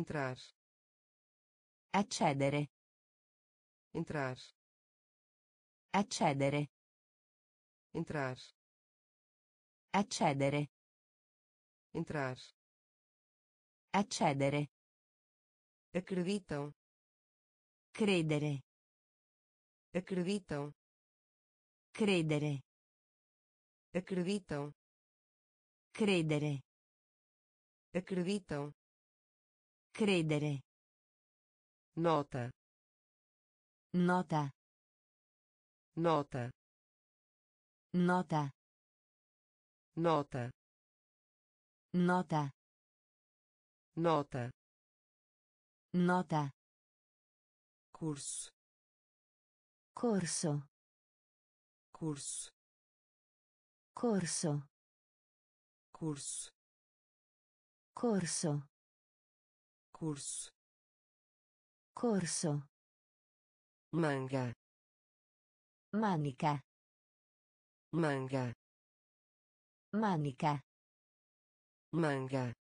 entrar. Accedere. Entrar. Accedere. Entrar. Accedere. Entrar. Accedere. Acreditam. Credere. Acreditam. Credere. Acreditam. Credere. Acreditam credere. Nota. Nota. Nota. Nota. Nota. Nota. Nota. Nota. Curso. Corso. Curso. Corso. Curso. Corso curso corso. Manga. Manica. Manga. Manica. Manga.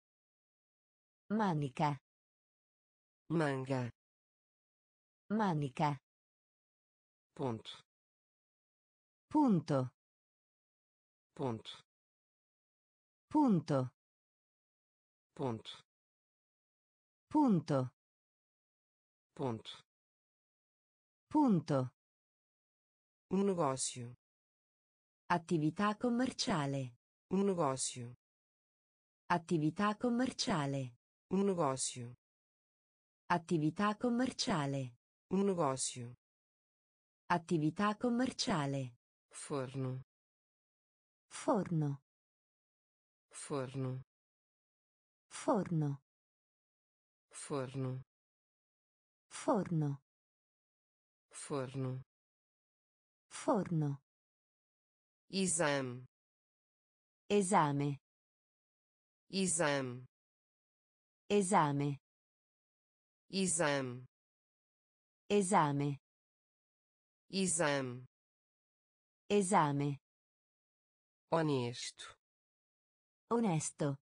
Manica. Manga. Manica. Ponto punto. Ponto punto. Ponto punto. Ponto punto. Um negócio attività commerciale. Um negócio attività commerciale. Um negócio attività commerciale. Um negócio attività commerciale. Forno. Forno. Forno. Forno forno. Forno. Forno. Forno. Exame esame. Exame esame. Exame esame. Exame esame. Honesto. Onesto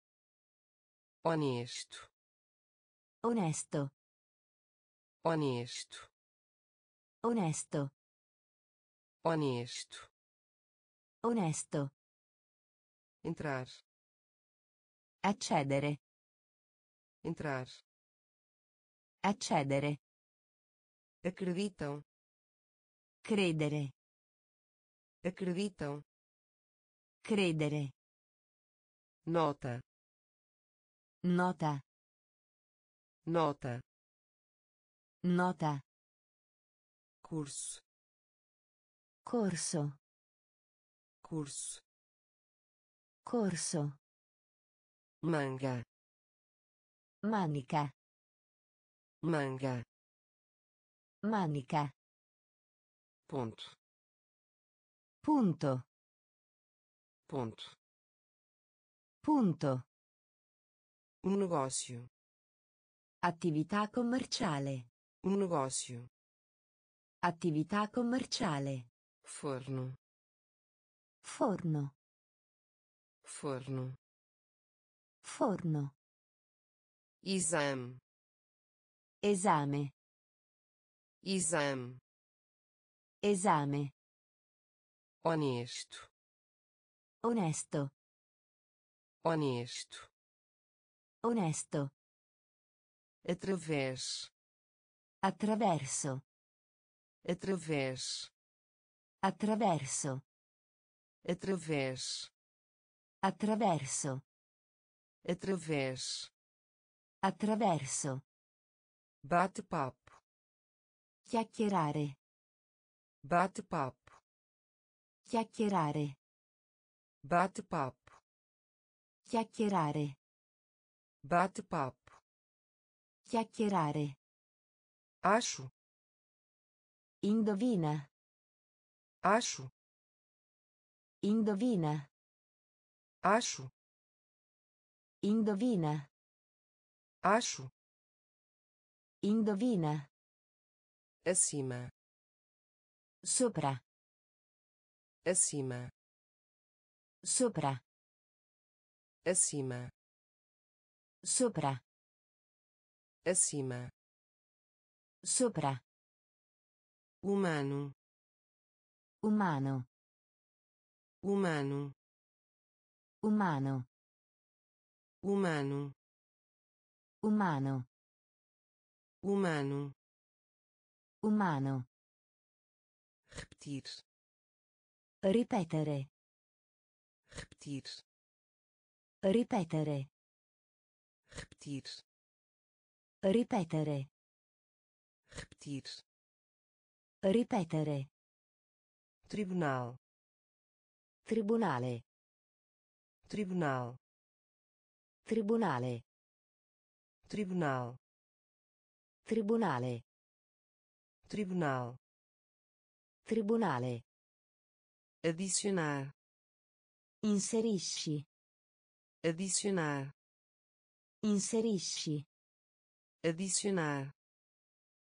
honesto onesto. Honesto onesto. Honesto onesto. Entrar. Accedere. Entrar. Accedere. Acreditam. Credere. Acreditam. Credere. Nota. Nota nota. Nota. Curso. Corso. Curso. Corso. Manga. Manica. Manga. Manica. Ponto. Punto. Ponto. Punto. Um negócio attività commerciale. Um negócio attività commerciale. Forno. Forno. Forno. Forno. Exame esame. Exame esame. Honesto. Onesto honesto. Onesto através. Attraverso. Através. Attraverso. Através. Attraverso. Através. Attraverso. Bate-papo. Chiacchierare. Bate-papo. Chiacchierare. Bate-papo. Chiacchierare. Bate-papo chiacchierare. Acho indovina. Acho indovina. Acho indovina. Acho indovina. Acima sopra. Acima sopra. Acima sopra acima Sopra. humano Umano. humano Umano. humano Umano. humano Umano. repetir Ripetere. repetir Ripetere. repetir Ripetere. repetir Ripetere. tribunal Tribunale. tribunal Tribunale. tribunal Tribunale. tribunal Tribunale. adicionar Inserisci. adicionar Inserisci. Adicionar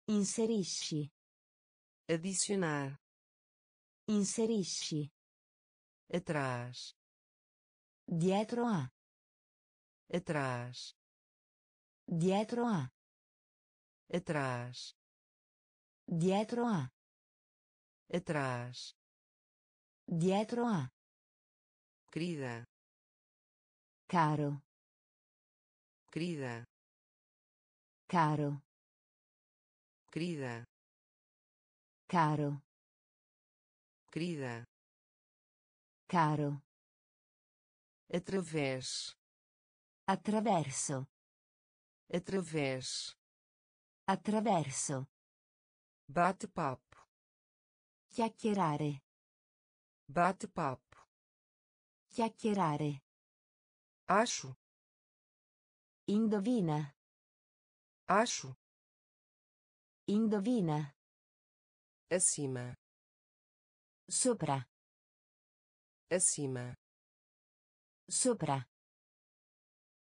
Inserisci. adicionar Inserisci. atrás Dietro a. atrás Dietro a. atrás Dietro a. atrás Dietro a. querida Caro. querida Caro. querida Caro. querida Caro. através Attraverso. através Attraverso. bate-papo Chiacchierare. bate-papo Chiacchierare. acho Indovina. Acho Indovina. acima Sopra. acima Sopra.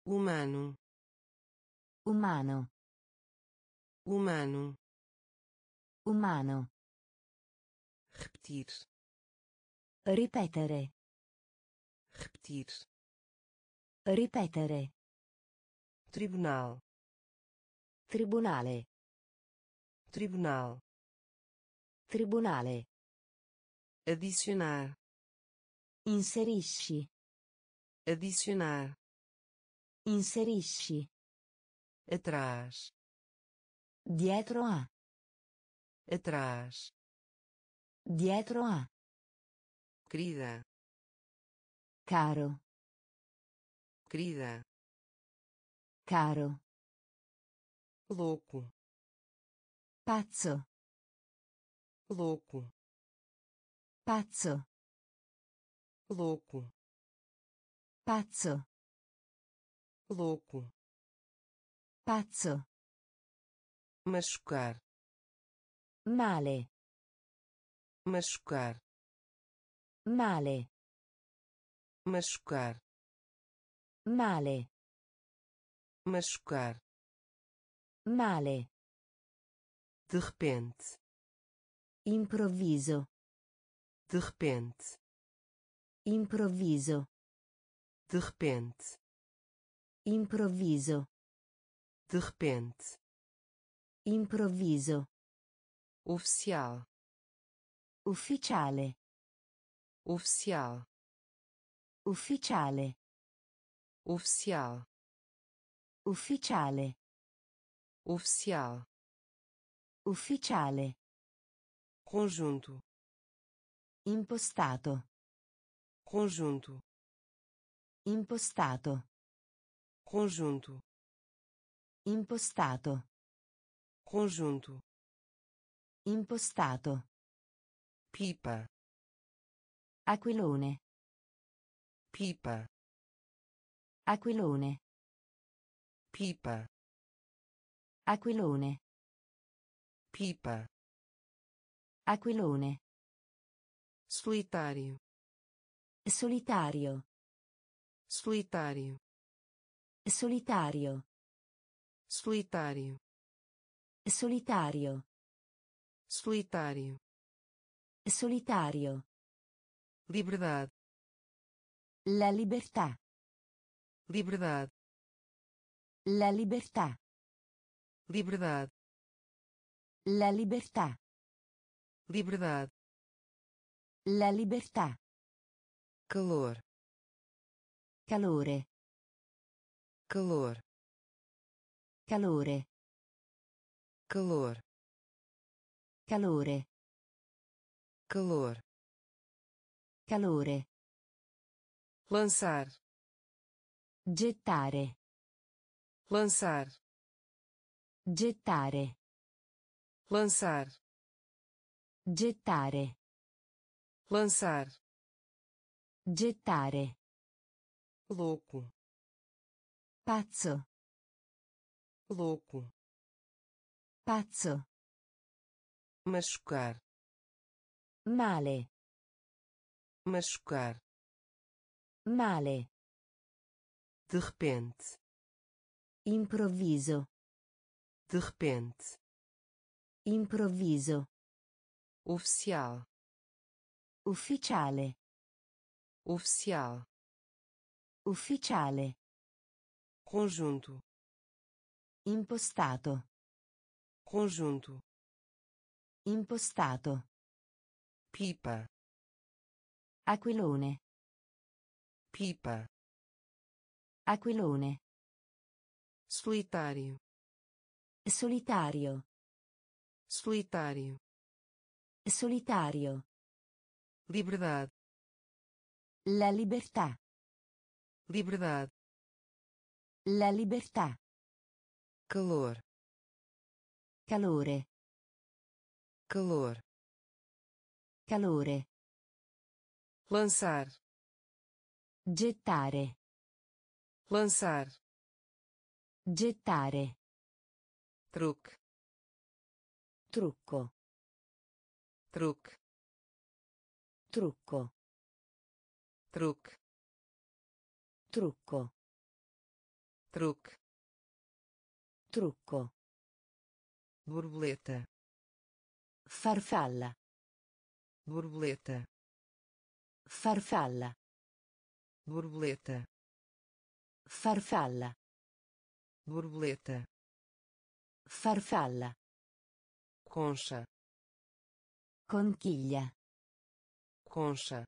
humano Umano. humano Umano. repetir Ripetere. repetir Ripetere. tribunal Tribunale. tribunal Tribunale. adicionar Inserisci. adicionar Inserisci. atrás Dietro a. atrás Dietro a. querida Caro. querida Caro. Louco Pazzo. louco Pazzo. louco Pazzo. louco Pazzo. machucar Male. machucar Male. machucar Male. machucar Male. de repente Improvviso. de repente Improvviso. de repente Improvviso. de repente Improvviso. oficial Ufficiale. oficial Ufficiale. oficial Ufficiale. Oficial Ufficiale. conjunto Impostato. conjunto Impostato. conjunto Impostato. conjunto Impostato. pipa Aquilone. pipa Aquilone. pipa Aquilone. pipa Aquilone. solitário Solitario. solitário Solitario. solitário Solitario. solitário Solitario. liberdade La libertà. liberdade La libertà. Liberdade, La libertà. liberdade, La libertà. calor, Calore. calor, Calore. calor, Calore. calor, Calore. lançar, Gettare. lançar, Gettare. lançar, Gettare. lançar, Gettare. louco, Pazzo. louco, Pazzo. machucar, Male. machucar, Male. de repente, Improvviso. De repente, Improvviso. oficial, Ufficiale. oficial, Ufficiale. conjunto, Impostato. conjunto, Impostato. pipa, Aquilone. pipa, Aquilone. solitário, Solitario. solitário, Solitario. liberdade, La libertà. liberdade, La libertà. calor, Calore. calor, Calore. lançar, Gettare. lançar, Gettare. Truque, Trucco. truque, Trucco. truque, Trucco. truque, Trucco. borboleta, Farfalla. borboleta, Farfalla. borboleta, Farfalla. borboleta, Farfalla. concha, Conchiglia. concha,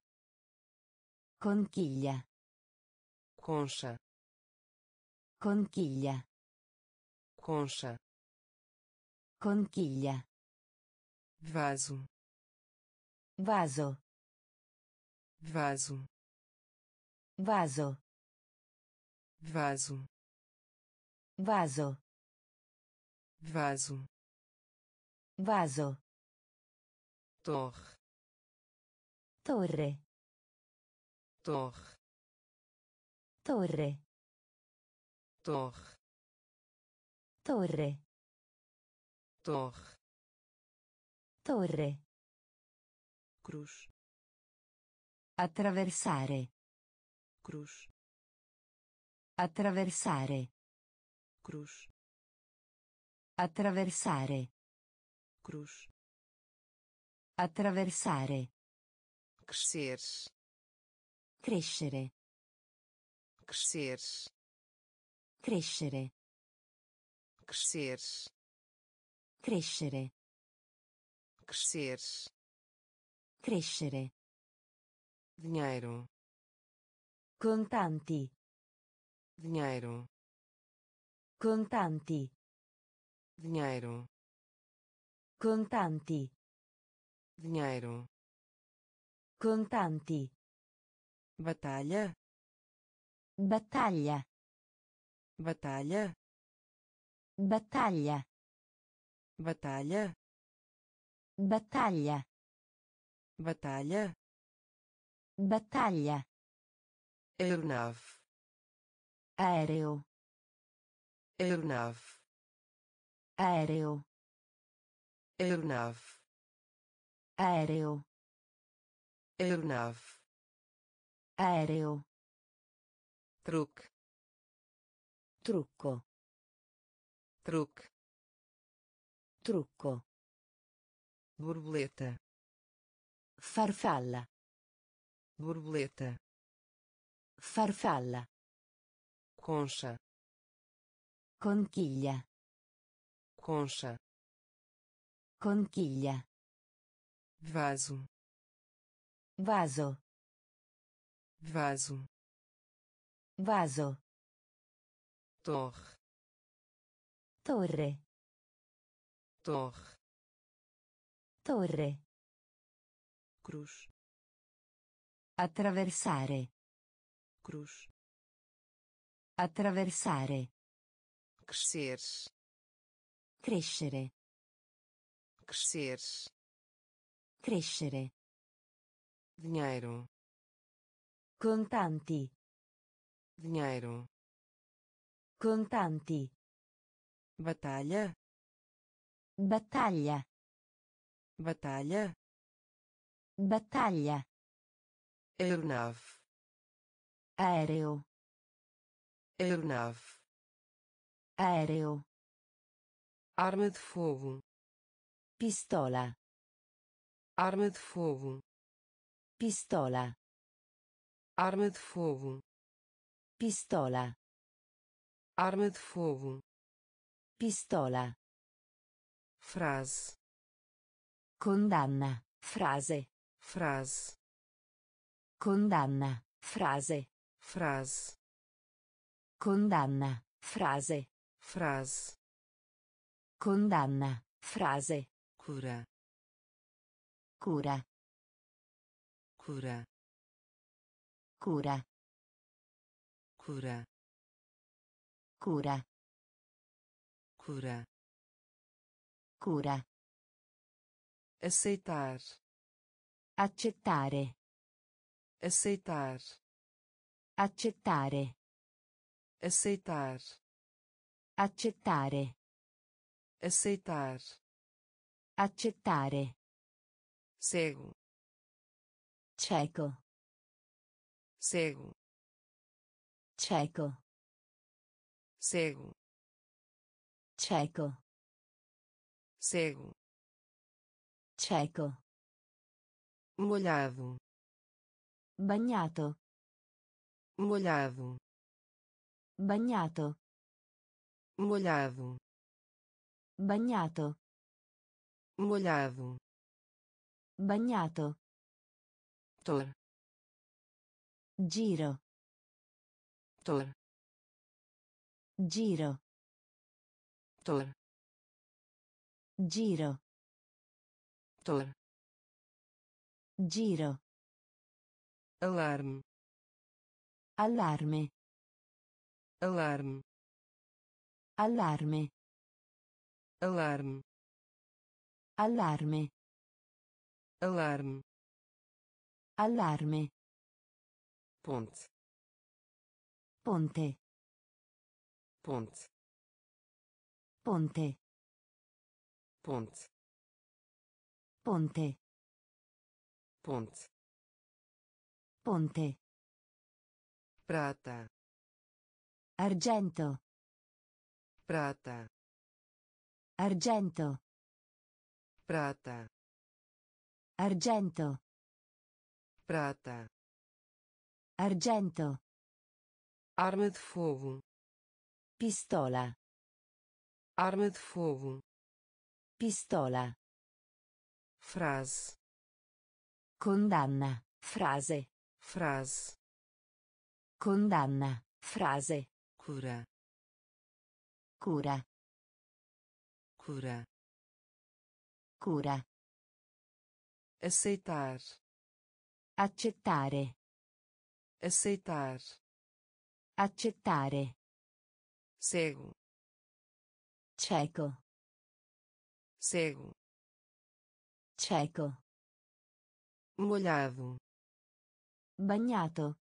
Conchiglia. concha, Conchiglia. concha, Conchiglia. vaso, Vaso. vaso, Vaso. vaso, Vaso. Vaso, Vaso. torre, Torre. torre, Torre. torre, Torre. torre, Torre. cruz, Attraversare. cruz, Attraversare. cruz, Attraversare. cruz, Attraversare. crescer, Crescere. crescer, Crescere. crescer, Crescere. crescer, Crescere. dinheiro, Contanti. dinheiro, Contanti. Dinheiro, Contanti. dinheiro, Contanti. batalha, Battaglia. batalha, Battaglia. batalha, Battaglia. batalha, Battaglia. aeronave, Aereo. aeronave, Aereo. aeronave, Aereo. aeronave, Aereo. truque, Trucco. truque, Trucco. borboleta, Farfalla. borboleta, Farfalla. concha, Conchiglia. Concha Conchiglia. vaso Vaso. vaso Vaso. torre Torre. torre Torre. cruz Attraversare. cruz Attraversare. crescer Crescere. crescer Crescere. dinheiro Contanti. dinheiro Contanti. batalha Battaglia. batalha Battaglia. aeronave Aereo. aeronave Aereo. Arma de fogo Pistola. arma de fogo Pistola. arma de fogo Pistola. arma de fogo Pistola. frase Condanna. Frase. frase Condanna. Frase. frase Condanna. Frase. frase Condanna. Frase. cura Cura. cura Cura. cura Cura. cura Cura. aceitar Accettare. aceitar Accettare. aceitar Accettare. Aceitar Accettare. cego Cieco. cego Cieco. cego Cieco. cego Cieco. molhado Bagnato. molhado Bagnato. molhado Bagnato. molhado Bagnato. tor Giro. tor Giro. tor Giro. tor Giro. alarme Allarme. alarme Allarme. Alarme Allarme. alarme Allarme. ponte Ponte. ponte Ponte. ponte Ponte. ponte Ponte. prata Argento. prata Argento. prata Argento. prata Argento. arma de fogo Pistola. arma de fogo Pistola. frase Condanna. Frase. frase Condanna. Frase. cura Cura. Cura Cura. aceitar Accettare. aceitar Accettare. cego Cieco. cego Cieco. molhado Bagnato.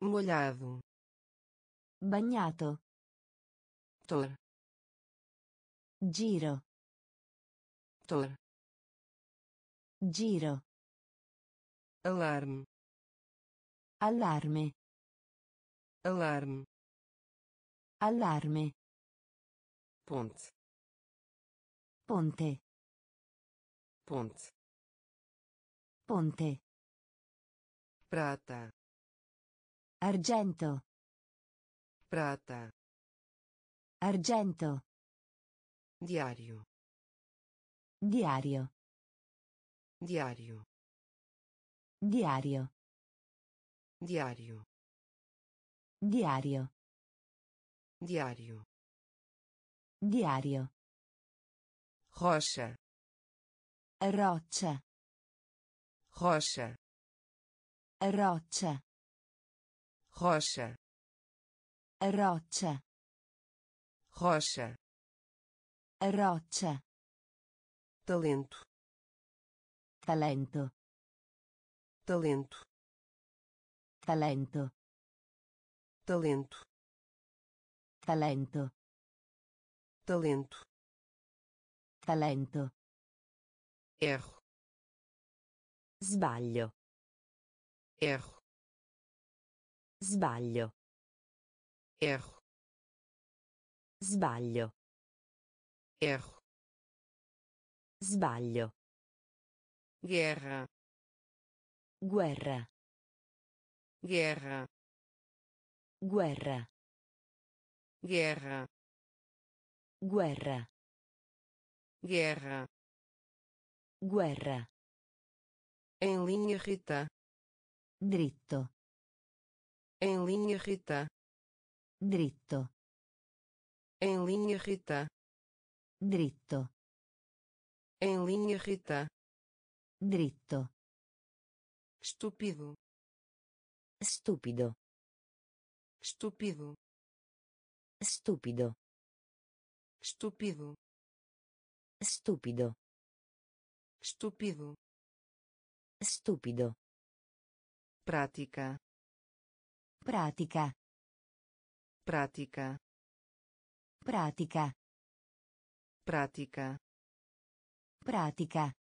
molhado Bagnato. tor Giro. tor Giro. alarme Allarme. alarme Allarme. ponte Ponte. ponte Ponte. prata Argento. prata Argento. Diário Diario. diário Diario. diário Diario. diário Diario. rocha Roccia. rocha Roccia. rocha Roccia. rocha Roccia. talento Talento. talento Talento. talento Talento. talento Talento. erro Sbaglio. erro Sbaglio. erro Sbaglio. Erro Sbaglio. guerra Guerra. guerra Guerra. guerra Guerra. guerra Guerra. em linha reta Dritto. em linha reta Dritto. em linha reta Dritto. em linha reta Dritto. estúpido Stupido. estúpido Stupido. estúpido Stupido. estúpido Stupido. prática Pratica. prática Pratica. Prática Pratica.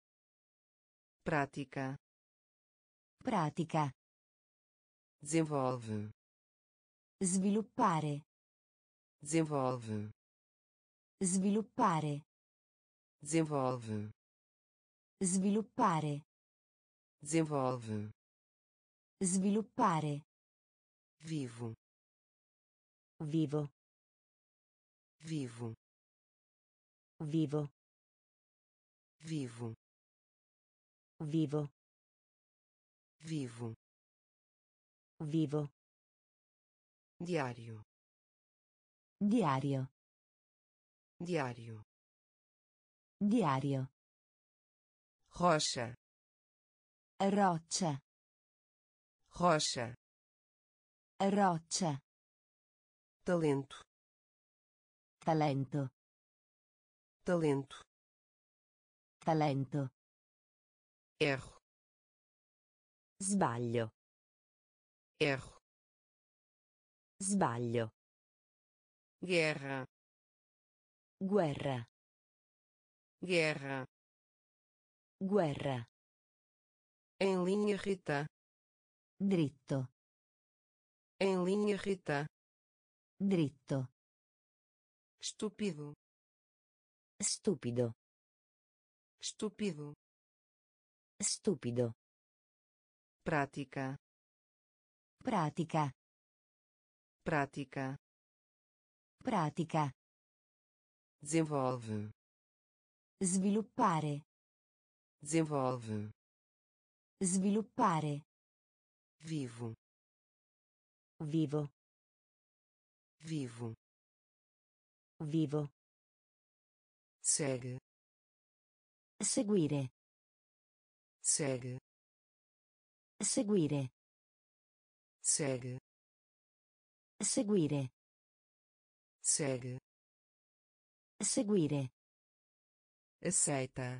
prática Pratica. desenvolve Sviluppare. desenvolve Sviluppare. desenvolve Sviluppare. desenvolve Sviluppare. vivo Vivo. vivo Vivo. vivo Vivo. vivo Vivo. diário Diario. diário Diario. rocha Roccia. rocha Roccia. talento Talento. Talento Talento. erro Sbaglio. erro Sbaglio. guerra Guerra. guerra Guerra. em linha reta Dritto. em linha reta Dritto. estúpido Stupido. estúpido Stupido. prática Pratica. prática Pratica. desenvolve Sviluppare. desenvolve Sviluppare. vivo Vivo. vivo Vivo. Segue Seguire. segue Seguire. segue Seguire. segue Seguire. aceita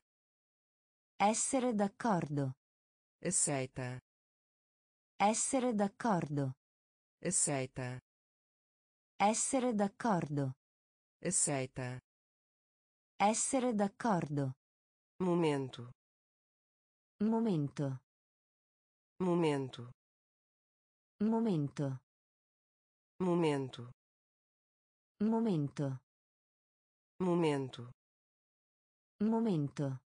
Essere d'accordo. aceita Essere d'accordo. aceita Essere d'accordo. aceita Essere d'accordo. momento Momento. momento Momento. momento Momento. momento Momento.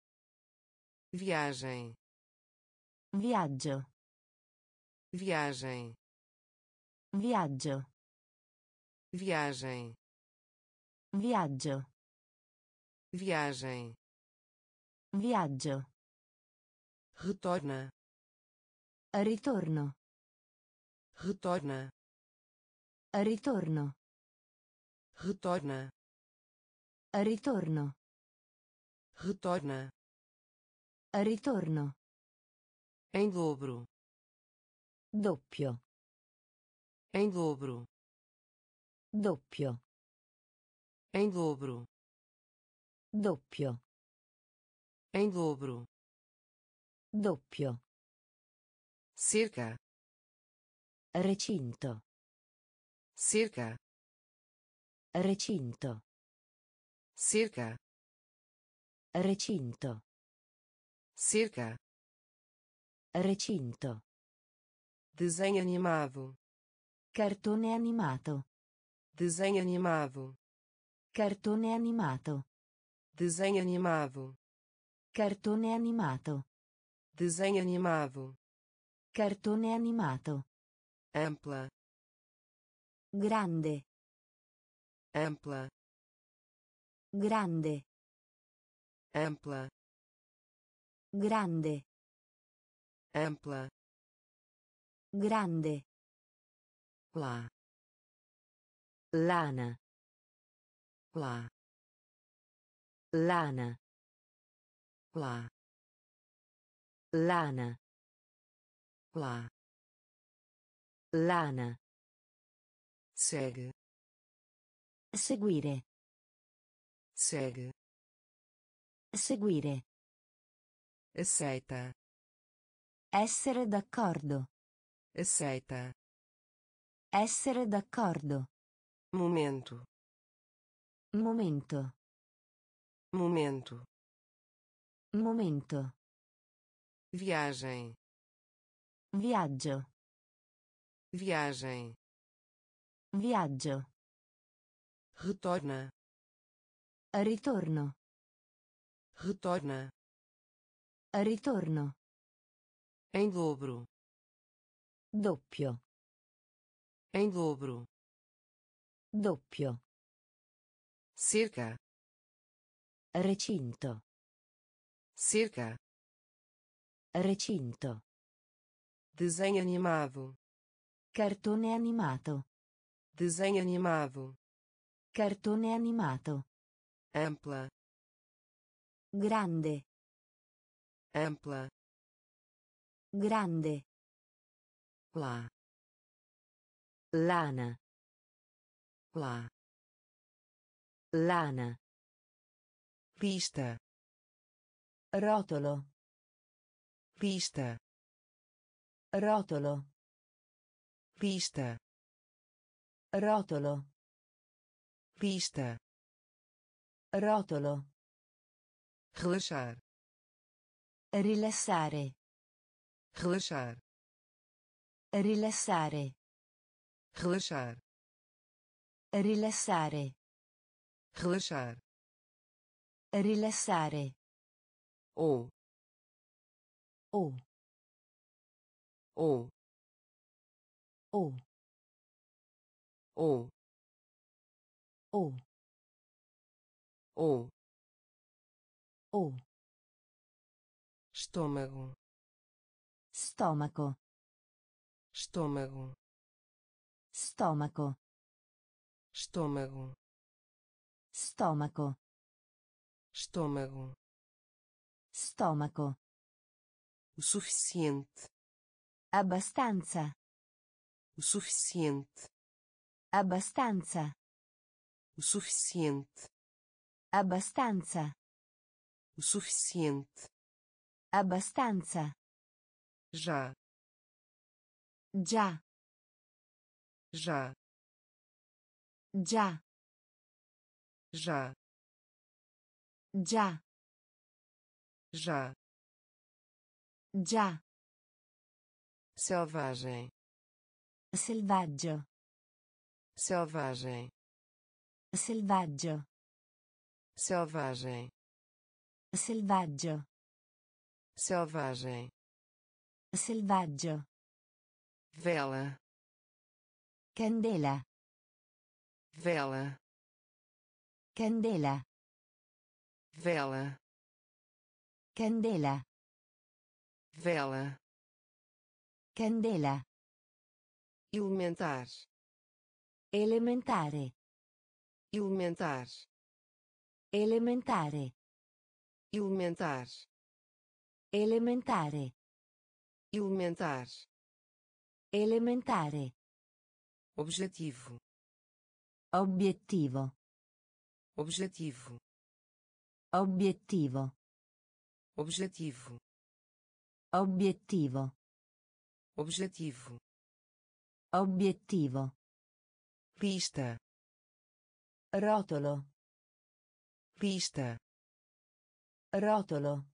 viagem Viaggio. viagem Viaggio. viagem Viaggio. Viagem Viaggio. retorna Ritorno. retorna Ritorno. retorna Ritorno. retorna Ritorno. em dobro Doppio. em dobro Doppio. em dobro Doppio. em dobro Doppio. cerca Recinto. cerca Recinto. cerca Recinto. cerca Recinto. desenho animado Cartone animato. desenho animado Cartone animato. Desenho animado Cartone animato. desenho animado Cartone animato. ampla Grande. ampla Grande. ampla Grande. ampla Grande. lá Lana. lá Lana. lá Lana. lá Lana. segue Seguire. segue Seguire. aceita Essere d'accordo. aceita Essere d'accordo. momento Momento. Momento Momento. viagem Viaggio. viagem Viaggio. retorna Ritorno. retorna Ritorno. em dobro Doppio. em dobro Doppio. cerca Recinto. cerca Recinto. desenho animado Cartone animato. desenho animado Cartone animato. ampla Grande. ampla Grande. lá Lana. lá Lana. Pista Rotolo. pista Rotolo. pista Rotolo. pista Rotolo. relaxar Rilassare. relaxar Rilassare. relaxar Rilassare. relaxar Rilassare. ou O. ou O. ou O. ou O. estômago Stomaco. estômago Stomaco. estômago Stomaco. Estômago Stomaco. o suficiente Abbastanza. o suficiente Abbastanza. o suficiente Abbastanza. o suficiente Abbastanza. já Già. já Già. já Già. já Già. selvagem Selvaggio. selvagem Selvaggio. selvagem Selvaggio. selvagem Selvaggio. vela Candela. vela Candela. Vela, Candela. vela, Candela. elementar, Elementare. elementar, Elementare. elementar, Elementare. elementar, Elementare. objetivo, Obiettivo. objetivo, Obiettivo. objetivo, Obiettivo. objetivo, Obiettivo. pista, Rotolo. pista, Rotolo.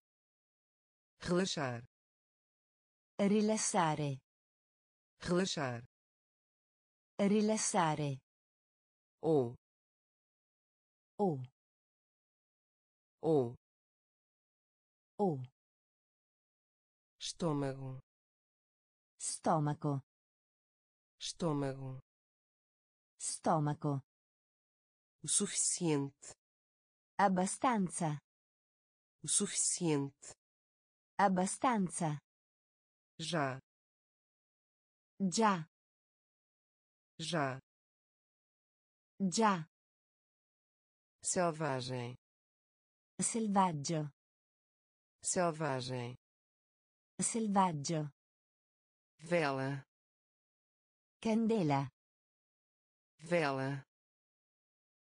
relaxar, Rilassare. relaxar, Rilassare. ou, O. ou, O. estômago, Stomaco. estômago, Stomaco. o suficiente, Abbastanza. o suficiente, Abbastanza. já, Già. já, Già. selvagem, Selvaggio. selvagem, Selvaggio. vela, Candela. vela,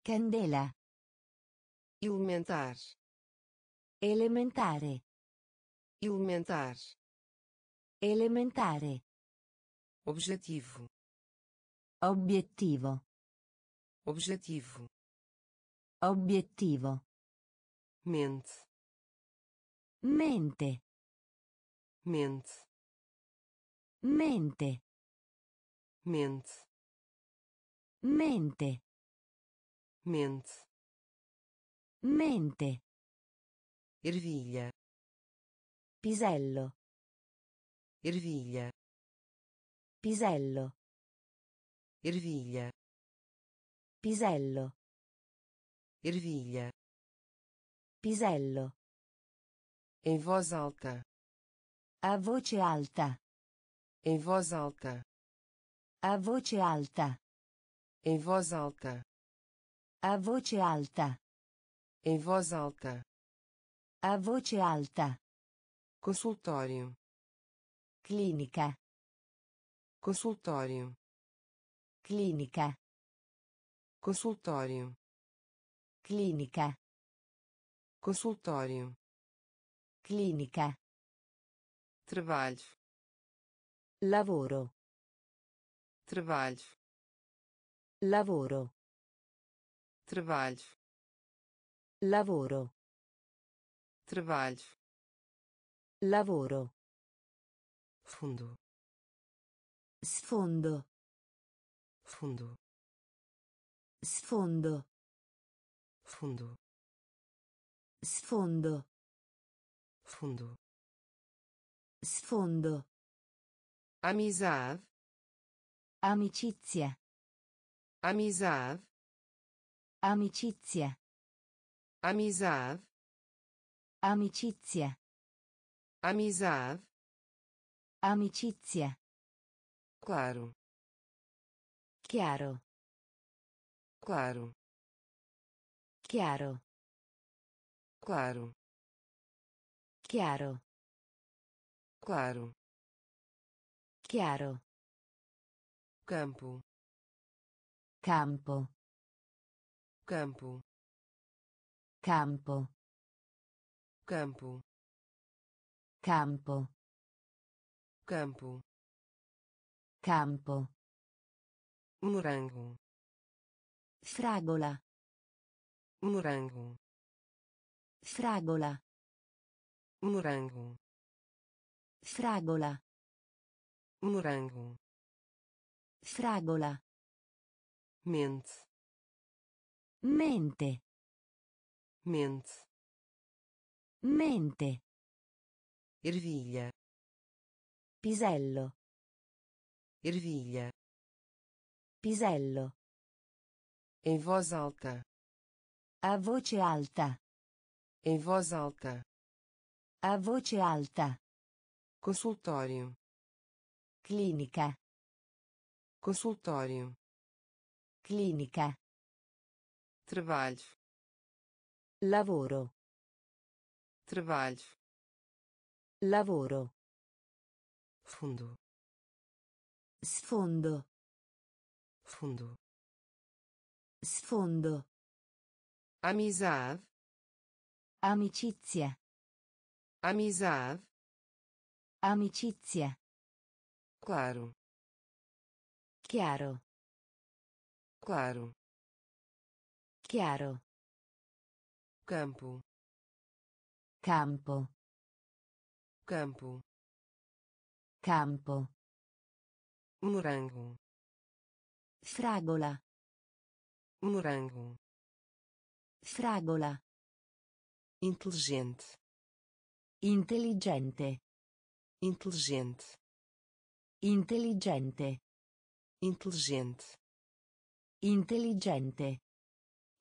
Candela. elementar, Elementare. elementar, Elementare. objetivo, Obiettivo. objetivo, Obiettivo. Mente, Mente. mente, Mente. mente, Mente. mente, Mente. ervilha, Pisello. ervilha, Pisello. ervilha, Pisello. ervilha, Pisello. em voz alta, A voce alta. em voz alta, A voce alta. em voz alta, A voce alta. em voz alta, A voce alta. consultório, Clinica. consultório, Clinica. consultório, Clinica. Consultório, Clinica. trabalho, Lavoro. trabalho, Lavoro. trabalho, Lavoro. trabalho, Lavoro. fundo, Sfondo. fundo, Sfondo. fundo, Sfondo. fundo, Sfondo. amizade, Amicizia. amizade, Amicizia. amizade, Amicizia. amizade, Amicizia. claro, Chiaro. claro, Chiaro. Claro, Chiaro. claro, Chiaro. campo, Campo. campo, Campo. campo, Campo. campo, Campo. morango, Fragola. morango, Fragola. morango, Fragola. morango, Fragola. mente, Mente. mente, Mente. ervilha, Pisello. ervilha, Pisello. em voz alta, A voce alta. Em voz alta. A voce alta. Consultório. Clinica. Consultório. Clinica. Trabalho. Lavoro. Trabalho. Lavoro. Fundo. Sfondo. Fundo. Sfondo. Amizade. Amicizia. Amizade. Amicizia. Claro. Chiaro. Claro. Chiaro. Campo. Campo. Campo. Campo. Morango. Fragola. Morango. Fragola. Inteligente. Intelligente. Inteligente. Intelligente. Inteligente. Intelligente.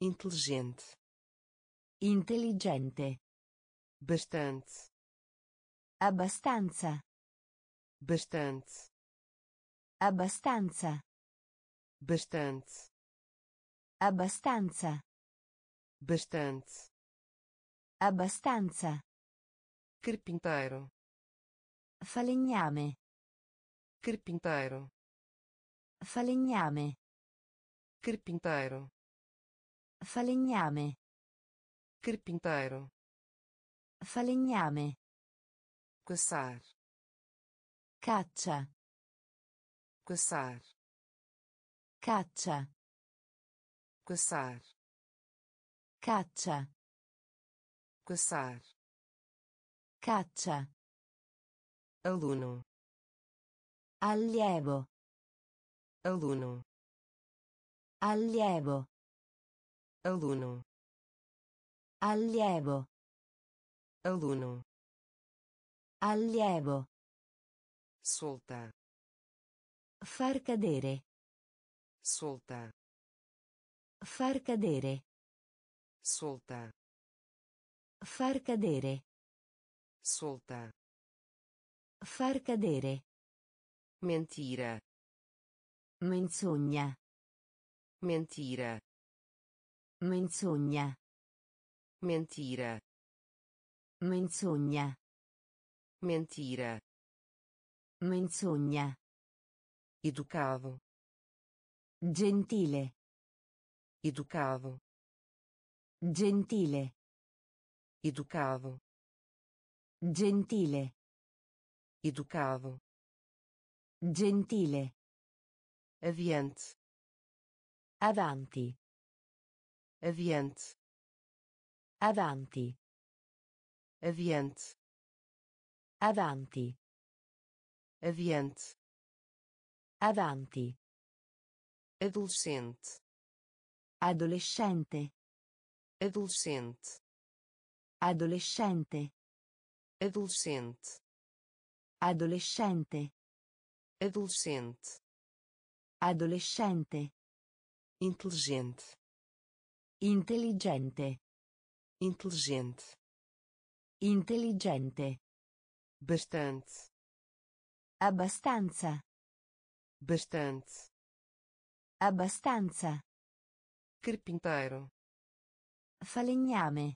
Inteligente. Intelligente. Bastante. Abbastanza. Bastante. Abbastanza. Bastante. Abbastanza. Bastante. Abbastanza. Carpinteiro. Falegname. Carpinteiro. Falegname. Carpinteiro. Falegname. Carpinteiro. Falegname. Caçar. Caccia. Caçar. Caccia. Caçar. Caccia. Caçar. Caccia. Aluno. Allievo. Aluno. Allievo. Aluno. Allievo. Aluno. Allievo. Solta. Far cadere. Solta. Far cadere. Solta. Far cadere. Solta. Far cadere. Mentira. Menzogna. Mentira. Menzogna. Mentira. Menzogna. Mentira. Menzogna. Educado. Gentile. Educado. Gentile. Educado. Gentile. Educado. Gentile. Aviante. Avanti. Aviante. Avanti. Aviante. Avanti. Aviante. Avanti. Adolescente. Adolescente. Adolescente. Adolescente. Adolescente. Adolescente. Adolescente. Adolescente. Inteligente. Intelligente. Inteligente. Intelligente. Bastante. Abbastanza. Bastante. Abbastanza. Carpinteiro. Falegname.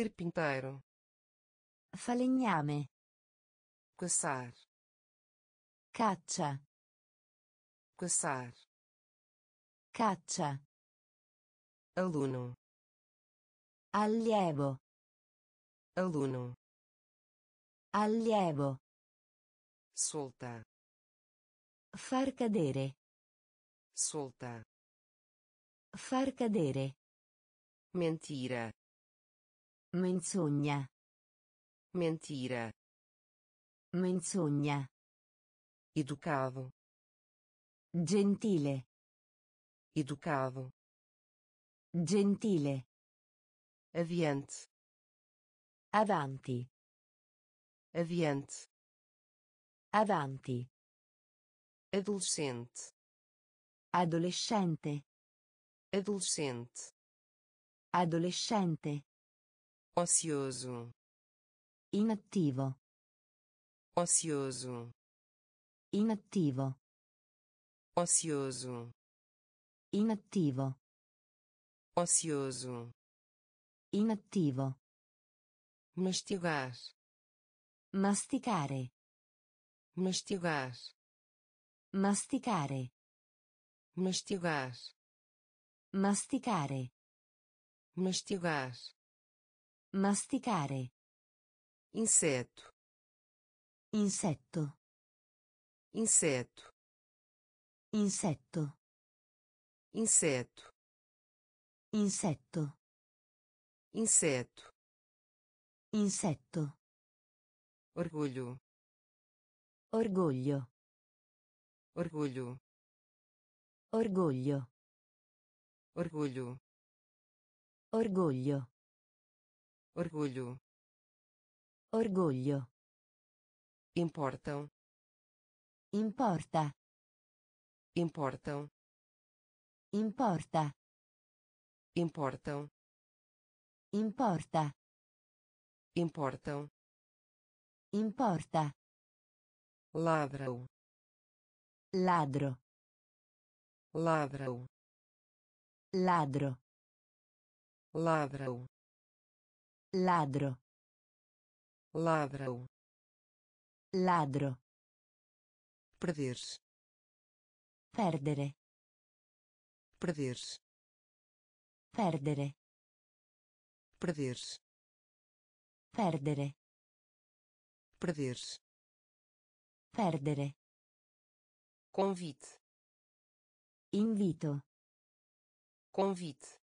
Carpinteiro. Falegname. Caçar. Caccia. Caçar. Caccia. Aluno. Allievo. Aluno. Allievo. Solta. Far cadere. Solta. Far cadere. Mentira. Menzogna. Mentira. Menzogna. Educado. Gentile. Educado. Gentile. Aviante. Avanti. Aviante. Avanti. Adolescente. Adolescente. Adolescente. Adolescente. Ocioso Inattivo. ocioso Inattivo. ocioso Inattivo. ocioso Inattivo. mastigar Masticare. mastigar Masticare. mastigar Masticare. mastigar Masticare. inseto Insetto. inseto Insetto. inseto Insetto. inseto Insetto. orgulho Orgoglio. orgulho Orgoglio. orgulho Orgoglio. Orgulho Orgoglio. importam Importa. importam Importa. importam Importa. importam Importa. ladram Ladro. ladram Ladro. ladram Ladro. ladram Ladro. perder-se Perdere. perder-se Perdere. perder-se Perdere. perder-se Perdere. convite Invito. convite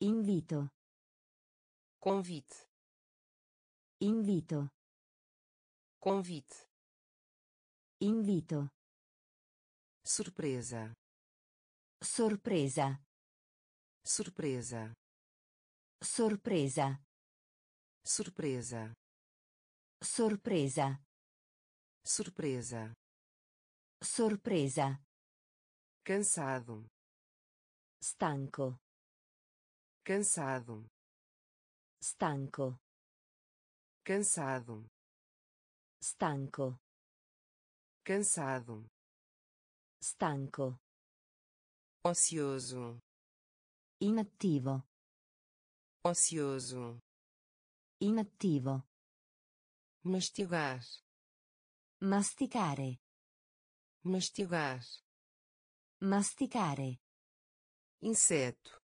Invito. Convite Invito. convite Invito. surpresa Sorpresa. surpresa Sorpresa. surpresa Sorpresa. surpresa Sorpresa. cansado Stanco. cansado Stanco. cansado Stanco. cansado Stanco. ocioso Inattivo. ocioso Inattivo. mastigar Masticare. mastigar Masticare. inseto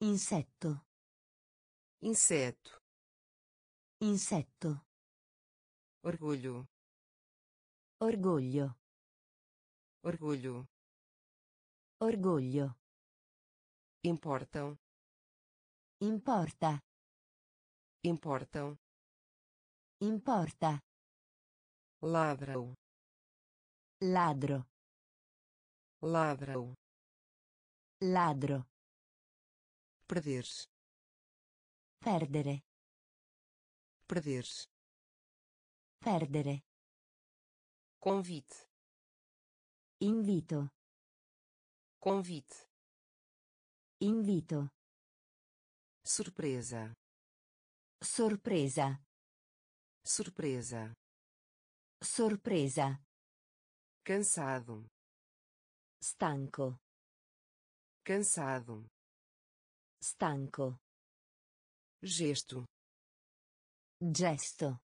Insetto. Inseto Insetto. orgulho Orgoglio. orgulho Orgoglio. importam Importa. importam Importa. ladram Ladro. ladram Ladro. perder-se Perdere. perder-se Perdere. convite Invito. convite Invito. surpresa Sorpresa. surpresa Sorpresa. cansado Stanco. cansado Stanco. Gesto Gesto.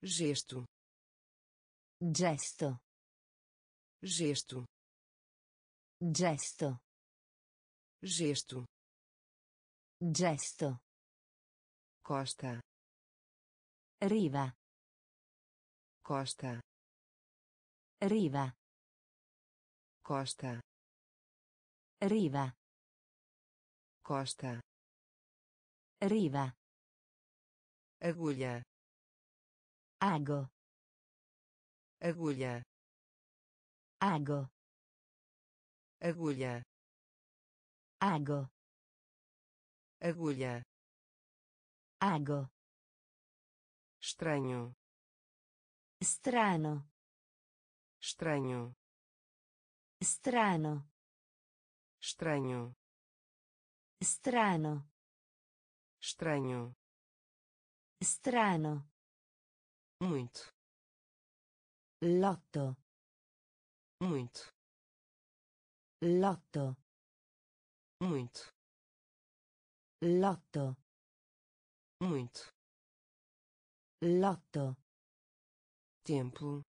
gesto Gesto. gesto Gesto. gesto Gesto. costa Riva. costa Riva. costa Riva. costa Riva. agulha Ago. agulha Ago. agulha Ago. agulha Ago. estranho Strano. estranho Strano. estranho Strano. Estranho. Strano. Muito. Lotto. Muito. Lotto. Muito. Lotto. Muito. Lotto. Templo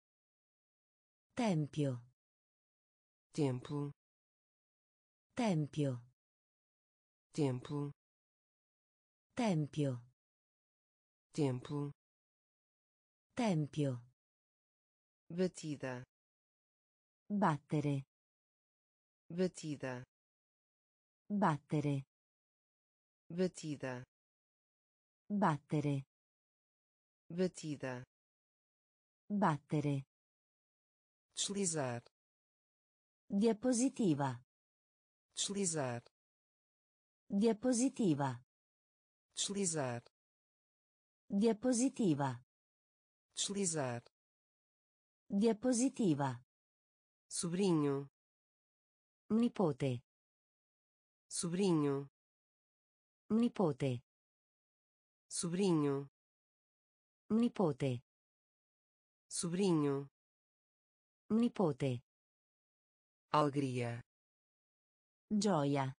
tempio. Templo tempio. Templo tempio. Templo tempio. Batida. Battere. Batida. Battere. Batida. Battere. Batida. Battere. Deslizar. Diapositiva. Deslizar. Diapositiva deslizar. Diapositiva. Deslizar. Diapositiva. Sobrinho. Nipote. Sobrinho. Nipote. Sobrinho. Nipote. Sobrinho. Nipote. Alegria. Gioia.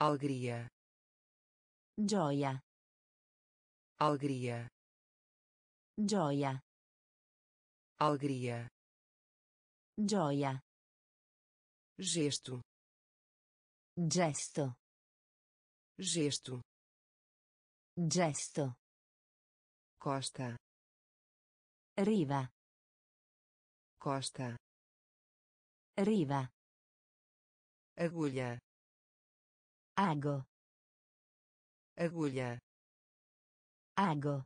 Alegria gioia. Alegria gioia. Alegria gioia. Gesto. Gesto. Gesto. Gesto. Costa. Riva. Costa. Riva. Agulha. Ago agulha. Ago.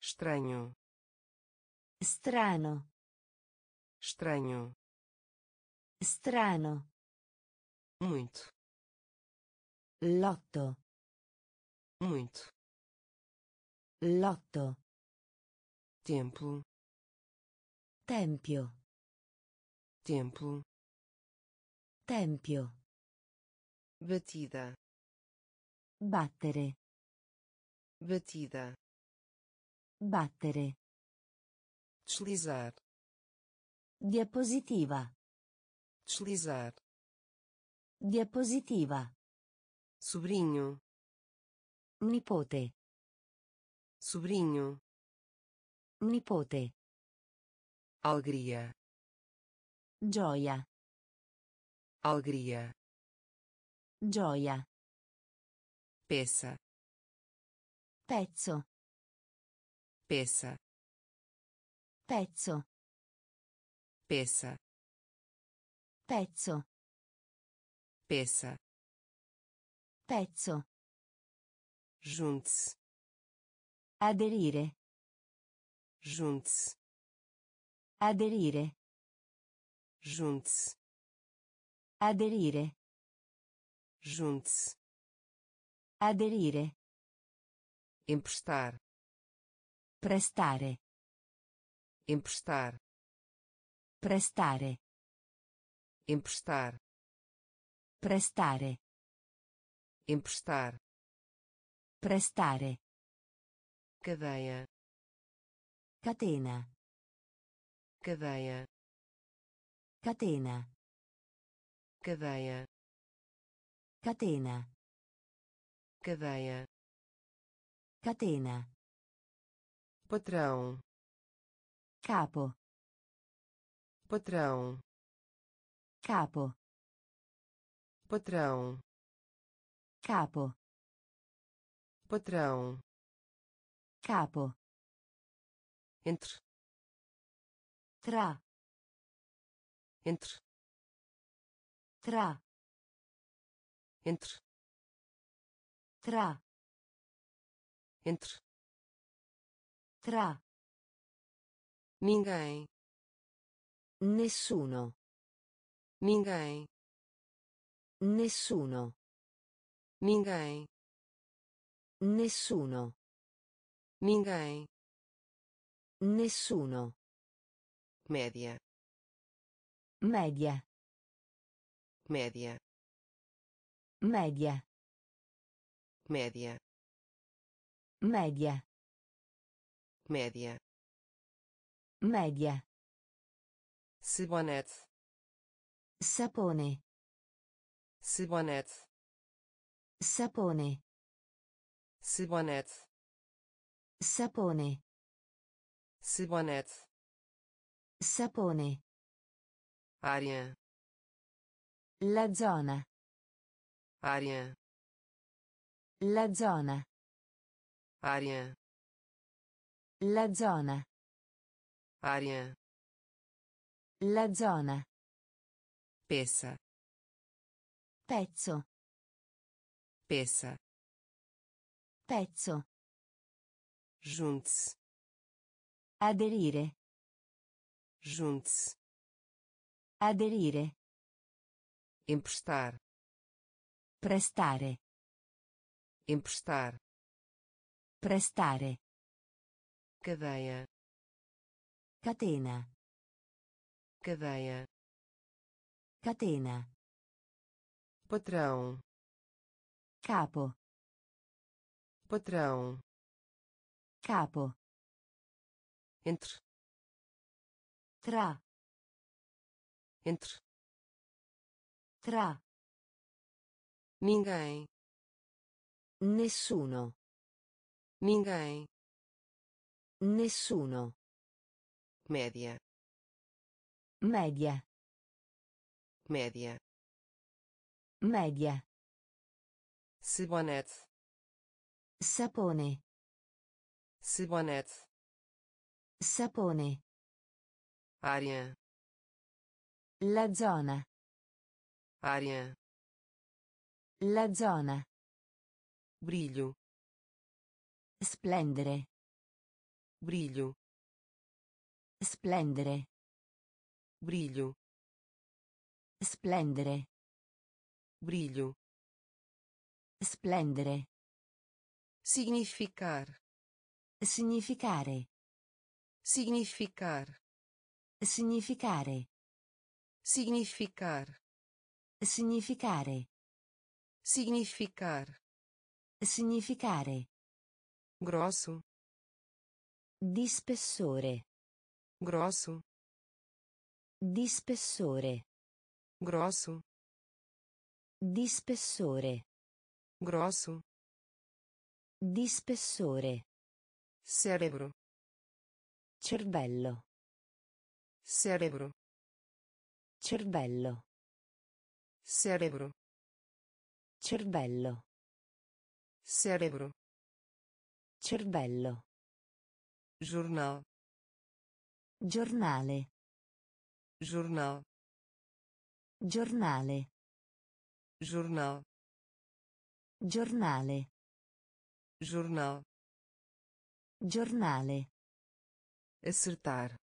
Estranho. Strano estranho. Strano muito. Lotto. Muito. Lotto. Templo tempio. Templo tempio. Batida battere. Batida. Battere. Deslizar. Diapositiva. Deslizar. Diapositiva. Sobrinho. Nipote. Sobrinho. Nipote. Alegria. Gioia. Alegria. Gioia peça pezzo. Peça pezzo. Peça pezzo. Peça pezzo. Junte-se aderire. Junte-se aderire. Junte-se aderire. Junte-se aderire. Emprestar. Prestare. Emprestar. Prestare. Emprestar. Prestare. Emprestar. Prestare. Cadeia. Catena. Cadeia. Catena. Cadeia. Catena cadeia. Catena. Patrão. Capo. Patrão. Capo. Patrão. Capo. Patrão. Capo. Entre. Tra. Entre. Tra. Entre tra. Entre. Tra. Ninguém. Nessuno. Ninguém. Nessuno. Ninguém. Nessuno. Ninguém. Nessuno. Média. Media. Média. Media média Media. média Media. sabonete Sapone. sabonete Sapone. sabonete Sapone. sabonete Sapone. área La zona. área La zona. área La zona. área La zona. peça Pezzo. peça Pezzo. junte-se Aderire. junte-se Aderire. emprestar Prestare. Emprestar Prestare. cadeia Catena. cadeia Catena. patrão Capo. patrão Capo. entre Tra. entre Tra. ninguém Nessuno. ninguém Nessuno. média Media. média Media. sabonete Sapone. sabonete Sapone. área La zona. área La zona. Brilho Splendere. brilho Splendere. brilho Splendere. brilho Splendere. significar Significare. significar Significare. significar Significare. significar Significare. grosso Di spessore. grosso Di spessore. grosso Di spessore. grosso Di spessore. cérebro Cervello. cérebro Cervello. cérebro Cervello. Cérebro Cervello. jornal Giornale. jornal Giornale. jornal Giornale. jornal Giornale. acertar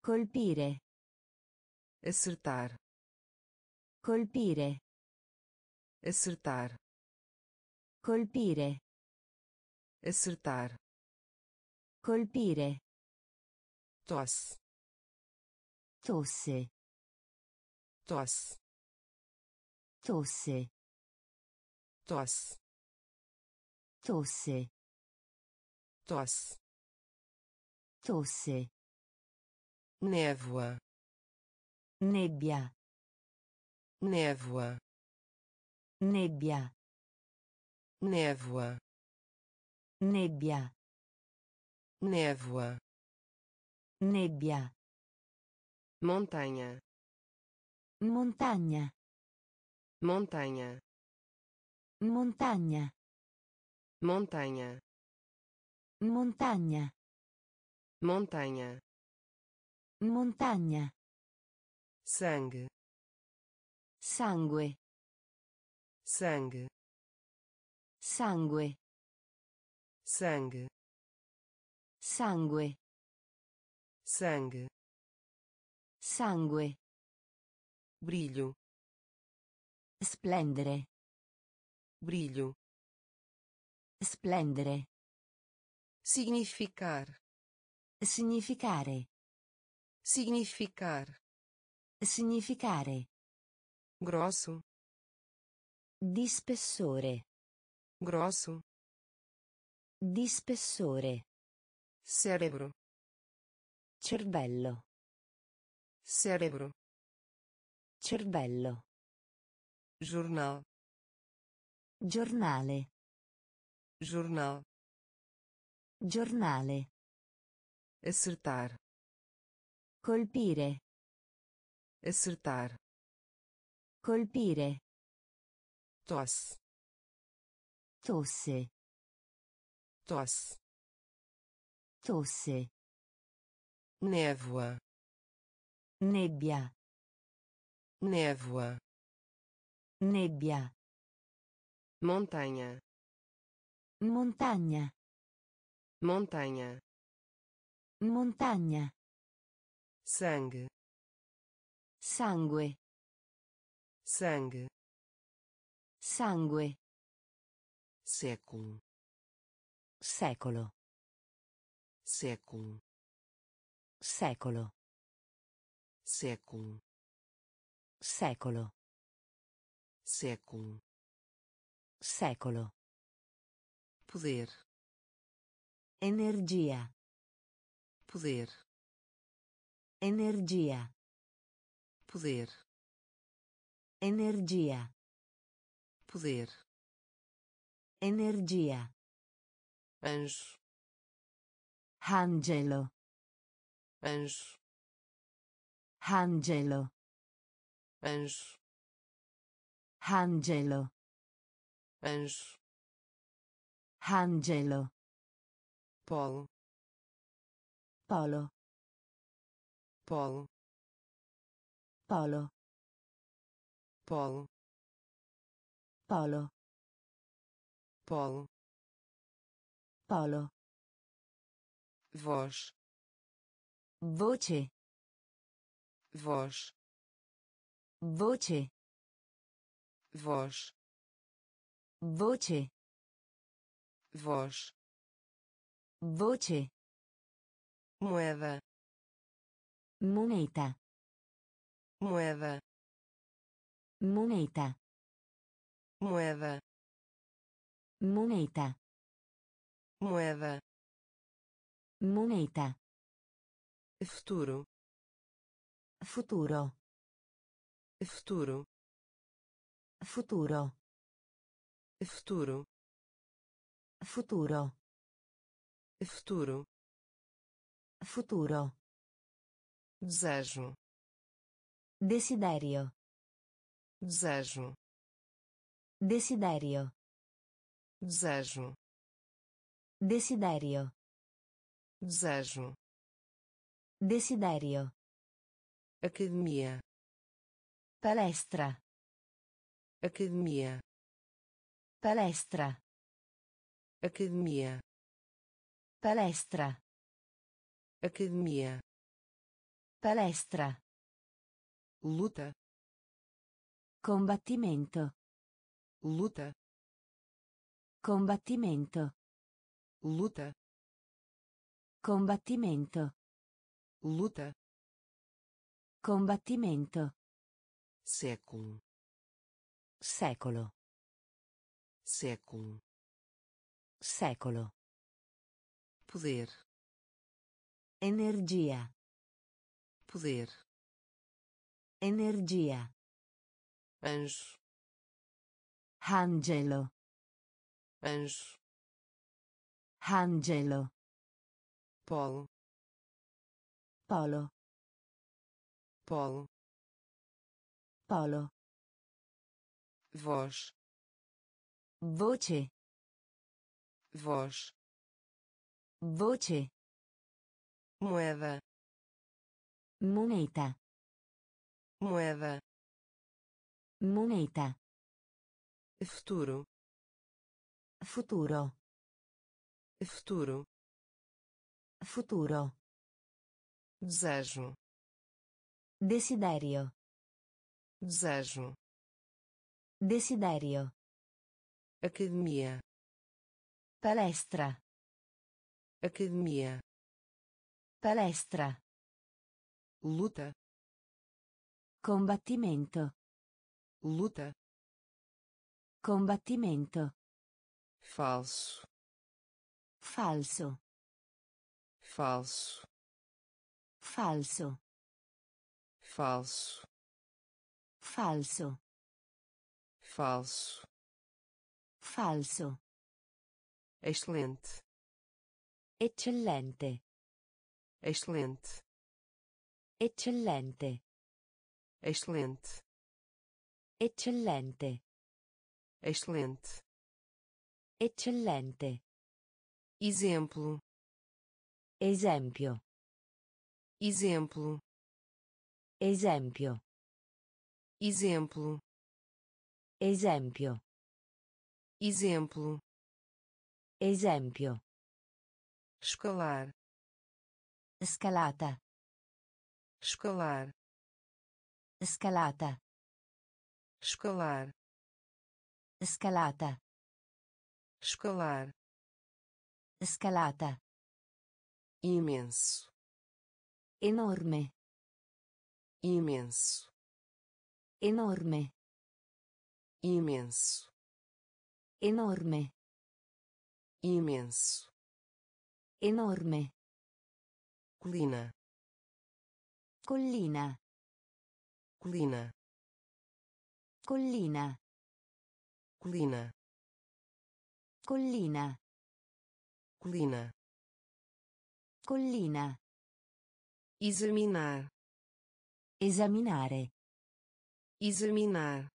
Colpire. acertar Colpire. acertar Colpire. acertar Colpire. tosse Tosse. tosse Tosse. tosse Tosse. tosse Tosse. névoa Nebbia. névoa Nebbia. Névoa Nebbia. névoa Nebbia. montanha Montagna. montanha Montagna. montanha Montagna. montanha Montagna. sangue Sangue. sangue Sangue. sangue Sangue. sangue Sangue. brilho Splendere. brilho Splendere. significar Significare. significar Significare. grosso Di spessore. Grosso Di spessore. cérebro Cervello. cérebro Cervello. jornal Giornale. jornal Giornale. acertar Colpire. acertar Colpire. tosse Tosse. tosse Tosse. névoa Nebbia. névoa Nebbia. montanha Montagna. montanha Montagna. sangue Sangue. sangue Sangue. Século Secolo. século Secolo. século Secolo. século Secolo. poder Energia. poder Energia. poder Energia. poder Energia. anjo Angelo. anjo Angelo. anjo Angelo. anjo Angelo. polo Polo. polo Polo. polo Polo. Polo Polo. voz Voce. voz Voce. voz Voce. voz Voce. moeda Moneta. moeda Moneta. moeda Moneta. moeda Moneta. futuro Futuro. futuro Futuro. futuro Futuro. futuro Futuro. desejo Desiderio. desejo Desiderio. Desejo Desiderio. desejo Desiderio. academia Palestra. academia Palestra. academia Palestra. academia Palestra. luta Combattimento. luta Combattimento. luta Combattimento. luta Combattimento. século Secolo. século Secolo. poder Energia. poder Energia. anjo Angelo. Anjo Angelo. polo Polo. polo Polo. voz Voce. voz Voce. moeda Moneta. moeda Moneta. futuro Futuro. futuro Futuro. desejo Desiderio. desejo Desiderio. academia Palestra. academia Palestra. luta Combattimento. luta Combattimento. Falso Falso. falso Falso. falso Falso. falso Falso. excelente Eccellente. excelente Eccellente. excelente Eccellente. excelente Eccellente. exemplo Esempio. exemplo Esempio. exemplo Esempio. exemplo Esempio. escalar Scalata. escalar Scalata. escalar Scalata. Escalar Scalata. imenso Enorme. imenso Enorme. imenso Enorme. imenso Enorme. colina Collina. colina Collina. colina Collina. colina Collina. examinar Esaminare. examinar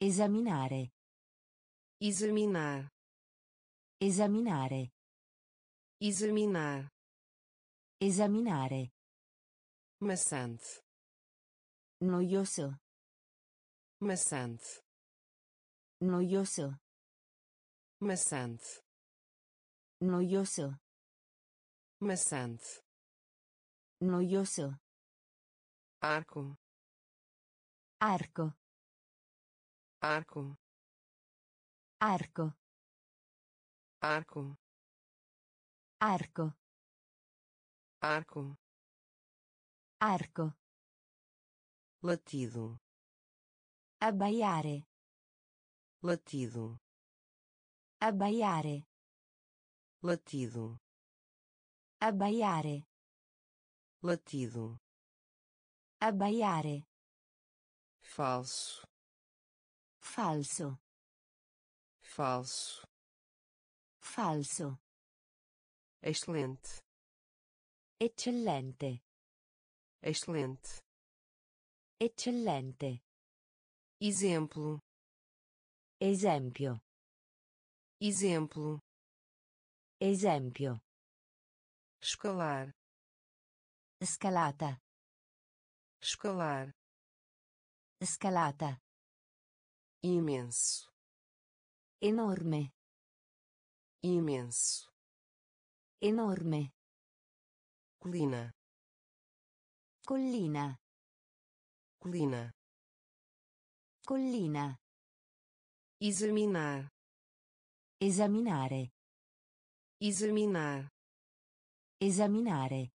Esaminare. examinar Esaminare. examinar Esaminare. maçante Noioso. maçante Noioso. Maçante Noioso. maçante Noioso. arco Arco. arco Arco. arco Arco. arco Arco. latido Abbaiare. latido Abbaiare. latido Abbaiare. latido Abbaiare. falso Falso. falso Falso. excelente Eccellente. excelente Eccellente. exemplo Esempio. Exemplo Esempio. escalar Scalata. escalar Scalata. imenso Enorme. imenso Enorme. colina Collina. colina Collina. examinar Esaminare. examinar Esaminare.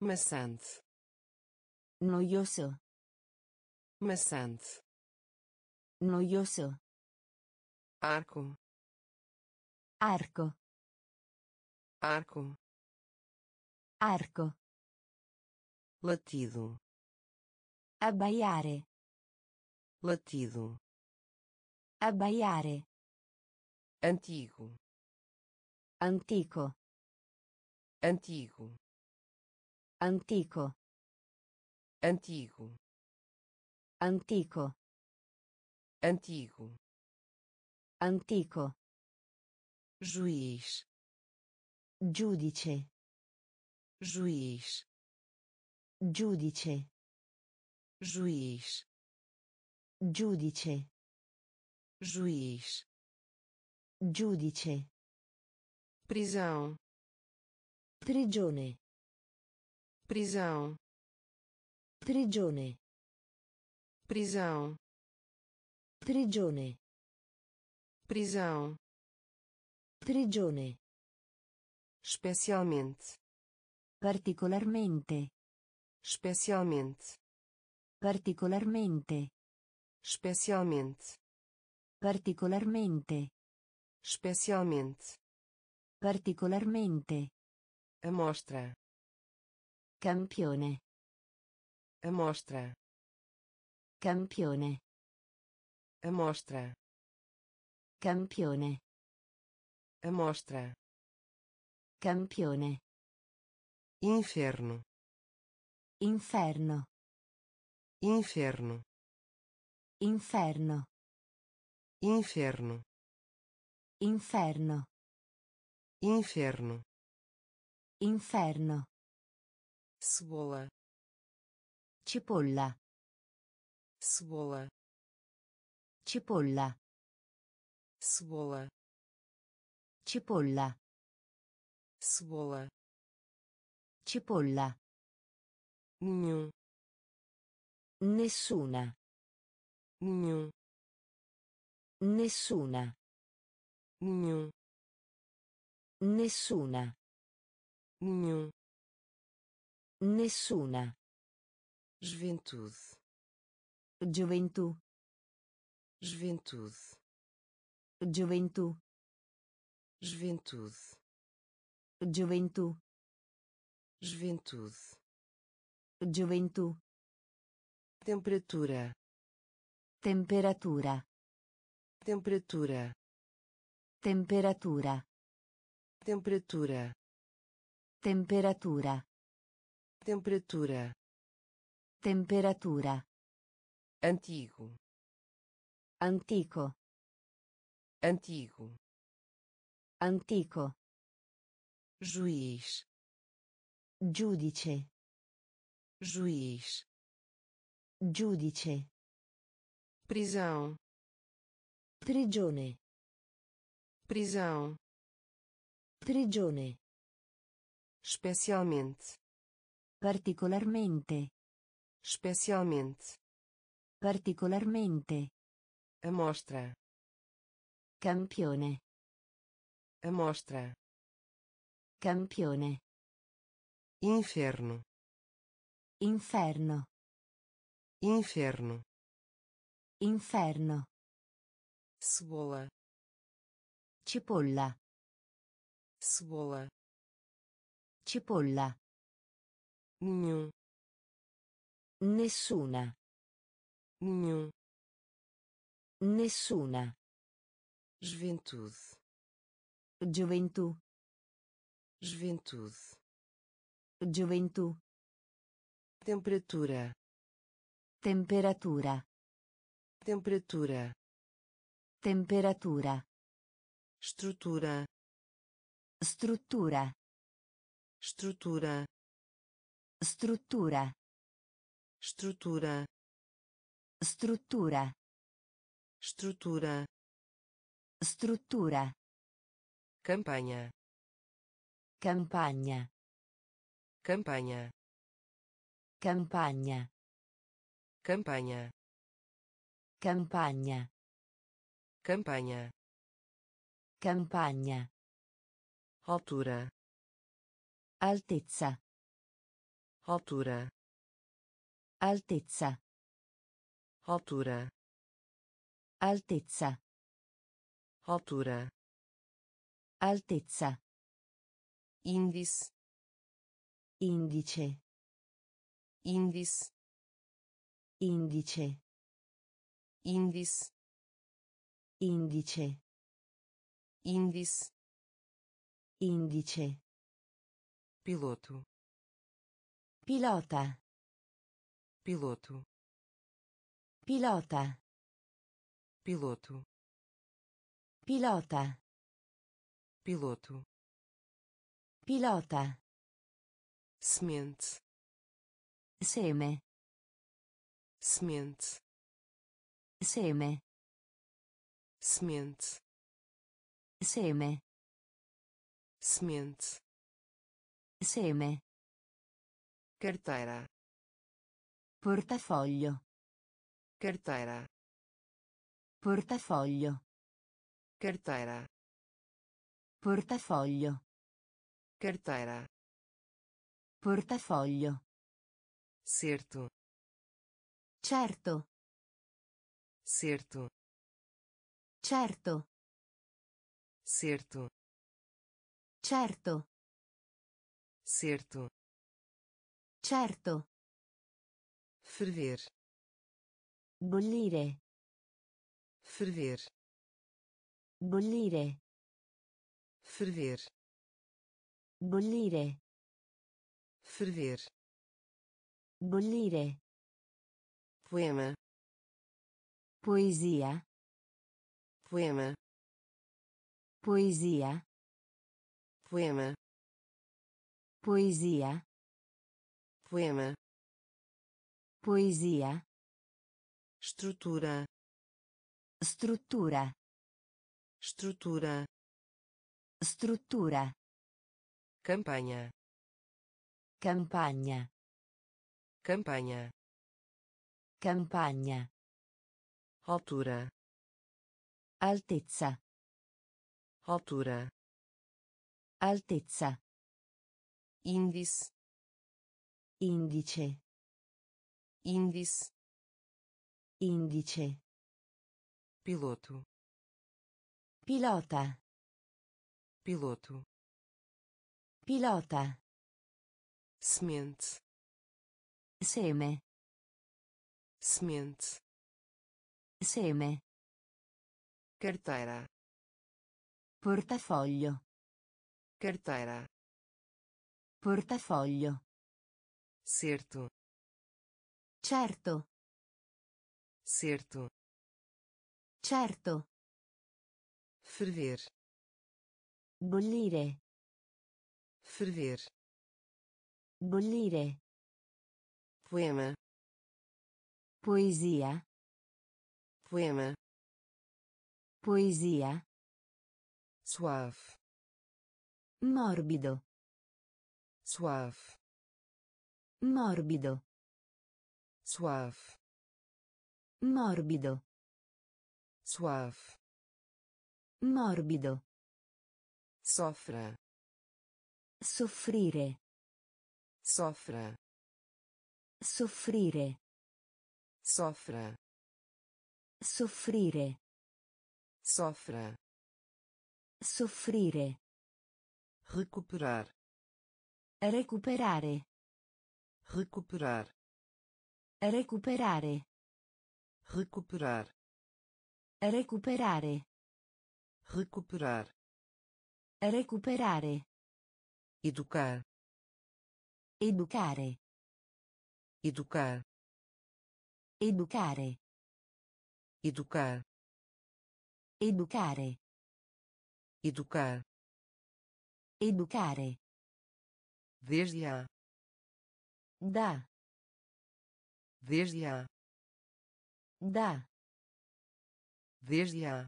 maçante Noioso. maçante Noioso. arco Arco. arco Arco. latido Abbaiare. latido Abbaiare. Antigo Antico. antigo Antico. antigo Antico. antigo Antico. juiz Giudice. juiz Giudice. juiz Giudice. juiz Giudice. prisão Prigione. prisão Prigione. prisão Prigione. prisão Prigione. especialmente Particolarmente. especialmente Particolarmente. especialmente Particolarmente. Especialmente Particolarmente. amostra Campione. amostra Campione. amostra Campione. amostra Campione. inferno Inferno. inferno Inferno. inferno Inferno. inferno Inferno. cebola Cipolla. cebola Cipolla. cebola Cipolla. cebola Cipolla. nenhum Nessuna. nenhum Nessuna. Nenhum Nessuna. nenhum Nessuna. juventude Gioventù. juventude Gioventù. juventude Gioventù. juventude Gioventù. temperatura Temperatura. temperatura Temperatura. temperatura Temperatura. temperatura Temperatura. antigo Antico. antigo Antico. juiz Giudice. juiz Giudice. prisão Prigione. Prisão Prigione. especialmente Particolarmente. especialmente Particolarmente. amostra Campione. amostra Campione. inferno Inferno. inferno Inferno. cebola Cipolla. cebola Cipolla. nenhum Nessuna. nenhum Nessuna. juventude Gioventù. juventude Gioventù. temperatura Temperatura. temperatura Temperatura estrutura. Estrutura. Estrutura. Estrutura. Estrutura. Estrutura. Estrutura. Estrutura. Campanha. Campanha. Campanha. Campanha. Campanha. Campanha. Campanha. Campagna. altura Altezza. altura Altezza. altura Altezza. altura Altezza. índice Indice. índice Indice. índice Indice. Índice Indice. piloto Pilota. piloto Pilota. piloto Pilota. piloto Pilota. semente Seme. semente Seme. semente Seme. semente Seme. carteira Portafoglio. carteira Portafoglio. carteira Portafoglio. carteira Portafoglio. certo Certo. certo Certo. Certo Certo. certo Certo. ferver Bollire. ferver Bollire. ferver Bollire. ferver Bollire. poema Poesia. poema Poesia. poema Poesia. poema Poesia. estrutura Struttura. estrutura Struttura. campanha Campagna. campanha Campagna. altura Altezza. Altura Altezza. índice Indice. índice Indice. piloto Pilota. piloto Pilota. semente Seme. semente Seme. carteira Portafoglio. carteira Portafoglio. certo Certo. certo Certo. ferver Bollire. ferver Bollire. poema Poesia. poema Poesia. Suave Morbido. suave Morbido. suave Morbido. suave Morbido. sofra Soffrire. sofra Soffrire. sofra Soffrire. sofra Soffrire. recuperar Recuperare. recuperar Recuperare. recuperar Recuperare. recuperar Recuperare. educar Educare. educar Educare. educar Educare. Educar Educare. desde a Da. desde a Da. desde a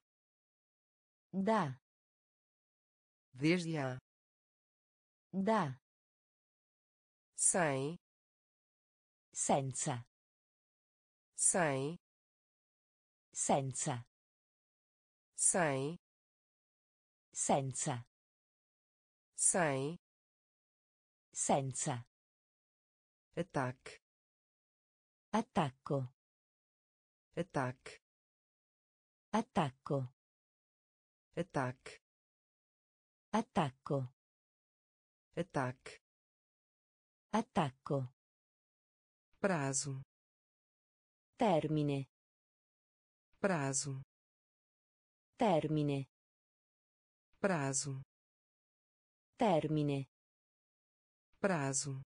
Da. desde a Da. sem Senza. sem Senza. sem Senza. sem Senza. ataque Attacco. ataque Attacco. ataque Attacco. ataque Attacco. prazo Termine. prazo Termine. Prazo Termine. prazo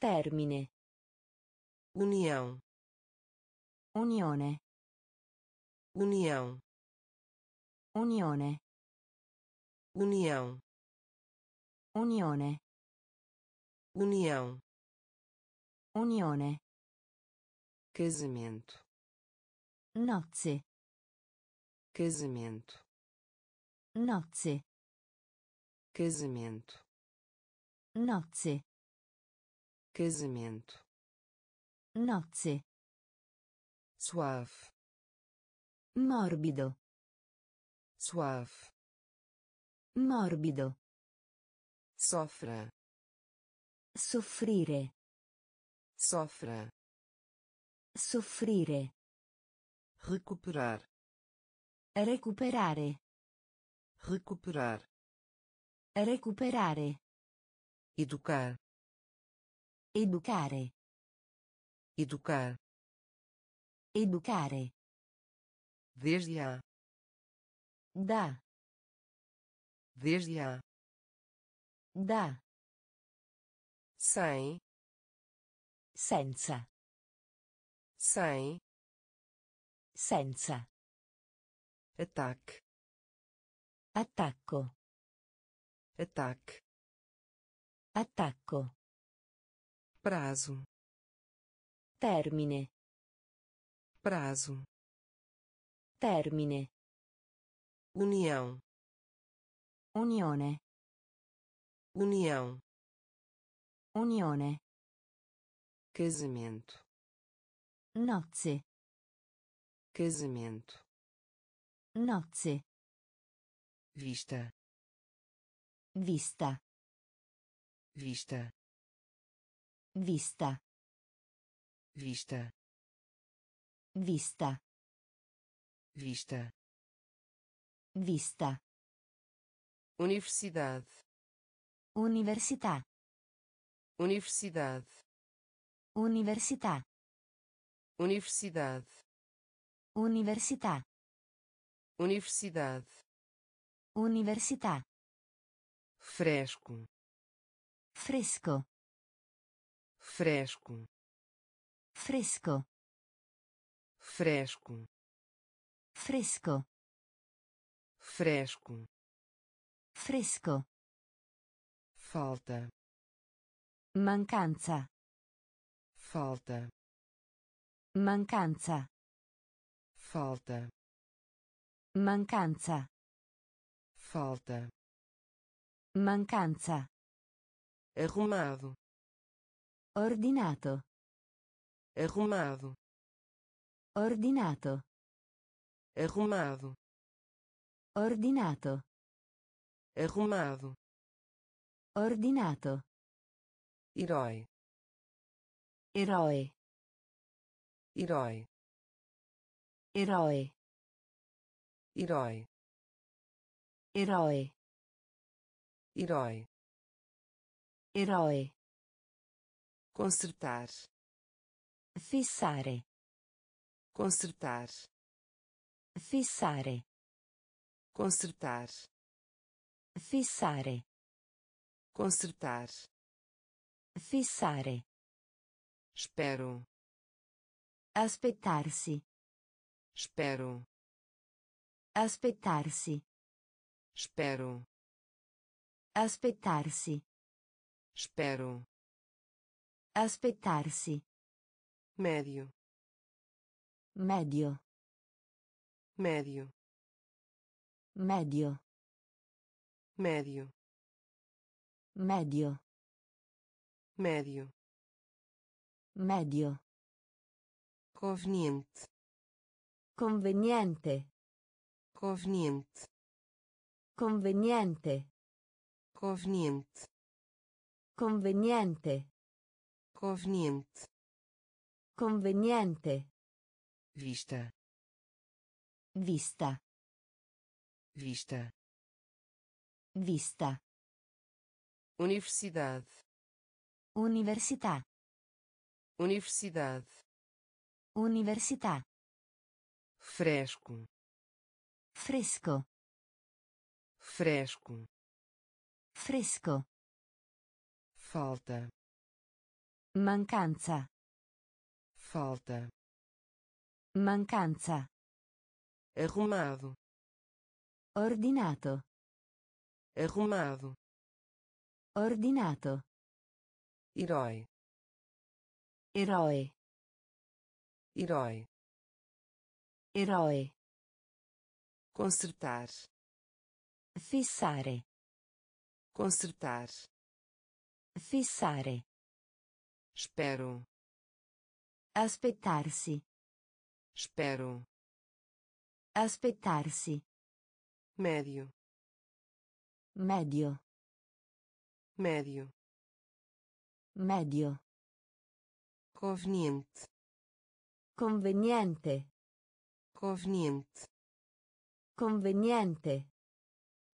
Termine. união Unione. união Unione. união Unione. união Unione. casamento Nozze. casamento Nozze. casamento Nozze. casamento Nozze. suave Morbido. suave Morbido. sofra Soffrire. sofra Soffrire. recuperar Recuperare. Recuperar Recuperare. educar Educare. educar Educare. desde a Da. desde a Da. sem Senza. sem Senza. ataque Attacco. ataque Attacco. prazo Termine. prazo Termine. união Unione. união Unione. casamento Nozze. casamento Nozze. Vista Vista. vista Vista. vista Vista. vista Vista. universidade Università. universidade Università. universidade Università. universidade Università. fresco Fresco. fresco Fresco. fresco Fresco. fresco Fresco. falta Mancanza. falta Mancanza. falta Mancanza. Falta Mancanza. arrumado Ordinato. arrumado Ordinato. arrumado Ordinato. arrumado Ordinato. herói Eroe. herói Eroe. herói Eroe. herói Eroe. consertar Fissare. consertar Fissare. consertar Fissare. consertar Fissare. espero Aspettarsi. espero Aspettarsi. Espero Aspettarsi. espero Aspettarsi. médio Medio. médio Medio. médio Medio. médio Medio. conveniente Conveniente. conveniente Conveniente. conveniente Conveniente. conveniente Conveniente. vista Vista. vista Vista. universidade Università. universidade Università. fresco Fresco. Fresco Fresco. falta Mancanza. falta Mancanza. arrumado Ordinato. arrumado Ordinato. herói Eroe. herói Eroe. consertar Fissare. consertar Fissare. espero Aspettarsi. espero Aspettarsi. médio Medio. médio Medio. conveniente Conveniente. conveniente Conveniente.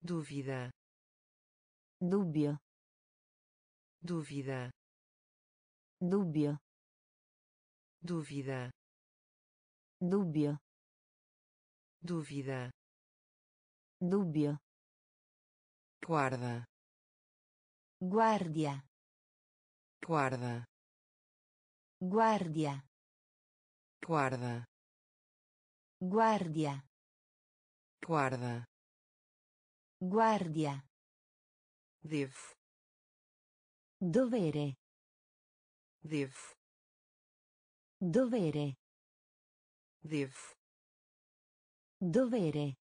Dúvida Dubbio. dúvida Dubbio. dúvida Dubbio. dúvida Dubbio. guarda Guardia. guarda Guardia. guarda Guardia. guarda Guardia. devo Dovere. devo Dovere. devo Dovere.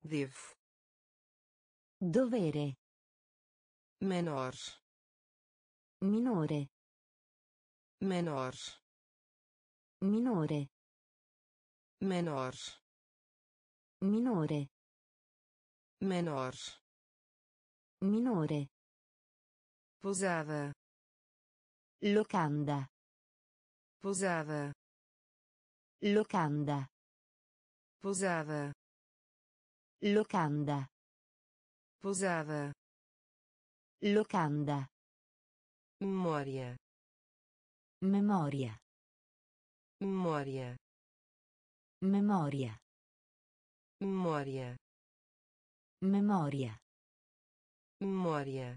devo Dovere. menor Minore. menor Minore. menor Minore. Menor Minore. pousada Locanda. pousada Locanda. pousada Locanda. pousada Locanda. memória Memoria. memória Memoria. memória Memoria. memória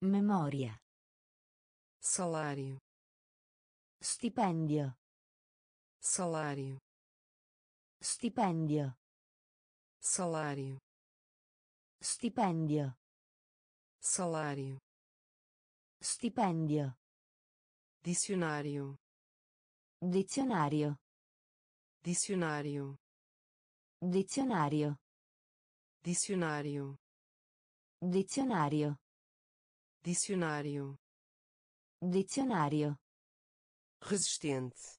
Memoria. salário Stipendio. salário Stipendio. salário Stipendio. salário Stipendio. dicionário Dizionario. dicionário Dizionario. Dicionário Dizionario. dicionário Dizionario. resistente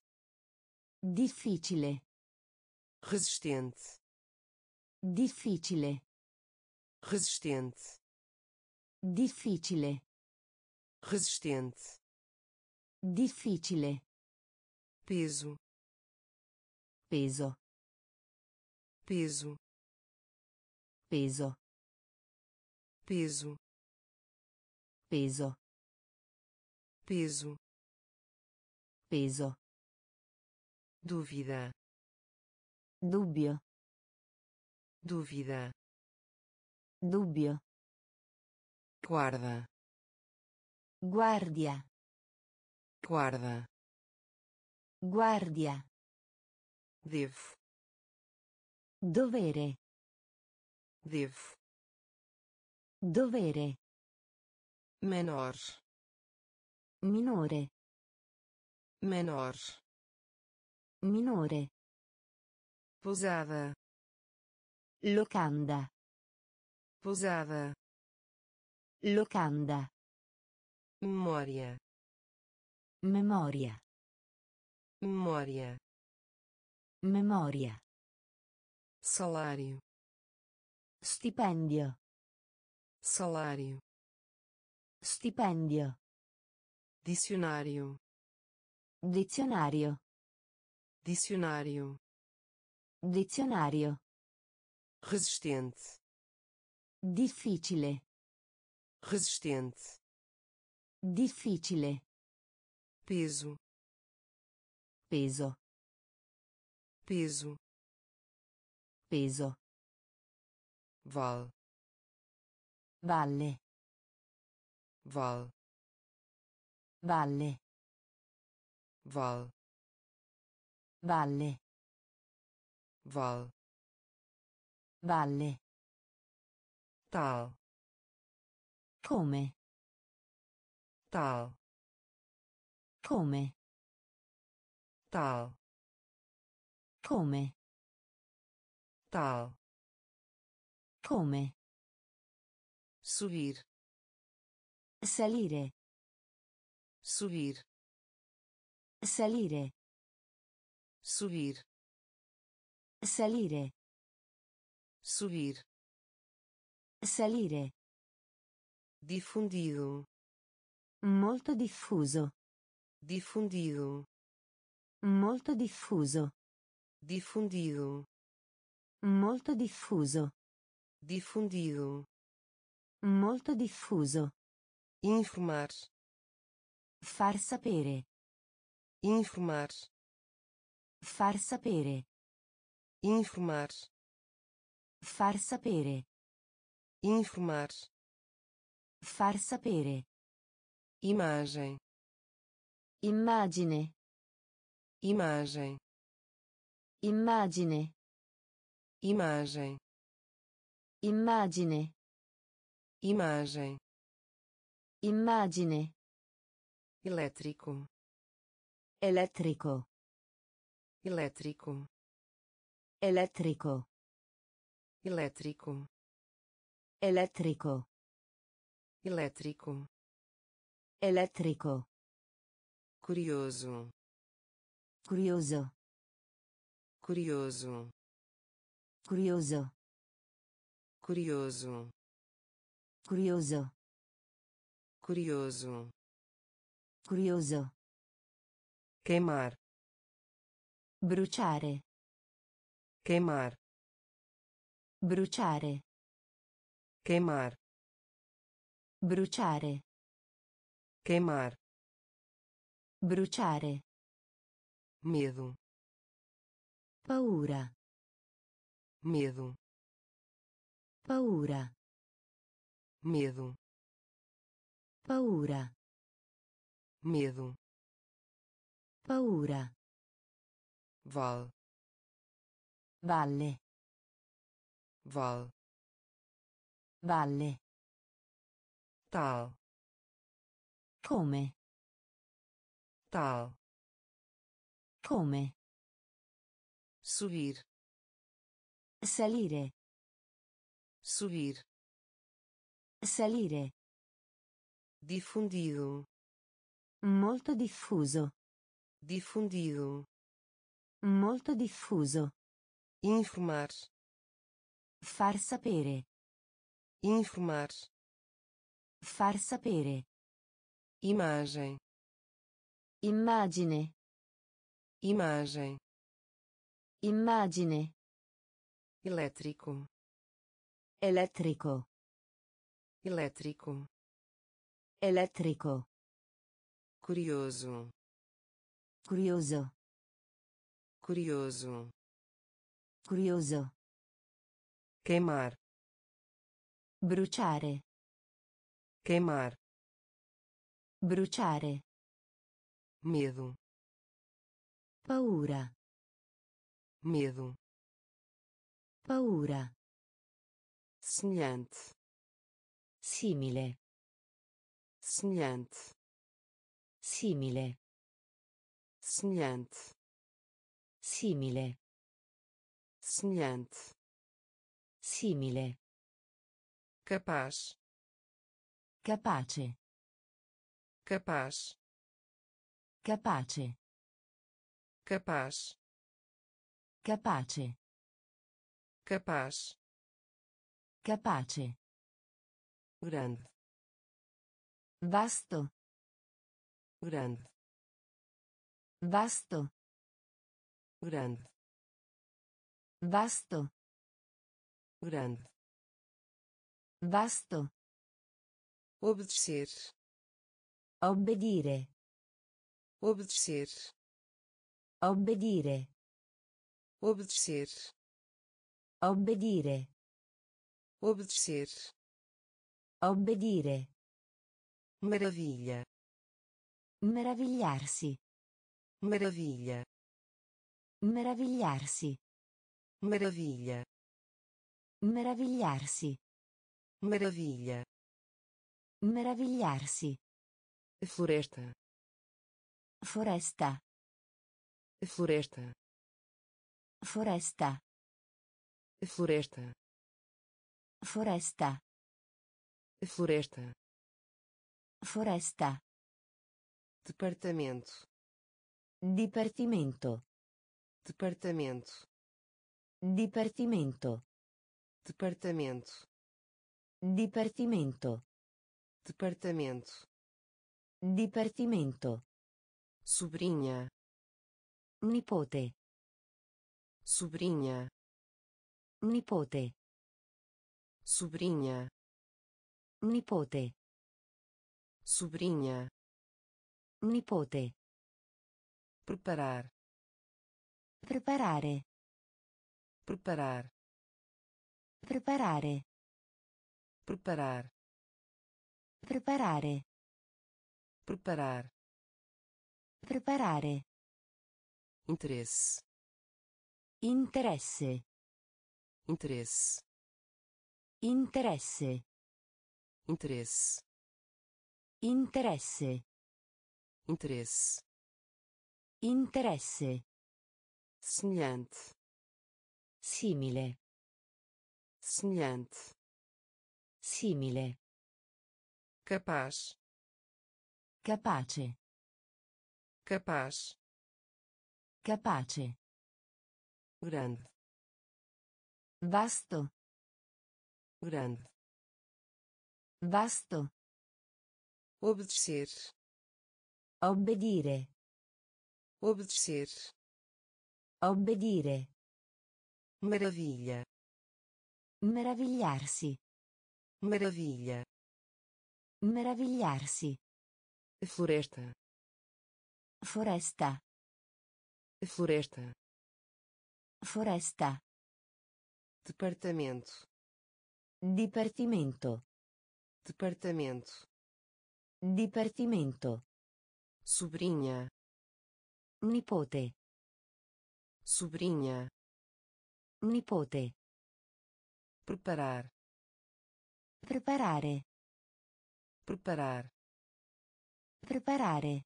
Difficile. resistente Difficile. resistente Difficile. resistente Difficile. peso Peso. peso Peso. peso Peso. peso Peso. dúvida Dubbio. dúvida Dubbio. guarda Guardia. guarda Guardia. devo Dovere. Devo Dovere. menor Minore. menor Minore. pousada Locanda. pousada Locanda. memória Memoria. memória Memoria. salário Stipendio. salário Stipendio. dicionário Dizionario. dicionário Dizionario. resistente Difficile. resistente Difficile. peso Peso. peso Peso. Val Valle. val Valle. val Valle. val Valle. tal Come. tal Come. tal Come. tal Come. subir Salire. subir Salire. subir Salire. subir Salire. difundido Molto diffuso. difundido Molto diffuso. difundido Molto diffuso. Difundido. Molto diffuso. Informar. Far sapere. Informar. Far sapere. Informar. Far sapere. Informar. Far sapere. Imagem. Immagine. Imagem. Immagine. Imagem. Immagine. Imagem. Immagine. Elétrico. Elettrico. Elétrico. Elettrico. Elétrico. Elettrico. Elétrico. Elettrico. Curioso. Curioso. Curioso. Curioso. Curioso. Curioso. Curioso. Curioso. Queimar. Bruciare. Queimar. Bruciare. Queimar. Bruciare. Queimar. Bruciare. Medo. Paura. Medo. Paura. Medo. Paura. Medo. Paura. Val. Valle. Val. Valle. Tal. Come? Tal. Come? Subir. Salire. Subir. Salire. Difundido. Molto diffuso. Difundido. Molto diffuso. Informar. Far sapere. Informar. Far sapere. Imagem. Immagine. Imagem. Immagine. Elétrico. Elettrico. Elétrico. Elettrico. Curioso. Curioso. Curioso. Curioso. Queimar. Bruciare. Queimar. Bruciare. Medo. Paura. Medo. Paura. Snient. Simile. Snient. Simile. Snient. Simile. Snient. Simile. Capace. Capace. Capace. Capace. Capace. Capace. Capace. Capace. Grande. Vasto. Grande. Vasto. Grande. Vasto. Grande. Vasto. Obedecer. Obbedire. Obedecer. Obbedire. Obedecer. Obbedire. Obedecer. Obbedire. Maravilha. Meravigliarsi. Maravilha. Meravigliarsi. Maravilha. Meravigliarsi. Maravilha. Meravigliarsi. Floresta. Foresta. Floresta. Foresta. Floresta. Foresta. Floresta. Foresta. Departamento. Dipartimento. Departamento. Dipartimento. Departamento. Dipartimento. Departamento. Dipartimento. Sobrinha. Nipote. Sobrinha. Nipote. Sobrinha, Nipote. sobrinha, Nipote. preparar, Preparare. preparar, Preparare. preparar, Preparare. preparar, Preparare. interesse, Interesse. interesse, Interesse. interesse, Interesse. interesse, Interesse. semelhante, Simile. semelhante, Simile. capaz, Capace. capaz, Capace. grande, Vasto. Grande, Vasto. obedecer, Obbedire. obedecer, Obbedire. maravilha, Meravigliarsi. maravilha, Meravigliarsi. floresta, Foresta. floresta, Foresta. departamento, Dipartimento. departamento, Dipartimento. sobrinha, Nipote. sobrinha, Nipote. preparar, Preparare. preparar, Preparare.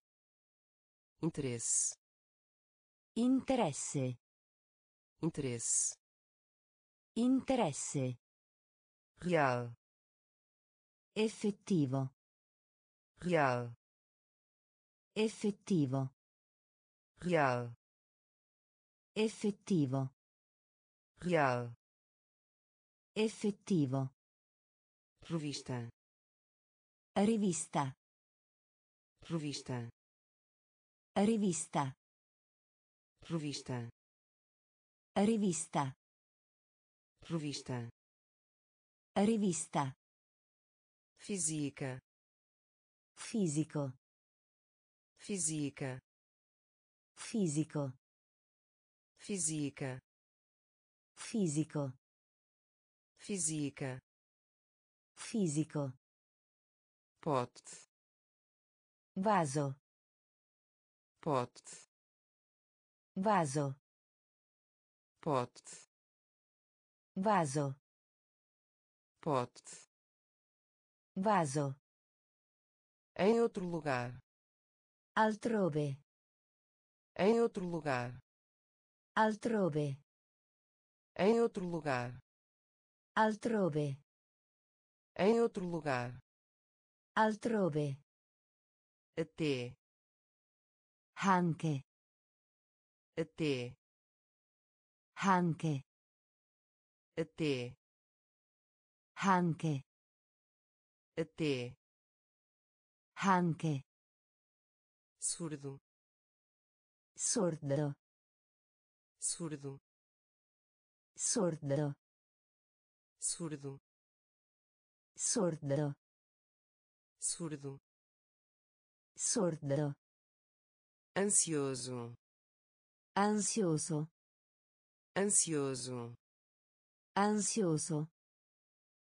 interesse, Interesse. interesse, Interesse. Real, Effettivo. real, Effettivo. real, Effettivo. real, Effettivo. revista, Rivista. revista, Rivista. revista, Rivista. revista, Rivista. física, Fisico. física, Fisico. física, Fisico. física, Fisico. pote, Vaso. pote, Vaso. pote, Vaso. Pote, Vaso. em outro lugar, Altrove. em outro lugar, Altrove. em outro lugar, Altrove. em outro lugar, Altrove. até, Anche. até, Anche. até, Anche. até, Anche. surdo, Sordo. surdo, Sordo. surdo, Sordo. surdo, Sordo. ansioso, Ansioso. ansioso, Ansioso.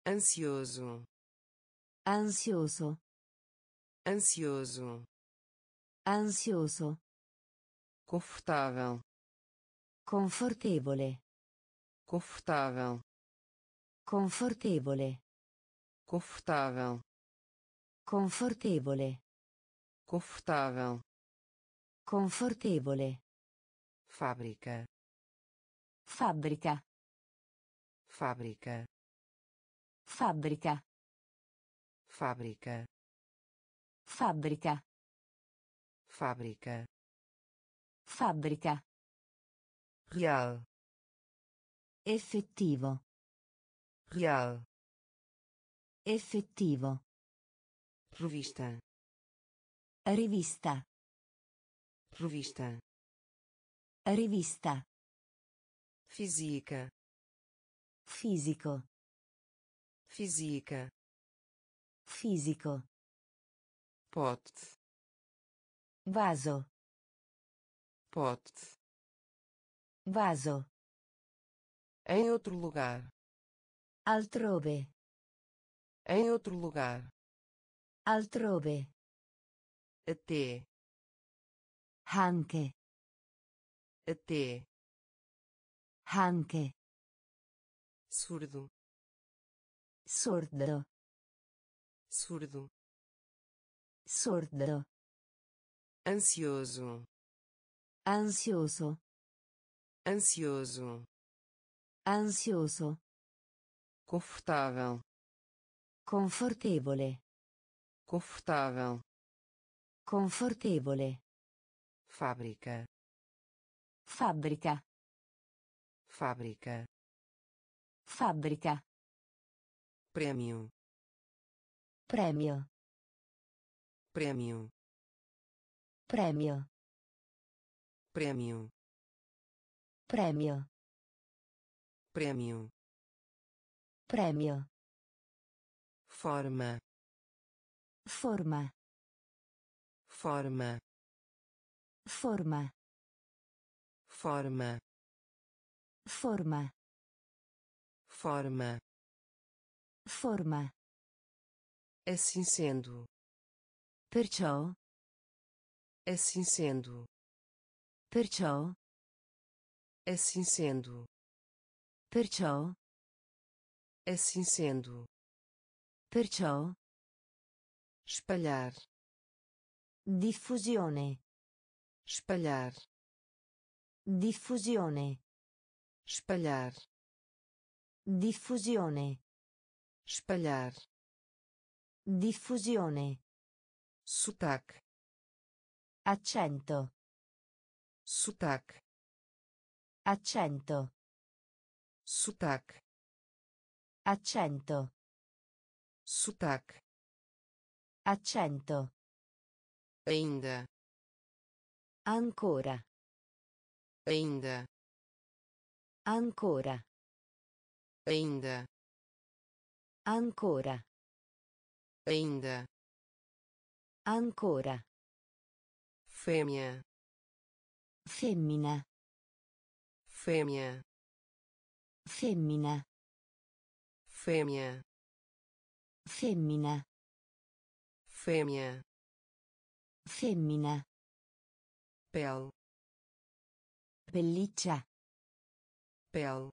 Ansioso, Ansioso. ansioso, Ansioso. confortável, Confortevole. confortável, Confortevole. confortável, Confortevole. confortável, Confortevole. fábrica, Fabbrica. fábrica, Fabbrica. fábrica, Fabbrica. fábrica, Fabbrica. real, Effettivo. real, Effettivo. revista, Rivista. revista, Rivista. física, Fisico. Física Fisico. pote Vaso. pote Vaso. em outro lugar Altrove. em outro lugar Altrove. até Anche. até Anche. surdo Sordo. surdo Sordo. ansioso Ansioso. ansioso Ansioso. confortável Confortevole. confortável Confortevole. fábrica Fabbrica. fábrica Fabbrica. Prêmio Premio. prêmio Premio. prêmio Premio. prêmio Premio. forma Forma. forma Forma. forma Forma. forma Forma. assim sendo Perciò. assim sendo Perciò. assim sendo Perciò. assim sendo Perciò. espalhar Diffusione. espalhar Diffusione. espalhar Diffusione. Espalhar Diffusione. sotaque Accento. sotaque Accento. sotaque Accento. sotaque Accento. ainda Ancora. ainda Ancora. ainda Ancora. ainda Ancora. fêmea Femmina. fêmea Femmina. fêmea Femmina. fêmea Femmina. pele Pelliccia. pele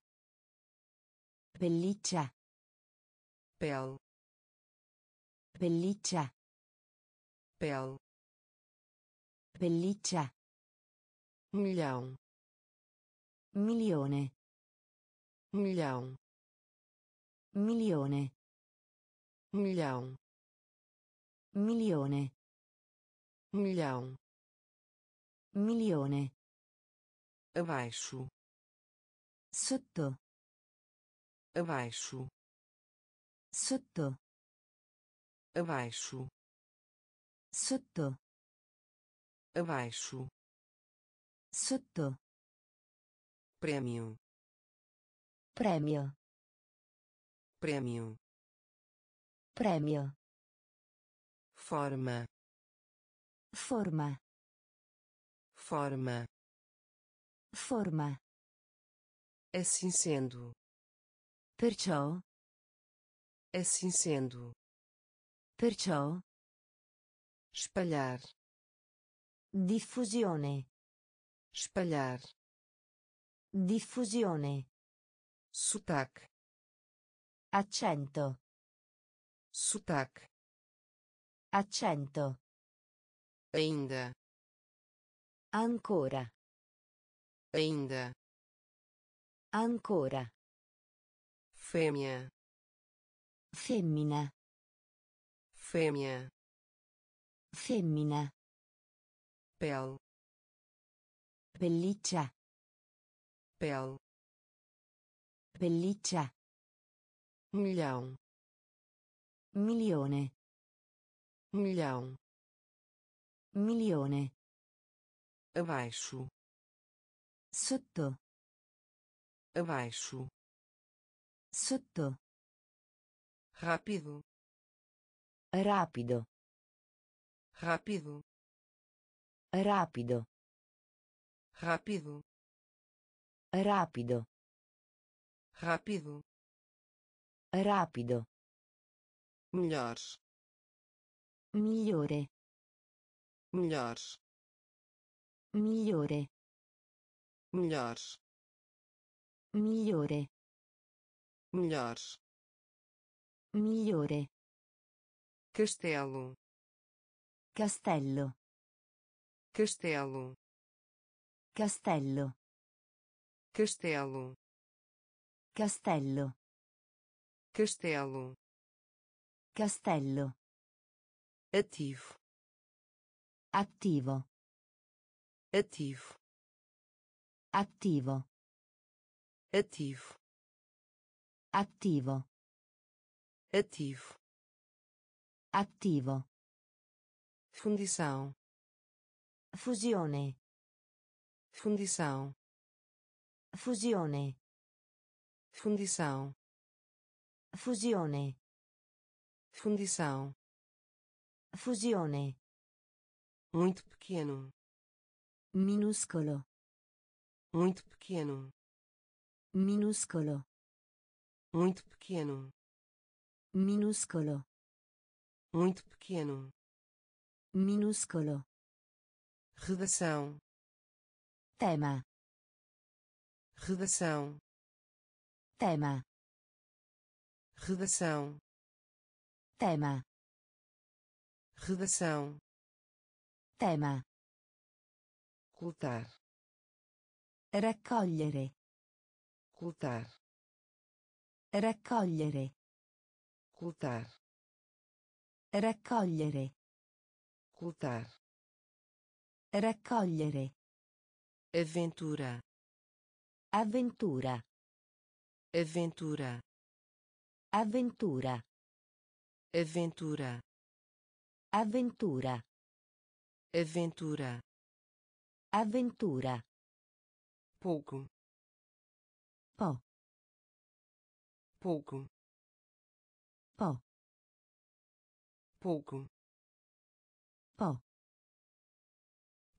Pelliccia. Pele Pelliccia. pele Pelliccia. milhão Milione. milhão Milione. milhão Milione. milhão Milione. abaixo Sotto. abaixo Sotto. abaixo Sotto. abaixo Sotto. prêmio Premio. prêmio Premio. forma Forma. forma Forma. assim sendo Perciò. Assim sendo Perciò. espalhar Diffusione. espalhar Diffusione. sotaque Accento. sotaque Accento. ainda Ancora. ainda Ancora. fêmea Femmina. fêmea Femmina. pele Pelliccia. pele Pelliccia. milhão Milione. milhão Milione. abaixo Sotto. abaixo Sotto. Rápido Rapido. rápido Rapido. rápido Rapido. rápido Rapido. melhores Migliore. melhores Migliore. melhores Migliore. melhores Migliore. castelo Castello. castelo Castello. castelo Castello. castelo Castello. ativo Attivo. ativo Attivo. ativo Attivo. Ativo Attivo. fundição Fusione. fundição Fusione. fundição Fusione. fundição Fusione. muito pequeno Minuscolo. muito pequeno Minuscolo. muito pequeno Minuscolo. muito pequeno Minuscolo. redação Tema. redação Tema. redação Tema. redação Tema. cultar Raccogliere. cultar Raccogliere. Cultar Raccogliere. cultar Raccogliere. aventura Avventura. aventura Avventura. aventura Avventura. aventura Avventura. pouco Po. pouco Po. pouco Po.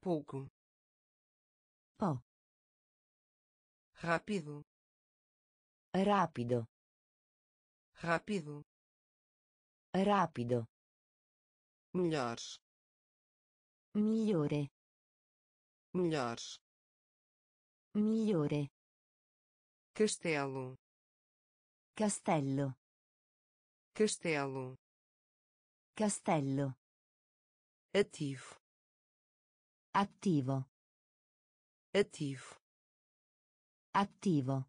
pouco Po. rápido Rapido. rápido Rapido. melhores Migliore. melhores Migliore. castelo Castello. Castelo Castello. ativo Attivo. ativo Attivo.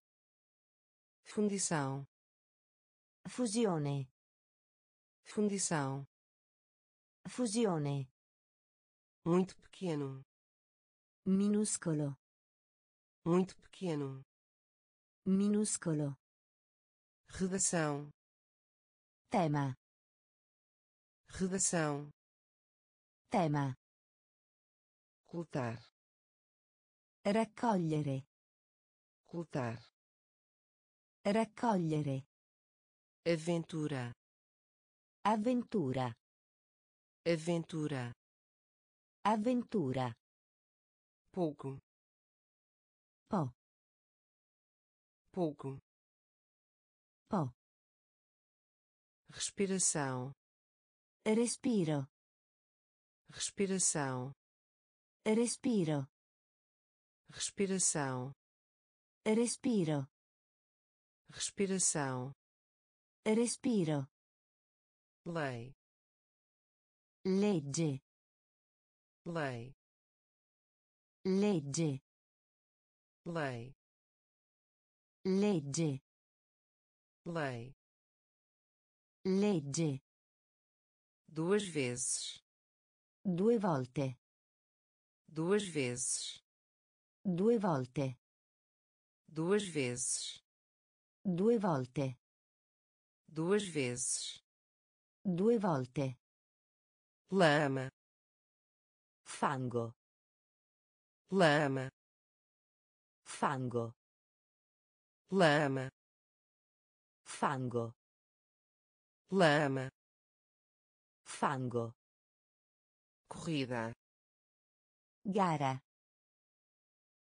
fundição Fusione. fundição Fusione. muito pequeno Minuscolo. muito pequeno Minuscolo. redação Tema. redação Tema. cultar Raccogliere. cultar Raccogliere. aventura Avventura. aventura Avventura. pouco Po. pouco Po. Respiração Respiro. respiração Respiro. respiração Respiro. respiração Respiro. lei Legge. lei Legge. lei Legge. lei Legge. duas vezes Due volte. duas vezes Due volte. duas vezes Due volte. duas vezes Due volte. lama Fango. lama Fango. lama Fango. Lama, fango, corrida, gara,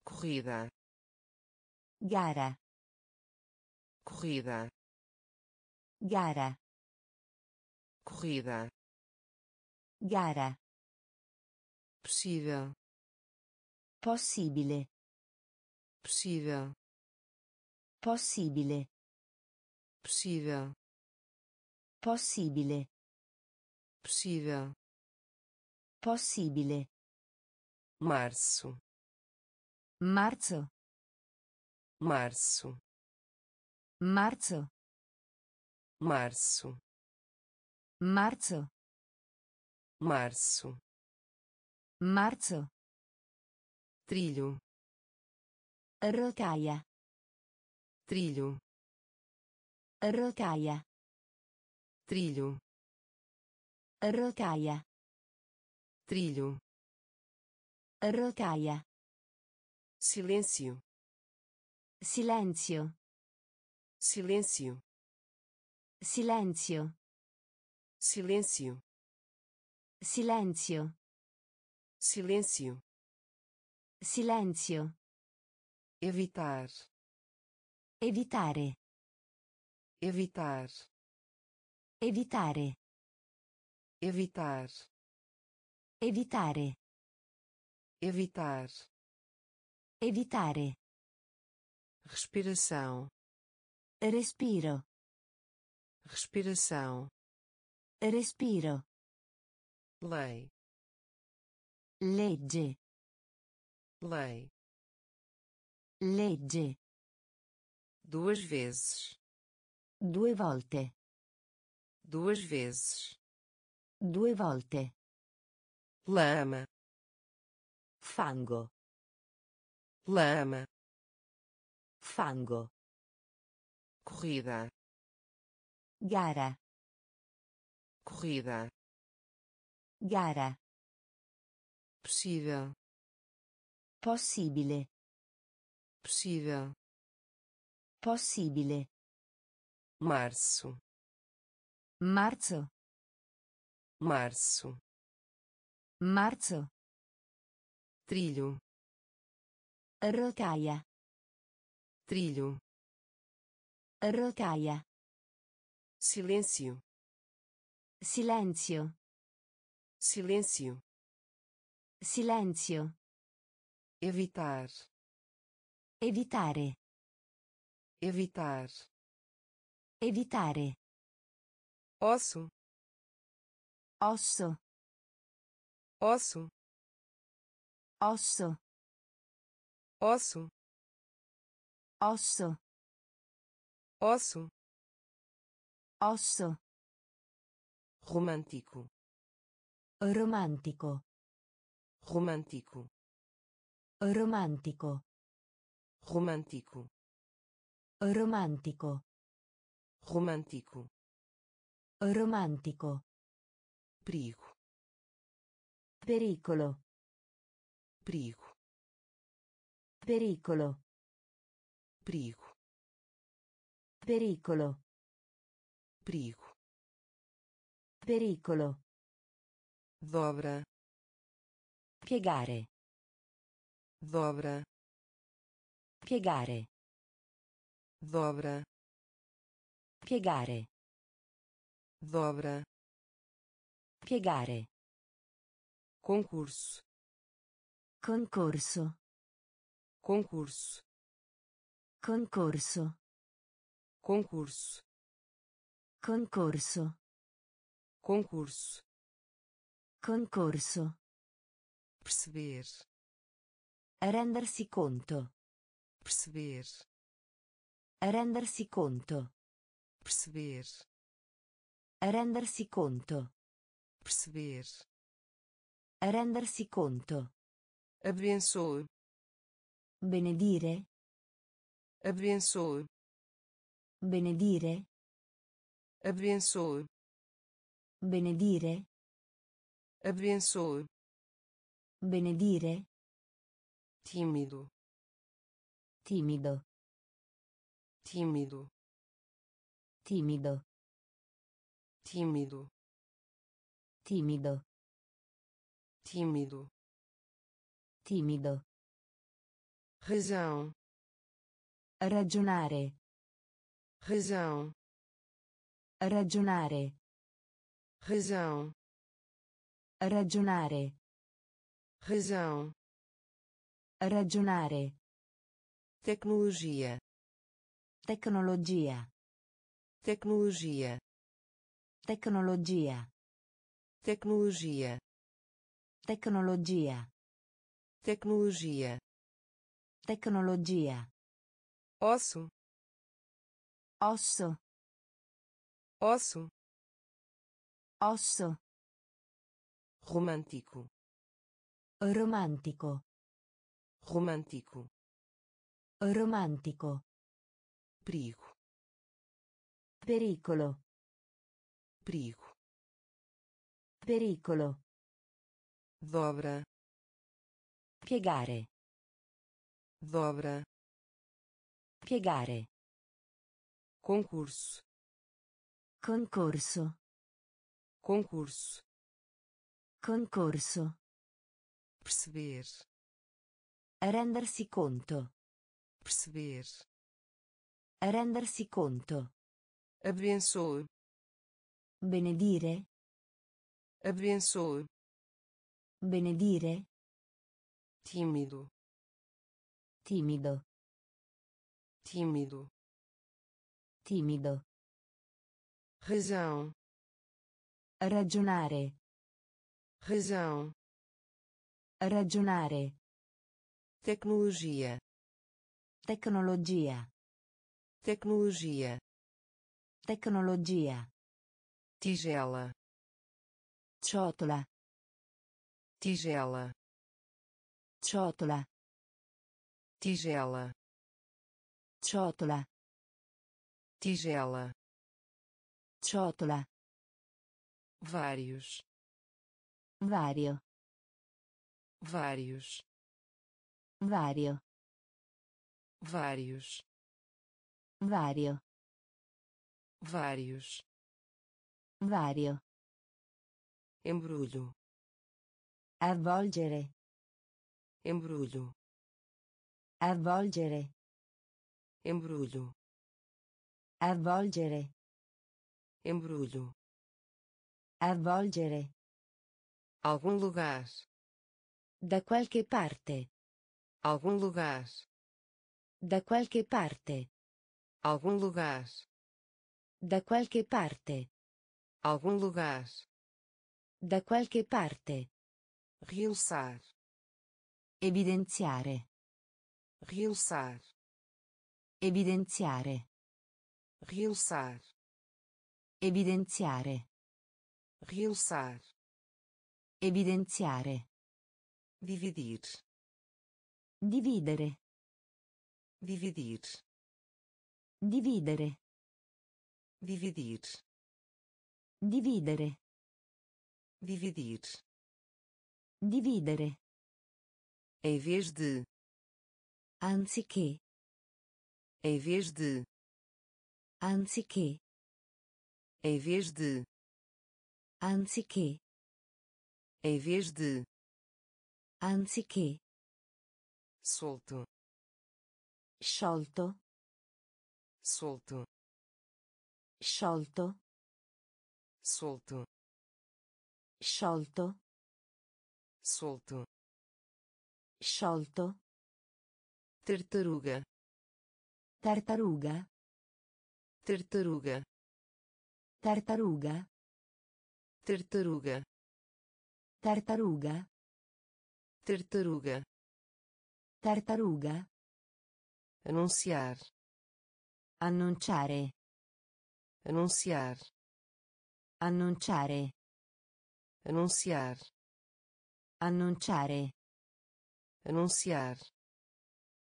corrida, gara, corrida, gara, corrida, gara, possível, possibile, possível, possibile, possível, possibile, possível, possibile, março, marzo, março, marzo, março, marzo, março, marzo, trilho, rotaia, trilho, rotaia, trilho, rotaia, trilho, rotaia, silêncio, silenzio, silêncio, silenzio, silêncio, silenzio, silêncio, silenzio, evitar, evitare, evitar, evitare, evitar, evitare, evitar, evitare, respiração, respiro, respiração, respiro, lei, legge, lei, legge, duas vezes, due volte, duas vezes, due volte, lama, fango, lama, fango, corrida, gara, corrida, gara, possível, possibile, possível, possibile, março, marzo, março, marzo, trilho, rotaia, trilho, rotaia, silêncio, silenzio, silêncio, silenzio, evitar, evitare, evitar, evitare, osso, osso, osso, osso, osso, osso, osso, osso, romântico, romantico, romântico, romantico, romântico, romantico, romântico, romantico, perigo, pericolo, perigo, pericolo, perigo, pericolo, perigo, pericolo, dobra, piegare, dobra, piegare, dobra, piegare, dobra, piegare, concurso, concorso, concurso, concorso, concurso, concorso, concurso, concorso, perceber, rendersi conto, perceber, rendersi conto, perceber, rendersi conto, perceber, rendersi conto, abençoe, benedire, abençoe, benedire, abençoe, benedire, abençoe, benedire, tímido, timido, tímido, timido, tímido Timido. tímido Timido. razão Ragionare. razão Ragionare. razão Ragionare. razão Ragionare. tecnologia Tecnologia. tecnologia Tecnologia. tecnologia Tecnologia. tecnologia Tecnologia. osso Osso. osso Osso. romântico Romantico. romântico Romantico. perigo Pericolo. Perigo Pericolo. dobra Piegare. dobra Piegare. concurso Concorso. concurso Concorso. perceber Rendersi conto. perceber Rendersi conto. abençoe Benedire. abençoe Benedire. tímido Timido. tímido Timido. razão Ragionare. razão Ragionare. tecnologia Tecnologia. tecnologia Tecnologia. Tigela Ciotola. tigela Ciotola. tigela Ciotola. tigela Ciotola. vários Vario. vários Vario. vários Vario. vários Vario. embrulho Avvolgere. embrulho Avvolgere. embrulho Avvolgere. embrulho Avvolgere. algum lugar Da qualche parte. algum lugar Da qualche parte. algum lugar Da qualche parte. Algum lugar Da qualche parte. realçar Evidenziare. realçar Evidenziare. realçar Evidenziare. realçar Evidenziare. dividir Dividere. dividir Dividere. dividir Dividere. dividir Dividere. em vez de Anziché. em vez de Anziché. em vez de Anziché. em vez de Anziché. solto Sciolto. solto Sciolto. Solto Sciolto. solto Sciolto. tartaruga Tartaruga. tartaruga Tartaruga. tartaruga Tartaruga. tartaruga Tartaruga. anunciar Annunciare. anunciar Annunciare. anunciar Annunciare. anunciar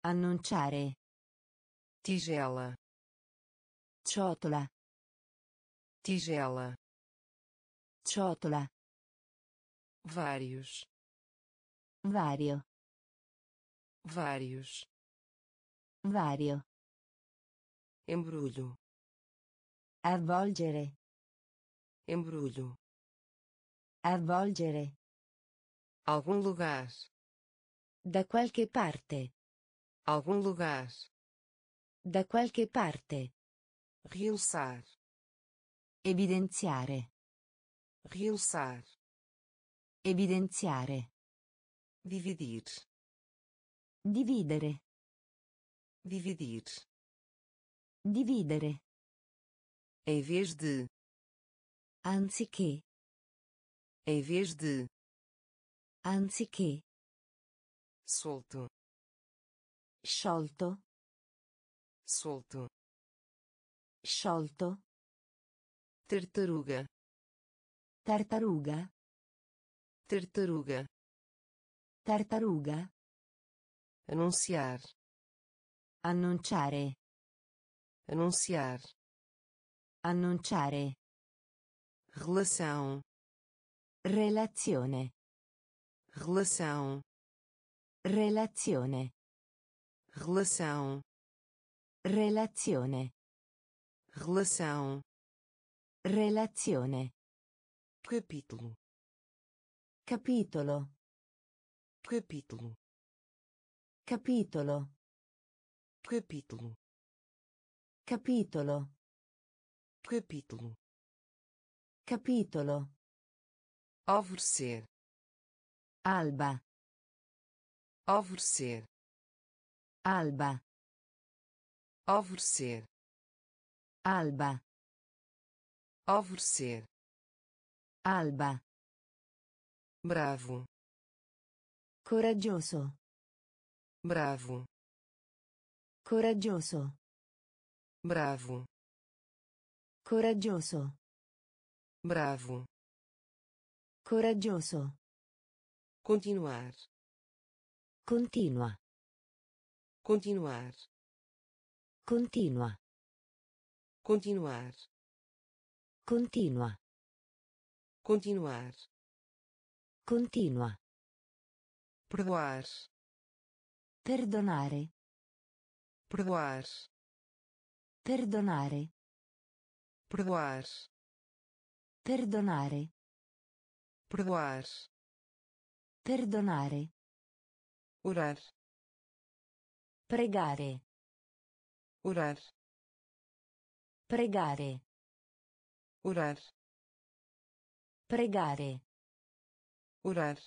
Annunciare. tigela Ciotola. tigela Ciotola. vários Vario. vários Vario. embrulho Avvolgere. Embrulho Avvolgere. algum lugar Da qualche parte. algum lugar Da qualche parte. realçar Evidenziare. realçar Evidenziare. dividir Dividere. dividir Dividere. em vez de Anziché. em vez de Anziché. solto Sciolto. solto Sciolto. tartaruga Tartaruga. tartaruga Tartaruga. anunciar Annunciare. anunciar Annunciare. Relação Relazione. relação Relazione. relação Relazione. relação Relazione. capítulo Capitolo. capítulo Capitolo. capítulo Capitolo. capítulo Capitolo. alvorecer Alba. alvorecer Alba. alvorecer Alba. alvorecer Alba. bravo Coraggioso. bravo Coraggioso. bravo Coraggioso. Bravo Coraggioso. continuar Continua. continuar Continua. continuar Continua. continuar Continua. perdoar Perdonare. perdoar Perdonare. perdoar Perdonare. perdoar Perdonare. orar Pregare. orar Pregare. orar Pregare. orar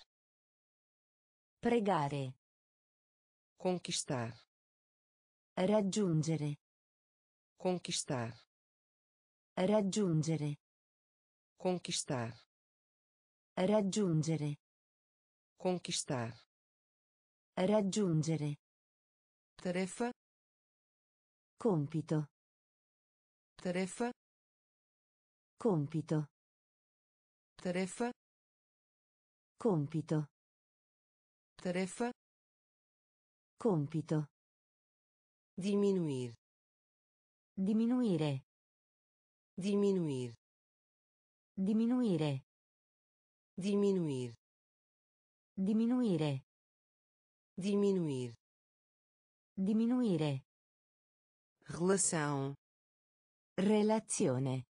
Pregare. conquistar Raggiungere. conquistar Raggiungere. Conquistar Raggiungere. conquistar Raggiungere. tarefa Compito. tarefa Compito. tarefa Compito. tarefa Compito. diminuir Diminuire. diminuir Diminuire. diminuir Diminuire. diminuir Diminuire. relação Relazione.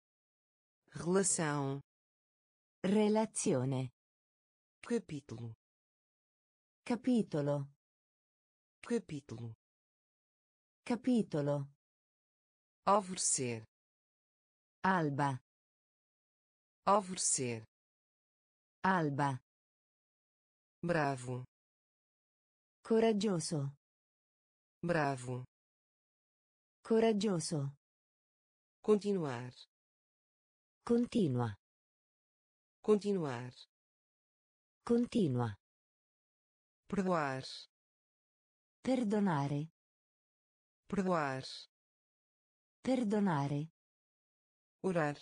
relação Relazione. capítulo Capitolo. capítulo Capitolo. alvorecer Alba. Alvorecer Alba. bravo Coraggioso. bravo Coraggioso. continuar Continua. continuar Continua. perdoar Perdonare. perdoar Perdonare. orar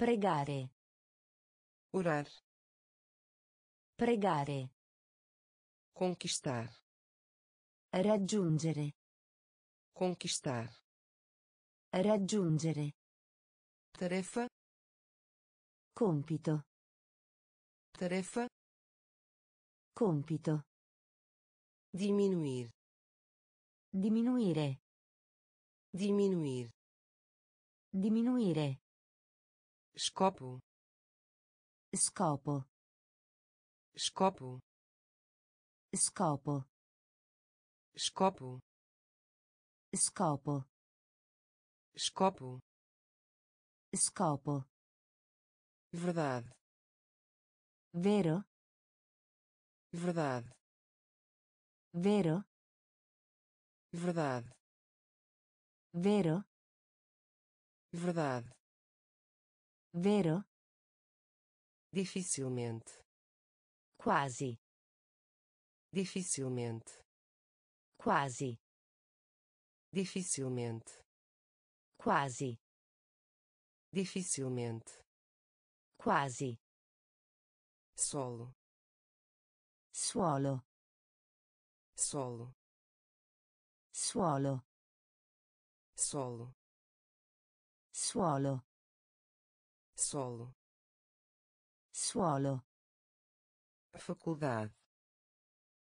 Pregare. orar Pregare. conquistar Raggiungere. conquistar Raggiungere. tarefa Compito. tarefa Compito. diminuir Diminuire. diminuir Diminuire. Scopo. Scopo. Scopo. Scopo. Scopo. Scopo. Scopo. Scopo. Verdade. Vero? Verdade. Vero? Verdade. Vero? Verdade. Vero? Dificilmente. Quasi. Dificilmente. Quasi. Dificilmente. Quasi. Dificilmente. Quasi. Solo. Suolo. Solo. Suolo. Solo. Suolo. Solo. Suolo. Faculdade.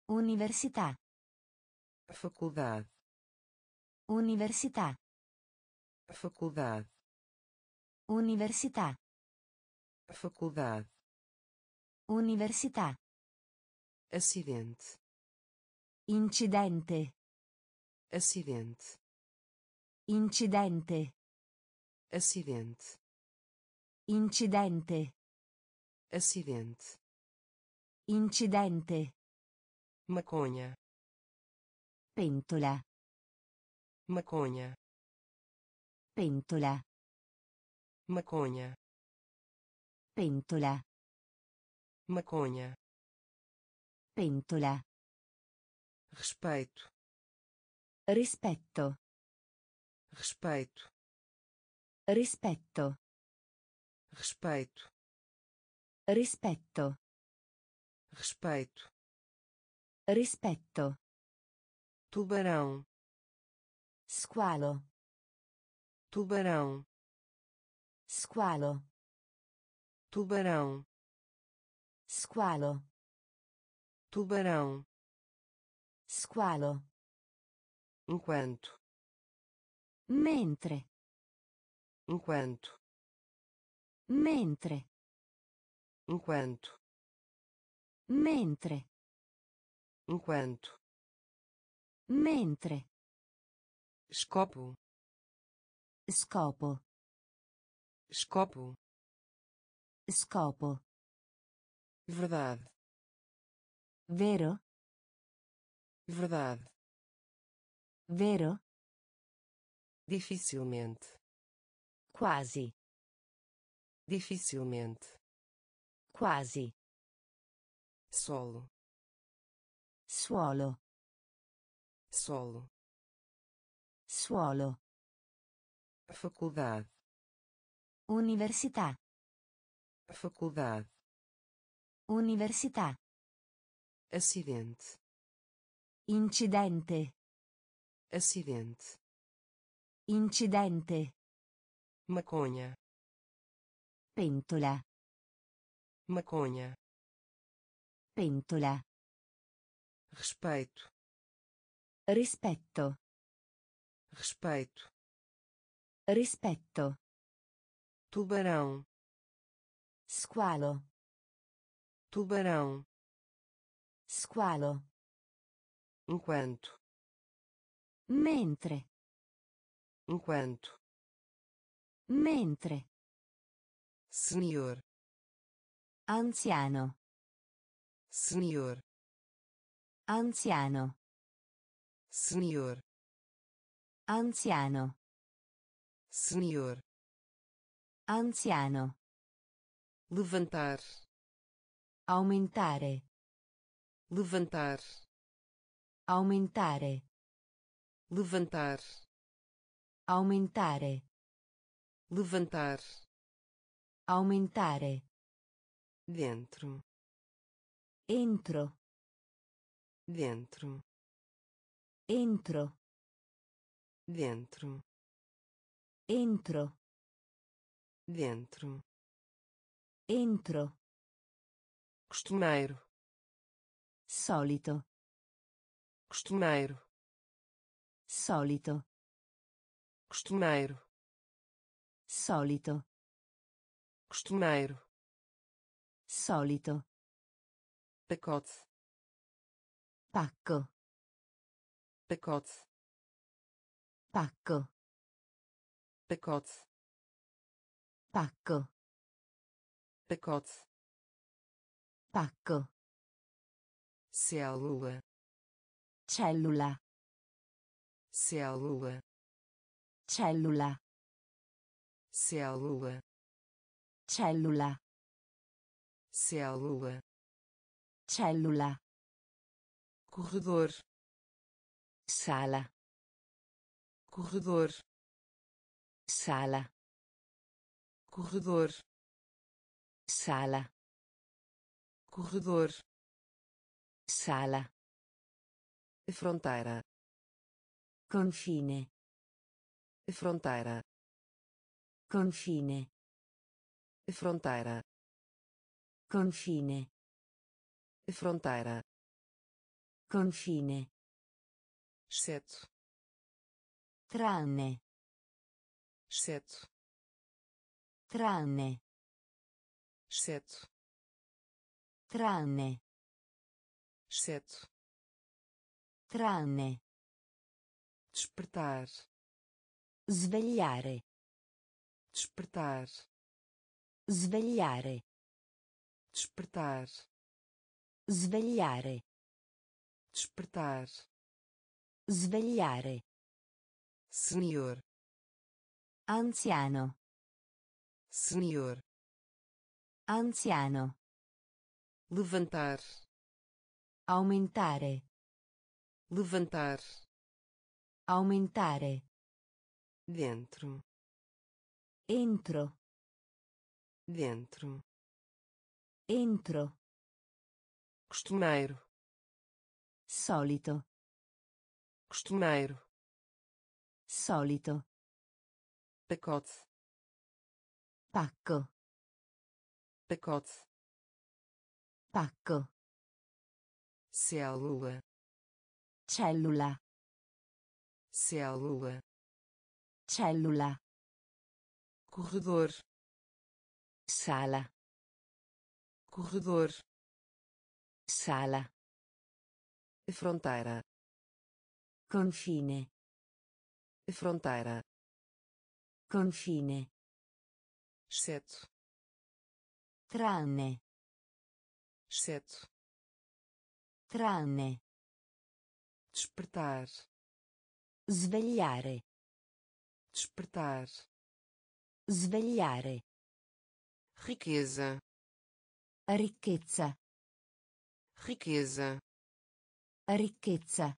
Università. Faculdade. Università. Faculdade. Università. Faculdade. Università. Acidente. Incidente. Acidente. Incidente. Acidente. Incidente. Acidente. Incidente. Maconha. Pentola. Maconha. Pentola. Maconha. Pentola. Maconha. Pentola. Respeito. Rispetto. Respeito. Rispetto. Respeito. Rispetto. Respeito. Rispetto. Tubarão. Squalo. Tubarão. Squalo. Tubarão. Squalo. Tubarão. Squalo. Enquanto. Mentre. Enquanto. Mentre. Enquanto. Mentre. Enquanto. Mentre. Escopo. Scopo. Escopo. Scopo. Verdade. Vero? Verdade. Vero? Dificilmente. Quasi. Dificilmente. Quasi. Solo. Suolo. Solo. Suolo. Faculdade. Università. Faculdade. Università. Acidente. Incidente. Acidente. Incidente. Maconha. Pentola. Maconha. Pentola. Respeito. Rispetto. Respeito. Rispetto. Tubarão. Squalo. Tubarão. Squalo. Enquanto. Mentre. Enquanto. Mentre. Signor. Anziano. Signor. Anziano. Signor. Anziano. Signor. Anziano. Levantar. Aumentare. Levantar. Aumentare. Levantar. Aumentare. Levantar Aumentare. Dentro. Entro. Dentro. Entro. Dentro. Entro. Dentro. Entro. Costumeiro. Solito. Costumeiro. Solito. Costumeiro. Solito. Pacote Pacco. pacote Pacco. pacote Pacco. pacote Pacco. célula Cellula. célula Cellula. célula Cellula. célula Cellula. corredor Sala. corredor Sala. corredor Sala. corredor Sala. fronteira Confine. fronteira Confine. Fronteira Confine. fronteira Confine. exceto Tranne. exceto Tranne. exceto Tranne. exceto Tranne. despertar Svegliare. despertar Svegliare. despertar Svegliare. despertar Svegliare. senhor Anziano. senhor Anziano. levantar Aumentare. levantar Aumentare. dentro Entro. Dentro Entro. costumeiro Solito. costumeiro Solito. pacote Pacco. pacote Pacco. célula Cellula. célula Cellula. corredor Sala. corredor Sala. fronteira Confine. fronteira Confine. exceto Tranne. exceto Tranne. despertar Svegliare. despertar Svegliare. Riqueza Ricchezza. riqueza Ricchezza.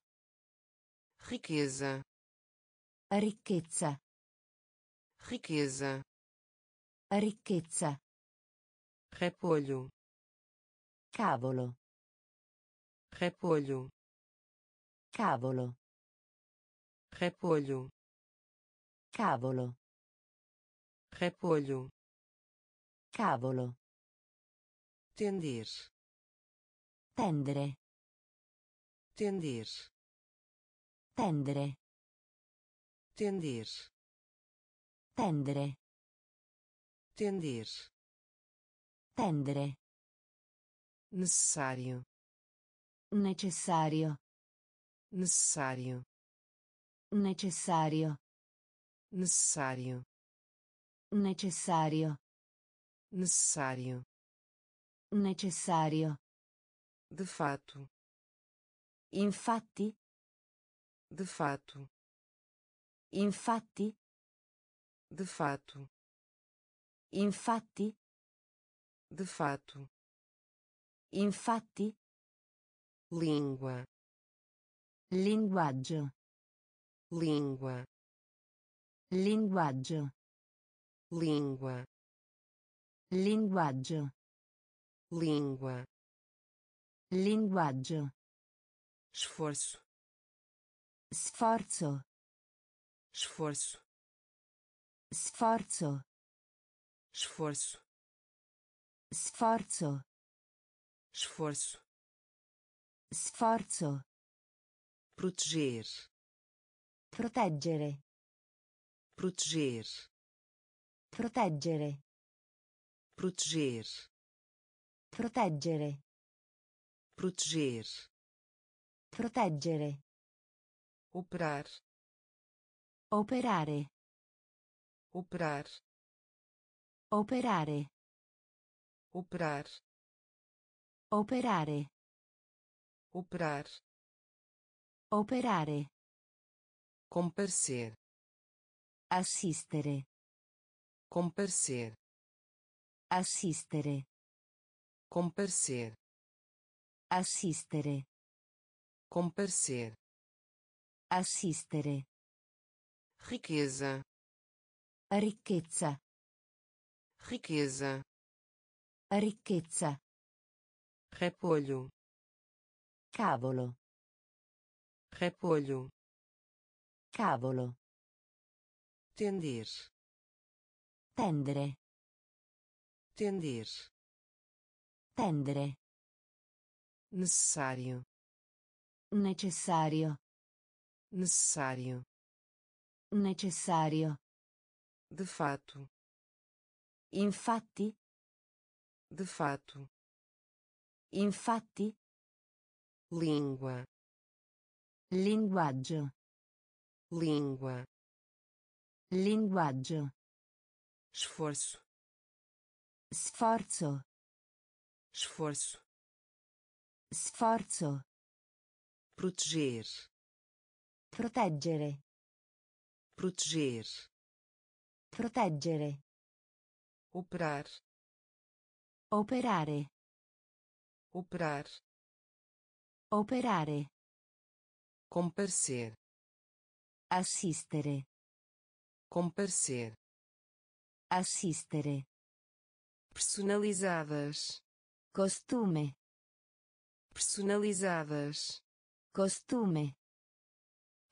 riqueza Ricchezza. riqueza Ricchezza. repolho Cavolo. repolho Cavolo. repolho Cavolo. repolho Cavolo. tender Tendere. tender Tendere. tender Tendere. tender Tendere. necessário Necessario. necessário Necessario. necessário Necessario. Necessário Necessario. de fato Infatti. de fato Infatti. de fato Infatti. de fato Infatti. língua Linguaggio. língua Linguaggio. língua Linguaggio. língua Linguaggio. esforço Sforzo. esforço Sforzo. esforço Sforzo. esforço Sforzo. proteger Proteggere. proteger Proteggere. Proteger Proteggere. proteger Proteggere. operar Operare. operar Operare. operar Operare. operar Operare. comparecer Assistere. comparecer Assistere. comparecer Assistere. comparecer Assistere. riqueza Ricchezza. riqueza Ricchezza. repolho Cavolo. repolho Cavolo. tender Tendere. Tender Tendere. necessário Necessario. necessário Necessario. de fato Infatti. de fato Infatti. língua Linguaggio. língua Linguaggio. esforço Sforzo. esforço Sforzo. proteger Proteggere. proteger Proteggere. operar Operare. operar Operare. comparecer Assistere. comparecer Assistere. Personalizadas Costume. personalizadas Costume.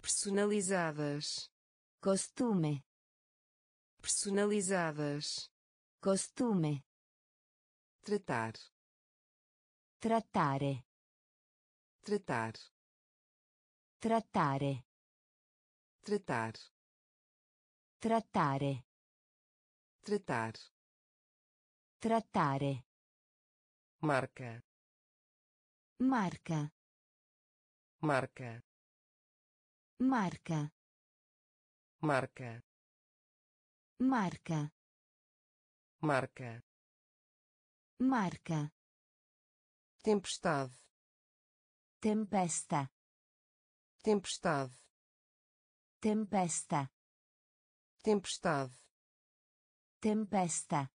personalizadas Costume. personalizadas Costume. tratar Trattare. tratar Trattare. tratar Trattare. tratar Trattare. marca Marca. marca Marca. marca Marca. marca Marca. tempestade Tempesta. tempestade Tempesta. tempestade Tempesta.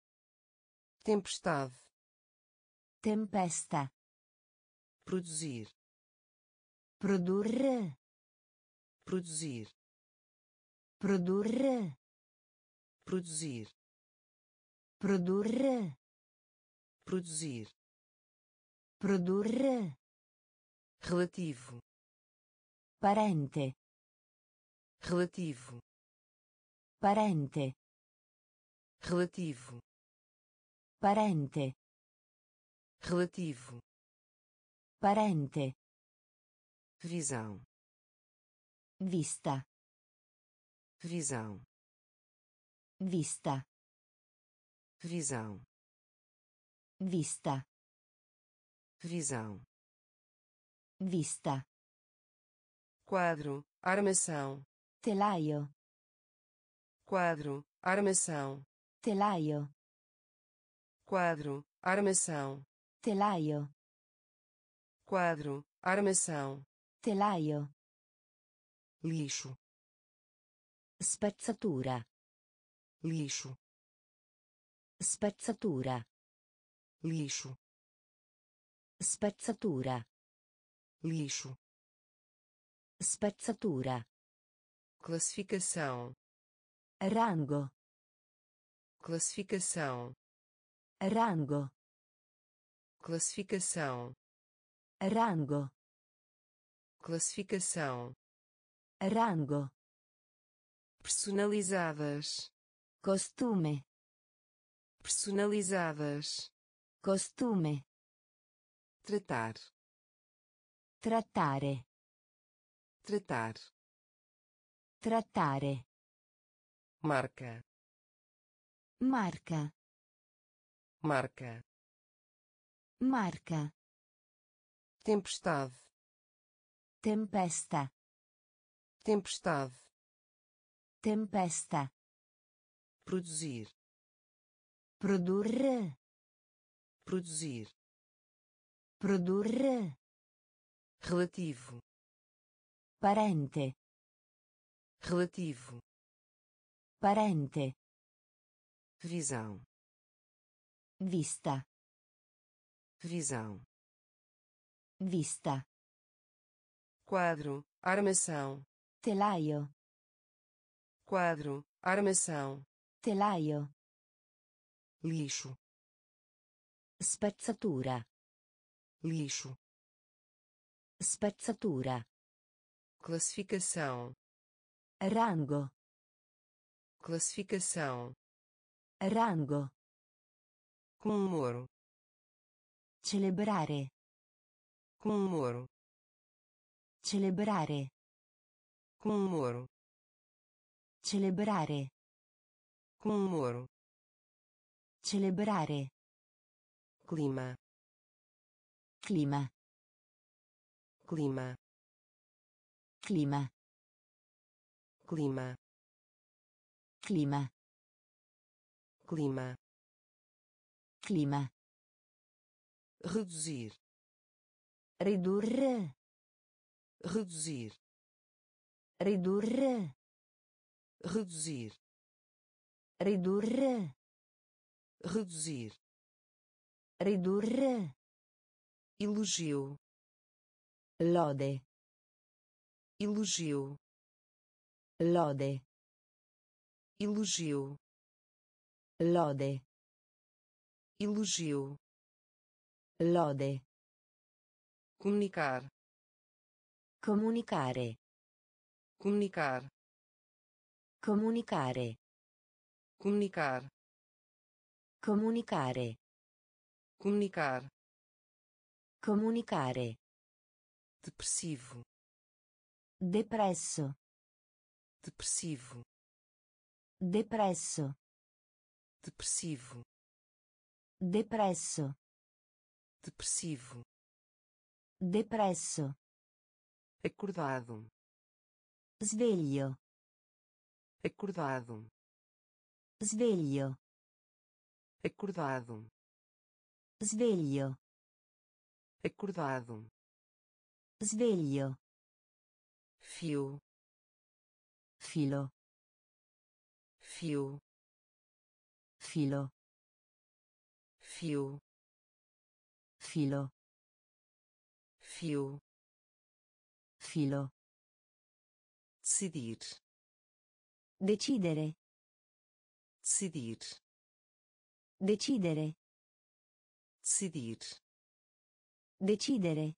Tempestade Tempesta. produzir Produrre. produzir Produrre. produzir Produrre. produzir Produrre. relativo Parente. relativo Parente. relativo Parente. relativo Parente. visão Vista. visão Vista. visão Vista. visão Vista. quadro armação Telaio. quadro armação Telaio. Quadro armação Telaio. quadro armação Telaio. lixo Spezzatura. lixo Spezzatura. lixo Spezzatura. lixo Spezzatura. classificação Rango. classificação Rango. classificação Rango. classificação Rango. personalizadas Costume. personalizadas Costume. tratar Trattare. tratar Trattare. marca Marca. Marca Marca. tempestade Tempesta. tempestade Tempesta. produzir Produrre. produzir Produrre. relativo Parente. relativo Parente. visão Vista. visão Vista. quadro armação Telaio. quadro armação Telaio. lixo Spezzatura. lixo Spezzatura. classificação Rango. classificação Rango. Comemoro Celebrare. comemoro Celebrare. comemoro Celebrare. comemoro Celebrare. clima Clima. clima Clima. clima Clima. clima Clima. reduzir Ridurre. reduzir Ridurre. reduzir Ridurre. reduzir Ridurre. elogio Lode. elogio Lode. elogio Lode. Elogio Lode. comunicar Comunicare. comunicar Comunicare. comunicar Comunicare. comunicar Comunicare. depressivo Depresso. depressivo Depresso. depressivo Depresso. depressivo Depresso. acordado Sveglio. acordado Sveglio. acordado Sveglio. acordado Sveglio. fio Filo. fio Filo. Fio Filo. fio Filo. decidir Decidere. decidir Decidere. decidir Decidere.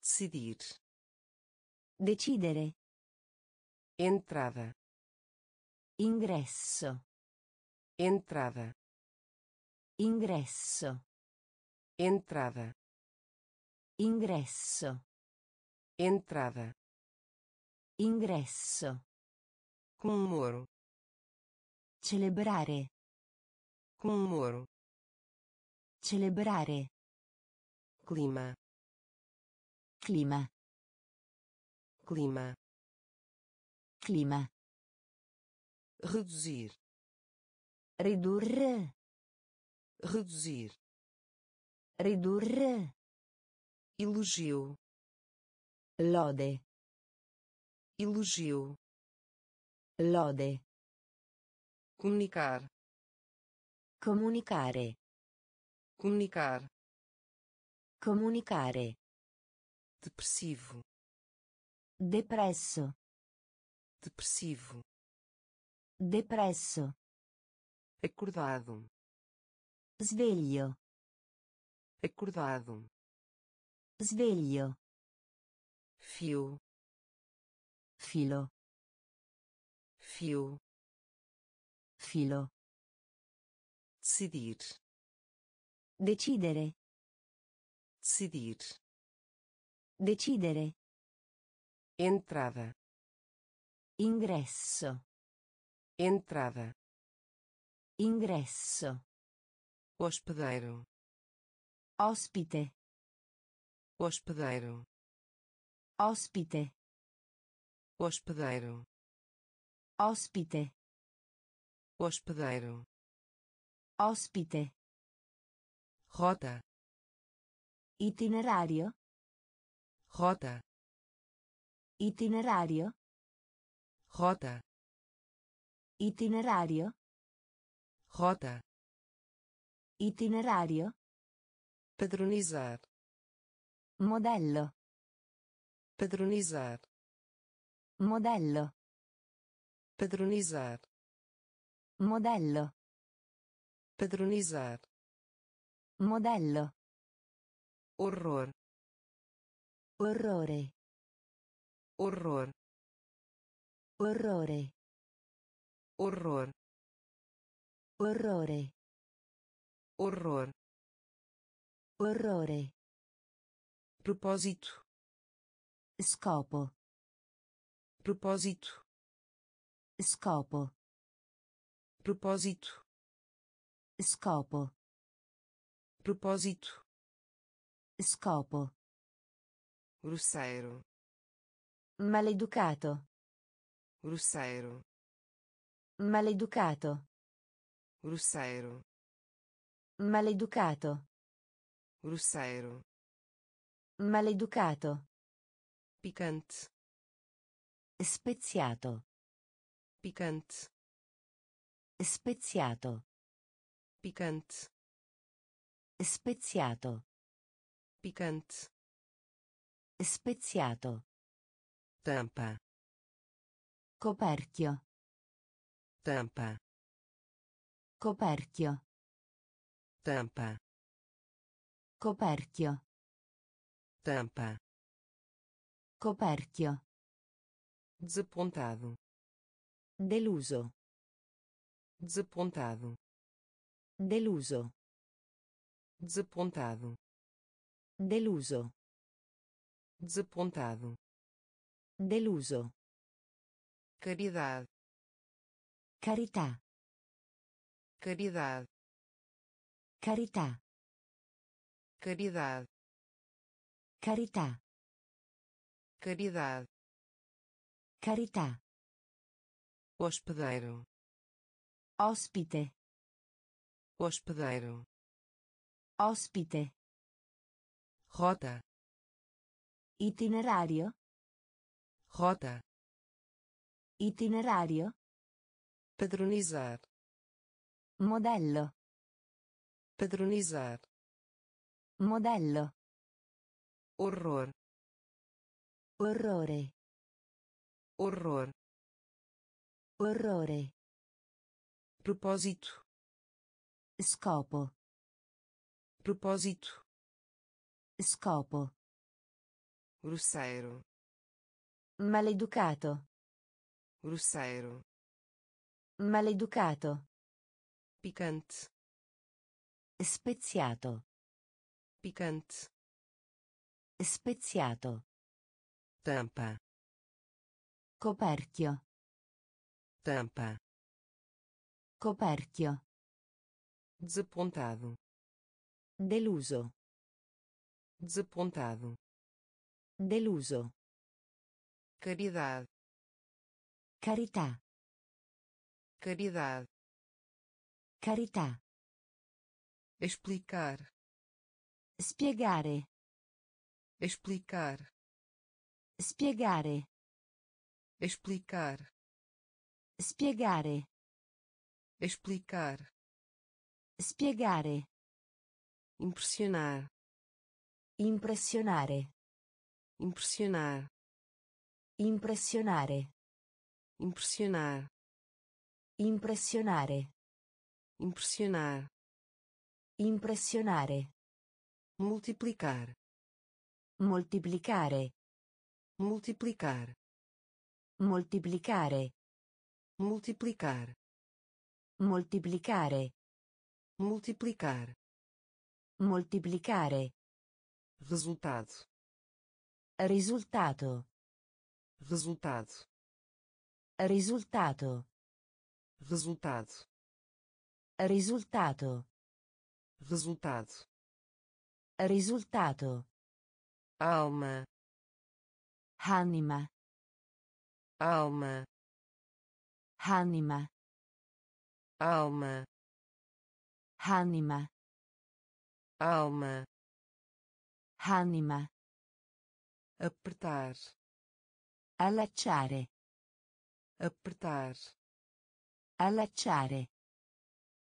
decidir Decidere. entrada Ingresso. entrada Ingresso. entrada Ingresso. entrada Ingresso. comemoro Celebrare. comemoro Celebrare. clima Clima. clima Clima. reduzir Ridurre. Reduzir Ridurre. elogio Lode. elogio Lode. comunicar Comunicare. comunicar Comunicare. depressivo Depresso. depressivo Depresso. acordado Sveglio. acordado Sveglio. fio Filo. fio Filo. decidir Decidere. decidir Decidere. entrada Ingresso. entrada Ingresso. Hospedeiro Ospite. hospedeiro Ospite. hospedeiro Ospite. hospedeiro Ospite. rota Itinerario. rota Itinerario. rota Itinerario. rota Itinerario. padronizar Modello. padronizar Modello. padronizar Modello. padronizar Modello. horror Orrore. horror Orrore. horror Orrore. Horror Orrore. propósito Scopo. propósito Scopo. propósito Scopo. propósito Scopo. grosseiro Maleducato. grosseiro Maleducato. grosseiro Maleducato. grosseiro Maleducato. picante Speziato. picante Speziato. picante Speziato. picante Speziato. tampa Coperchio. tampa Coperchio. Tampa Coperchio. tampa Coperchio. desapontado Deluso. desapontado Deluso. desapontado Deluso. desapontado Deluso. caridade Carità. caridade Carità. caridade Carità. caridade Carità. hospedeiro Ospite. hospedeiro Ospite. rota Itinerario. rota Itinerario. padronizar Modello. Padronizar Modello. horror Orrore. horror Orrore. propósito Scopo. propósito Scopo. grosseiro Maleducato. grosseiro Maleducato. picante Speziato. picante Speziato. tampa Coperchio. tampa Coperchio. desapontado Deluso. desapontado Deluso. caridade Carità. caridade Carità. Explicar Spiegare. explicar Spiegare. explicar Spiegare. explicar Spiegare. impressionar Impressionare. impressionar Impressionare. impressionar Impressionare. impressionar Impressionare. multiplicar Moltiplicare. multiplicar Moltiplicare. multiplicar Moltiplicare. multiplicar Moltiplicare. resultado Risultato. resultado Risultato. resultado Risultato. Resultado, Risultato. alma, Anima. alma, Anima. alma, Anima. alma, Anima. apertar, Allacciare. apertar, Allacciare.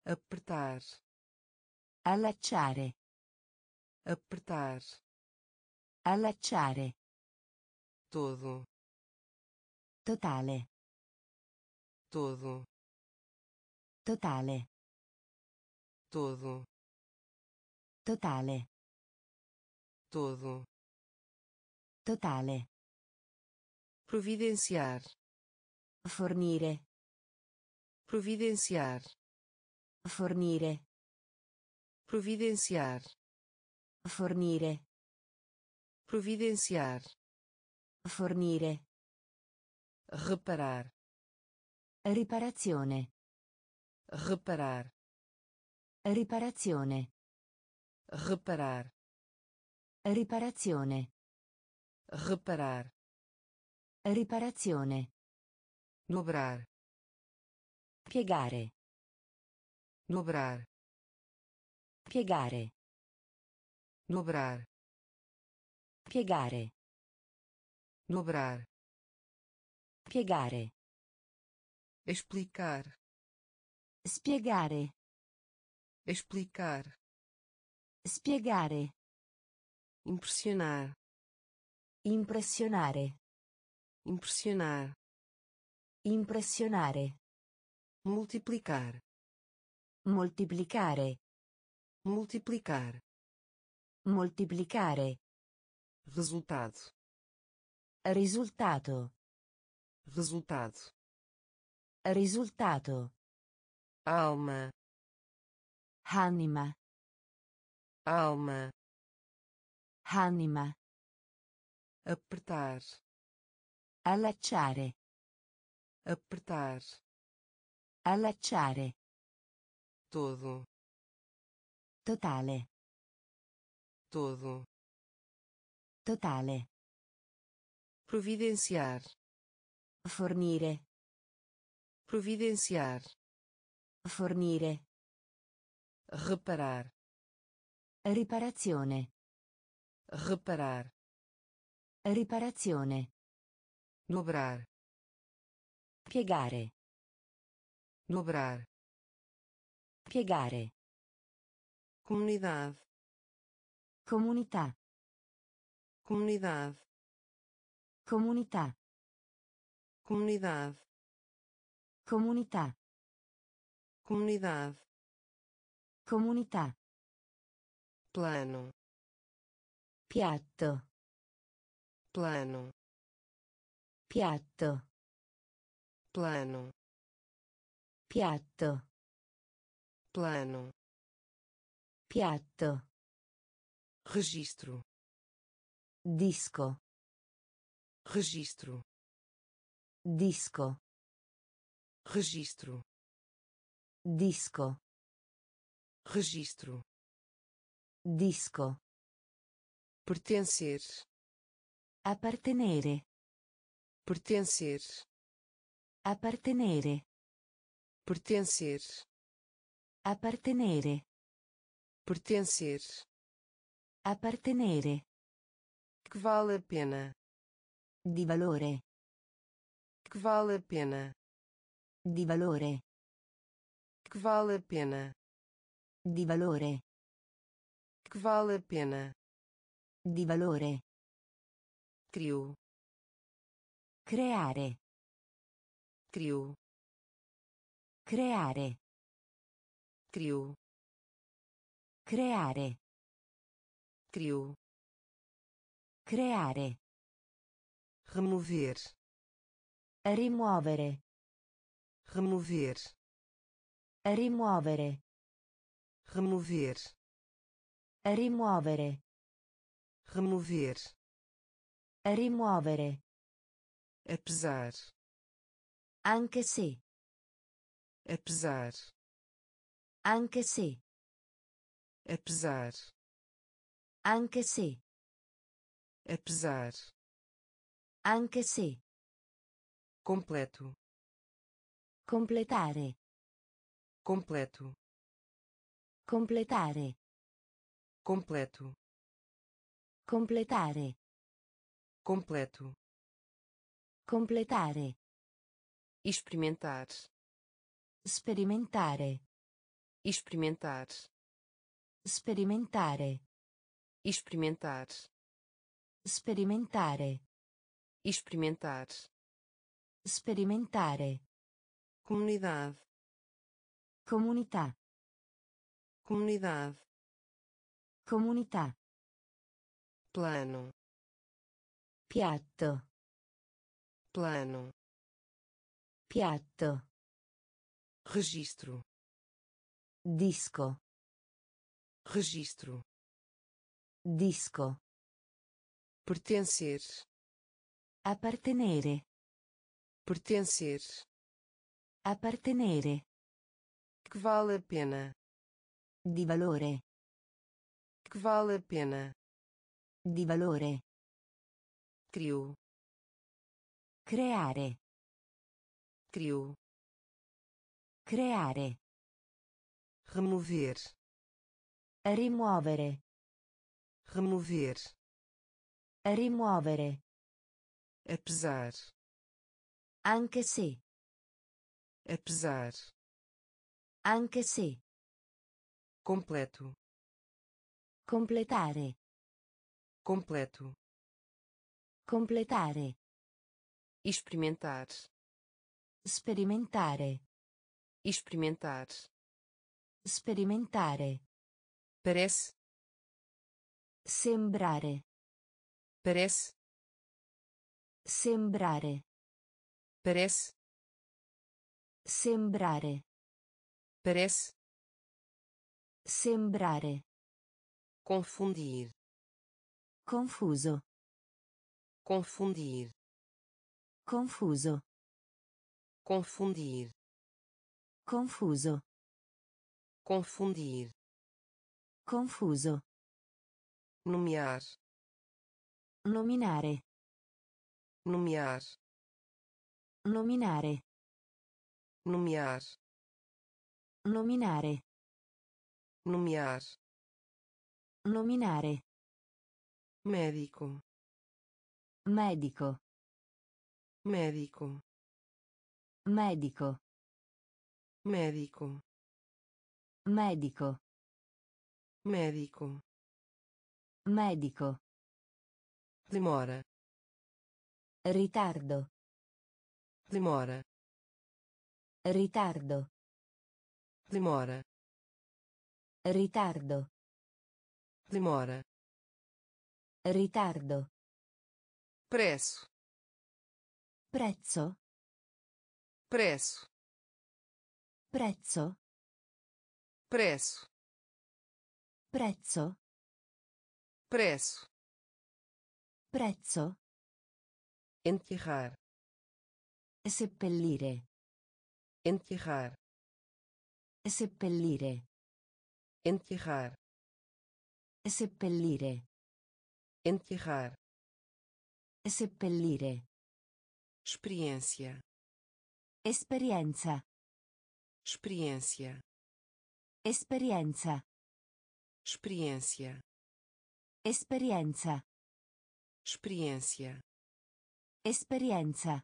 apertar, Allacciare. apertar, Allacciare. todo, Totale. todo, Totale. todo, Totale. todo, Totale. providenciar, Fornire. providenciar, Fornire. Providenciar, Fornire. providenciar, Fornire. reparar, Riparazione. reparar, Riparazione. reparar, Riparazione. reparar, Riparazione. dobrar, Piegare. dobrar, Piegare. dobrar, Piegare. dobrar, Piegare. explicar, Spiegare. explicar, Spiegare. impressionar, Impressionare. impressionar, Impressionare. multiplicar, Moltiplicare. Multiplicar, Moltiplicare. resultado, Risultato. resultado, Risultato. alma, Anima. alma, Anima. apertar, Allacciare. apertar, Allacciare. todo, Totale. todo, Totale. providenciar, Fornire. providenciar, Fornire. reparar, Riparazione. reparar, Riparazione. dobrar, Piegare. dobrar, Piegare. Comunidade, Comunità. comunidade, Comunità. comunidade, Comunità. comunidade, Comunità. plano, Piatto. plano, Piatto. plano, Piatto. plano, Piatto. registro, Disco. registro, Disco. registro, Disco. registro, Disco. pertencer, Appartenere. pertencer, Appartenere. pertencer, Appartenere. Pertencer, Appartenere. que vale a pena, Di valore. que vale a pena, Di valore. que vale a pena, Di valore. que vale a pena, Di valore. criou, Creare. criou, Creare. criou, Creare. criou, Creare. remover, Rimuovere. remover, Rimuovere. remover, Rimuovere. remover, Rimuovere. apesar, Anche se. apesar, Anche se. Apesar Anche se. apesar Anche se. completo Completare. completo Completare. completo Completare. completo Completare. experimentar Sperimentare. experimentar Sperimentare. experimentar Sperimentare. experimentar Sperimentare. comunidade Comunità. comunidade Comunità. plano Piatto. plano Piatto. registro Disco. Registro Disco. pertencer Appartenere. pertencer Appartenere. que vale a pena Di valore. que vale a pena Di valore. criou Creare. criou Creare. remover Rimuovere. remover Rimuovere. apesar Anche se. apesar Anche se. completo Completare. completo Completare. experimentar Sperimentare. experimentar Sperimentare. Parece Sembrare. parece Sembrare. parece Sembrare. parece Sembrare. confundir Confuso. confundir Confuso. confundir Confuso. confundir Confuso. nomear Nominare. nomear Nominare. nomear Nominare. nomear Nominare. médico Medico. médico Medico. médico Medico. Médico Medico. demora Ritardo. demora Ritardo. demora Ritardo. demora Ritardo. preço Prezzo. preço Prezzo. preço Prezzo. preço Prezzo. enterrar Seppellire. enterrar Seppellire. enterrar Seppellire. enterrar Seppellire. experiência Esperienza. experiência Esperienza. Experiência Esperienza. experiência Esperienza.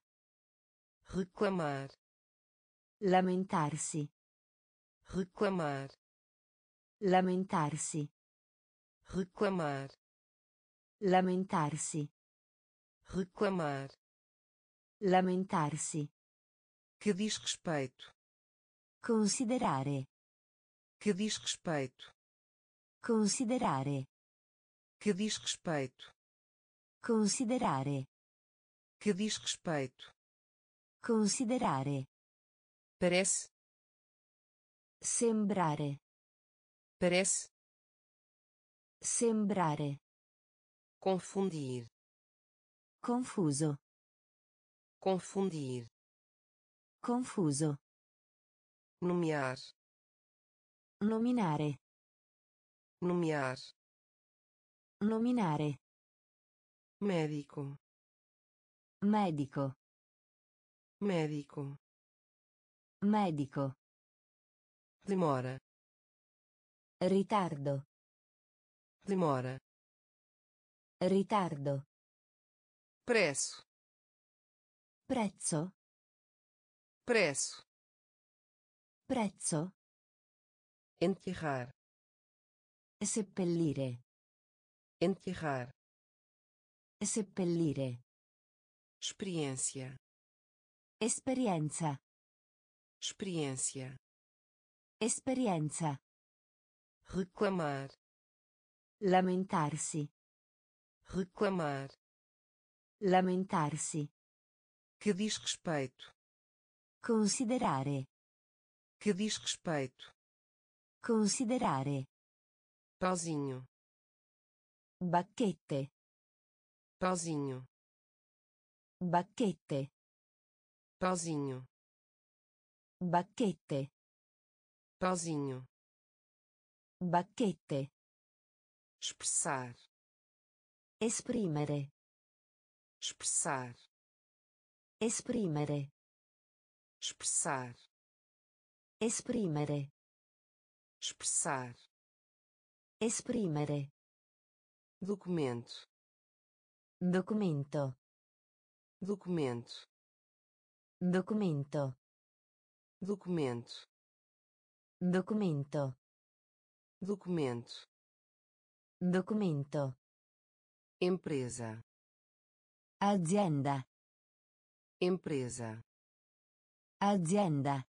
reclamar Lamentarsi. reclamar Lamentarsi. reclamar Lamentarsi. reclamar Lamentarsi. que diz respeito Considerare. que diz respeito Considerare. que diz respeito Considerare. que diz respeito Considerare. parece Sembrare. parece Sembrare. confundir Confuso. confundir Confuso. nomear Nominare. Nomear Nominare. médico Medico. médico Medico. demora Ritardo. demora Ritardo. preço Prezzo. preço Prezzo. enterrar Seppellire. enterrar Seppellire. experiência Esperienza. experiência Esperienza. reclamar Lamentarsi. reclamar Lamentarsi. que diz respeito Considerare. que diz respeito Considerare. Pauzinho Bacchette. pauzinho Bacchette. pauzinho Bacchette. pauzinho Bacchette. expressar Esprimere. expressar Esprimere. expressar Esprimere. expressar Esprimere. documento Documento. documento Documento. documento Documento. documento Documento. empresa Azienda. empresa Azienda.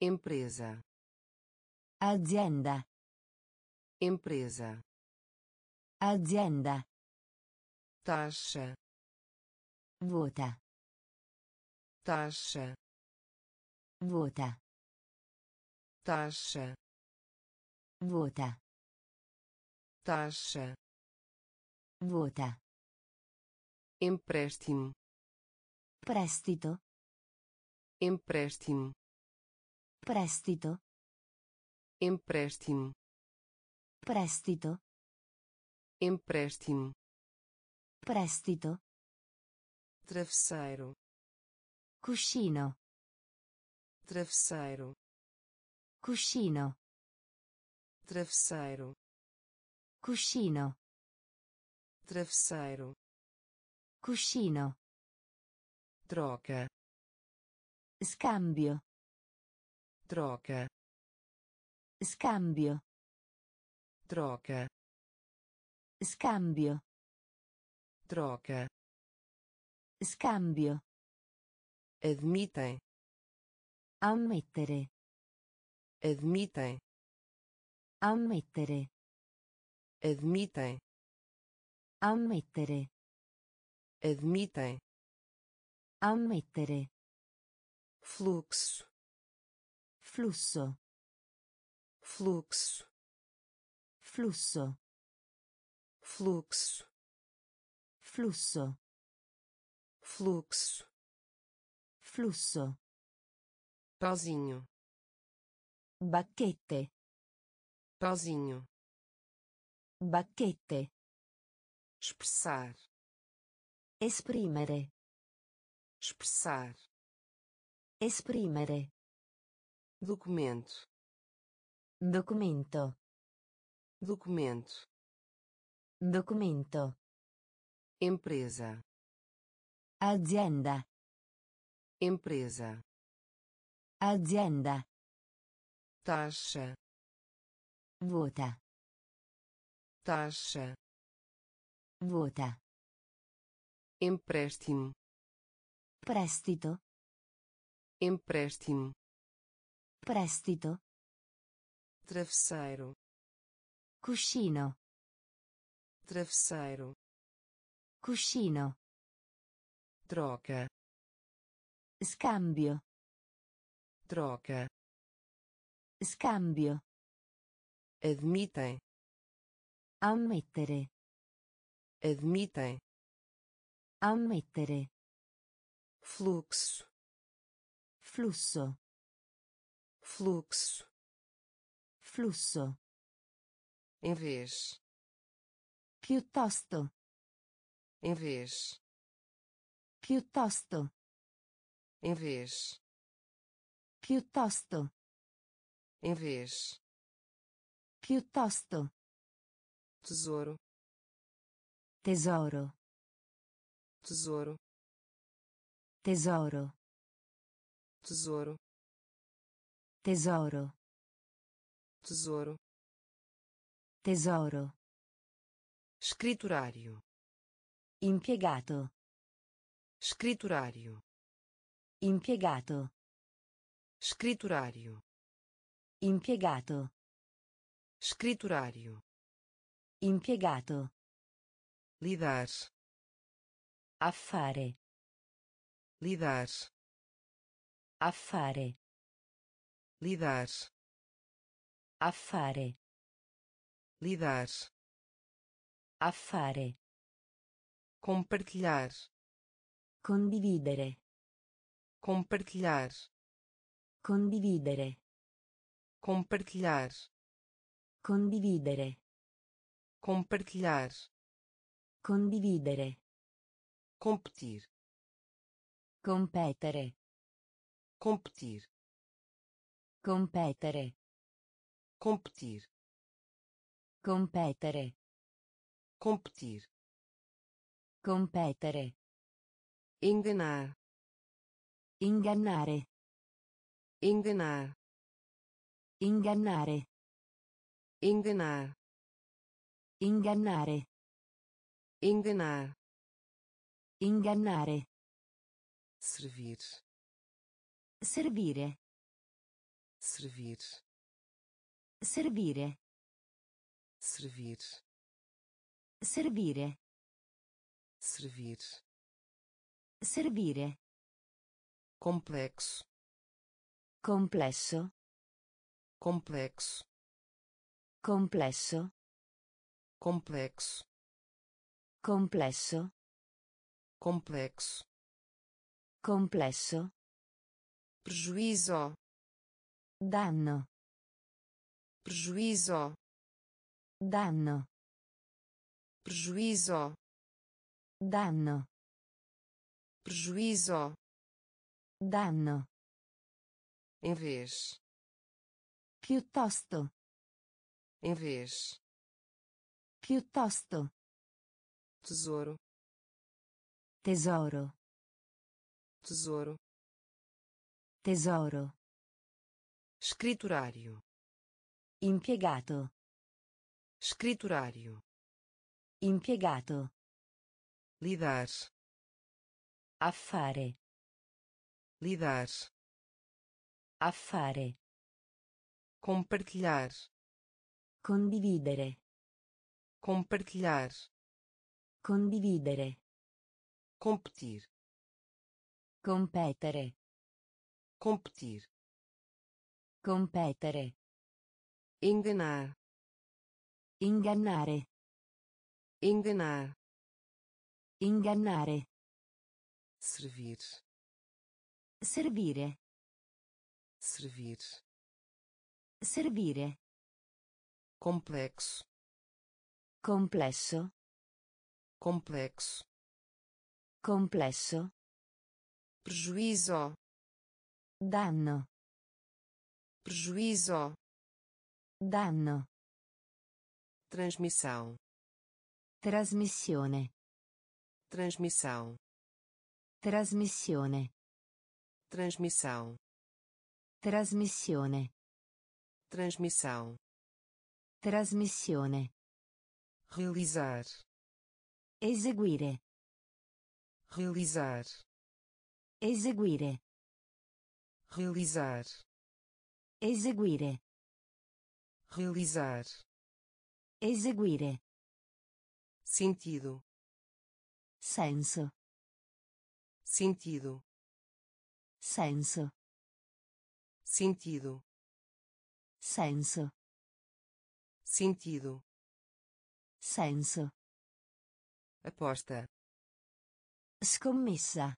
empresa Azienda. Empresa Azienda. taxa Vota. taxa Vota. taxa Vota. taxa Vota. empréstimo Prestito. empréstimo Prestito. empréstimo Prestito. empréstimo Prestito. travesseiro Cuscino. travesseiro Cuscino. travesseiro Cuscino. travesseiro Cuscino. troca Scambio. troca Scambio. Troca Scambio. troca Scambio. admitem Ammettere. admitem Ammettere. admitem Ammettere. admitem Ammettere. fluxo Flusso. fluxo Flusso. fluxo Flusso. fluxo Flusso. pauzinho Bacchette. pauzinho Bacchette. expressar Esprimere. expressar Esprimere. documento Documento. Documento Documento. empresa Azienda. empresa Azienda. taxa Vota. taxa Vota. empréstimo Prestito. empréstimo Prestito. travesseiro Cuscino. travesseiro Cuscino. troca Scambio. troca Scambio. admitem Ammettere. admitem Ammettere. fluxo Flusso. fluxo Flusso. Em vez Piuttosto. em vez Piuttosto. em vez Piuttosto. em vez Piuttosto. tesouro Tesoro. tesouro Tesoro. tesouro Tesoro. tesouro Tesoro. escriturário Impiegato. escriturário Impiegato. escriturário Impiegato. escriturário Impiegato. lidar Affare. lidar Affare. lidar Affare. Lidar Affare. compartilhar Condividere. compartilhar Condividere. compartilhar Condividere. compartilhar Condividere. competir Competere. competir Competere. competir Competere. competir Competere. enganar Ingannare. enganar Ingannare. enganar Ingannare. enganar Ingannare. servir Servire. servir Servire. Servir Servire. servir Servire. complexo Complesso. complexo Complesso. complexo Complesso. complexo Complesso. prejuízo Danno. prejuízo Danno. prejuízo Danno. prejuízo Danno. em vez Piuttosto. em vez Piuttosto. tesouro Tesoro. tesouro Tesoro. escriturário Impiegato. Escriturário Impiegato. lidar Affare. lidar Affare. compartilhar Condividere. compartilhar Condividere. competir Competere. competir Competere. enganar Ingannare. enganar Ingannare. servir Servire. servir Servire. complexo Complesso. complexo Complesso. prejuízo Danno. prejuízo Danno. Transmissão Trasmissione. transmissão Trasmissione. transmissão Trasmissione. transmissão Trasmissione. realizar Eseguire. realizar Eseguire. realizar Eseguire. realizar Eseguire. sentido Senso. sentido Senso. sentido Senso. sentido Senso. aposta Scommessa.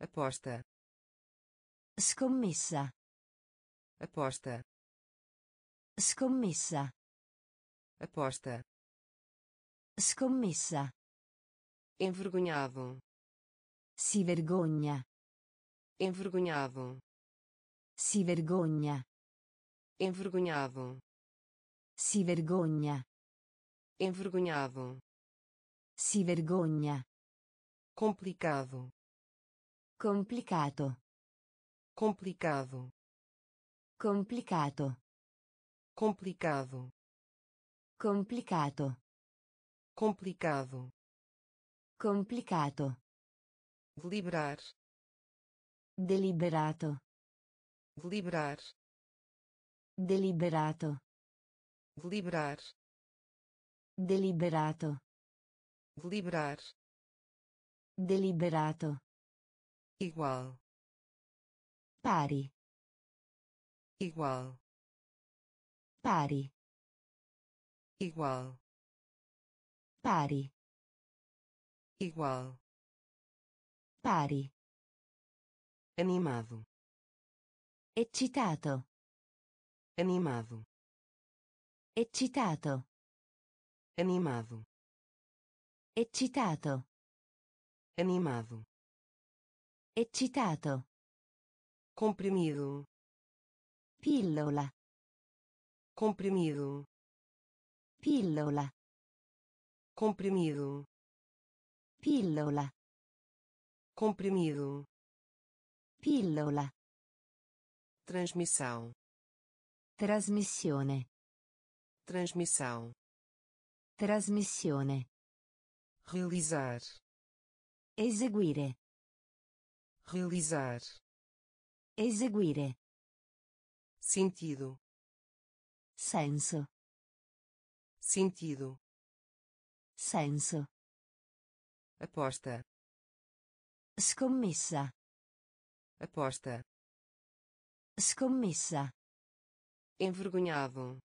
aposta Scommessa. aposta Scommessa. Aposta, Scommessa. envergonhado, Si vergogna. envergonhado, Si vergogna. envergonhado, Si vergogna. envergonhado, Si vergogna. complicado, Complicato. complicado, Complicato. complicado, Complicato. complicado, Complicato. deliberar, Deliberato. deliberar, Deliberato. deliberar, Deliberato. deliberar, Deliberato. igual, Pari. igual, Pari. Igual, Pari. igual, Pari. animado, Eccitato. animado, Eccitato. animado, Eccitato. animado, Eccitato. comprimido, Pillola. comprimido, Pillola. comprimido, Pillola. comprimido, Pillola. transmissão, Trasmissione. transmissão, Trasmissione. realizar, Eseguire. realizar, Eseguire. sentido, Senso. Sentido, Senso. aposta, Scommessa. aposta, Scommessa. envergonhado,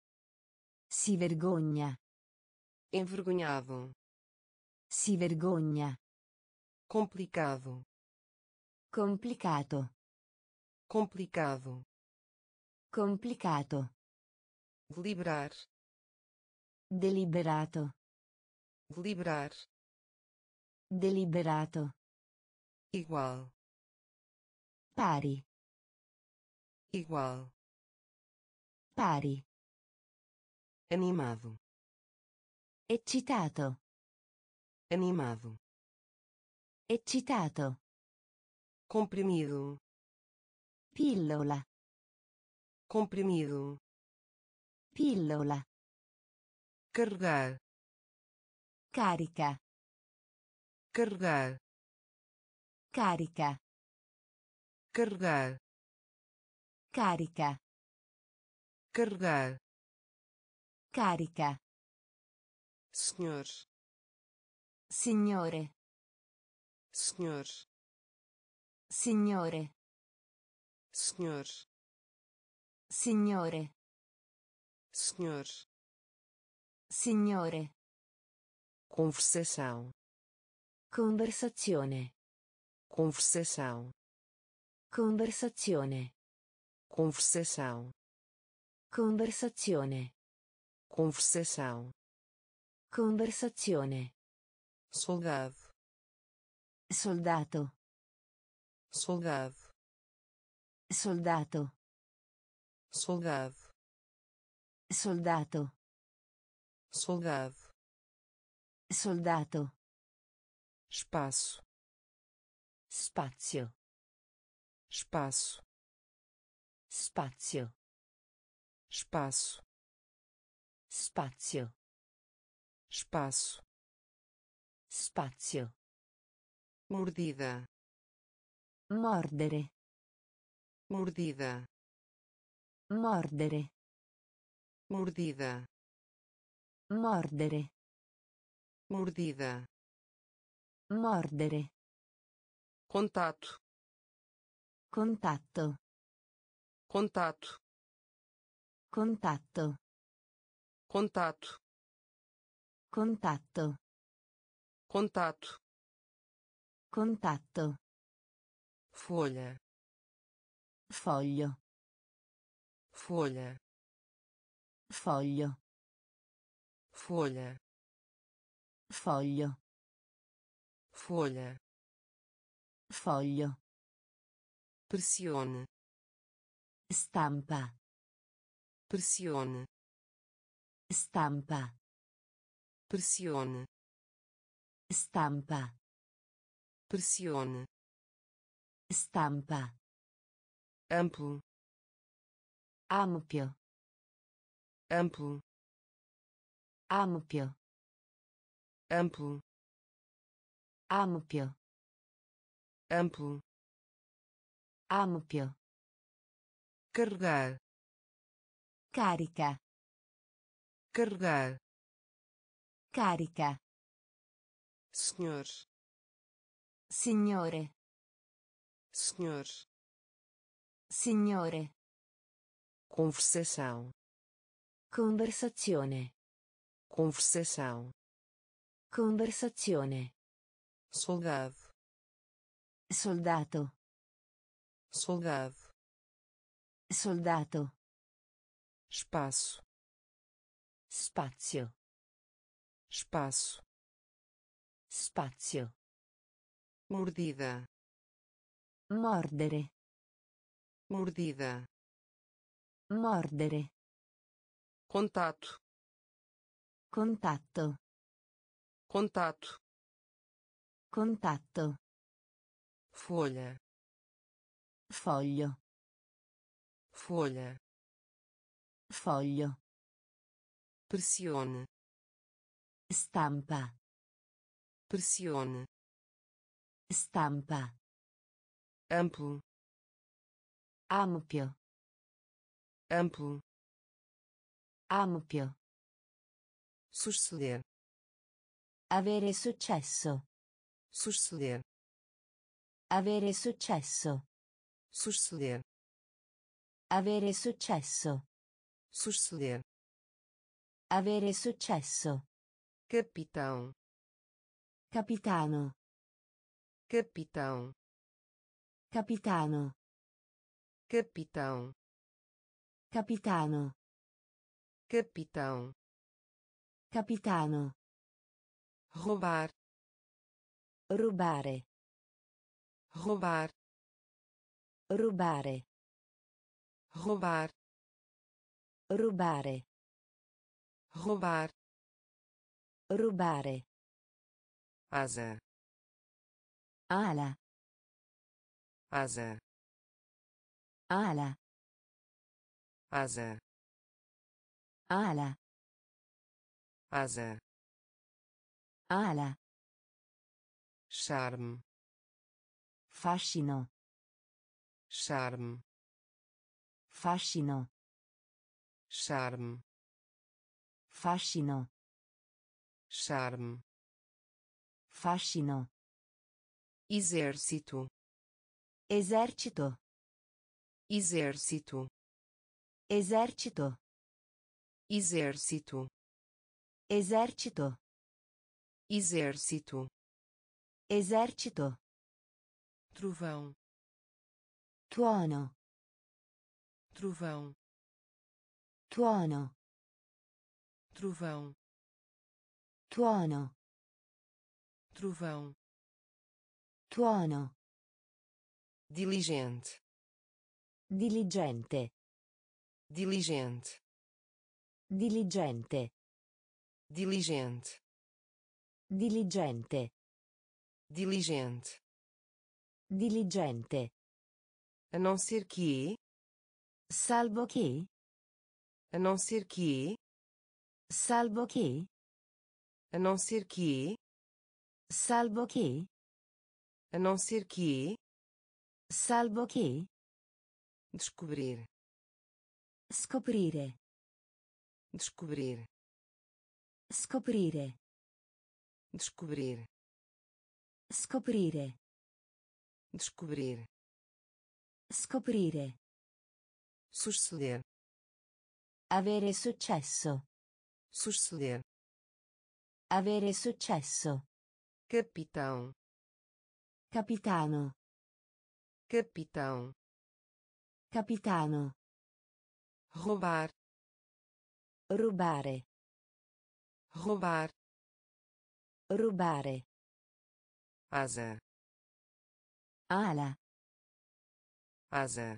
Si vergogna. envergonhado, Si vergogna. complicado, Complicato. complicado, Complicato. deliberar, Deliberato. deliberar, Deliberato. igual, Pari. igual, Pari. animado, Eccitato. animado, Eccitato. comprimido, Pillola. comprimido, Pillola. Carregar, Carica. carregar, Carica. carregar, Carica. carregar, Carica. senhor, Signore. senhor, Signore. senhor, Signore. senhor, Signore. conversação, Conversazione. conversação, Conversazione. conversação, Conversazione. conversação, Conversazione. soldado, Soldato. soldado, Soldato. soldado, Soldato. Soldado, Soldato. espaço, Spazio. espaço, Spazio. espaço, Spazio. espaço, Spazio. mordida, Mordere. mordida, Mordere. mordida, Mordere. mordida, Mordere. contato, Contatto. contato, Contatto. contato, Contatto. contato, Contatto. folha, Foglio. folha, Foglio. Folha. Foglio folha. Foglio pressione. Stampa pressione. Stampa pressione. Stampa pressione. Stampa amplo. Ampio. Amplo ampio amplo ampio amplo ampio carregar carica carregar carica senhor signore senhor signore conversação conversazione conversação. Conversazione. Soldado. Soldato. Soldado. Soldato. Espaço. Spazio. Espaço. Spazio. Mordida. Mordere. Mordida. Mordere. Contato contatto. Contato. Contatto. Folha. Foglio. Folha. Foglio. Pressione. Stampa. Pressione. Stampa. Amplo. Ampio. Amplo. Ampio suceder avere successo. Suceder avere successo. Suceder avere successo. Suceder avere successo. Capitão. Capitano. Capitão. Capitano. Capitão. Capitano. Capitão capitano. Roubar rubare. Roubar rubare. Roubar rubare. Roubar rubare. Asa ala. Asa ala. Asa ala asa. Ala. Charme. Fascino. Charme. Fascino. Charme. Fascino. Charme. Fascino. Exército esercito. Exército esercito. Exército esercito. Exército. Esercito. Trovão. Tuono. Trovão. Tuono. Trovão. Tuono. Trovão. Tuono. Diligente. Diligente. Diligente. Diligente diligente. Diligente. Diligente. Diligente. A não ser que salvo che a não ser que salvo che a não ser que salvo che a não ser que salvo che descobrir. Scoprire descobrir scoprire. Descobrir. Scoprire. Descobrir. Scoprire. Suceder. Avere successo. Suceder. Avere successo. Capitão. Capitano. Capitão. Capitano. Roubar. Rubare roubar Rubare. asa Ala. asa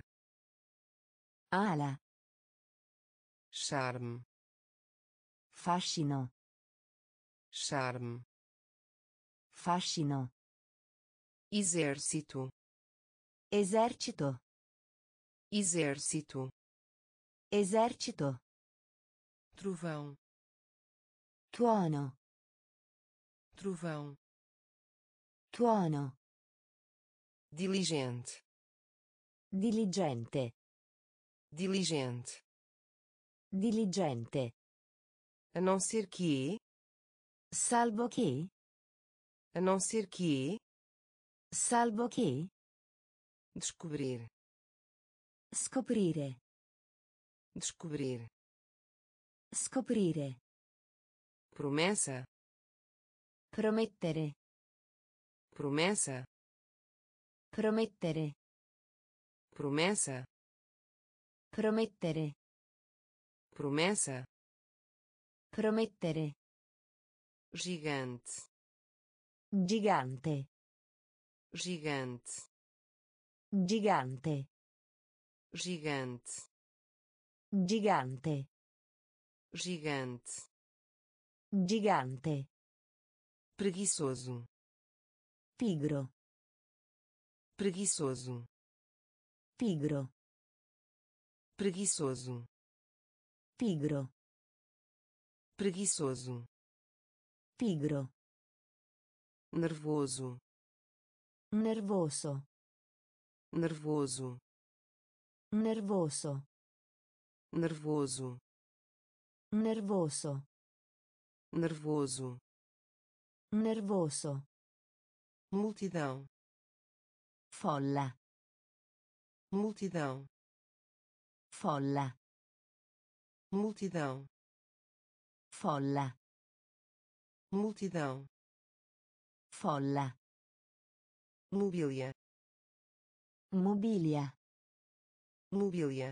Ala. charme Fascino. charme Fascino. exército Esercito. exército Esercito. trovão Tuono. trovão Tuono. diligente Diligente. diligente Diligente. a não ser que Salvo che. a não ser que Salvo che. descobrir Scoprire. descobrir Scoprire. Promessa Promettere. promessa Promettere. promessa Promettere. promessa Promettere. gigante Gigante. gigante Gigante. gigante Gigante. gigante Gigante. preguiçoso Pigro. preguiçoso Pigro. preguiçoso Pigro. preguiçoso Pigro. nervoso Nervoso. nervoso Nervoso. nervoso Nervoso. Nervoso Nervoso. multidão Folla. multidão Folla. multidão Folla. multidão Folla. mobília Mobilia. mobília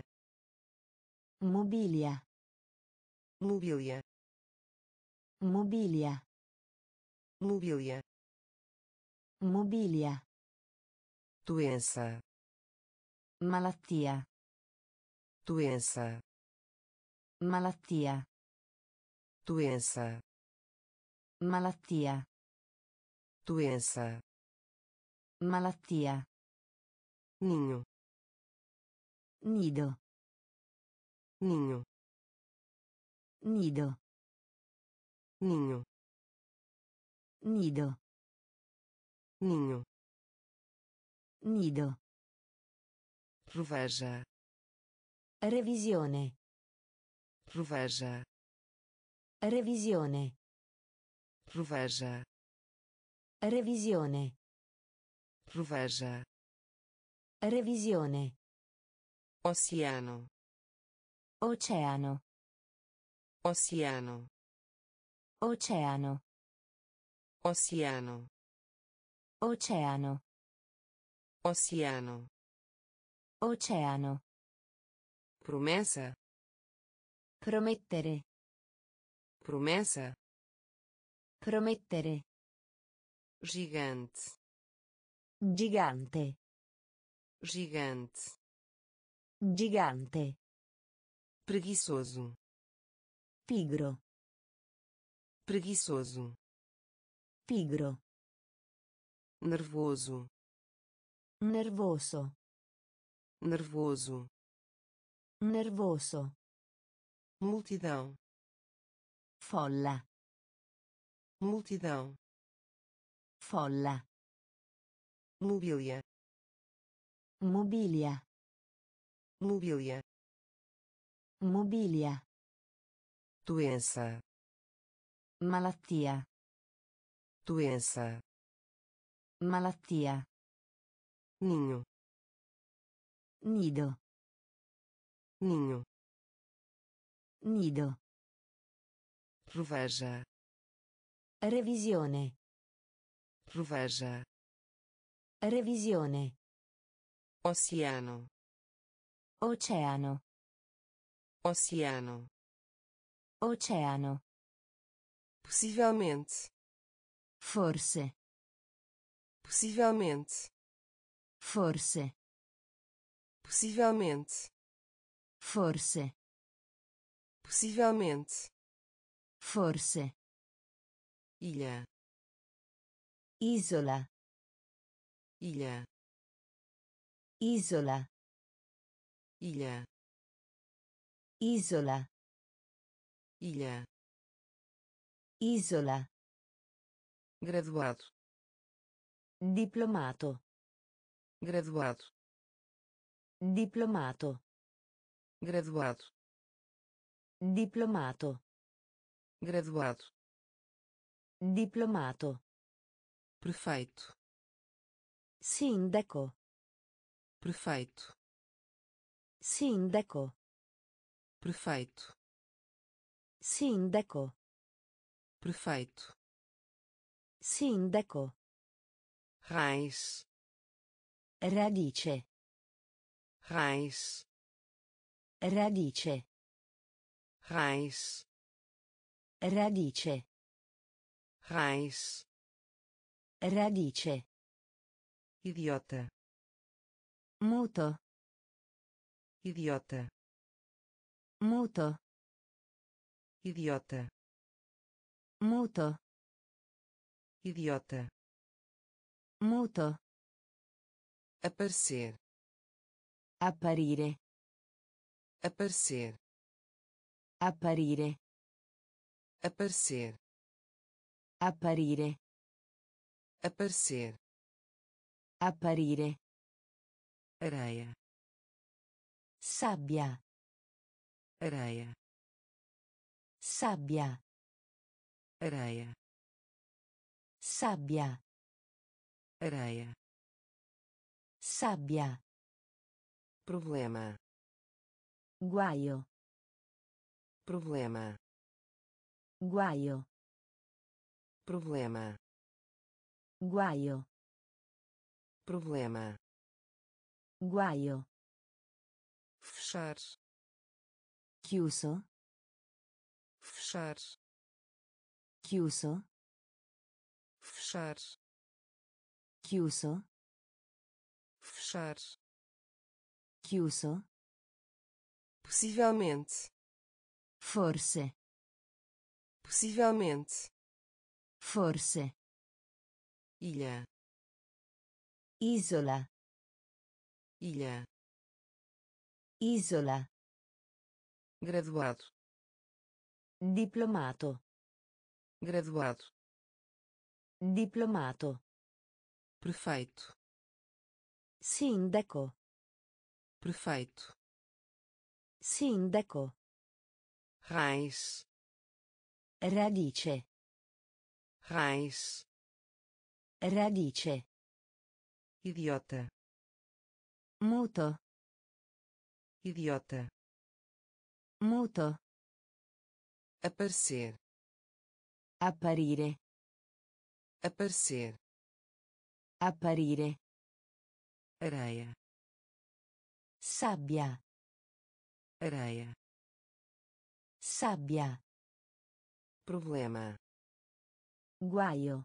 Mobilia. mobília Mobilia. mobília Mobilia. doença Malattia. doença Malattia. doença Malattia. doença Malattia. ninho Nido. ninho Nido. Ninho Nido. ninho Nido. reveja Revisione. reveja Revisione. reveja Revisione. reveja Revisione. oceano Oceano. oceano Oceano. oceano Oceano. oceano Oceano. promessa Promettere. promessa Promettere. gigante Gigante. gigante Gigante. preguiçoso Pigro. Preguiçoso Pigro. nervoso Nervoso. nervoso Nervoso. multidão Folla. multidão Folla. mobília Mobilia. mobília Mobilia. doença Malattia. doença Malattia. ninho Nido. ninho Nido. reveja Revisione. reveja Revisione. oceano Oceano. oceano Oceano. Possivelmente Forse. possivelmente Forse. possivelmente Forse. possivelmente Forse. ilha Isola. ilha Isola. ilha Isola. ilha Isola. graduado Diplomato. graduado Diplomato. graduado Diplomato. graduado Diplomato. perfeito Sindaco. perfeito Sindaco. perfeito Sindaco. Perfeito Sindaco. raiz Radice. raiz Radice. raiz Radice. raiz Radice. idiota Muto. idiota Muto. idiota Muto. idiota Muto. aparecer Apparire. aparecer Apparire. aparecer Apparire. aparecer Apparire. areia Sabbia. areia Sabbia. Areia Sabbia. areia Sabbia. problema Guaio. problema Guaio. problema Guaio. problema Guaio. fechar Chiuso. fechar Chiuso. fechar Chiuso. fechar Chiuso. possivelmente Forse. possivelmente Forse. ilha Isola. ilha Isola. graduado Diplomato. Graduado Diplomato. perfeito Sindaco. perfeito Sindaco. raiz Radice. raiz Radice. idiota Muto. idiota Muto. aparecer Apparire. aparecer Apparire. areia Sabbia. areia Sabbia. problema Guaio.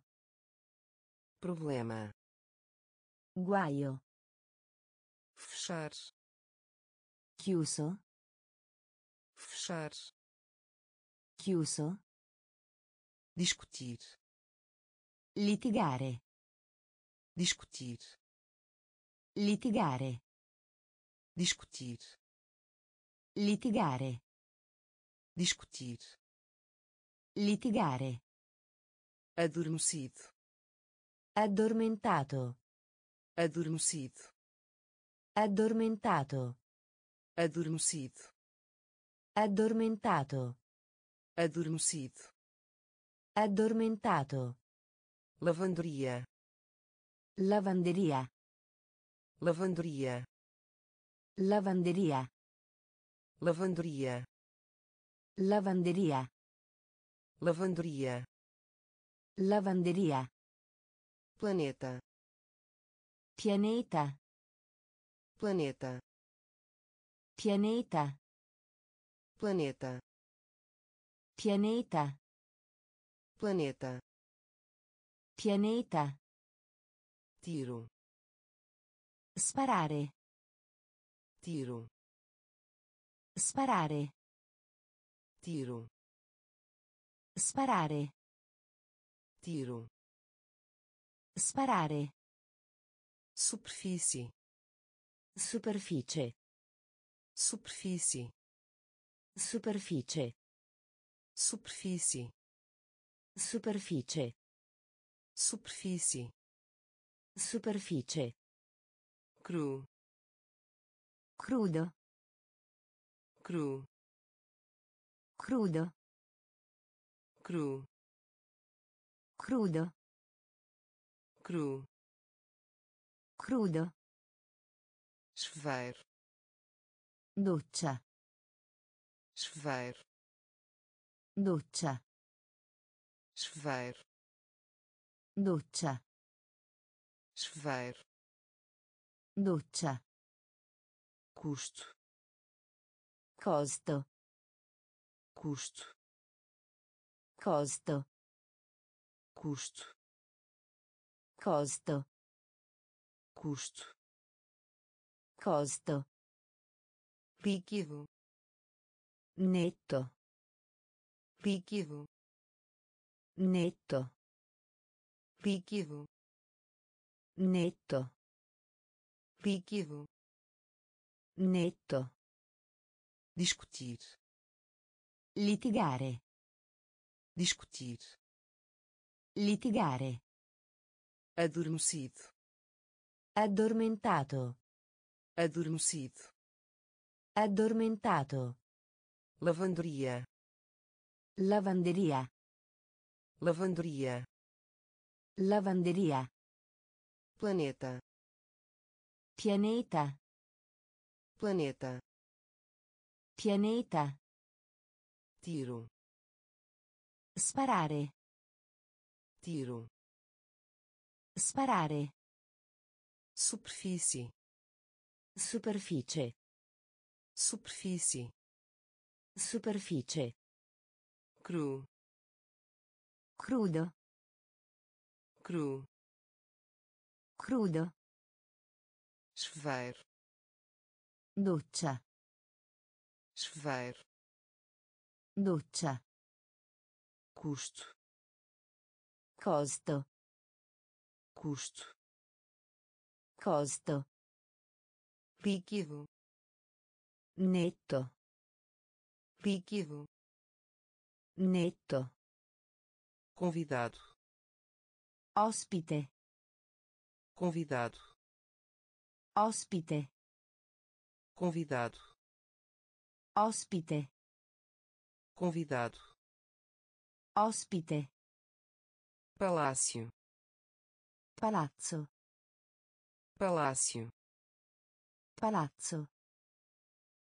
problema Guaio. fechar Chiuso. fechar Chiuso. Discutir Litigare. discutir Litigare. discutir Litigare. discutir Litigare. adormecido Addormentato. adormecido Addormentato. adormecido Addormentato. adormecido Addormentato. lavanderia Lavanderia. lavanderia Lavanderia. lavanderia Lavanderia. lavanderia Lavanderia. planeta Pianeta. planeta Pianeta. planeta Pianeta. Planeta Pianeta. tiro Sparare. tiro Sparare. tiro Sparare. tiro Sparare. superfície Superficie. superfície Superficie. superfície Superficie. superfície Superficie. cru Crudo. cru Crudo. cru Crudo. cru Crudo. chuveiro Doccia. chuveiro Doccia. Chuveiro Doccia. chuveiro Doccia. custo Costo. custo Costo. custo Costo. custo Costo. líquido Netto. líquido Netto. líquido Netto. líquido Netto. discutir Litigare. discutir Litigare. adormecido Addormentato. adormecido Addormentato. lavanderia Lavanderia. Lavanderia Lavanderia. planeta Pianeta. planeta Pianeta. tiro Sparare. tiro Sparare. superfície Superficie. superfície Superficie. cru Crudo. cru Crudo. chuveiro Doccia. chuveiro Doccia. custo Costo. custo Costo. líquido Netto. líquido Netto. Convidado Ospite. convidado Ospite. convidado Ospite. convidado Ospite. palácio Palazzo. palácio Palazzo.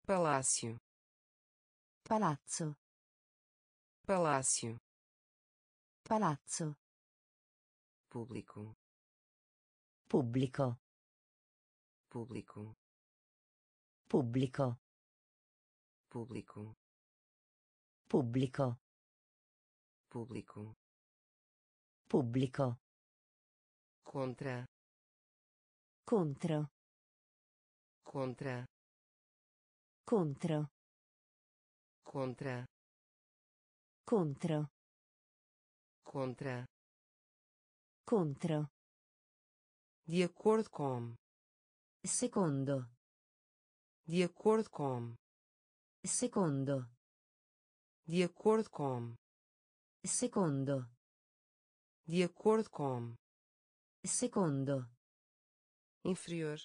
palácio Palazzo. palácio Palazzo. público Pubblico. público Pubblico. público Pubblico. público Pubblico. contra Contro. contra Contro. contra Contro. Contra Contro. de acordo com Secondo. de acordo com Secondo. de acordo com Secondo. de acordo com Secondo. inferior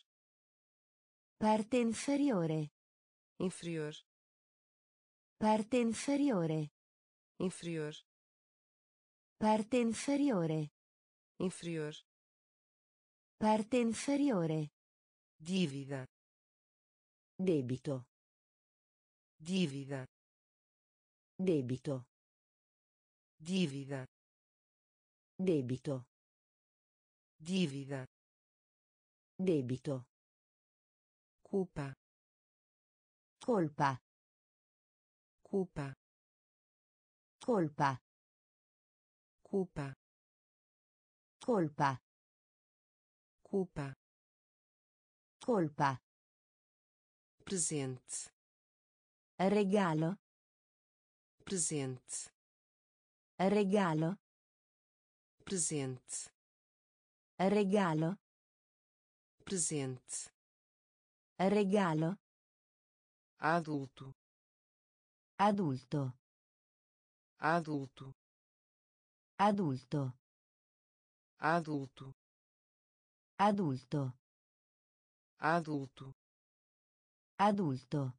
Parte inferiore. inferior Parte inferiore. inferior Parte inferiore. inferior Parte inferiore. dívida Debito. dívida Debito. dívida Debito. dívida Debito. culpa Colpa. culpa Colpa. Culpa Colpa. culpa Colpa. presente Regalo. presente Regalo. presente Regalo. presente Regalo. adulto Adulto. adulto Adulto. adulto Adulto. adulto Adulto.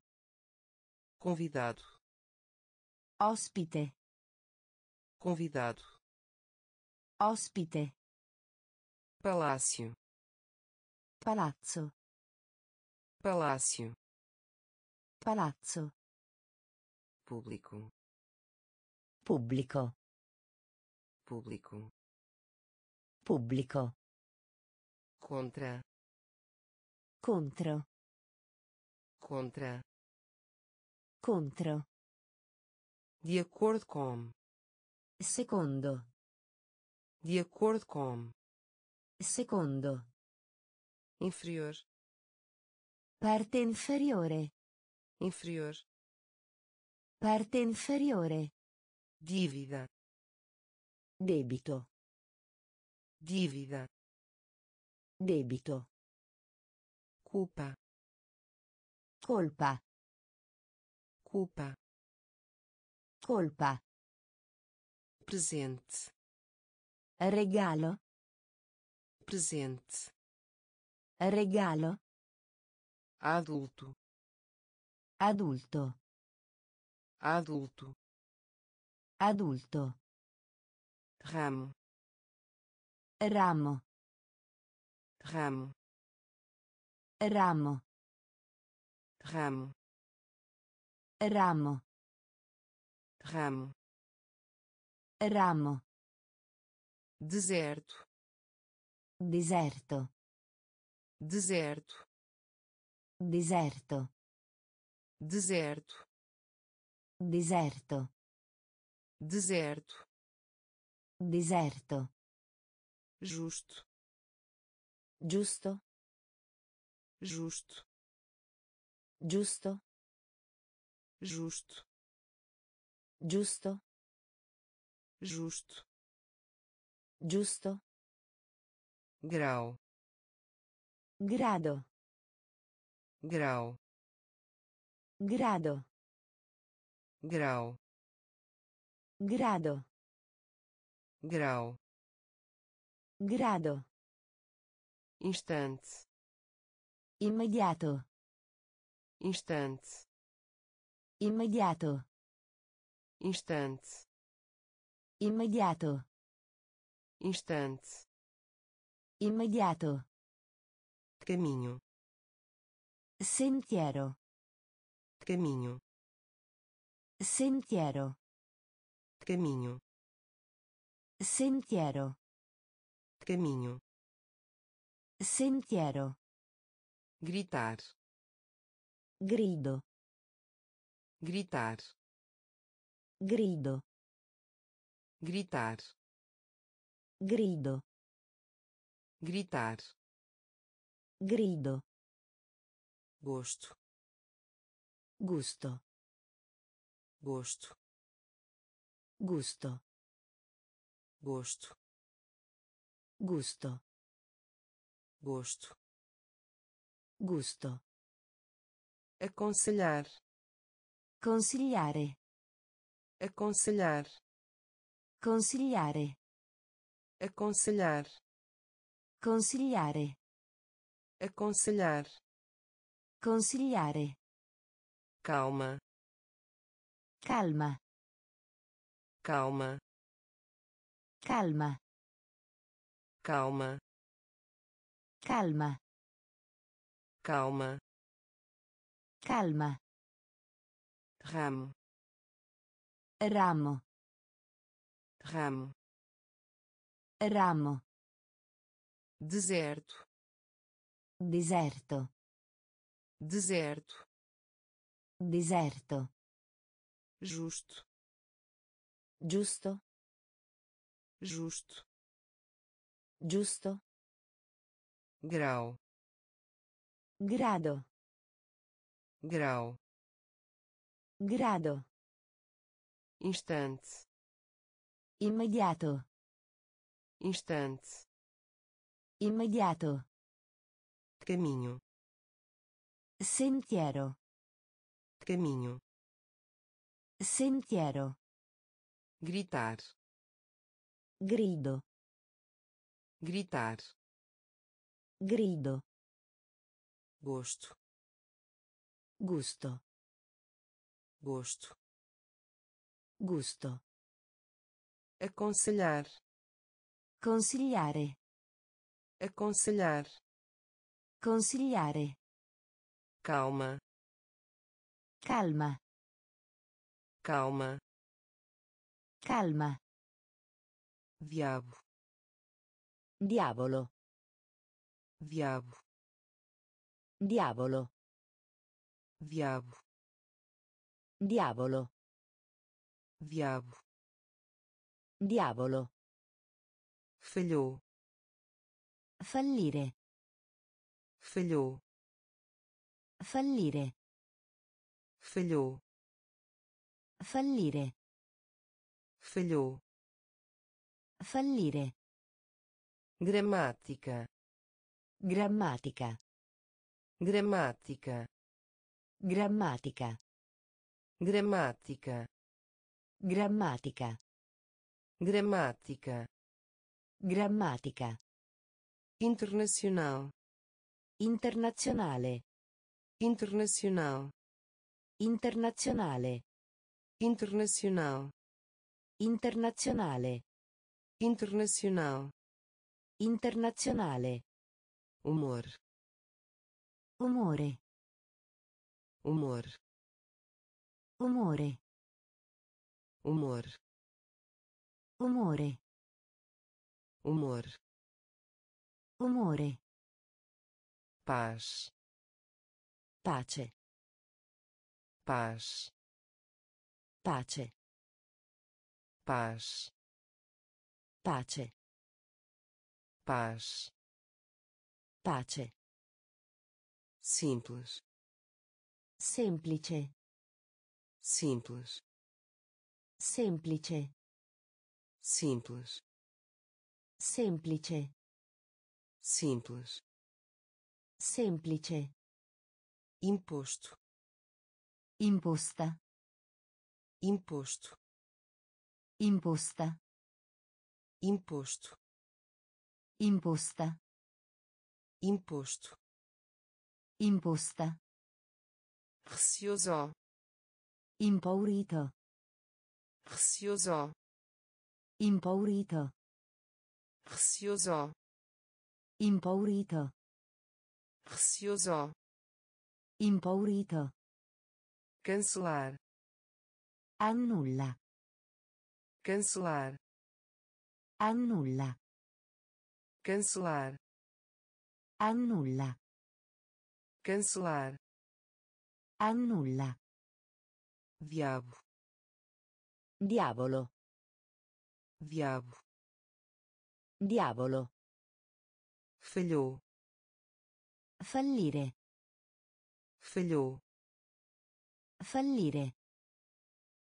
convidado Ospite. convidado Ospite. palácio Palazzo. palácio Palazzo. público público Pubblico. contra Contro. contra Contro. de acordo com Secondo. de acordo com Secondo. inferior Parte inferiore. inferior Parte inferiore. dívida Debito. dívida Debito. culpa Colpa. culpa Colpa. presente Regalo. presente Regalo. adulto Adulto. adulto Adulto. Ramo Ramo. ramo Ramo. ramo Ramo. ramo Ramo. deserto Deserto. deserto Deserto. deserto Deserto. deserto Deserto. justo Giusto. justo Giusto. justo Giusto. justo Giusto. grau Grado. grau Grado. grau Grado. Grau Grado. instante Immediato. instante Immediato. instante Immediato. instante Immediato. caminho Sentiero. caminho Sentiero. caminho Sentiero. caminho Sentiero. gritar Grido. gritar Grido. gritar Grido. gritar Grido. gosto Gusto. gosto Gusto. Gosto Gusto. gosto Gusto. aconselhar Consigliare. aconselhar Consigliare. aconselhar Consigliare. aconselhar Consigliare. calma Calma. calma Calma. calma Calma. calma Calma. ramo Ramo. ramo Ramo. deserto Deserto. deserto Deserto. justo Giusto. Justo Giusto. grau Grado. grau Grado. instante Immediato. instante Immediato. caminho Sentiero. caminho Sentiero. gritar Grido. gritar Grido. gosto Gusto. gosto Gusto. aconselhar Consigliare. aconselhar Consigliare. calma Calma. calma Calma. Diabo Diavolo. diabo Diavolo. diabo Diavolo. diabo Diavolo. falhou Fallire. falhou Fallire. falhou Fallire. falhou Fallire. gramática Grammatica. gramática Grammatica. gramática Grammatica. gramática Grammatica. internacional Internazionale. internacional Internazionale. internacional Internazionale. Internacional Internazionale. humor Umore. humor Umore. humor Umore. humor Umore. paz Pace. paz Pace. paz Pace. paz Pace. simples Semplice. simples Semplice. simples Semplice. simples Semplice. imposto Imposta. imposto Imposta. Imposto Imposta. imposto Imposta. receoso Impaurito. receoso Impaurito. receoso Impaurito. receoso Impaurito. cancelar Annulla. cancelar Annulla. cancelar Annulla. cancelar Annulla. diabo Diavolo. diabo Diavolo. falhou Fallire. falhou Fallire.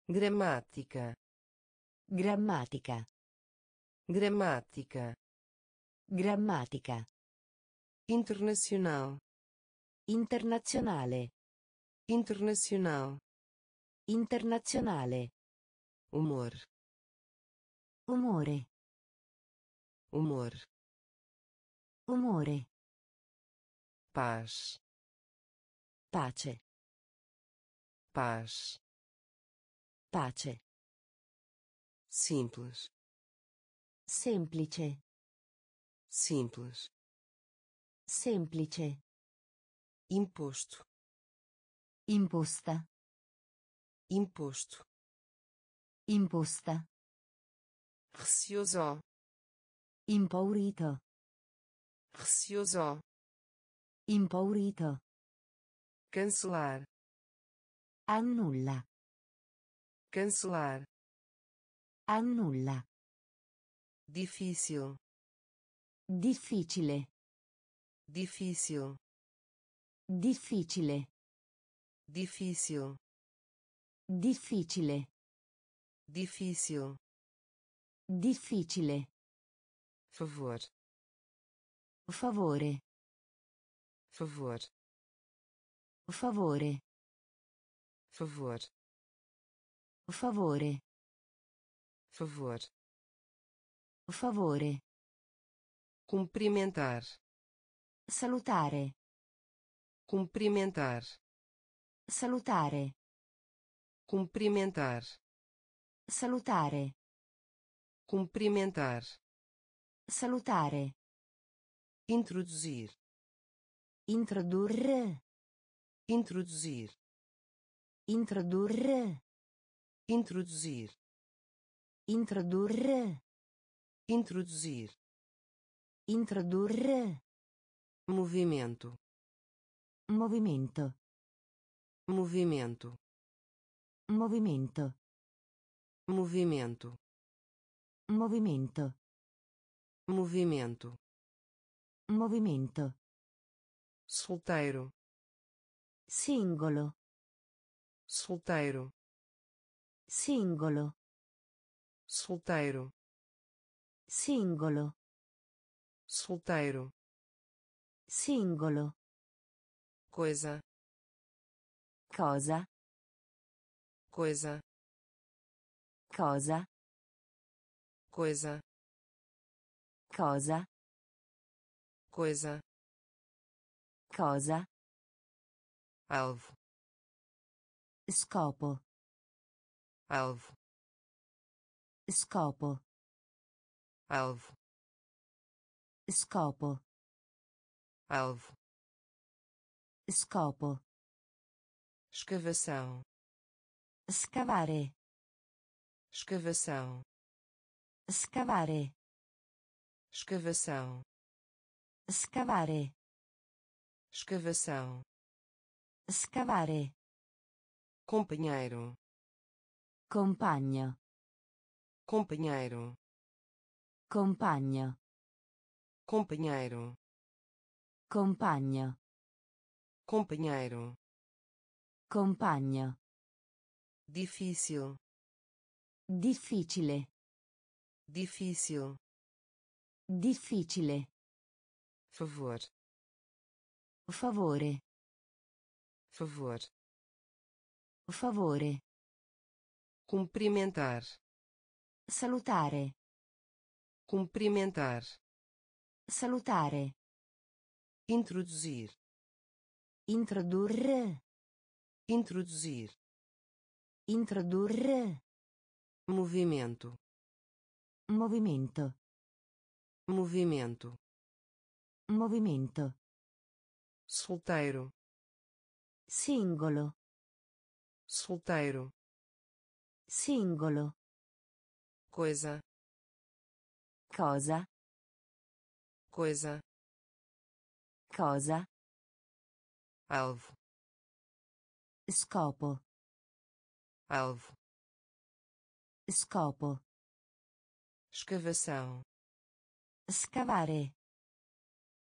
gramática Grammatica. Gramática Grammatica. internacional Internazionale. internacional Internazionale. humor Umore. humor Umore. paz Pace. paz Pace. simples Semplice. simples Semplice. imposto Imposta. imposto Imposta. receoso Impaurito. receoso Impaurito. cancelar Annulla. cancelar Annulla. Difícil Difficile. difícil Difficile. difícil Difficile. difícil Difficile. favor Favore. favor Favore. favor Favore. favor Favore. cumprimentar Salutare. cumprimentar Salutare. cumprimentar Salutare. cumprimentar Salutare. introduzir Introdurre. introduzir Introdurre. introduzir Introdurre. Introduzir Introdurre. movimento Movimento. movimento Movimento. movimento Movimento. movimento Movimento. solteiro Singolo. solteiro Singolo. solteiro Singolo. solteiro Singolo. coisa Cosa. coisa Cosa. coisa Cosa. coisa Cosa. alvo Scopo. alvo Scopo. Alvo Scopo. alvo Scopo. escavação Scavare. escavação Scavare. escavação Scavare. escavação Scavare. companheiro Compagno. companheiro Compagno. companheiro Compagno. companheiro Compagno. difícil Difficile. difícil Difficile. favor Favore. favor Favore. cumprimentar Salutare. Cumprimentar Salutare. introduzir Introdurre. introduzir Introdurre. movimento Movimento. movimento Movimento. solteiro Singolo. solteiro Singolo. coisa Cosa. coisa Cosa. alvo Scopo. alvo Scopo. escavação Scavare.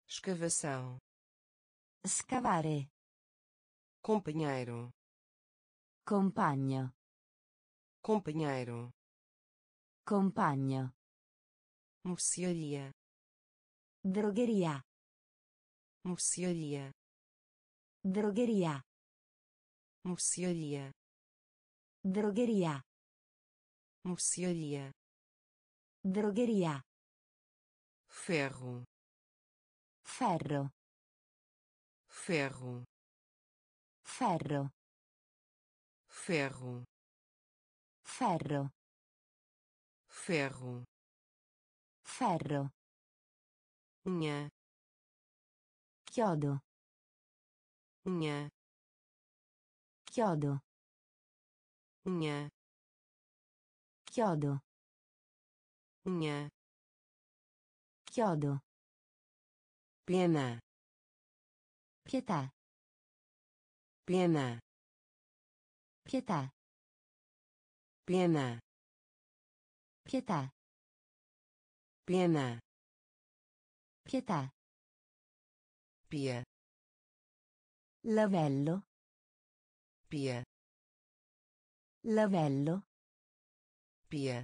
escavação Scavare. companheiro Compagno. companheiro Compagno. Mercearia Drogheria. mercearia Drogheria. mercearia Drogheria. mercearia Drogheria. ferro Ferro. ferro Ferro. ferro Ferro. ferro Ferro. unha Chiodo. unha Chiodo. unha Chiodo. unha Chiodo. pena Pietà. pena Pietà. pena Pietà. Pena Pietà. pia Lavello. pia Lavello. pia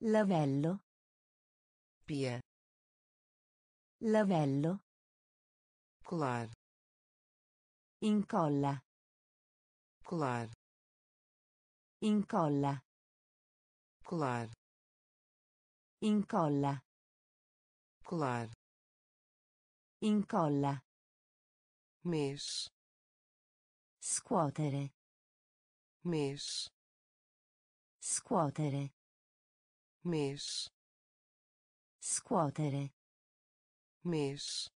Lavello. pia Lavello. colar Incolla. colar Incolla. colar Incolla. colar Incolla. mês Scuotere. mês Scuotere. mês Scuotere. mês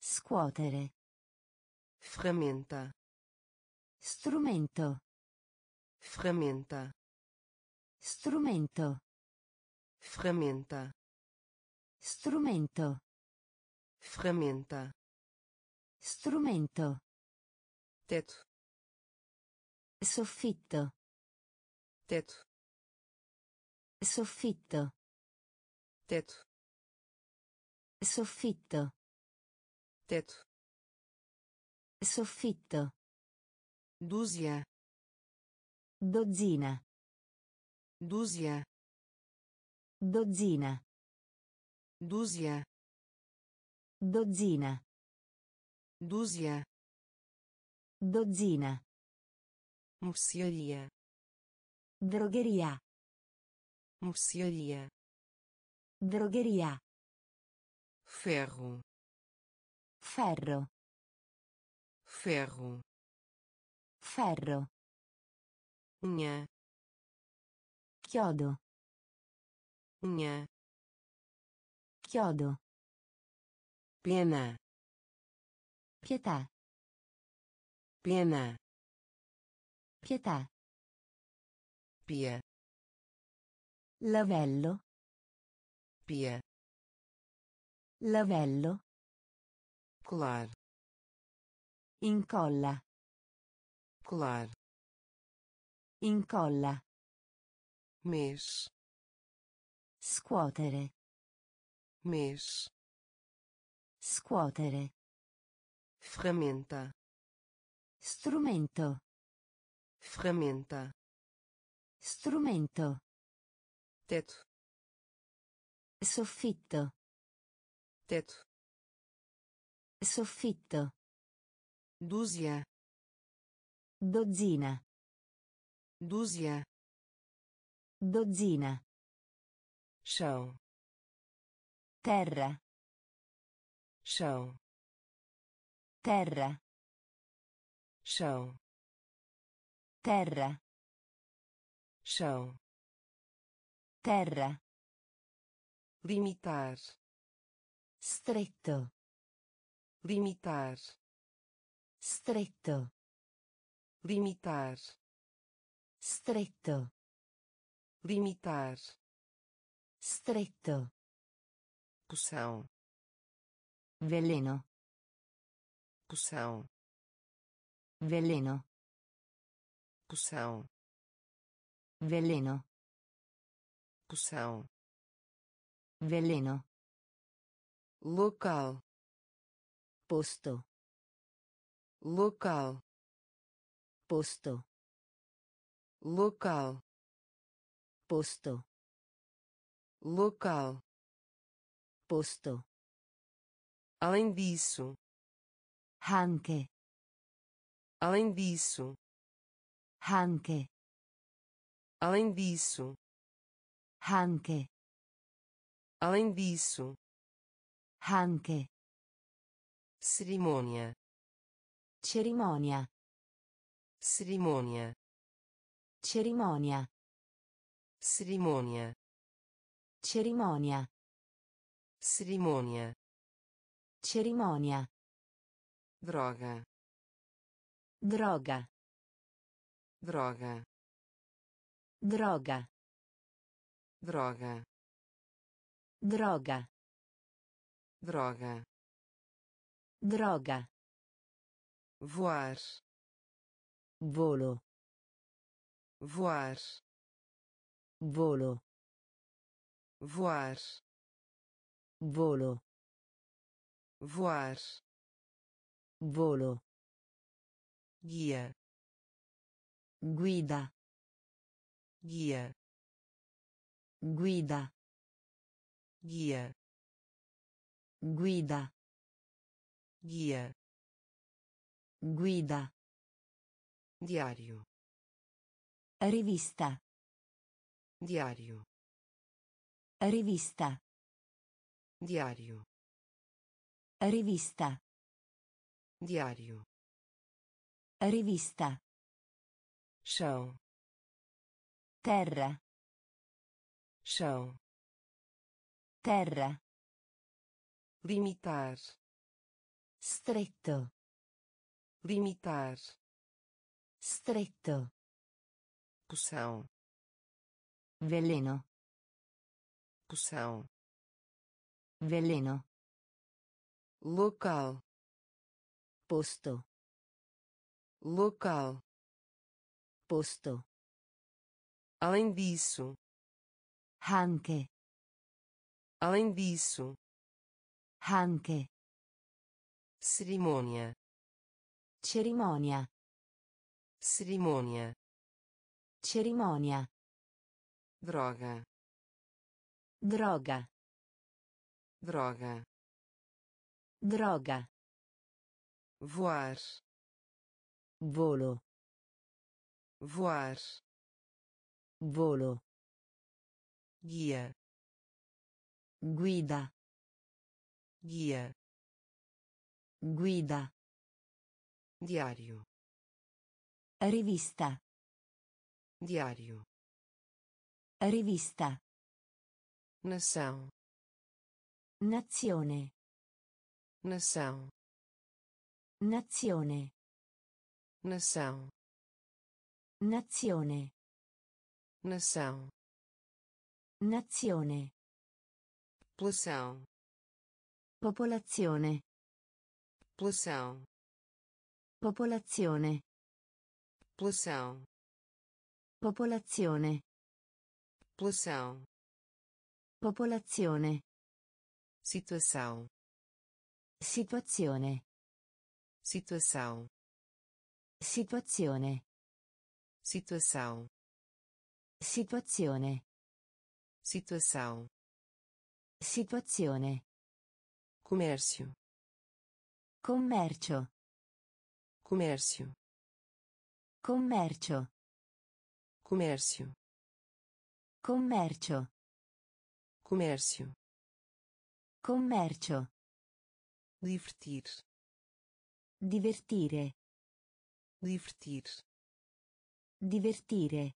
Scuotere. ferramenta Strumento. ferramenta Strumento. Ferramenta Strumento. ferramenta Strumento. teto Soffitto. teto Soffitto. teto Soffitto. teto Soffitto. dúzia Dozzina. dúzia Dozzina. dúzia Dozzina. dúzia Dozzina. mercearia Drogheria. mercearia Drogheria. ferro Ferro. ferro Ferro. unha Chiodo. Unha Chiodo. pena Pietà. pena Pietà. pia Lavello. pia Lavello. colar Incolla. colar Incolla. mês Scuotere. mês Scuotere. ferramenta Strumento. ferramenta Strumento. teto Soffitto. teto Soffitto. dúzia Dozzina. dúzia Dozzina. Chão Terra. chão Terra. chão Terra. chão Terra. limitar Stretto. limitar Stretto. limitar Stretto. limitar Stretto. poção Veleno. poção Veleno. poção Veleno. poção Veleno. local Posto. local Posto. local Posto. Local Posto. além disso Anche. além disso Anche. além disso Anche. além disso Anche. cerimônia Cerimonia. cerimônia Cerimonia. cerimônia Cerimonia. cerimônia Cerimonia. droga Droga. droga Droga. droga Droga. droga Droga. voar Volo. voar Volo. Voar volo. Voar volo. Guia. Guida. Guia. Guida. Guia. Guida. Guia. Guida. Diário rivista. Diário rivista. Diário rivista. Diário rivista. Chão terra. Chão terra. Limitar. Stretto. Limitar. Stretto. Poção veleno poção veleno. Local. Posto. Local. Posto. Além disso. Anche além disso. Anche cerimônia. Cerimonia. Cerimônia. Cerimonia. Droga droga. Droga. Droga. Voar. Volo. Voar. Volo. Guia. Guida. Guia. Guida. Diário rivista. Diário rivista nação. Nazione. Nação. Nazione. Nação. Nazione. Nação. Nazione. População. Popolazione. População. Popolazione. População. Popolazione. População popolazione. Situação. Situazione. Situação. Situazione. Situação. Situazione. Situação. Situazione. Comércio. Commercio. Comércio. Commercio. Comércio. Commercio comércio. Commercio divertir. Divertire. Divertir. Divertire.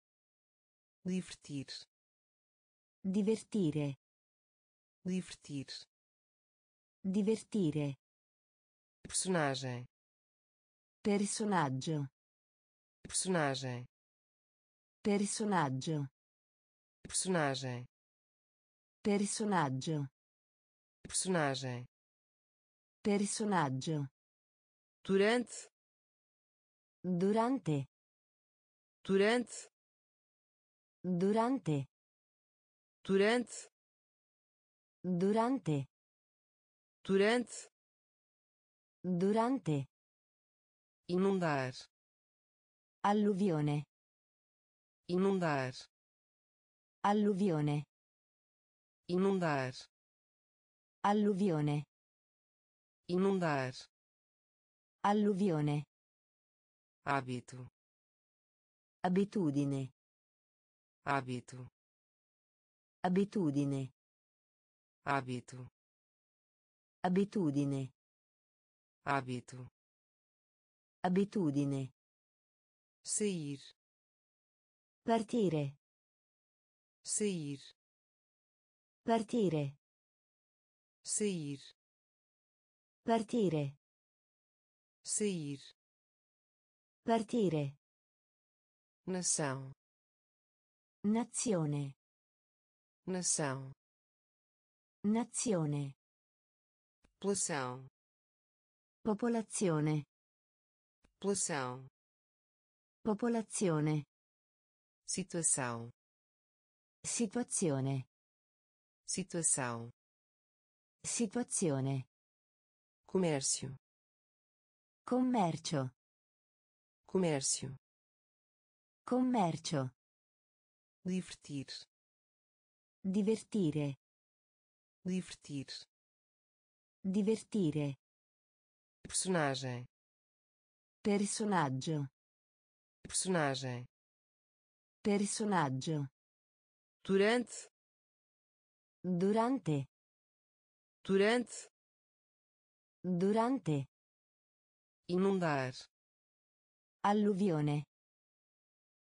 Divertir. Divertire. Divertir. Divertire. Personagem. Personaggio. Personagem. Personaggio. Personagem personaggio. Personagem personaggio. Durante durante. Durante durante. Durante durante. Durante durante. Inundar. Alluvione. Inundar. Alluvione inundar. Alluvione. Inundar. Alluvione. Hábito. Abitudine. Hábito. Abitudine. Hábito. Abitudine. Hábito. Abitudine. Sair partire. Sair partire. Sair partire. Sair partire. Nação. Nazione. Nação. Nazione. População. Popolazione. População. Popolazione. Situação. Situazione situação, Situazione. comércio, Commercio. comércio, Commercio. divertir, Divertire. divertir, Divertire. personagem, Personaggio. personagem, Personaggio. durante, Durante. durante, Durante. inundar, Alluvione.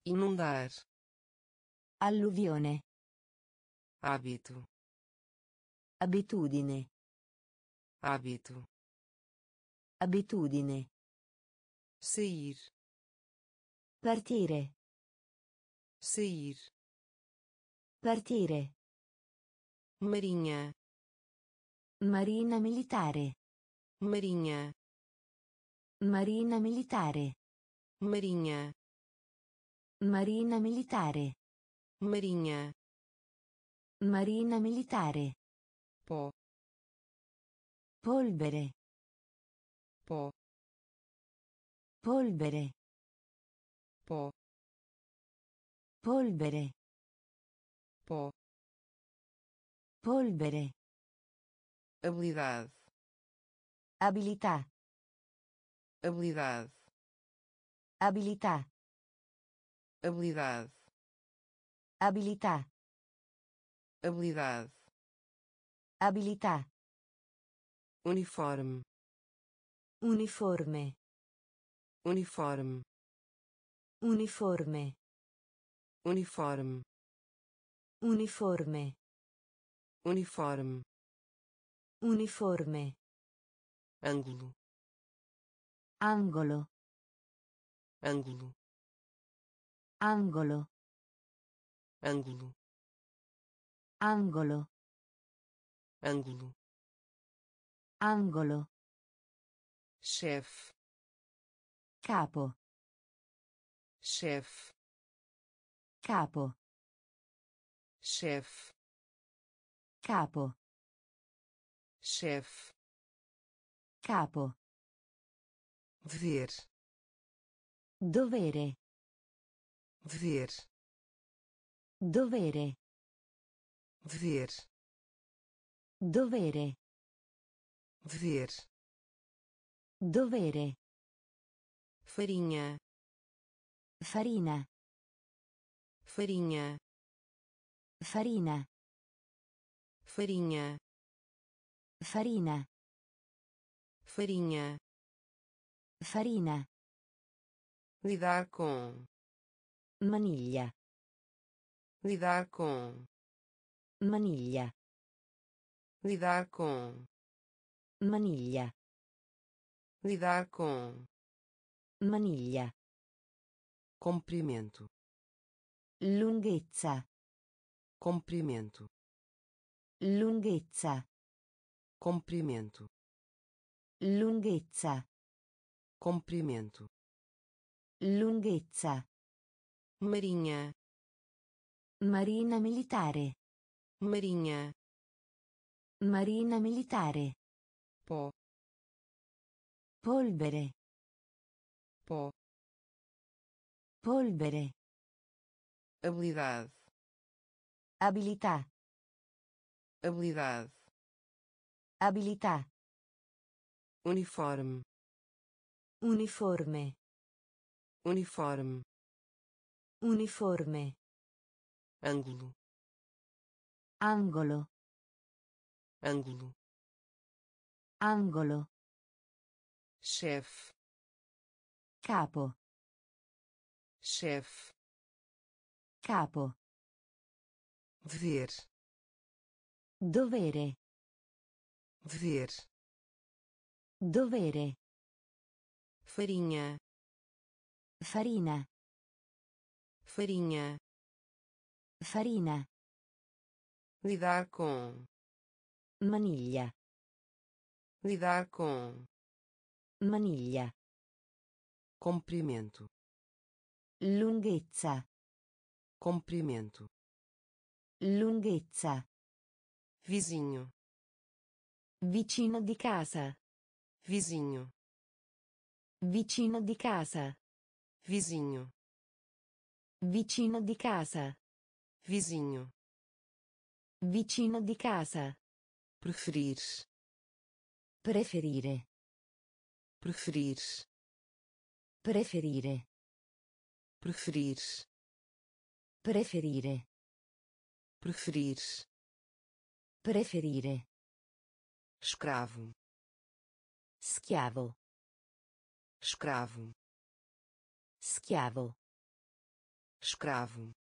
inundar, Alluvione. hábito, Abitudine. hábito, Abitudine. sair, Partire. sair, Partire. Marinha, Marina militare. marinha, Marina militare. marinha, Marina militare. marinha, Marina militare. pó, Polvere. pó, Polvere. pó, Polvere. pó, Polvere. habilidade, Abilità. habilidade, Abilità. habilidade, Abilità. habilidade, Abilità. uniforme, Uniforme. uniforme, Uniforme. uniforme, Uniforme. Uniforme, Uniforme. ângulo, Angolo. ângulo, Angolo. ângulo, Angolo. ângulo, Angolo. chefe, Capo. chefe, Capo. chefe, Capo. chefe, Capo. dever, Dovere. dever, Dovere. dever, Dovere. dever, Dovere. farinha, Farina. farinha, Farina. Farinha, Farina. farinha, Farina. lidar com, Maniglia. lidar com, Maniglia. lidar com, Maniglia. lidar com, Maniglia. comprimento, Lunghezza. comprimento, Lunghezza. comprimento, Lunghezza. comprimento, Lunghezza. marinha, Marina militare. marinha, Marina militare. pó, Polvere. pó, Polvere. habilidade, Abilità. Habilidade, Abilità. uniforme, Uniforme. uniforme, Uniforme. ângulo, Angolo. ângulo, Angolo. chefe, Capo. chefe, Capo. dever, Dovere. dever, Dovere. farinha, Farina. farinha, Farina. lidar com, Maniglia. lidar com, Maniglia. comprimento, Lunghezza. comprimento, Lunghezza. Vizinho Vicino di casa. vizinho Vicino di casa. vizinho Vicino di casa. vizinho Vicino di casa. preferir Preferire. preferir Preferire. preferir Preferire. preferir Preferire. escravo Schiavo. escravo Schiavo. escravo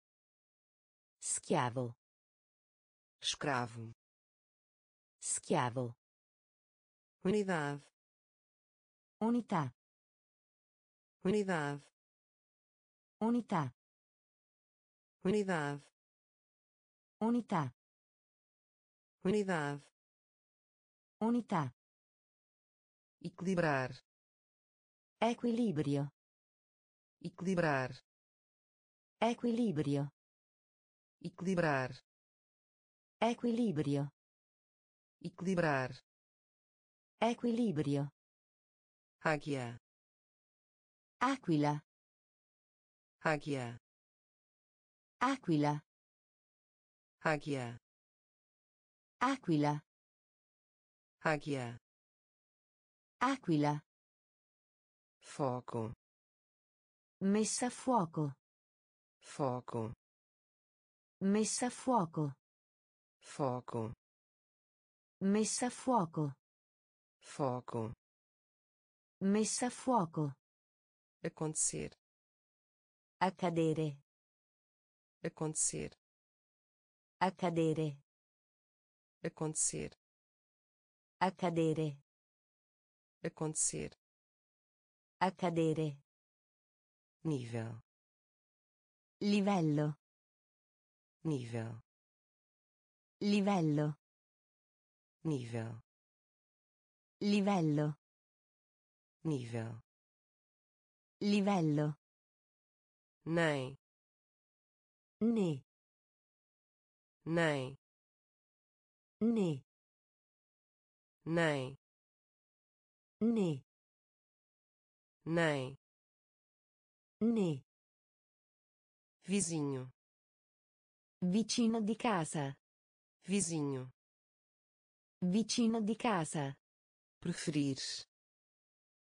Schiavo. escravo Schiavo. unidade Unità. unidade Unità. unidade Unità. Unidade Unità. equilibrar Equilibrio. equilibrar Equilibrio. equilibrar Equilibrio. equilibrar Equilibrio. águia Aquila. águia Aquila. águia Aquila. águia Aquila. foco Messa a fuoco. foco Messa a fuoco. foco Messa a fuoco. foco Messa a fuoco. acontecer Accadere. acontecer Accadere. Acontecer Accadere. acontecer Accadere. nível Livello. nível Livello. nível Livello. nível Livello. nem Ne. nem Ne. nem Ne. nem Ne. vizinho Vicino di casa. vizinho Vicino di casa. preferir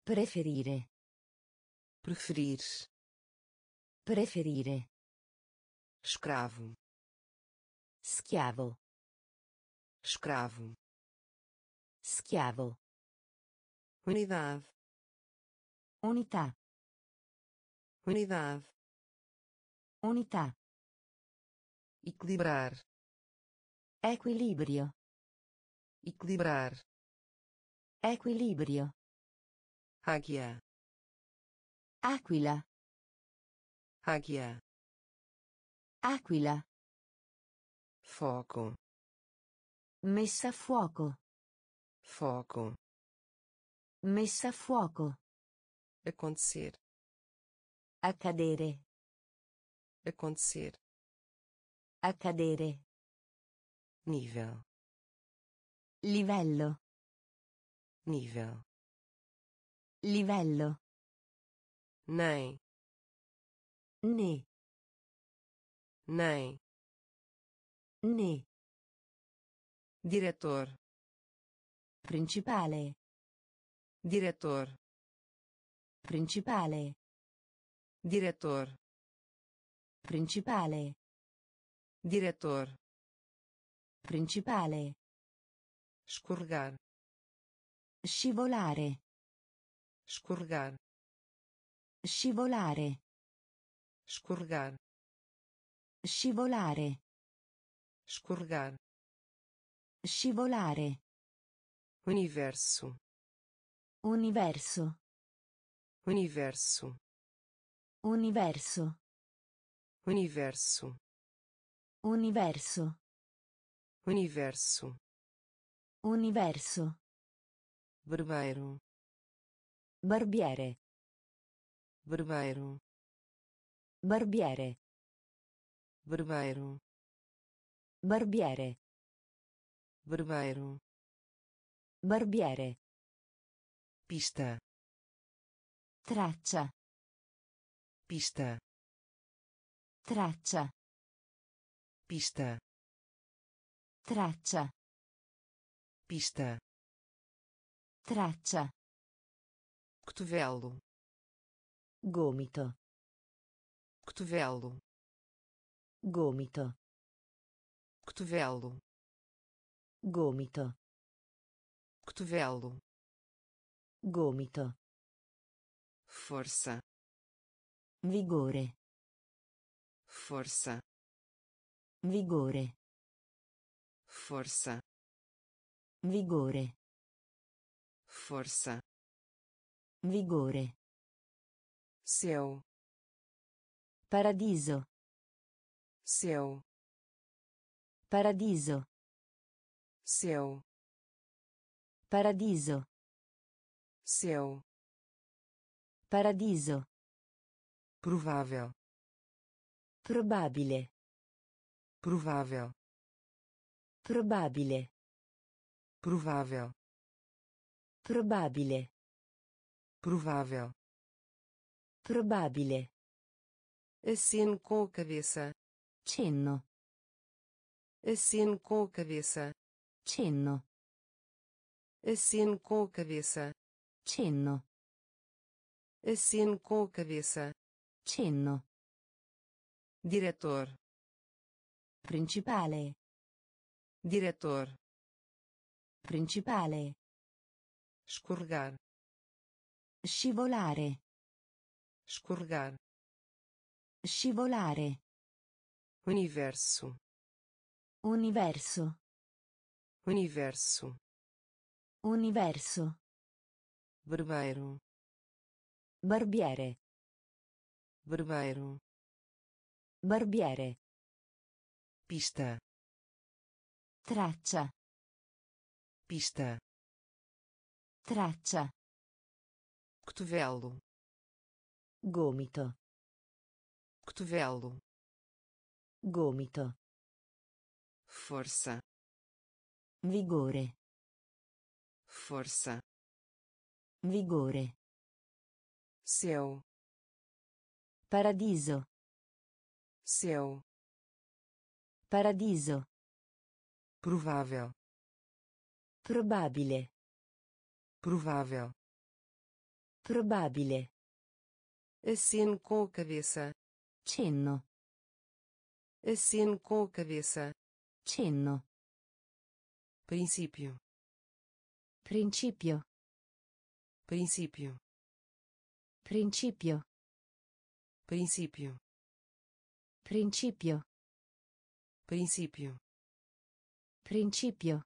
Preferire. preferir Preferire. escravo Schiavo. Escravo Schiavo. unidade Unità. unidade Unità. equilibrar Equilibrio. equilibrar Equilibrio. águia Aquila. águia Aquila. foco Messa a fuoco. foco Messa a fuoco. acontecer Accadere. acontecer Accadere. nível Livello. nível Livello. nem Ne. nem Ne. Diretor Principale. diretor Principale. diretor Principale. diretor Principale. escorregar Scivolare. escorregar Scivolare. escorregar Scivolare. escorregar Scivolare. universo Universo. universo Universo. universo Universo. universo Universo. barbeiro Barbiere. barbeiro Barbiere. barbeiro Barbiere. Barbeiro Barbiere. pista Traccia. pista Traccia. pista Traccia. pista Traccia. cotovelo Gomito. cotovelo Gomito. cotovelo Gomito. cotovelo Gomito. força Vigore. força Vigore. força Vigore. força Vigore. céu Paradiso. céu Paradiso. Céu Paradiso. céu Paradiso. provável Probabile. provável Probabile. provável Probabile. provável Probabile. aceno com a cabeça Cenno. aceno com a cabeça Cenno. aceno com cabeça Cenno. aceno com cabeça Cenno. diretor Principale. diretor Principale. escorregar Scivolare. escorregar Scivolare. universo Universo. Universo Universo. barbeiro Barbiere. barbeiro Barbiere. pista Traccia. pista Traccia. cotovelo Gomito. cotovelo Gomito. força Vigore. força Vigore. céu Paradiso. céu Paradiso. provável Probabile. provável Probabile. aceno com a cabeça Cenno. aceno com a cabeça Cenno. Princípio Principio. princípio Principio. princípio Principio. princípio Principio.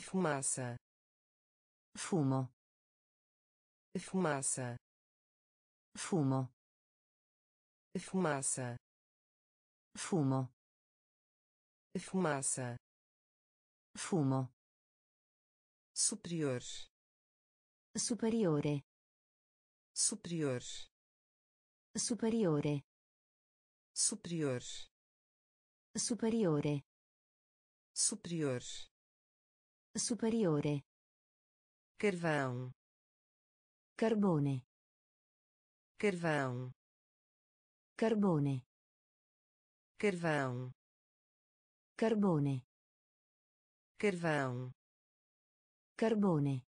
fumaça Fumo. fumaça Fumo. fumaça Fumo. fumaça Fumo. superior Superiore. superior Superiore. superior Superiore. superior Superiore. carvão Carbone. carvão Carbone. carvão Carbone. Carvão Carbone.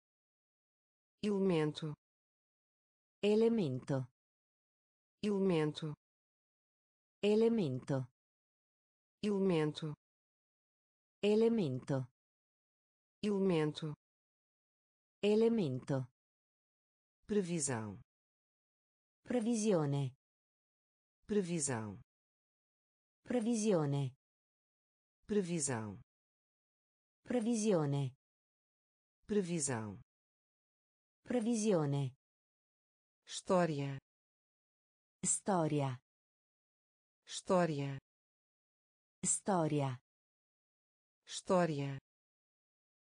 elemento Elemento. elemento Elemento. elemento Elemento. elemento Elemento. previsão Previsione. previsão Previsione. previsão Previsione. previsão Previsione. história Storia. história Storia. história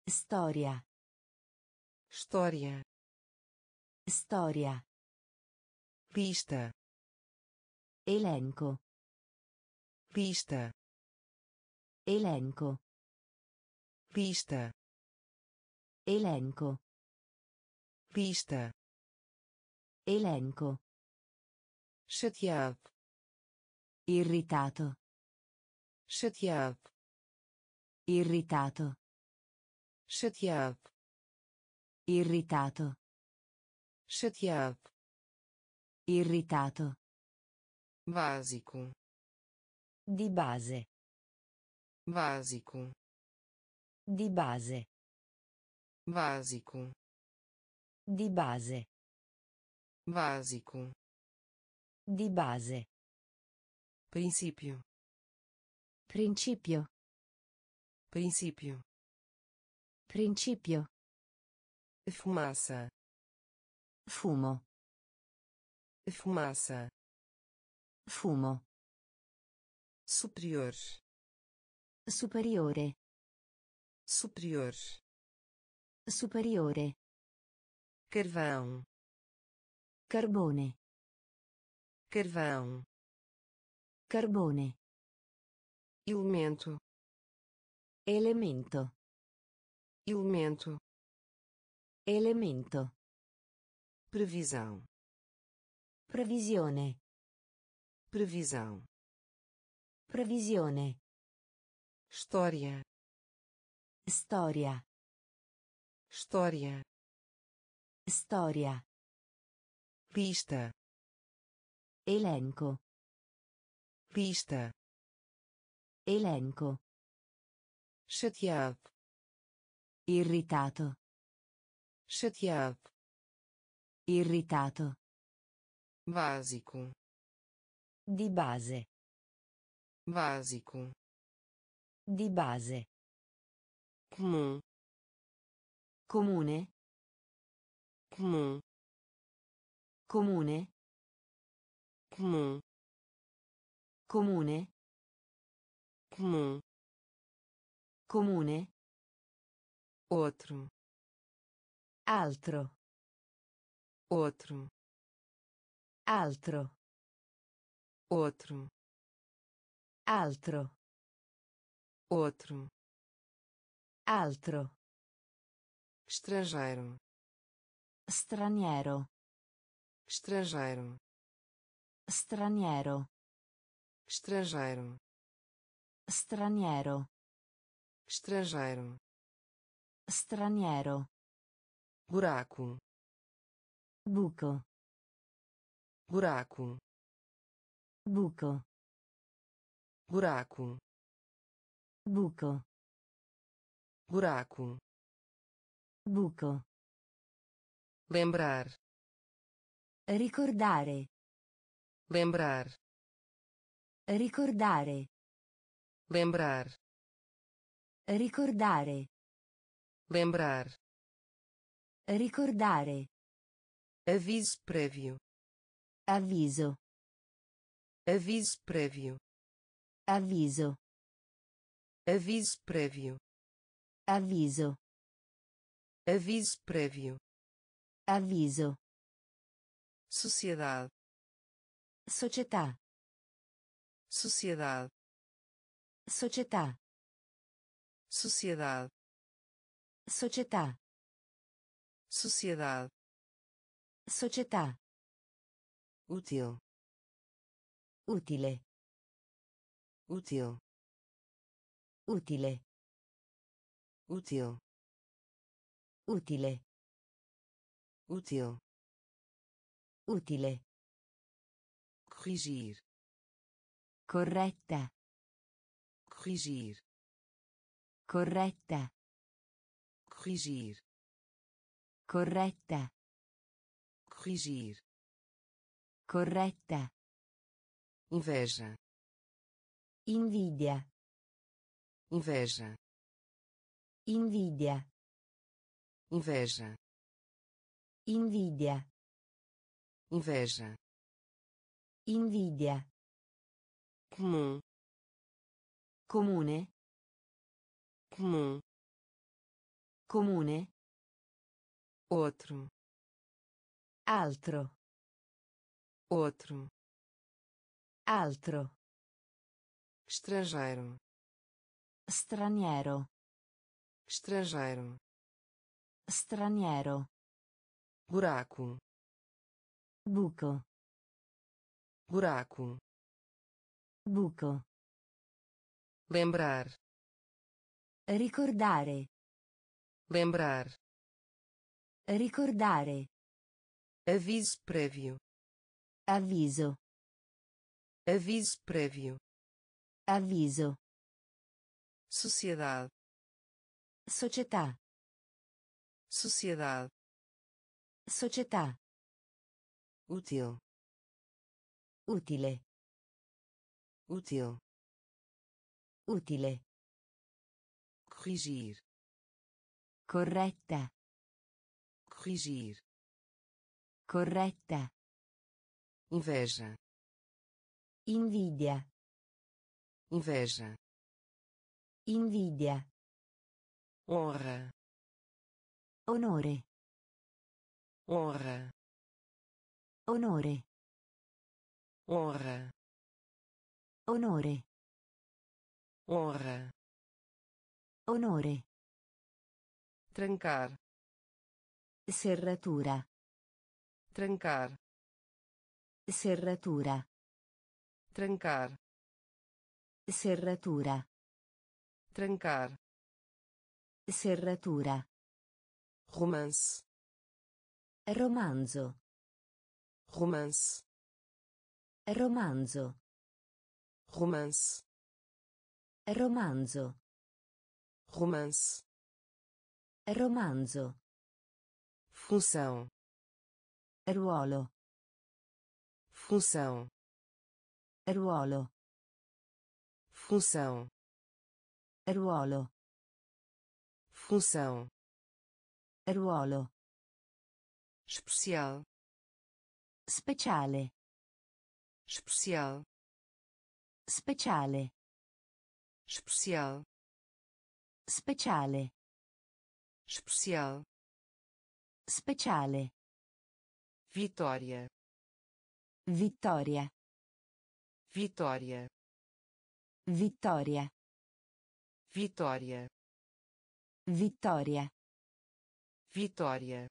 Storia. história Storia. lista lista Elenco. Lista Elenco. chateado Irritato. chateado Irritato. chateado Irritato. chateado Irritato. básico Di base. básico Di base. básico Di base. básico Di base. princípio Principio. princípio Principio. fumaça Fumo. fumaça Fumo. superior Superiore. Superior Superiore. carvão Carbone. carvão Carbone. elemento Elemento. elemento Elemento. previsão Previsione. previsão Previsione. história Storia. história Storia. lista Elenco. lista Elenco. chateado Irritato. chateado Irritato. básico Di base. básico Di base. Comum Comune. comum Comune. comum Comune. comum Comune. outro Altro. outro Altro. outro Altro. outro Altro. estrangeiro Straniero. estrangeiro Straniero. estrangeiro Straniero. estrangeiro Straniero. buraco Buco. buraco Buco. buraco Buco. Buraco Buco. lembrar Ricordare. lembrar Ricordare. lembrar Ricordare. lembrar Ricordare. aviso prévio Avviso. aviso prévio Avviso. aviso prévio Avviso. aviso prévio Avviso. sociedade Società. sociedade Società. sociedade Società. sociedade Società. útil Utile. útil Utile. Útil Utile. útil Utile. corrigir Corretta. corrigir Corretta. corrigir Corretta. corrigir Corretta. inveja Invidia. inveja Invidia. inveja Invidia. inveja Invidia. comum Comune. comum Comune. outro Altro. outro Altro. estrangeiro Straniero. Estrangeiro Straniero. buraco Buco. buraco Buco. lembrar Ricordare. lembrar Ricordare. aviso prévio Avviso. aviso prévio Avviso. sociedade Società. sociedade Società. útil Utile. útil Utile. corrigir Corretta. corrigir Corretta. inveja Invidia. inveja Invidia. Honra Onore. honra Onore. honra Onore. honra Onore. trancar Serratura. trancar Serratura. trancar Serratura. trancar Serratura. romance Romanzo. romance Romanzo. romance Romanzo. romance Romanzo. função Ruolo. função Ruolo. função Ruolo. Função Ruolo. especial Speciale. especial Speciale. especial Speciale. especial Speciale. vitória Vittoria. vitória Vittoria. vitória Vittoria. vitória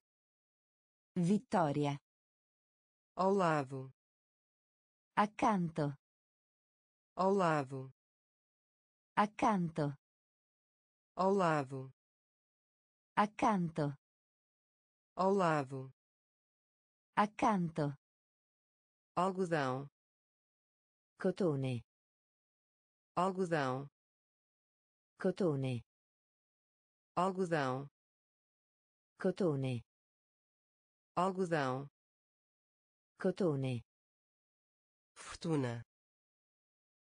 Vittoria. ao lado Accanto. ao lado Accanto. ao lado Accanto. ao lado Accanto. algodão Cotone. algodão Cotone. Algodão Cotone. algodão Cotone. fortuna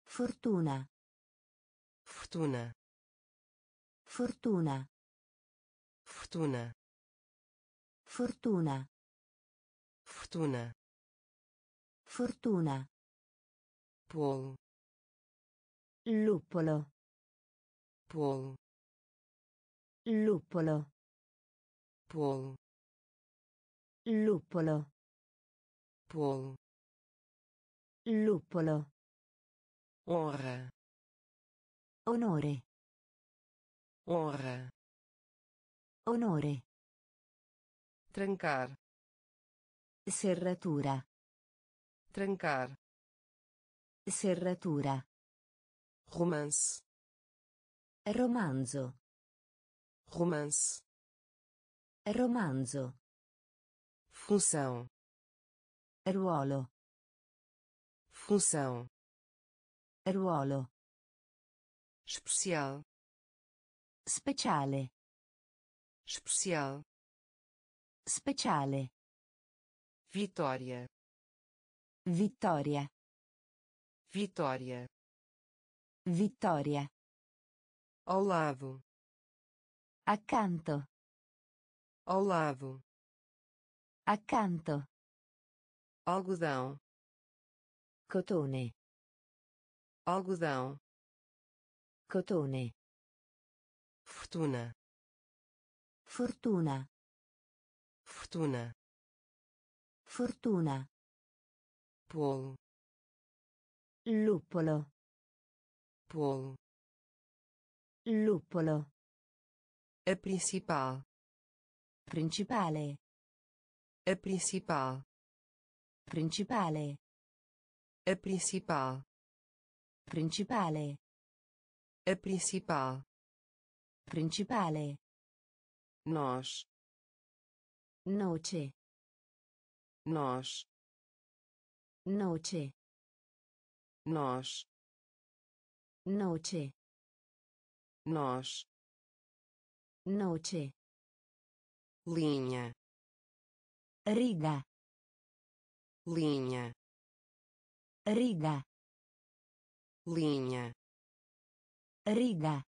Fortuna. fortuna Fortuna. fortuna Fortuna. fortuna Fortuna. polo Luppolo. polo Luppolo. polo Luppolo. polo Luppolo. honra Onore. honra Onore. trancar Serratura. trancar Serratura. romance Romanzo. Romance Romanzo. função Ruolo. função Ruolo. especial Speciale. especial Speciale. vitória Vittoria. vitória Vittoria. ao lado Accanto. ao lado Accanto. algodão Cotone. algodão Cotone. fortuna Fortuna. fortuna Fortuna. polo Luppolo. polo Luppolo. A principal. Principale. A principal. Principale. A principal. Principale. A principal. Principale. Nós. Noce. Nós. Noce. Nós. Noce. Nós. Noce. Linha. Riga. Linha. Riga. Linha. Riga.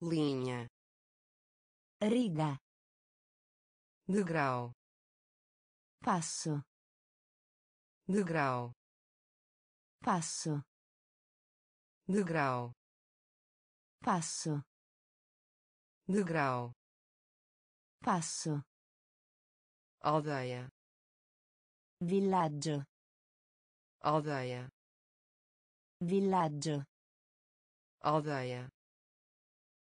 Linha. Riga. Degrau. Passo. Degrau. Passo. Degrau. Passo. Degrau. Passo. Aldeia. Villaggio. Aldeia. Villaggio. Aldeia.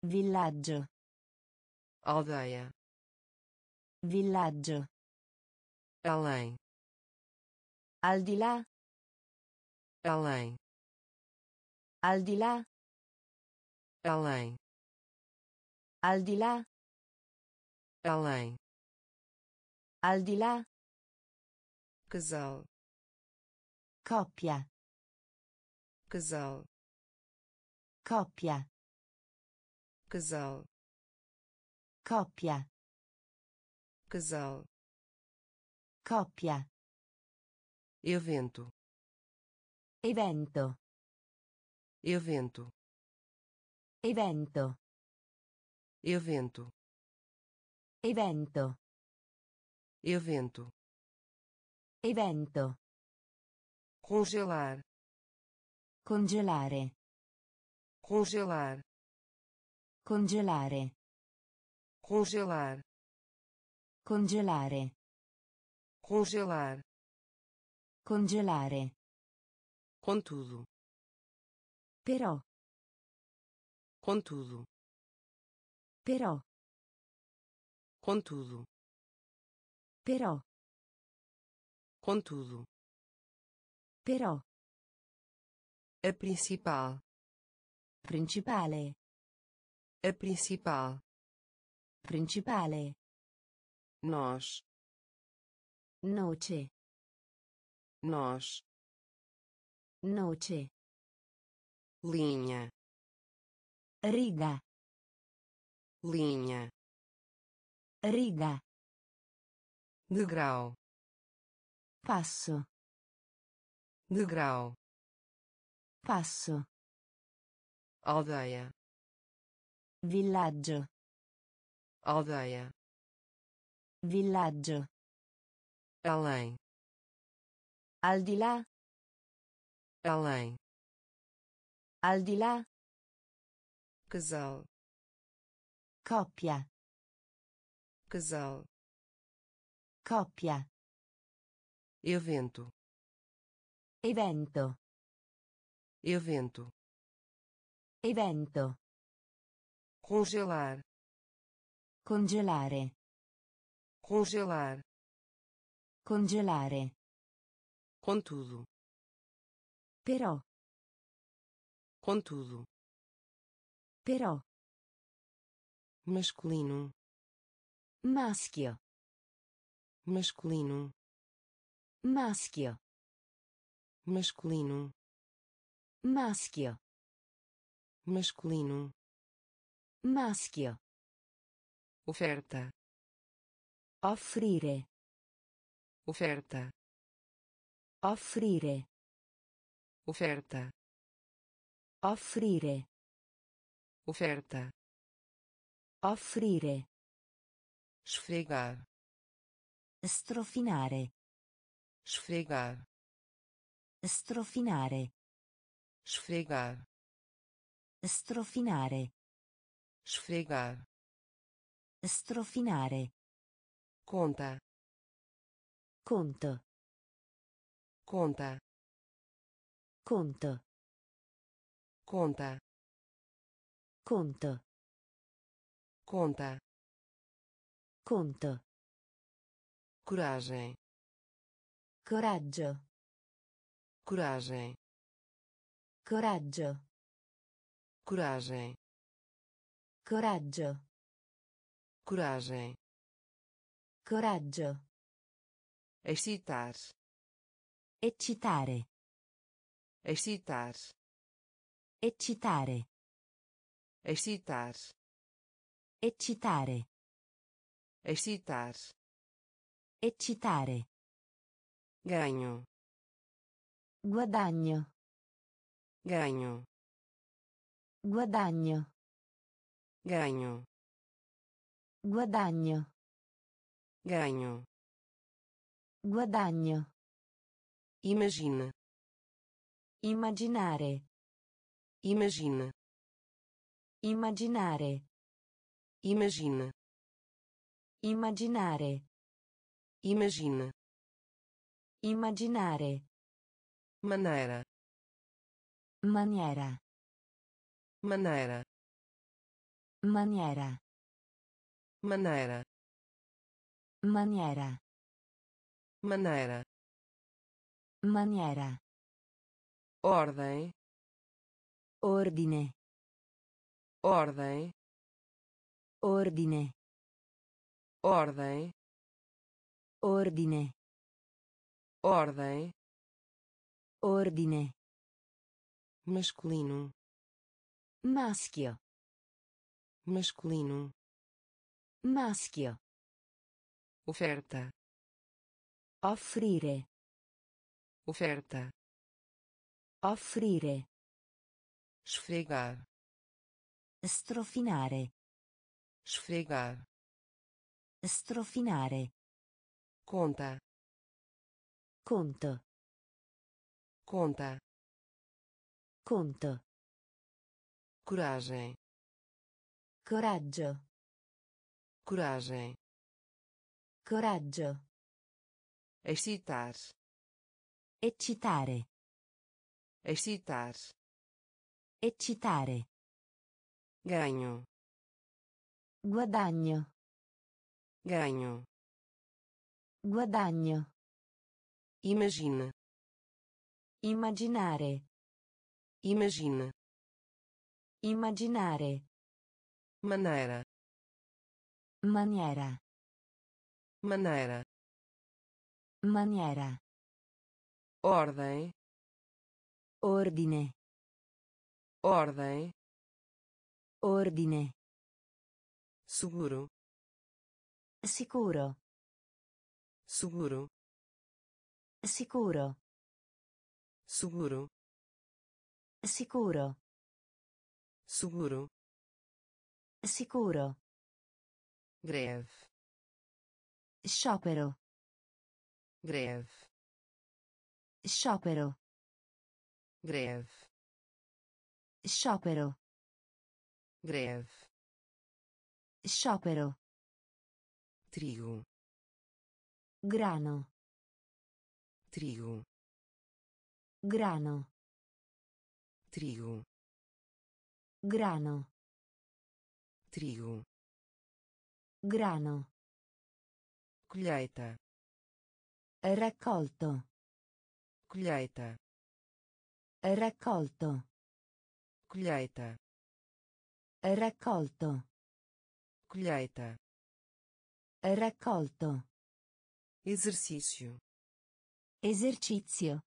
Villaggio. Aldeia. Villaggio. Além. Al di là. Além. Al di là. Além. Al di là. Além. Al di là. Casal. Coppia. Casal. Coppia. Casal. Coppia. Casal. Coppia. Evento. Evento. Evento. Evento. Evento. Evento. Evento. Evento. Congelar. Congelare. Congelar. Congelare. Congelar. Congelare. Congelar. Congelare. Contudo. Però. Contudo. Però. Contudo. Però. Contudo. Però. A principal. Principale. A principal. Principale. Nós. Noce. Nós. Noce. Linha. Riga. Linha. Riga. Degrau. Passo. Degrau. Passo. Aldeia. Villaggio. Aldeia. Villaggio. Além. Al di là. Além. Al di là. Casal. Coppia. Casal. Coppia. Evento. Evento. Evento. Evento. Congelar. Congelare. Congelar. Congelare. Contudo. Però. Contudo. Però. Masculino. Maschio. Masculino. Maschio. Masculino. Maschio. Masculino. Maschio. Oferta. Offrire. Oferta. Offrire. Oferta. Offrire. Oferta. Offrire. Esfregar. Strofinare. Esfregar. Strofinare. Esfregar. Strofinare. Esfregar. Strofinare. Conta. Conto. Conta. Conto. Conta. Conto. Conta, conto, coragem, coraggio, coragem, coraggio, coragem, coraggio, coragem, coraggio, excitar, eccitare, excitar, eccitare, excitar, eccitare, excitar, eccitare, ganho, guadagno, ganho, guadagno, ganho, guadagno, ganho, guadagno, imagine, immaginare, imagine, immaginare, imagine, immaginare, imagine, immaginare, maneira, maniera, maneira, maniera, maneira, maniera, maneira, maniera, ordem, ordine, ordem, ordine, ordem, ordine, ordem, ordine, masculino, maschio, masculino, maschio, oferta, offrire, oferta, offrire, esfregar, strofinare, esfregar, strofinare, conta, conto, conta, conto, coragem, coraggio, coragem, coraggio, excitar, eccitare, excitar, eccitare, ganho, guadagno, ganho, guadagno, imagine, immaginare, imagine, immaginare, maneira, maniera, maneira, maniera, ordem, ordine, ordem, ordine, seguro, sicuro, seguro, sicuro, seguro, sicuro, seguro, sicuro, greve, sciopero, greve, sciopero, greve, sciopero, greve, sciopero, trigo, grano, trigo, grano, trigo, grano, trigo, grano, colheita, raccolto, colheita, raccolto, colheita, raccolto, colheita, raccolto, exercício, esercizio,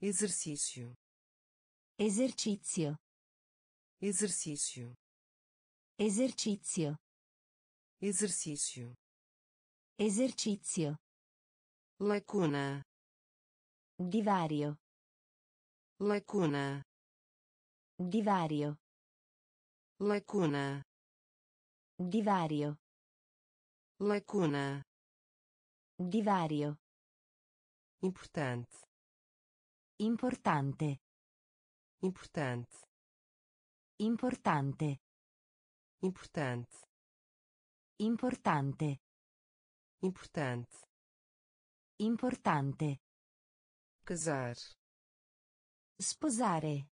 exercício, esercizio, exercício, esercizio, exercício, esercizio, lacuna, divario, lacuna, divario, lacuna, divario, lacuna, divario, importante, importante, importante, importante, importante, importante, importante, importante, casar, sposare,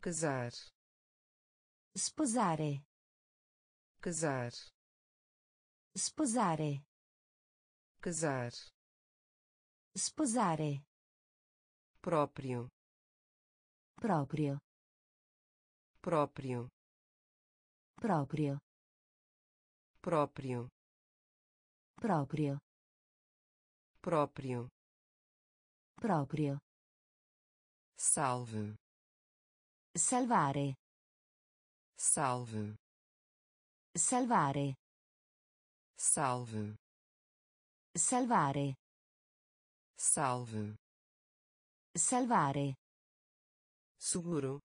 casar, sposare, casar Sposare. casar Sposare. próprio Proprio. próprio Proprio. próprio Proprio. próprio Proprio. salve Salvare. salve Salvare. salve Salvare. salve Salvare. seguro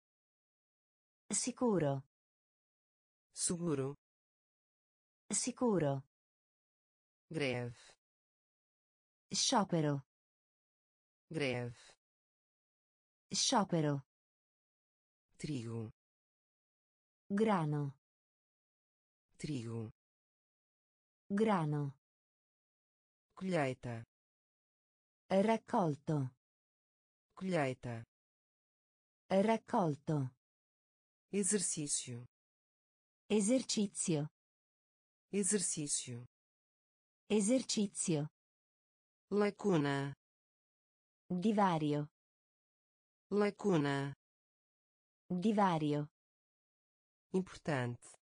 Sicuro. seguro Sicuro. greve Sciopero. greve Sciopero. trigo Grano. Trigo Grano. colheita Raccolto. colheita Raccolto. exercício Esercizio. exercício Esercizio. lacuna Divario. lacuna Divario. importante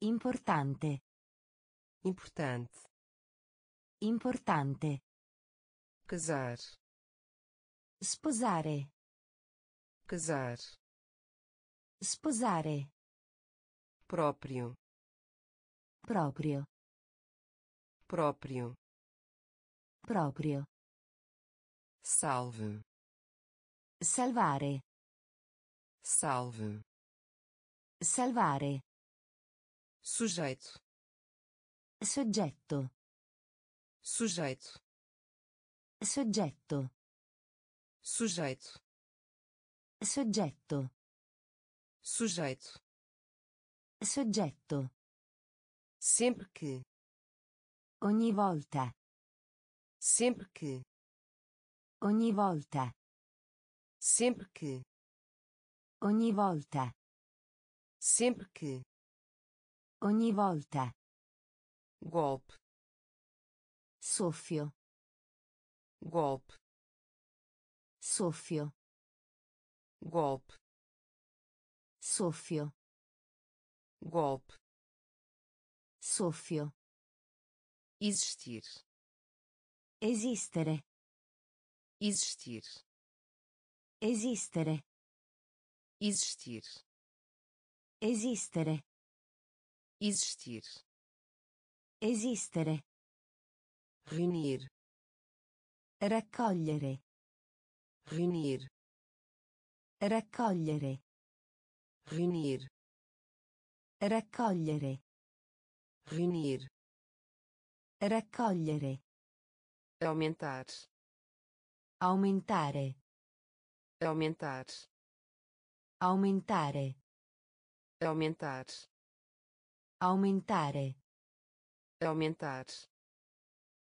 Importante. importante Importante. casar Sposare. casar Sposare. próprio Proprio. próprio Proprio. salve Salvare. salve Salvare. Sujeito Soggetto. sujeito Soggetto. sujeito Soggetto. sujeito Soggetto. sempre que Ogni volta. sempre que Ogni volta. sempre que Ogni volta. sempre que Ogni volta. golpe Soffio. golpe Soffio. golpe Soffio. golpe Soffio. existir Esistere. existir Esistere. existir Esistere. Existir Esistere. reunir Raccogliere. reunir Raccogliere. reunir Raccogliere. reunir Raccogliere. aumentar Aumentare. aumentar Aumentare. aumentar Aumentare. aumentar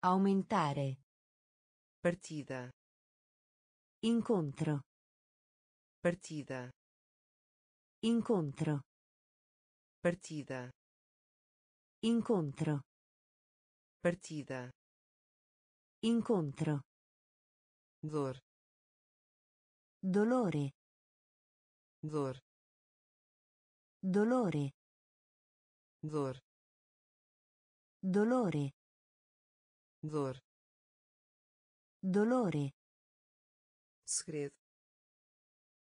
Aumentare. partida Incontro. partida Incontro. partida Incontro. partida Incontro. dor Dolore. dor Dolore. Dor Dolore. dor Dolore. segredo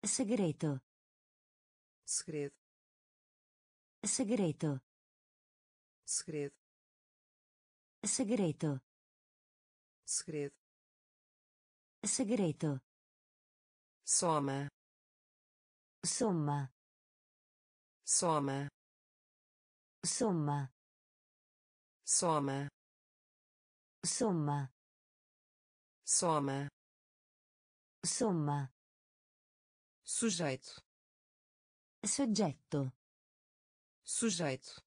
Segreto. segredo Segreto. segredo Segreto. segredo Segreto. soma Somma. soma Somma. soma Somma. soma Somma. sujeito Soggetto. sujeito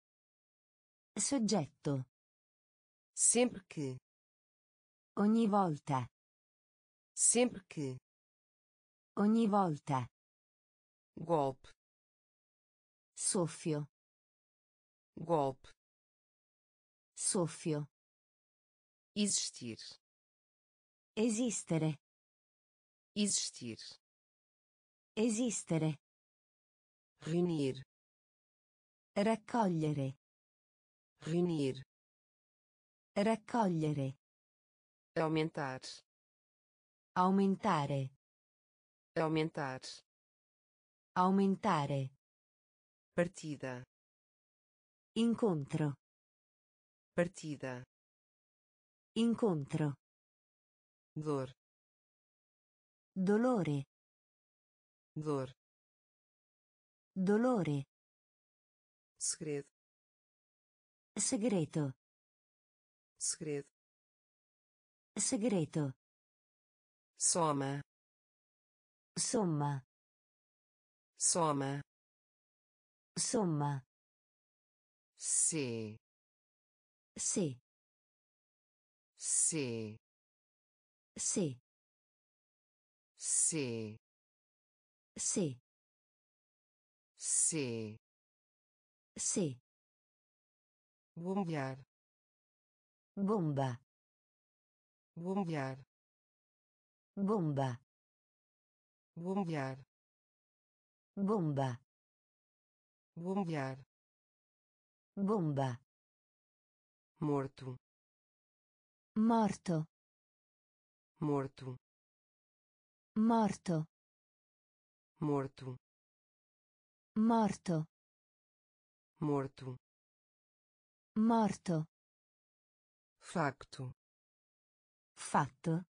Soggetto. sempre que Ogni volta. sempre que Ogni volta. golpe Soffio. Golpe. Soffio existir. Esistere existir. Esistere reunir. Raccogliere. Reunir. Raccogliere. Aumentar. Aumentare. Aumentar. Aumentare. Partida incontro. Partida. Incontro. Dor dolore. Dor dolore. Segredo. Segreto. Segredo. Segreto. Soma. Somma. Soma. Somma se se se se se se se se bombear bomba. Bombear bomba. Bombear bomba. Bombear bomba. Morto. Morto. Morto. Morto. Morto. Morto. Morto. Morto. Facto. Fatto.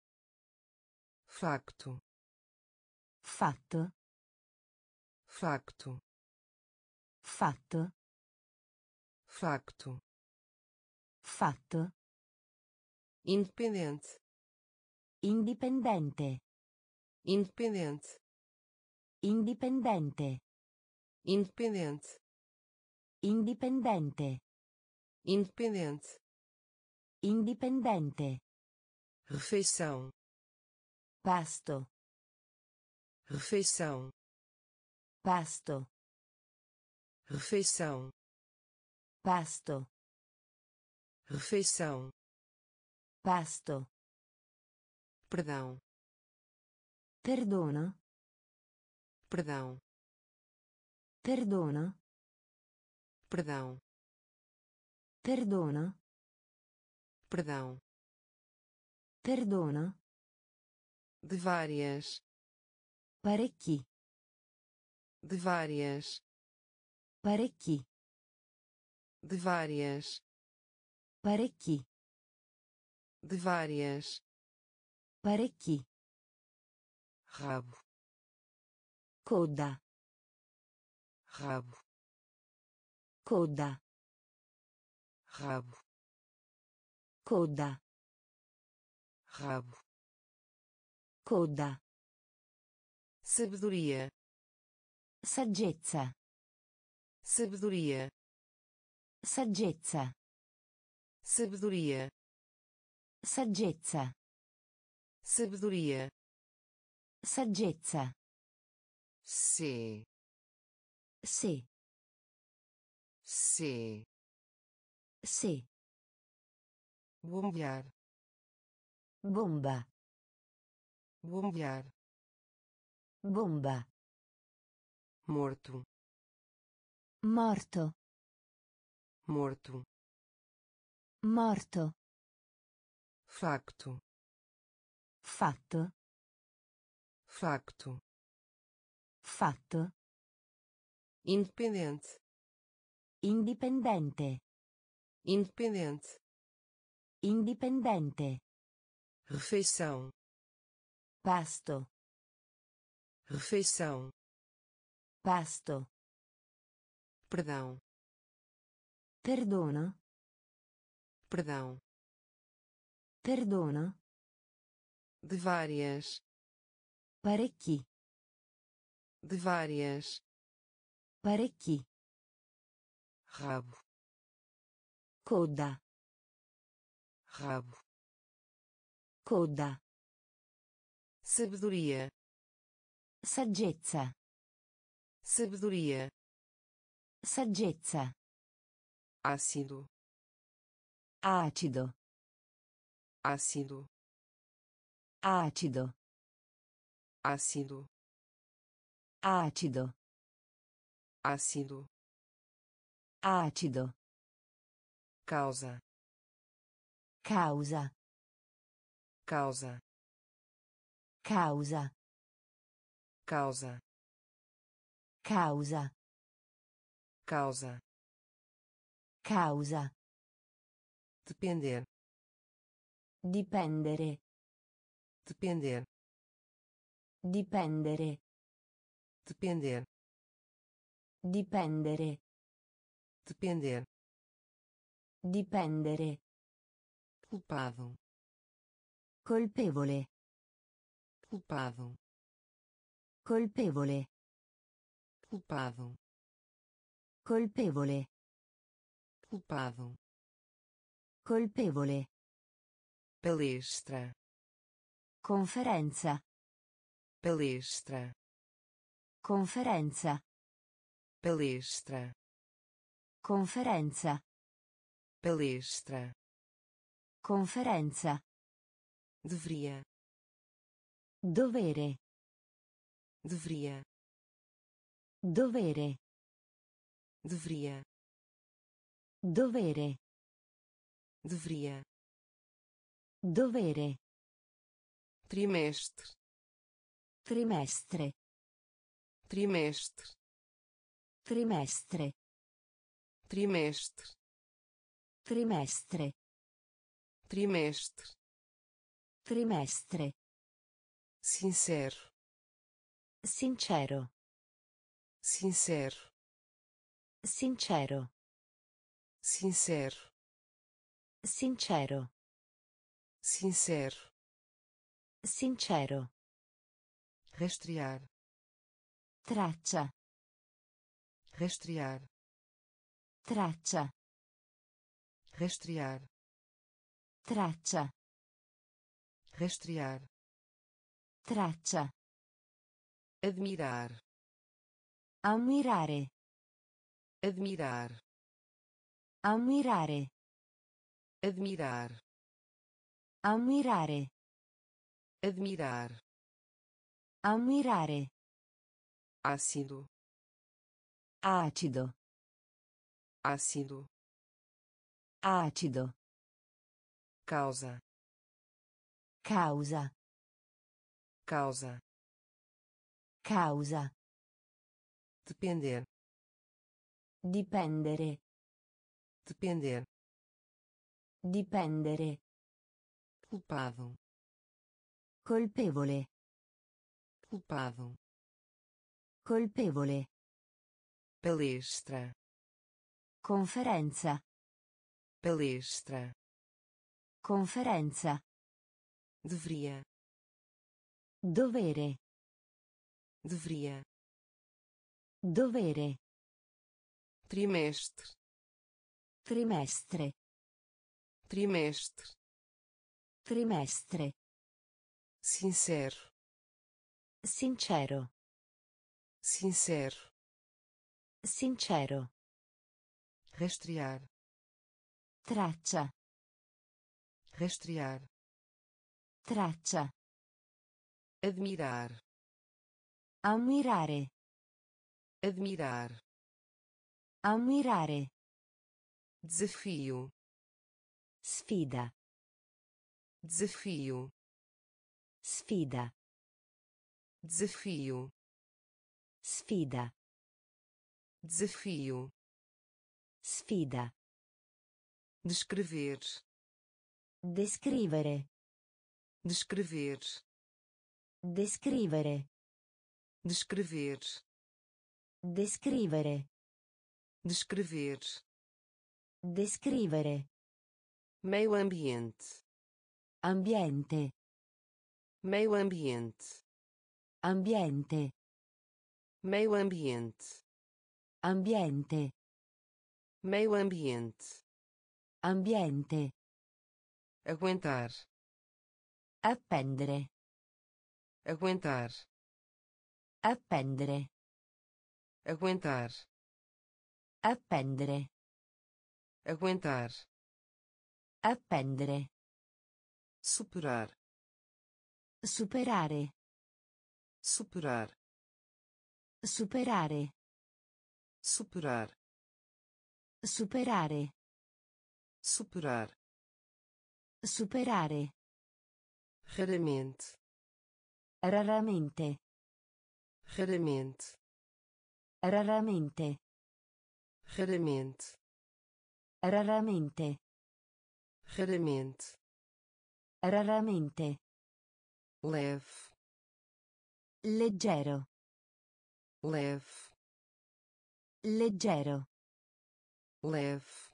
Facto. Fatto. Facto. Fatto facto. Fatto independente. Indipendente independente. Indipendente independente. Indipendente independente. Indipendente refeição. Pasto. Refeição. Pasto. Refeição pasto. Refeição. Pasto. Perdão. Perdona perdão. Perdona perdão. Perdona perdão. Perdona de várias. Para aqui, de várias. Para aqui de várias. Parecchi de várias. Parecchi rabo. Coda. Rabo. Coda. Rabo. Coda. Rabo. Coda. Sabedoria. Saggezza. Sabedoria saggezza. Sabedoria. Saggezza. Sabedoria. Saggezza. Se se se se bombear. Bomba. Bombear. Bomba. Morto. Morto morto. Morto. Facto. Fatto. Facto. Fatto. Independente. Indipendente. Independente. Indipendente. Refeição. Pasto. Refeição. Pasto. Perdão perdono perdão. Perdono de várias. Parecchi de várias. Parecchi rabo. Coda. Rabo. Coda. Sabedoria. Saggezza. Sabedoria. Saggezza ácido Acido. ácido Acido. ácido Acido. ácido Acido. causa Causa. causa Causa. causa Causa. causa Causa. depender Dipendere. depender Dipendere. depender Dipendere. depender Dipendere. culpado Colpevole. culpado Colpevole. culpado Colpevole. Culpado Colpevole. palestra Conferenza. palestra Conferenza. palestra Conferenza. palestra Conferenza. deveria Dovere. deveria Dovere. deveria Dovere. deveria Dovere. trimestre Trimestre. trimestre Trimestre. trimestre Trimestre. trimestre Trimestre. sincero Sincero. sincero Sincero. Sincero Sincero. sincero Sincero. rastrear Traccia. rastrear Traccia. rastrear Traccia. rastrear Traccia. admirar Ammirare. admirar Ammirare. admirar Ammirare. admirar Ammirare. ácido Acido. ácido Acido. causa Causa. causa Causa. depender Dipendere. Depender Dipendere. culpado Colpevole. culpado Colpevole. palestra Conferenza. palestra Conferenza. deveria Dovere. deveria Dovere. trimestre Trimestre. trimestre Trimestre. sincero Sincero. sincero Sincero. rastrear Traccia. rastrear Traccia. admirar Ammirare. admirar Ammirare. Desafio Sfida. desafio Sfida. desafio Sfida. desafio Sfida. descrever Descrivere. descrever Descrivere. descrever Descrivere. descrever Descrivere. meio ambiente Ambiente. meio ambiente Ambiente. meio ambiente Ambiente. meio ambiente Ambiente. aguentar Appendere. aguentar Appendere. aguentar Appendere. Aguentar, Appendere. superar, Superare. superar, Superare. superar, Superare. superar, Superare. raramente, Raramente. raramente, Raramente. raramente, Raramente. raramente, Raramente. leve, Leggero. leve, Leggero. leve,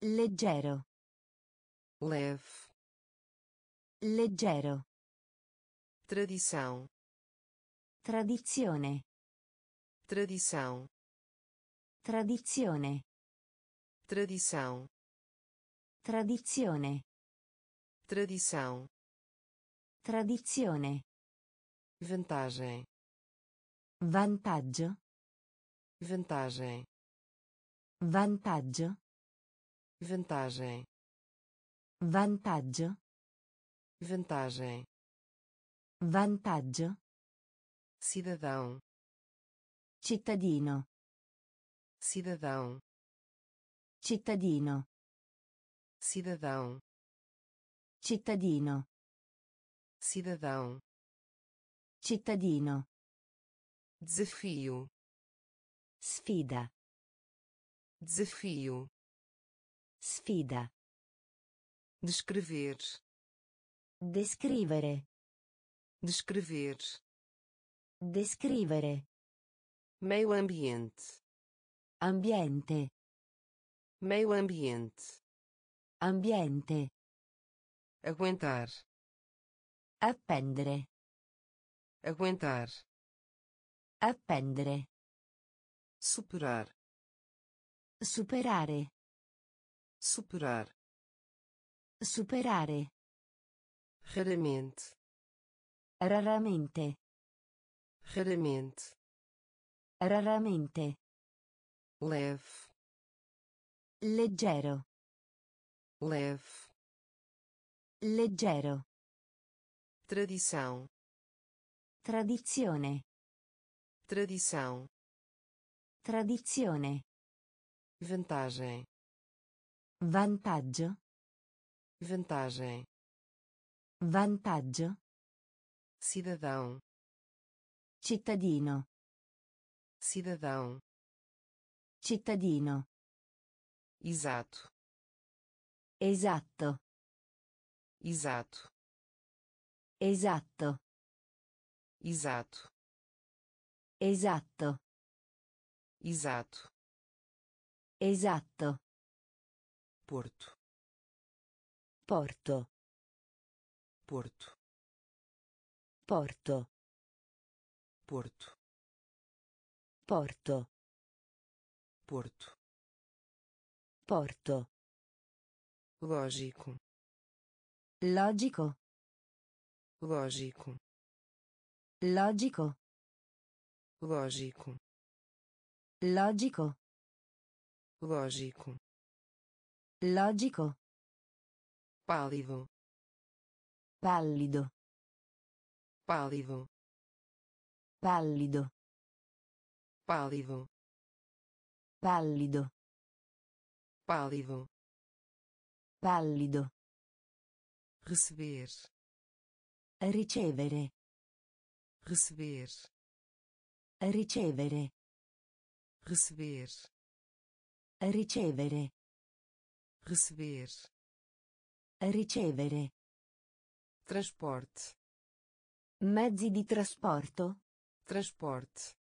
Leggero. leve, Leggero. tradição, Tradizione. tradição, Tradizione. Tradição, Tradizione. tradição, Tradizione. vantagem, Vantaggio. vantagem, Vantaggio. vantagem, Vantaggio. vantagem, Vantaggio. cidadão, Cittadino. cidadão, Cittadino. cidadão, Cittadino. cidadão, Cittadino. desafio, Sfida. desafio, Sfida. descrever, Descrivere. descrever, Descrivere. meio ambiente, Ambiente. Meio ambiente, Ambiente. aguentar, Appendere. aguentar, Appendere. superar, Superare. superar, Superare. raramente, Raramente. raramente, Raramente. leve, Leggero. leve, Leggero. tradição, Tradizione. tradição, Tradizione. vantagem, Vantaggio. vantagem, Vantaggio. cidadão, Cittadino. cidadão, Cittadino. Exato, Esatto. exato, Esatto. exato, Esatto. exato, Esatto. porto, Porto. porto, Porto. porto, Porto. porto, Porto. lógico, Logico. lógico, Logico. lógico, Logico. lógico, Logico. pálido, Pallido. pálido, Pallido. pálido, Pallido. Pálido, Pallido. receber, Ricevere. receber, Ricevere. receber, Ricevere. receber, Ricevere. transporte, Mezzi di trasporto. transporte,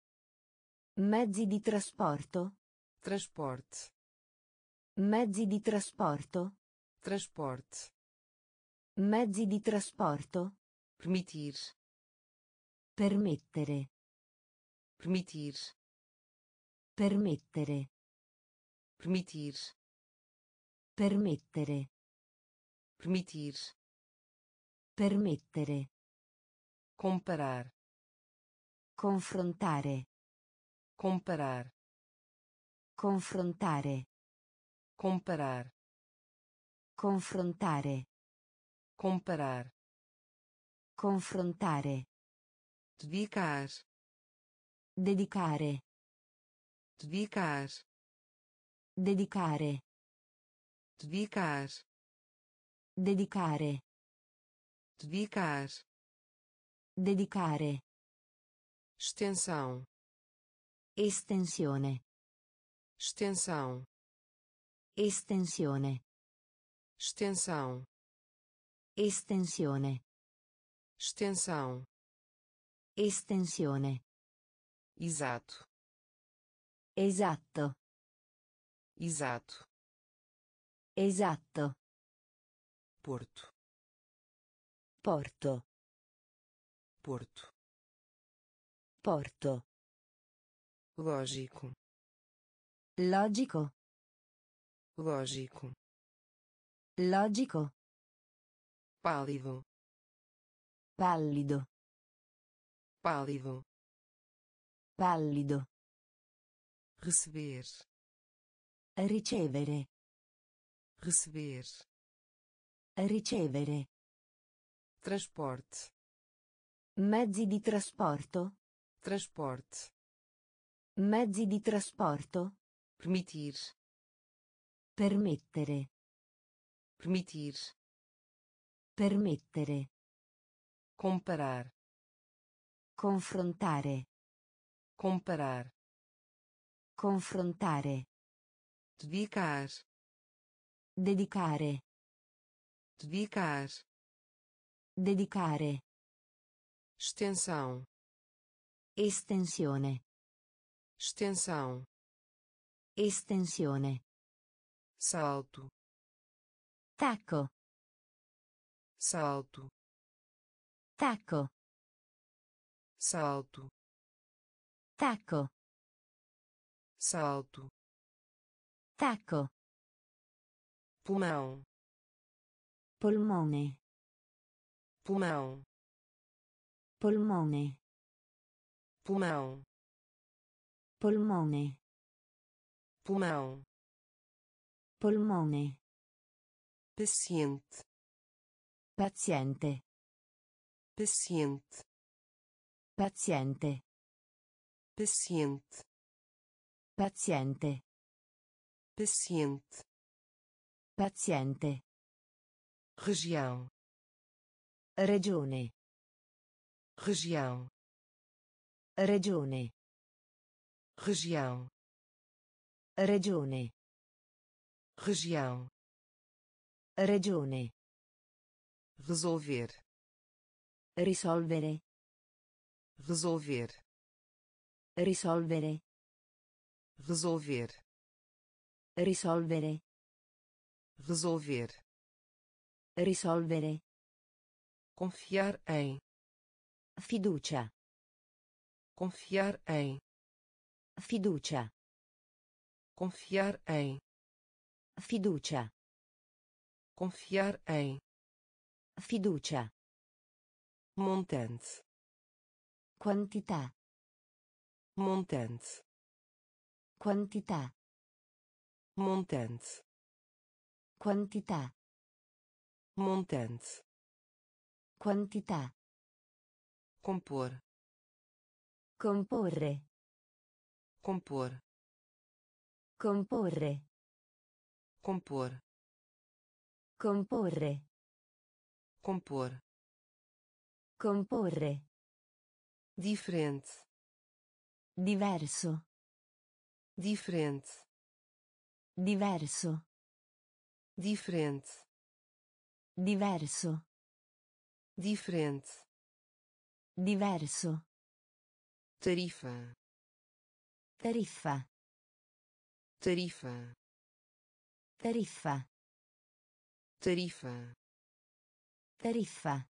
Mezzi di trasporto. transporte, Mezzi di trasporto. transporte, Mezzi di trasporto. permitir, Permettere. permitir, Permettere. permitir, Permettere. permitir, Permettere. comparar, Confrontare. comparar, Confrontare. Comparar Confrontare. comparar Confrontare. dedicar Dedicare. dedicar Dedicare. dedicar Dedicare. dedicar Dedicare. extensão Estensione. extensão Estensione. extensão Estensione. extensão Estensione. exato Esatto. exato Esatto. porto Porto. porto Porto. lógico Logico. Lógico Logico. pálido Pallido. pálido Pallido. receber Ricevere. receber Ricevere. transporte Mezzi di trasporto. transporte Mezzi di trasporto. permitir Permettere. permitir Permettere. comparar Confrontare. comparar Confrontare. dedicar Dedicare. dedicar Dedicare. extensão Estensione. extensão Estensione. Salto Tacco. salto Tacco. salto Tacco. salto Tacco. pulmão Polmone. pulmão Polmone. pulmão Polmone. pulmão Polmone. paciente Paziente. paciente Paziente. paciente Paziente. paciente Paziente. região Regione. região Regione. região Regione. Região Regione. resolver Risolvere. resolver Risolvere. resolver Risolvere. resolver Risolvere. confiar em Fiducia. confiar em Fiducia. confiar em Fiducia. confiar em Fiducia. montante Quantità. montante Quantità. montante Quantità. montante Quantità. compor Comporre. compor Comporre. Compor Comporre. compor Comporre. diferente Diverso. diferente Diverso. diferente Diverso. diferente Diverso. tarifa Tariffa. tarifa Tariffa. tarifa Tariffa.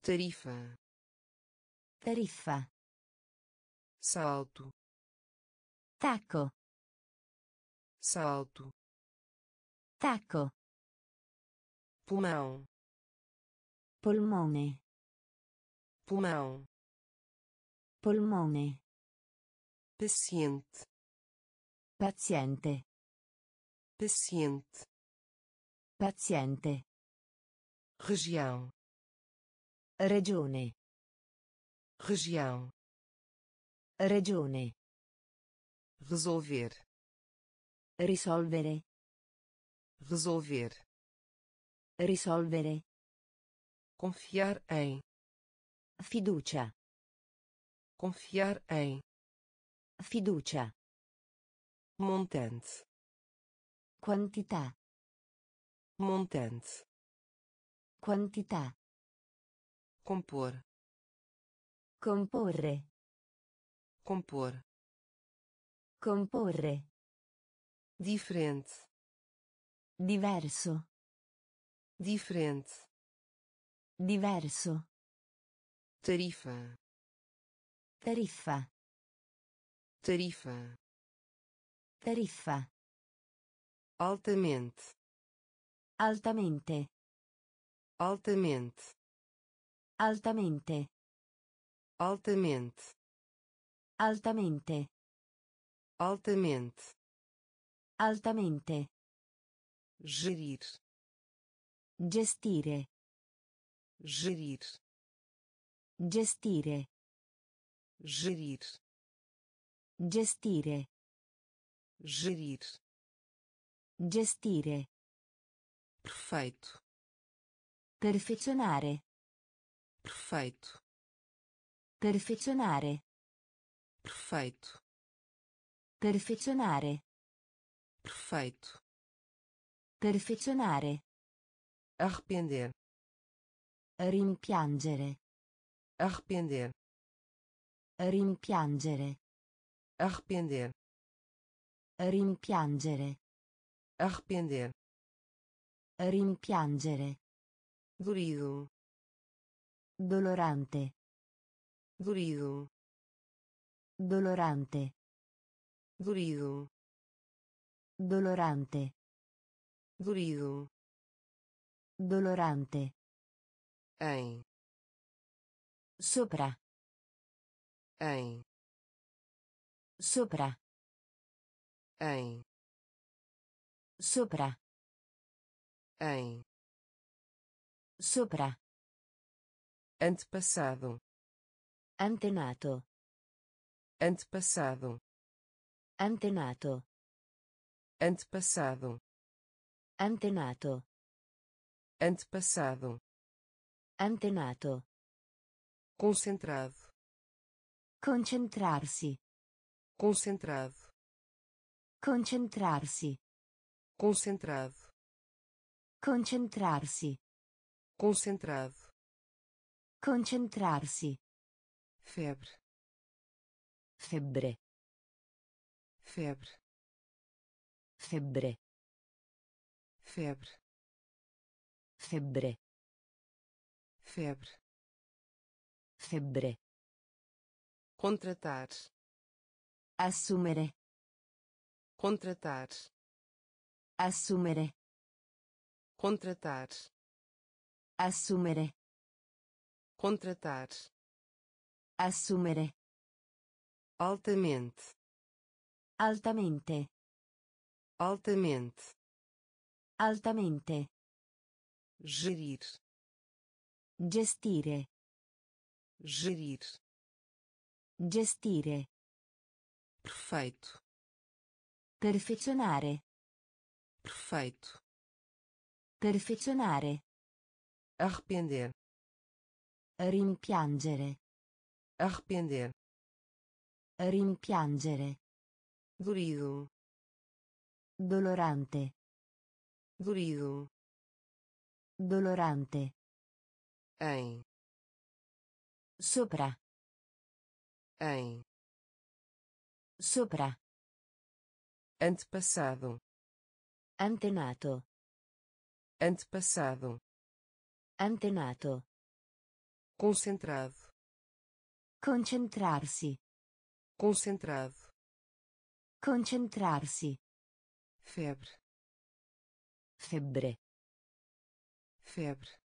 tarifa Tariffa. salto Tacco. salto Tacco. pulmão Polmone. pulmão Polmone. paciente Paziente. Paciente, Paziente. região, Regione. região, Regione. resolver, Risolvere. resolver, Risolvere. confiar em, Fiducia. confiar em, Fiducia. montante, Quantità. montante, Quantità. compor, Comporre. compor, Comporre. diferente, Diverso. diferente, Diverso. tarifa, Tariffa. tarifa, Tariffa. Altamente, Altamente. altamente, Altamente. altamente, Altamente. altamente, Altamente. gerir, Gestire. gerir, Gestire. gerir, Gestire. gerir, Gestire. perfeito, Perfezionare. perfeito, Perfezionare. perfeito, Perfezionare. perfeito, Perfezionare. arrepender, Rimpiangere. arrepender, Rimpiangere. arrepender, Rimpiangere. Arrepender, Rimpiangere. dorido, Dolorante. dorido, Dolorante. dorido, Dolorante. dorido, Dolorante. em, Sopra. em, Sopra. em, Sopra. em, Sopra. antepassado, Antenato. antepassado, Antenato. antepassado, Antenato. antepassado, Antenato. concentrado, Concentrarsi. concentrado, Concentrarsi. Concentrado, Concentrarsi. concentrado, Concentrarsi. febre, Febbre. febre, Febbre. febre, Febbre. febre, Febbre. contratar, Assumere. contratar, Assumere. contratar, Assumere. contratar, Assumere. altamente, Altamente. altamente, Altamente. gerir, Gestire. gerir, Gestire. perfeito, Perfezionare. Perfeito, Perfezionare. arrepender, Rimpiangere. arrepender, Rimpiangere. dorido, Dolorante. dorido, Dolorante. em, Sopra. em, Sopra. antepassado, Antenato. antepassado, Antenato. concentrado, Concentrarsi. concentrado, Concentrarsi. febre, Febbre. febre,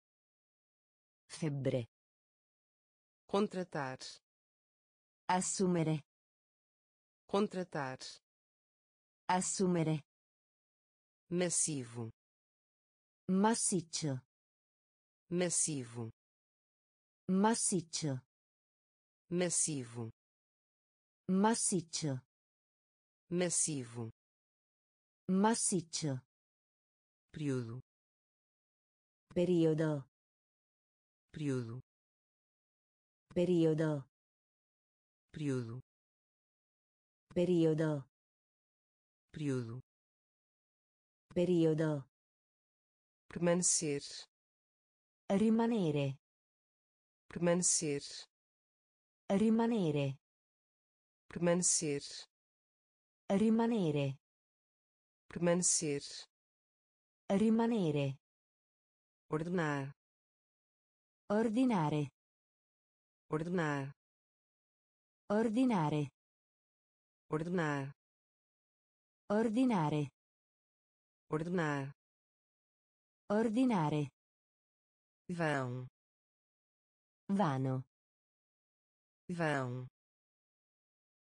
Febbre. contratar, Assumere. contratar, Assumere. Massivo Massiccio. massivo Massiccio. massivo Massiccio. massivo Massiccio. período Periodo. período Periodo. período Periodo. período Periodo. permanecer Rimanere. permanecer Rimanere. permanecer Rimanere. permanecer Rimanere. ordenar Ordinare. ordenar Ordinare. ordenar Ordinare. Ordenar Ordinare. vão Vano. vão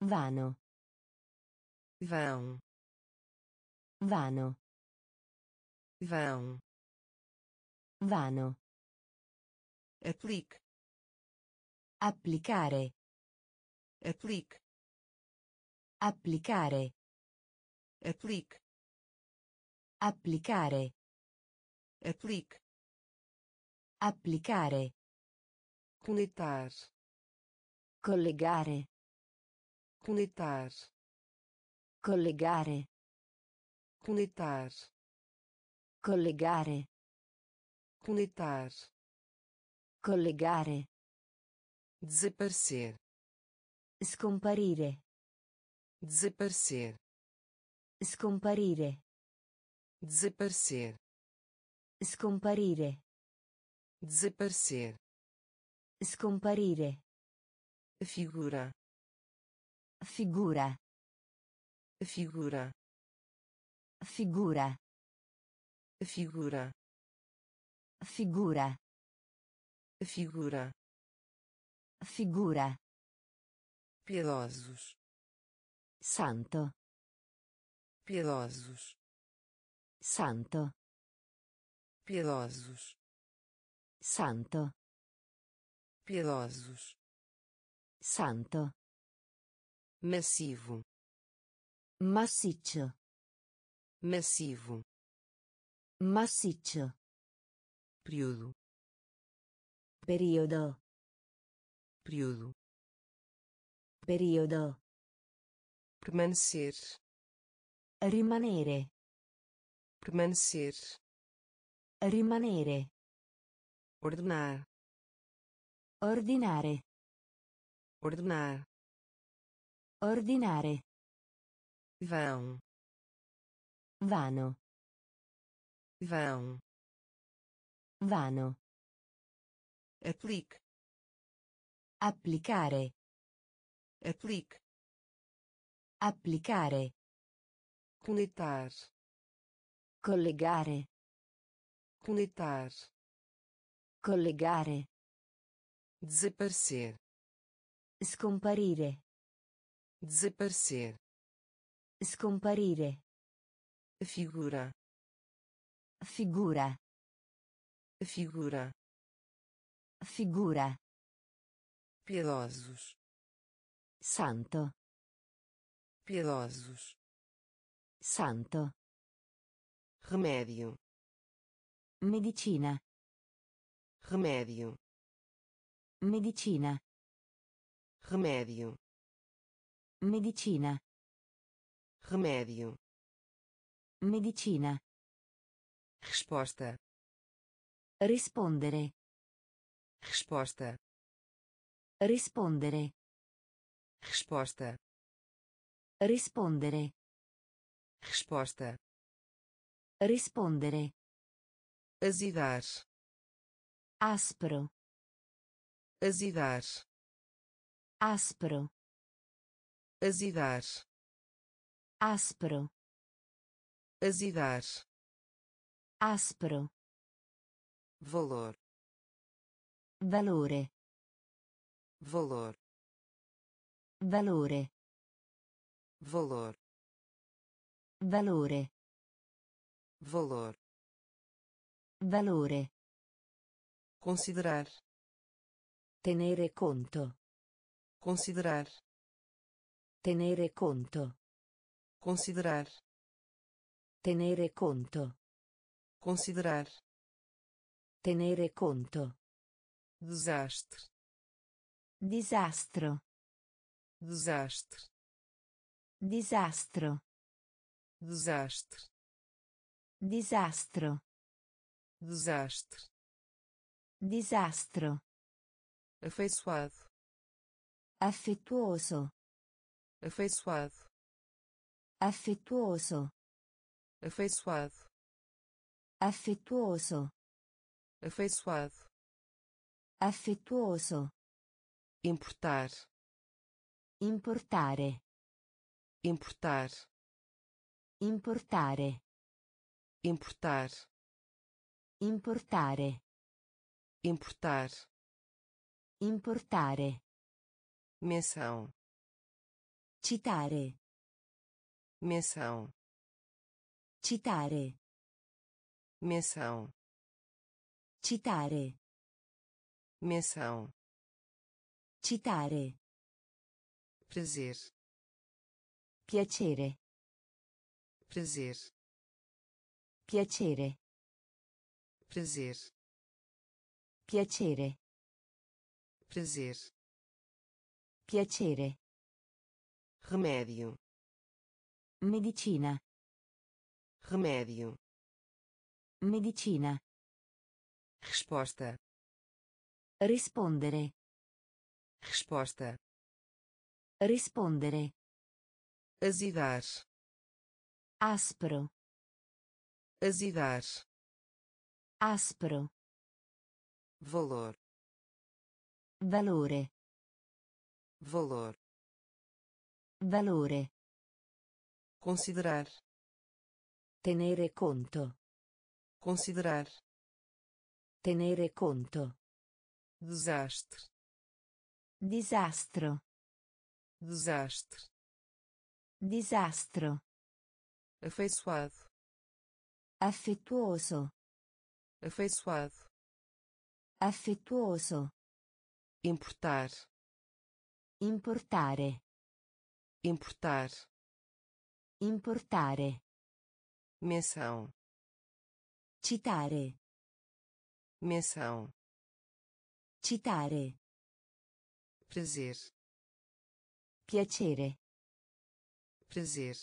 Vano. vão Vano. vão Vano. aplique Applicare. aplique Applicare. aplique Applicare. aplique Applicare. conectar Collegare. conectar Collegare. conectar Collegare. conectar Collegare. desaparecer Scomparire. desaparecer Scomparire. Desaparecer Scomparire. desaparecer Scomparire. figura Figura. figura Figura. figura Figura. figura Figura. piedosos Santo. piedosos Santo. piedosos Santo. piedosos Santo. massivo Massiccio. massivo Massiccio. período Periodo. período Periodo. permanecer Rimanere. Permanecer Rimanere. ordenar Ordinare. ordenar Ordinare. vão Vano. vão Vano. aplique Applicare. aplique Applicare. conectar Collegare. conectar Collegare. desaparecer Scomparire. desaparecer Scomparire. figura Figura. figura Figura. piedosos Santo. piedosos Santo. Remédio Medicina. remédio Medicina. remédio Medicina. remédio Medicina. resposta Rispondere. resposta Rispondere. resposta Rispondere. resposta Rispondere. azidar Aspro. azidar Aspro. azidar Aspro. azidar Aspro. valor Valore. valor Valore. valor Valore. Valor, Valore. considerar, Tenere conto. considerar, Tenere conto. considerar, Tenere conto. considerar, Tenere conto. desastre, Disastro. desastre, Disastro. desastre, Disastro. desastre, Disastro. afeiçoado, Affettuoso. afeiçoado, Affettuoso. afeiçoado, Affettuoso. afeiçoado, Affettuoso. importar, Importare. importar, Importare. Importar, Importare. importar, Importare. menção, Citare. menção, Citare. menção, Citare. menção, Citare. prazer, Piacere. prazer, Piacere. prazer, Piacere. prazer, Piacere. remédio, Medicina. remédio, Medicina. resposta, Rispondere. resposta, Rispondere. azidar, Aspro. Azidar, Aspro. valor, Valore. valor, Valore. considerar, Tenere conto. considerar, Tenere conto. desastre, Disastro. desastre, Disastro. afeiçoado, Affettuoso. afeiçoado, Affettuoso. importar, Importare. importar, Importare. menção, Citare. menção, Citare. prazer, Piacere. prazer,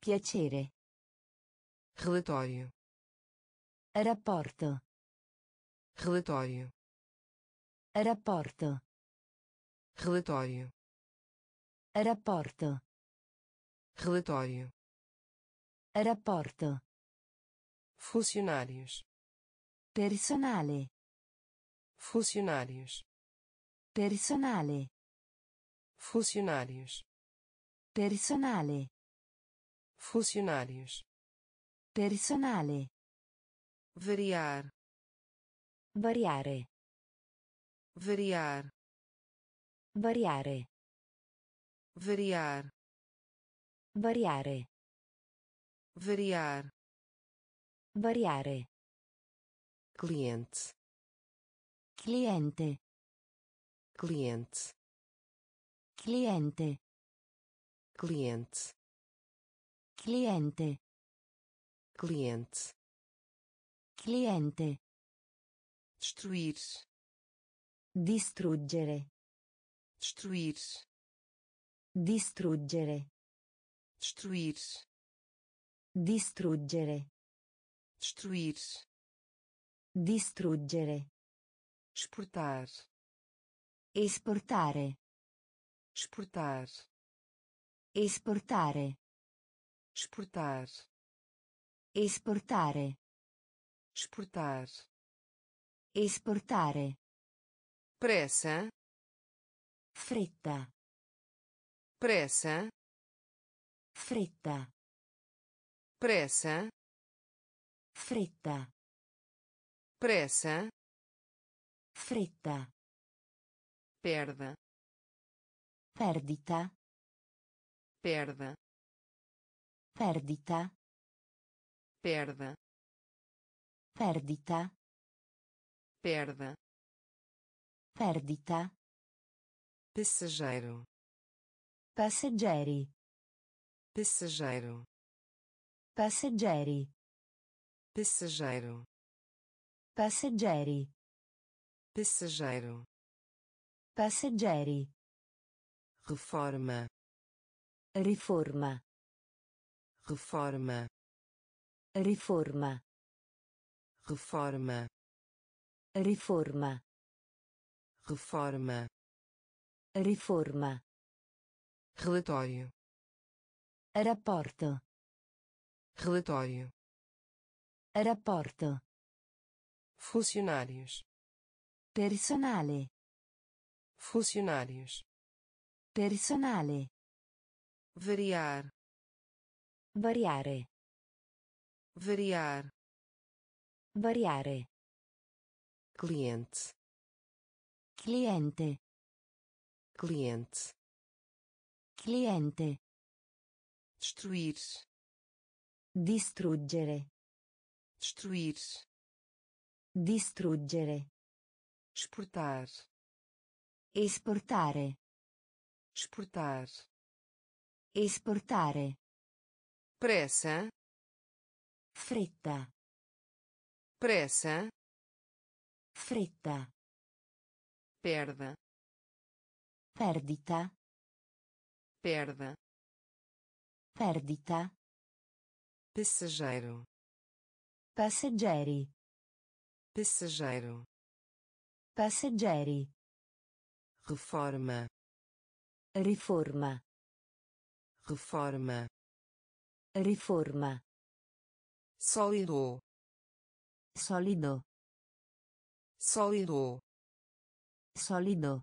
Piacere. Relatório, Rapporto. relatório, Rapporto. relatório, Rapporto. relatório, Rapporto. funcionários, Personale. funcionários, Personale. funcionários, Personale. funcionários, Personale. variar, Variare. variar, Variare. variar, Variare. variar, Variare. cliente, Cliente. cliente, Cliente. cliente, Cliente. Cliente, Cliente. destruir, Distruggere. destruir, Distruggere. destruir, Distruggere. destruir, Distruggere. exportar, Esportare. exportar, Esportare. exportar, Esportare. exportar, Esportare. pressa, Fretta. pressa, Fretta. pressa, Fretta. pressa, Fretta. perda, Perdita. perda, Perdita. Perda Perdita. perda Perdita. passageiro Passeggeri. passageiro Passeggeri. passageiro Passeggeri. passageiro Passeggeri. reforma Riforma. reforma Riforma. reforma Riforma. reforma Riforma. relatório Rapporto. relatório Rapporto. funcionários Personale. funcionários Personale. variar Variare. Variar Variare. cliente Cliente. cliente Cliente. destruir Distruggere. destruir Distruggere. exportar Esportare. exportar Esportare. pressa Fretta. pressa Fretta. perda Perdita. perda Perdita. passageiro Passeggeri. passageiro Passeggeri. reforma Riforma. reforma Riforma. Sólido Solido. sólido Solido.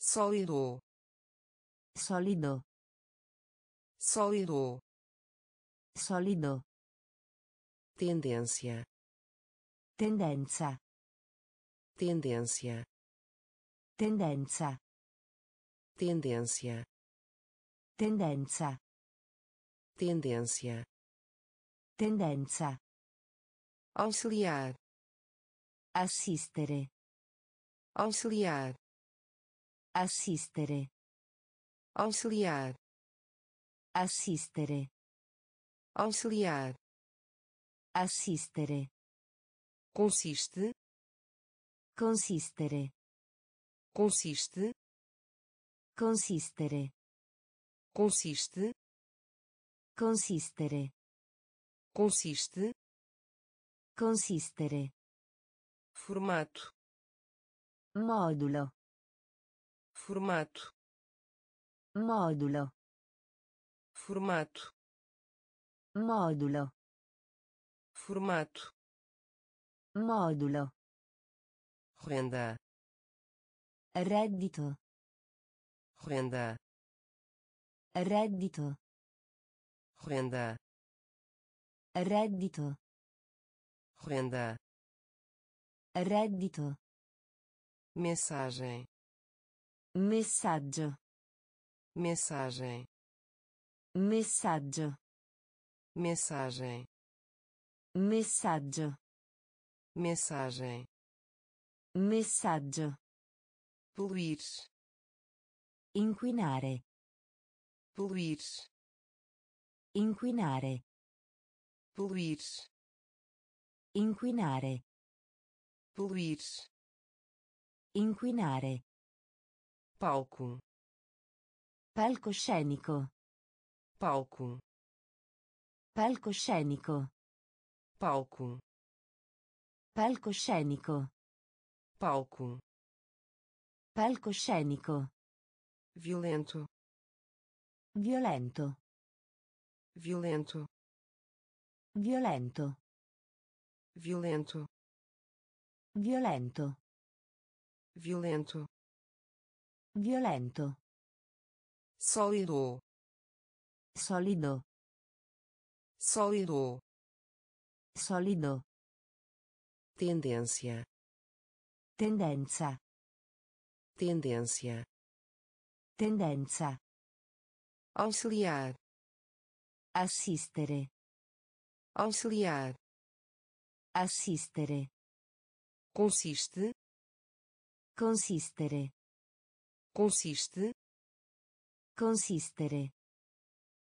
sólido Solido. sólido Solido. tendência Tendenza. tendência Tendenza. tendência Tendenza. tendência Tendenza. auxiliar Assistere. auxiliar Assistere. auxiliar Assistere. auxiliar Assistere. consiste Consistere. consiste Consistere. consiste Consistere. Consiste Consistere. formato Modulo. formato Modulo. formato Modulo. formato Modulo. renda Reddito. renda Reddito. renda Reddito. renda Reddito. mensagem Messaggio. mensagem Messaggio. mensagem Messaggio. mensagem Messaggio. poluir Inquinare. poluir Inquinare. Poluir Inquinare. poluir Inquinare. palco Palcoscenico. palco Palcoscenico. palco Palcoscenico. palco Palcoscenico. violento Violento. violento Violento. violento Violento. violento Violento. sólido Solido. sólido Solido. tendência Tendenza. tendência Tendenza. auxiliar Assistere. Auxiliar Assistere. consiste Consistere. consiste Consistere.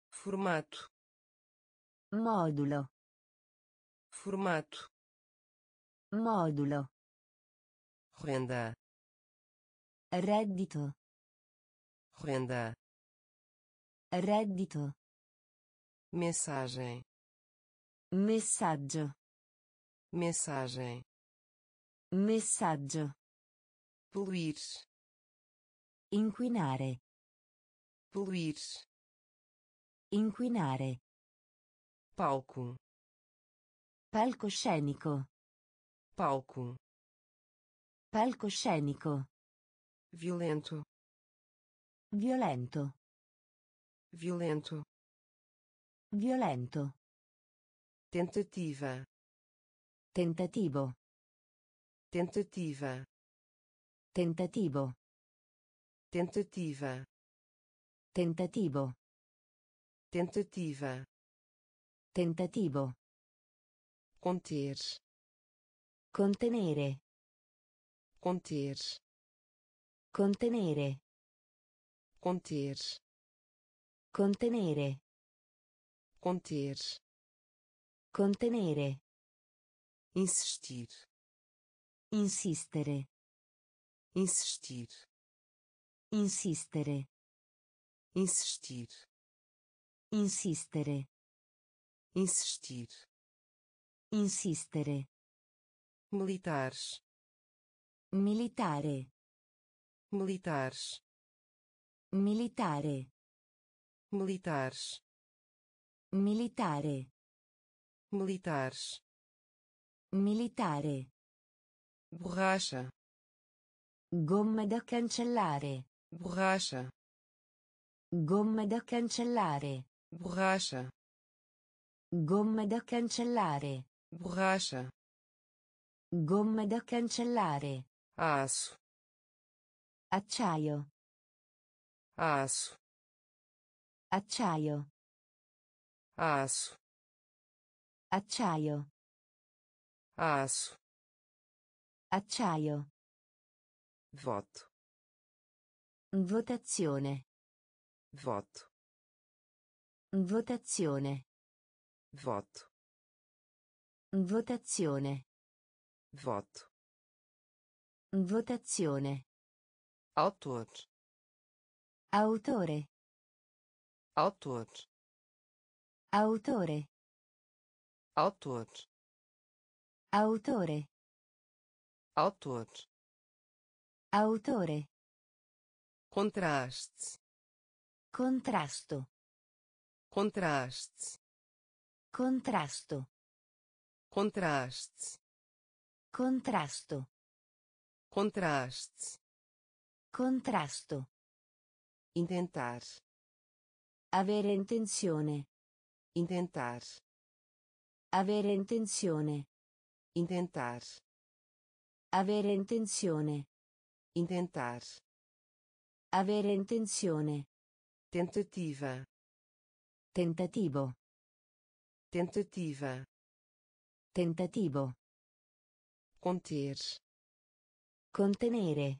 formato Modulo. formato Modulo. renda Reddito. renda Reddito. mensagem Messaggio. mensagem Messaggio. poluir Inquinare. poluir Inquinare. palco Palcoscenico. palco Palcoscenico. violento Violento. violento Violento. Tentativa Tentativo. tentativa Tentativo. tentativa Tentativo. tentativa Tentativo. conter Contenere. conter Contenere. conter Contenere. conter Contenere. insistir Insistere. insistir Insistere. insistir Insistere. insistir Insistere. militares Militare. militares Militare. militares Militare. Militares Militare. borracha Gomme da cancellare. borracha Gomme da cancellare. borracha Gomme da cancellare. borracha Gomme da cancellare. aço Acciaio. aço Acciaio. aço Acciaio. aço Acciaio. voto Votazione. voto Votazione. voto Votazione. voto Votazione. autor Autore. autor Autore. Autor Autore. autor Autore. contraste Contrasto. contraste Contrasto. contraste Contrasto. contraste Contrasto. intentar Avere intenzione. intentar Avere intenzione. intentar Avere intenzione. intentar Avere intenzione. tentativa Tentativo. tentativa Tentativo. conter Contenere.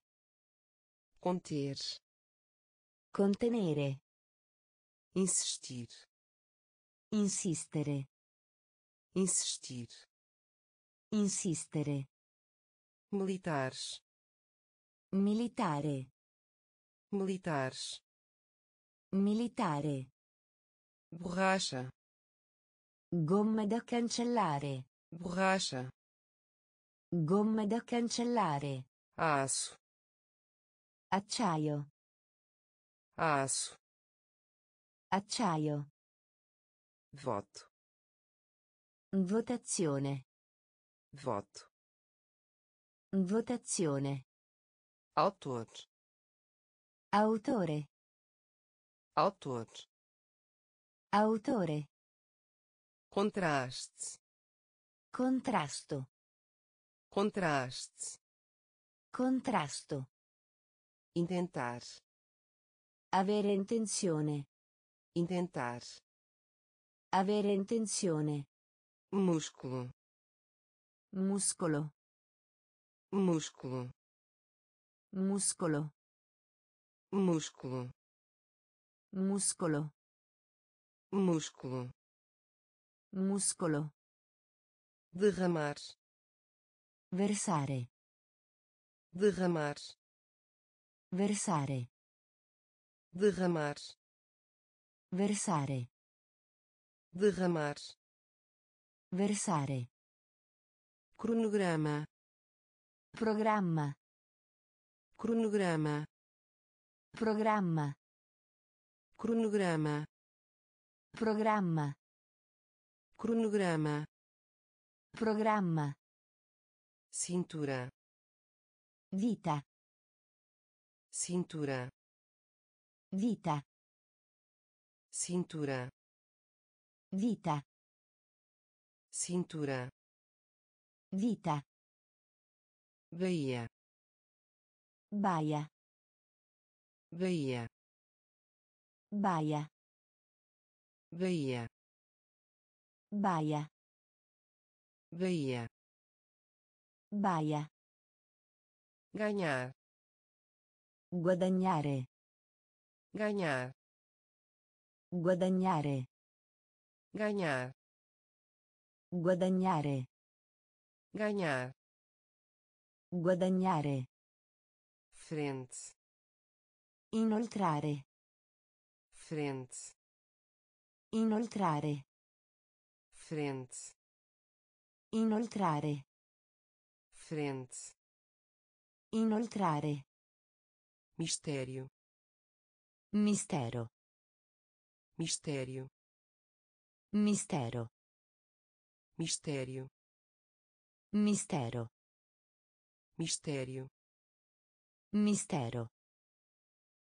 conter Contenere. insistir Insistere. Insistir Insistere. militares Militare. militares Militare. borracha Gomme da cancellare. borracha Gomme da cancellare. aço Acciaio. aço Acciaio. voto Votazione. voto Votazione. autor Autore. autor Autore. contraste Contrasto. contraste Contrasto. intentar Avere intenzione. intentar Avere intenzione. Músculo Muscolo. músculo Muscolo. músculo Muscolo. músculo Muscolo. derramar Versare. derramar Versare. derramar Versare. derramar Versare. cronograma Programma. cronograma Programma. cronograma Programma. cronograma Programma. cintura Vita. cintura Vita. cintura Vita. Cintura Vita. Bahia Baia. Bahia Baia. Bahia Baia. Bahia Baia. ganhar Guadagnare. ganhar Guadagnare. ganhar Guadagnare. ganhar Guadagnare. frente Inoltrare. frente Inoltrare. frente Inoltrare. frente Inoltrare. mistério Mistero. mistério Mistero. Mistério Mistero. mistério Mistero.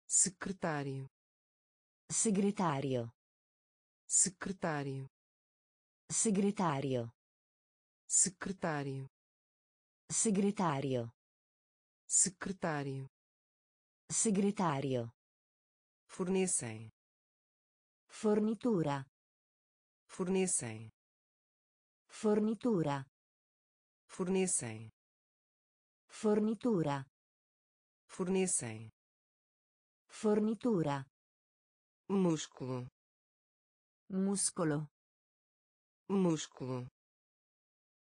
secretário Segretario. secretário Segretario. secretário Segretario. secretário Segretario. fornecem Fornitura. fornecem Fornitura. fornecem Fornitura. fornecem Fornitura. músculo Muscolo. músculo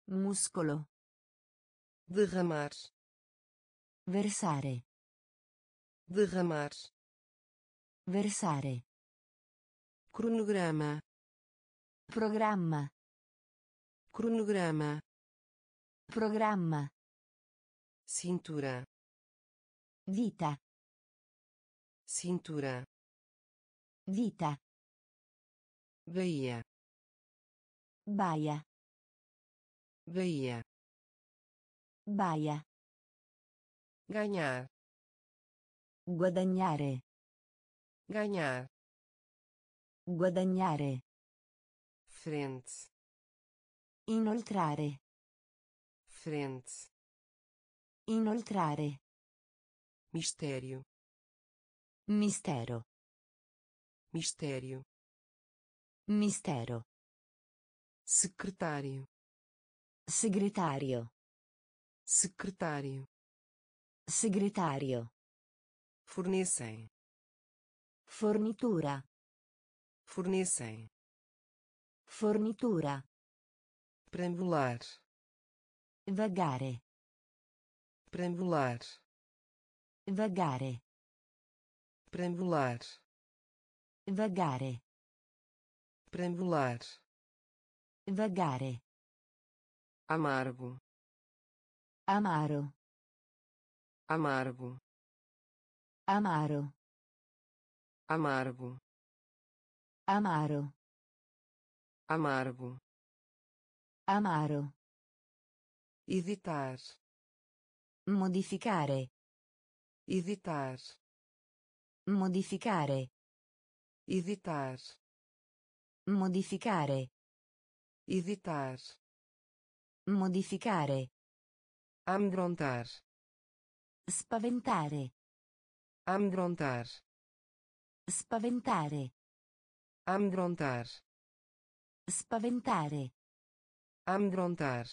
Muscolo. derramar Versare. derramar Versare. cronograma Programma. Cronograma Programma. cintura Vita. cintura Vita. Bahia Baia. Bahia Baia. ganhar Guadagnare. ganhar Guadagnare. frente Inoltrare. frente Inoltrare. mistério Mistero. mistério Mistero. secretário Segretario. secretário Segretario. fornecem Fornitura. fornecem Fornitura. Perambular Vagare. perambular Vagare. perambular Vagare. perambular Vagare. amargo Amaro. amargo Amaro. amargo Amaro. amargo Amaro. editar Modificare. editar Modificare. editar Modificare. editar Modificare. amedrontar Spaventare. amedrontar Spaventare. amedrontar Spaventare. Amedrontar.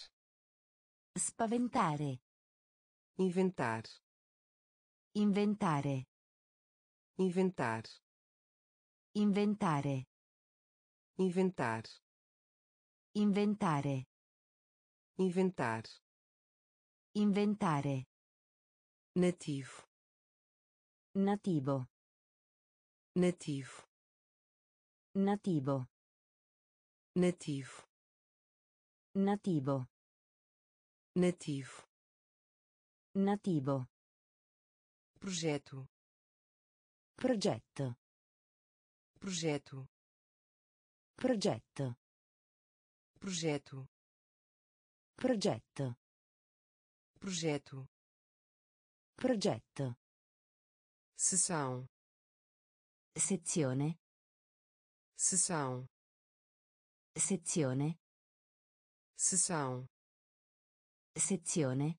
Spaventare. Inventar. Inventare. Inventar. Inventare. Inventar. Inventare. Inventar. Inventare. Nativo. Nativo. Nativo. Nativo. Nativo. Nativo. Nativo. Nativo. Projeto. Progetto. Projeto. Progetto. Projeto. Progetto. Projeto. Progetto. Sessão. Sezione. Sessão. Sezione. Sessão. Sezione.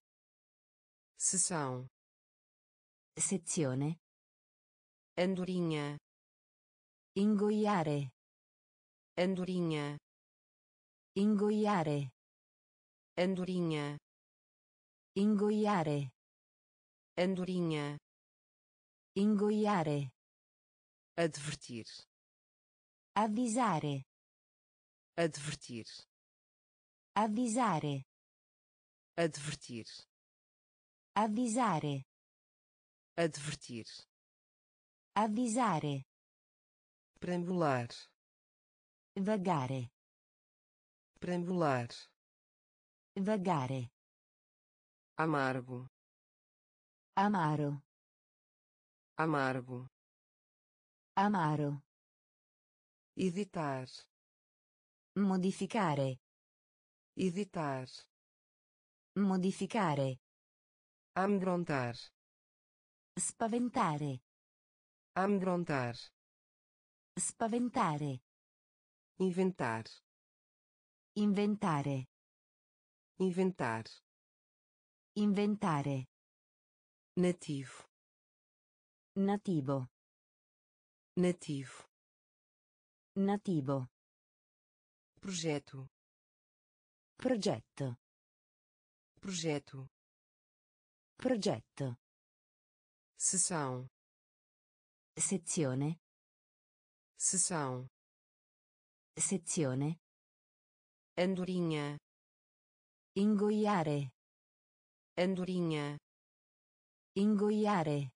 Sessão. Sezione. Andorinha. Ingoiare. Andorinha. Ingoiare. Andorinha. Ingoiare. Andorinha. Ingoiare. Advertir. Avvisare. Advertir. Avvisare. Advertir. Avvisare. Advertir. Avvisare. Preambular. Vagare. Preambular. Vagare. Amargo. Amaro. Amargo. Amaro. Editar. Modificare. Editar. Modificare. Amedrontar. Spaventare. Amedrontar. Spaventare. Inventar. Inventare. Inventar. Inventare. Nativo. Nativo. Nativo. Nativo. Projeto. Progetto. Projeto. Progetto. Sessão. Sezione. Sessão. Sezione. Andorinha. Ingoiare. Andorinha. Ingoiare.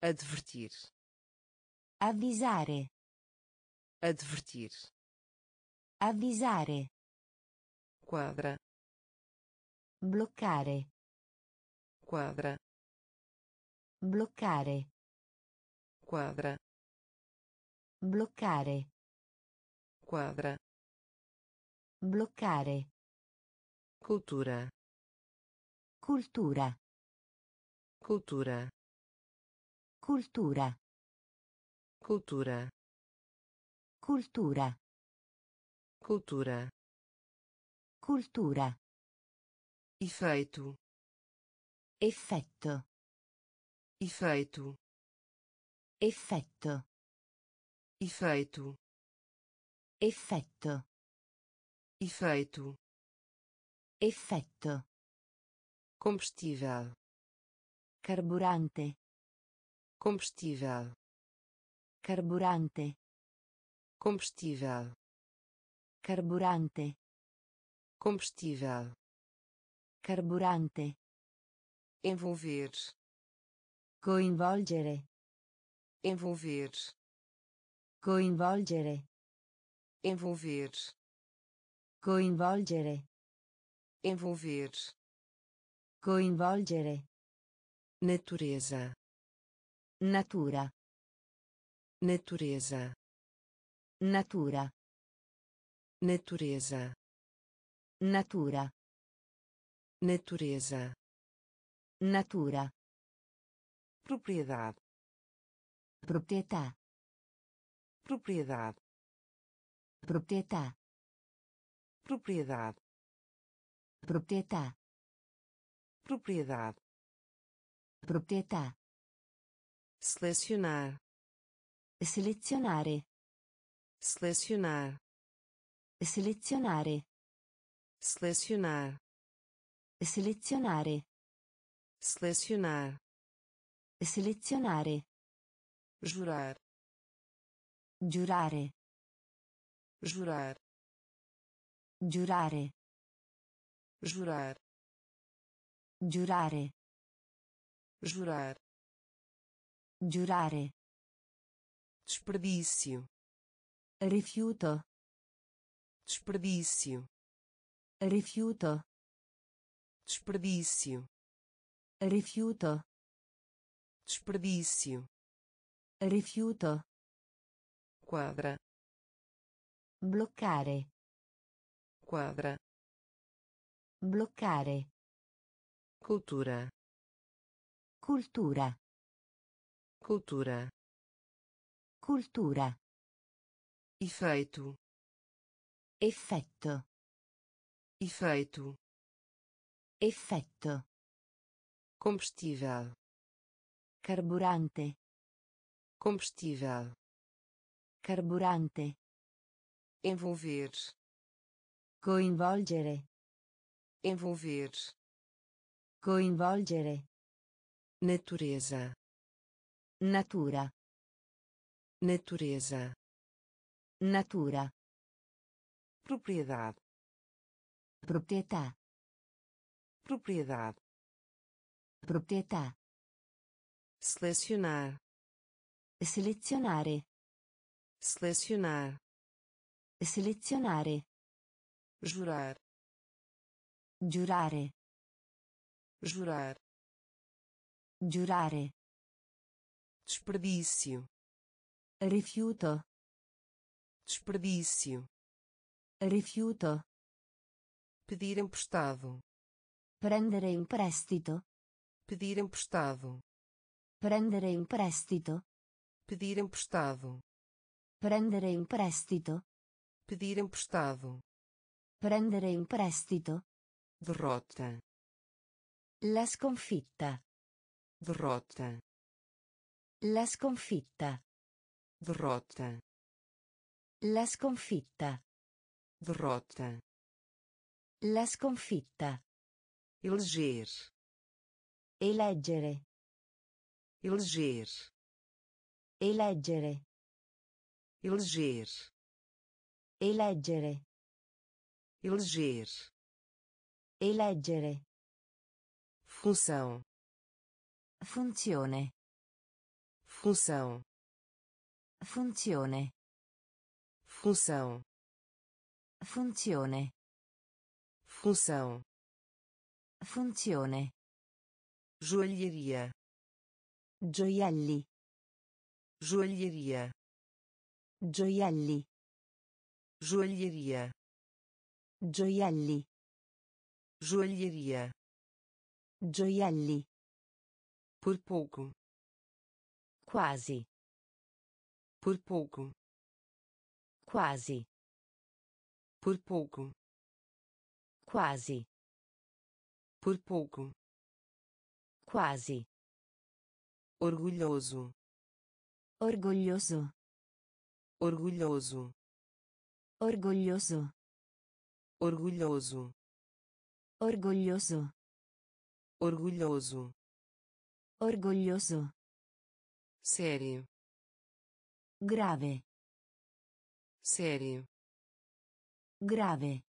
Advertir. Avvisare. Advertir. Avvisare. Quadra. Bloccare. Quadra. Bloccare. Quadra. Bloccare. Quadra. Bloccare. Cultura. Cultura. Cultura. Cultura. Cultura. Cultura. Cultura. Cultura. Efeito. Effetto. Efeito. Effetto. Efeito. Effetto. Efeito. Effetto. Combustível. Carburante. Combustível. Carburante. Combustível. Carburante. Combustível. Carburante. Envolver. Coinvolgere. Envolver. Coinvolgere. Envolver. Coinvolgere. Envolver. Coinvolgere. Natureza. Natura. Natureza. Natura. Natureza. Natura. Natureza. Natura. Propriedade. Proprietà. Propriedade. Proprietà. Propriedade. Proprietà. Propriedade. Proprietà. Selecionar. Selezionare. Selecionar. Selezionare. Selecionar. Selezionare. Selecionar. Selezionare. Jurar. Giurare. Jurar. Giurare. Jurar. Giurare. Jurar. Giurare. Desperdício. Rifiuto. Desperdício rifiuto. Desperdício. Rifiuto. Desperdício. Rifiuto. Quadra. Bloccare. Quadra. Bloccare. Cultura. Cultura. Cultura. Cultura. Efeito. Effetto efeito. Effetto combustível. Carburante. Combustível. Carburante. Envolver. Coinvolgere. Envolver. Coinvolgere. Natureza. Natura. Natureza. Natura. Propriedade proprietà. Propriedade. Proprietà. Selecionar. Selezionare. Selecionar. Selezionare. Jurar. Giurare. Jurar. Giurare. Desperdício. Rifiuto. Desperdício. Rifiuto pedir emprestado. Prendere in prestito pedir emprestado. Prendere in prestito pedir emprestado. Prendere in prestito pedir emprestado. Prendere in prestito derrota. La sconfitta. Derrota. La sconfitta. Derrota. La sconfitta. Derrota la sconfitta. Eleger. Eleggere. Eleger. Eleggere. Eleger. Eleggere. Eleger. Eleggere. Função. Funzione. Função. Funzione. Função. Funzione função. Funzione. Joalheria. Gioielli. Joalheria. Gioielli. Joalheria. Gioielli. Joalheria. Gioielli. Por pouco. Quasi. Por pouco. Quasi. Por pouco quasi. Por pouco quasi. Orgulhoso. Orgoglioso orgulhoso. Orgoglioso orgulhoso. Orgoglioso orgulhoso. Orgoglioso sério grave. Sério grave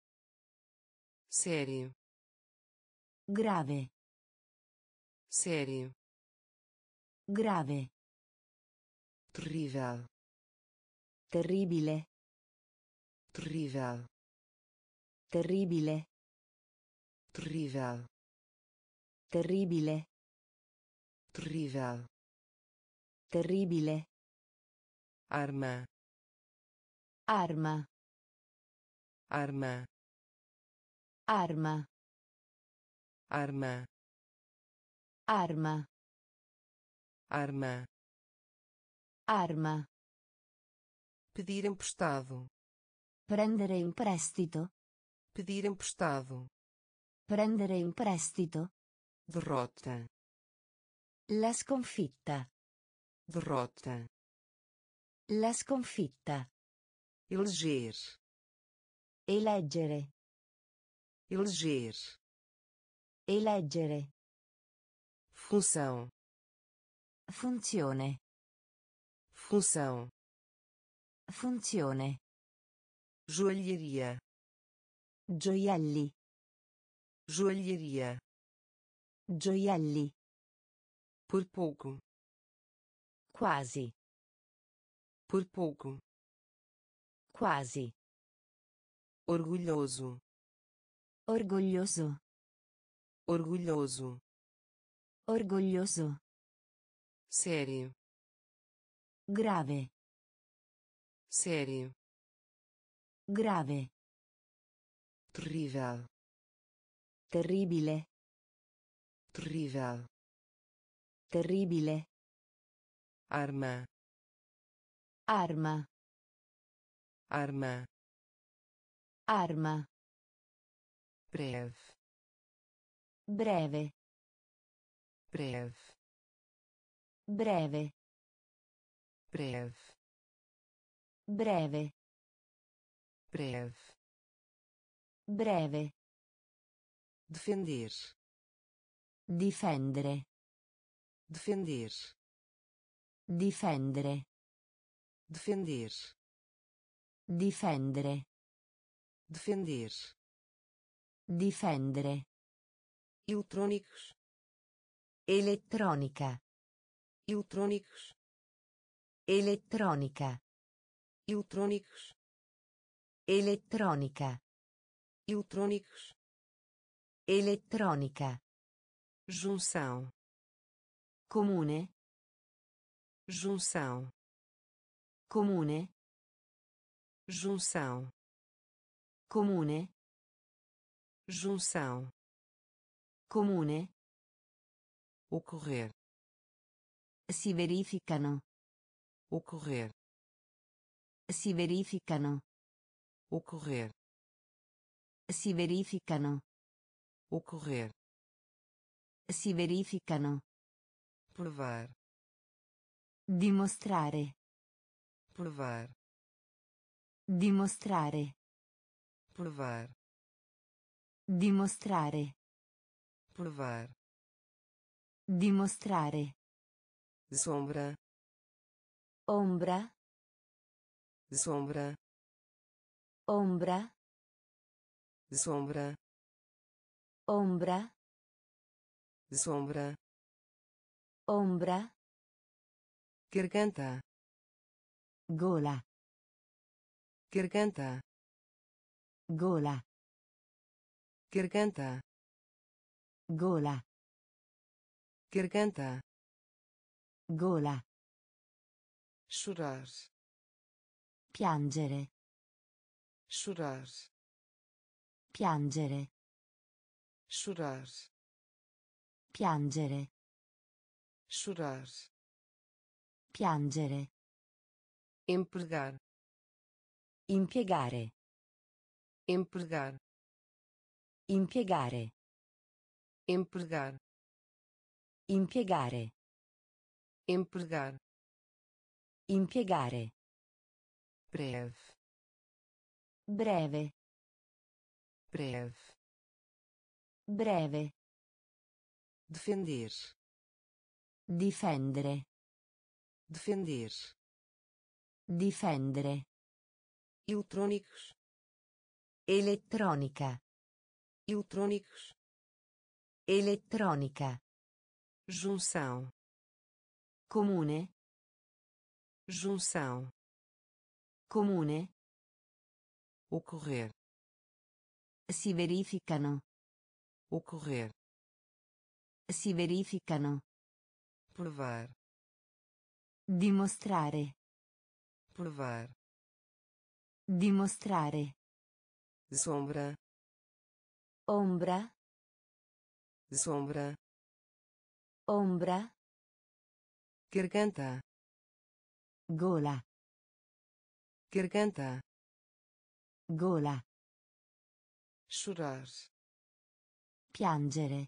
sério grave. Sério grave. Terrível terribile. Terrível terribile. Terrível terribile. Terrível terribile. Arma. Arma. Arma arma. Arma. Arma. Arma. Arma. Pedir emprestado. Prendere in prestito pedir emprestado. Prendere in prestito derrota. La sconfitta. Derrota. La sconfitta. Eleger. Eleggere eleger Eleggere. função Funzione. função Funzione. joalheria Gioielli. joalheria Gioielli. por pouco Quasi. por pouco Quasi. orgulhoso Orgoglioso. orgulhoso Orgoglioso. sério Grave. sério Grave. terrível Terribile. terrível Terribile. arma Arma. arma Arma. Breve Breve. breve Breve. breve Breve. breve Breve. defender Difendere. defender Difendere. defender Difendere. defender Difendere. eletrônicos Elettronica. eletrônicos Elettronica. eletrônicos Elettronica. eletrônicos Elettronica. junção Comune. junção Comune. junção Comune. Junção Comune. ocorrer Si verificano. ocorrer Si verificano. ocorrer Si verificano. ocorrer Si verificano. provar Dimostrare. provar Dimostrare. provar Dimostrare. provar Dimostrare. sombra Ombra. sombra Ombra. sombra Ombra. sombra Ombra. garganta Gola. garganta Gola. Garganta Gola. garganta Gola. chorar Piangere. chorar Piangere. chorar Piangere. chorar Piangere. empregar Impiegare. empregar Impiegare. empregar Impiegare. empregar Impiegare. breve Breve. breve Breve. defender Difendere. defender Difendere. eletrônicos Elettronica. Eletrônicos Elettronica. junção Comune. junção Comune. ocorrer Si verificano. ocorrer Si verificano. provar Dimostrare. provar Dimostrare. sombra Ombra. sombra Ombra. garganta Gola. garganta Gola. chorar Piangere.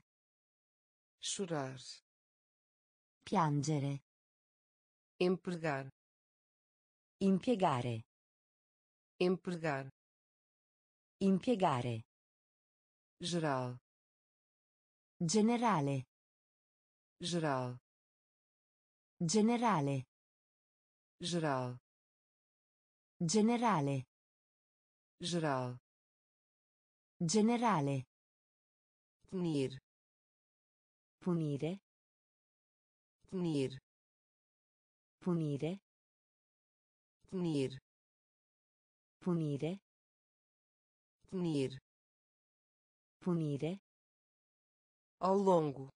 chorar Piangere. empregar Impiegare. empregar Impiegare. Geral Generale. geral Generale. geral Generale. geral Generale. punir Punire. punir Punire. punir Punire. punir Punire. ao longo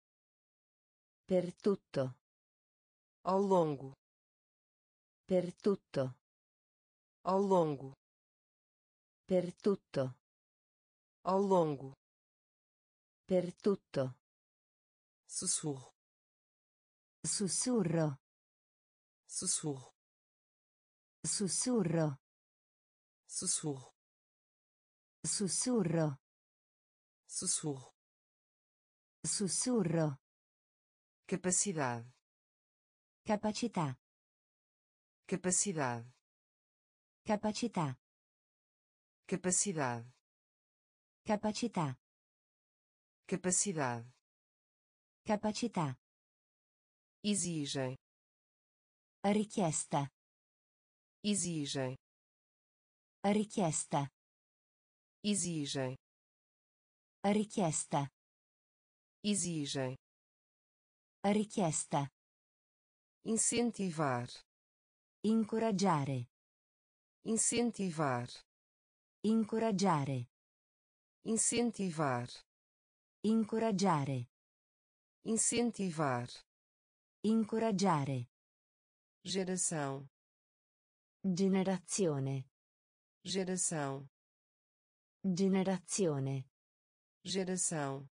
Per tutto. ao longo Per tutto. ao longo Per tutto. ao longo Per tutto. sussurro Sussurro. sussurro Sussurro. sussurro Sussurro. Sussurro Sussurro. capacidade Capacità. capacidade Capacità. capacidade Capacità. capacidade Capacità. exigem Richiesta. exigem Richiesta. exigem Richiesta. exigem Richiesta. incentivar Incoraggiare. incentivar Incoraggiare. incentivar Incoraggiare. incentivar Incoraggiare. geração Generazione. geração Generazione. Geração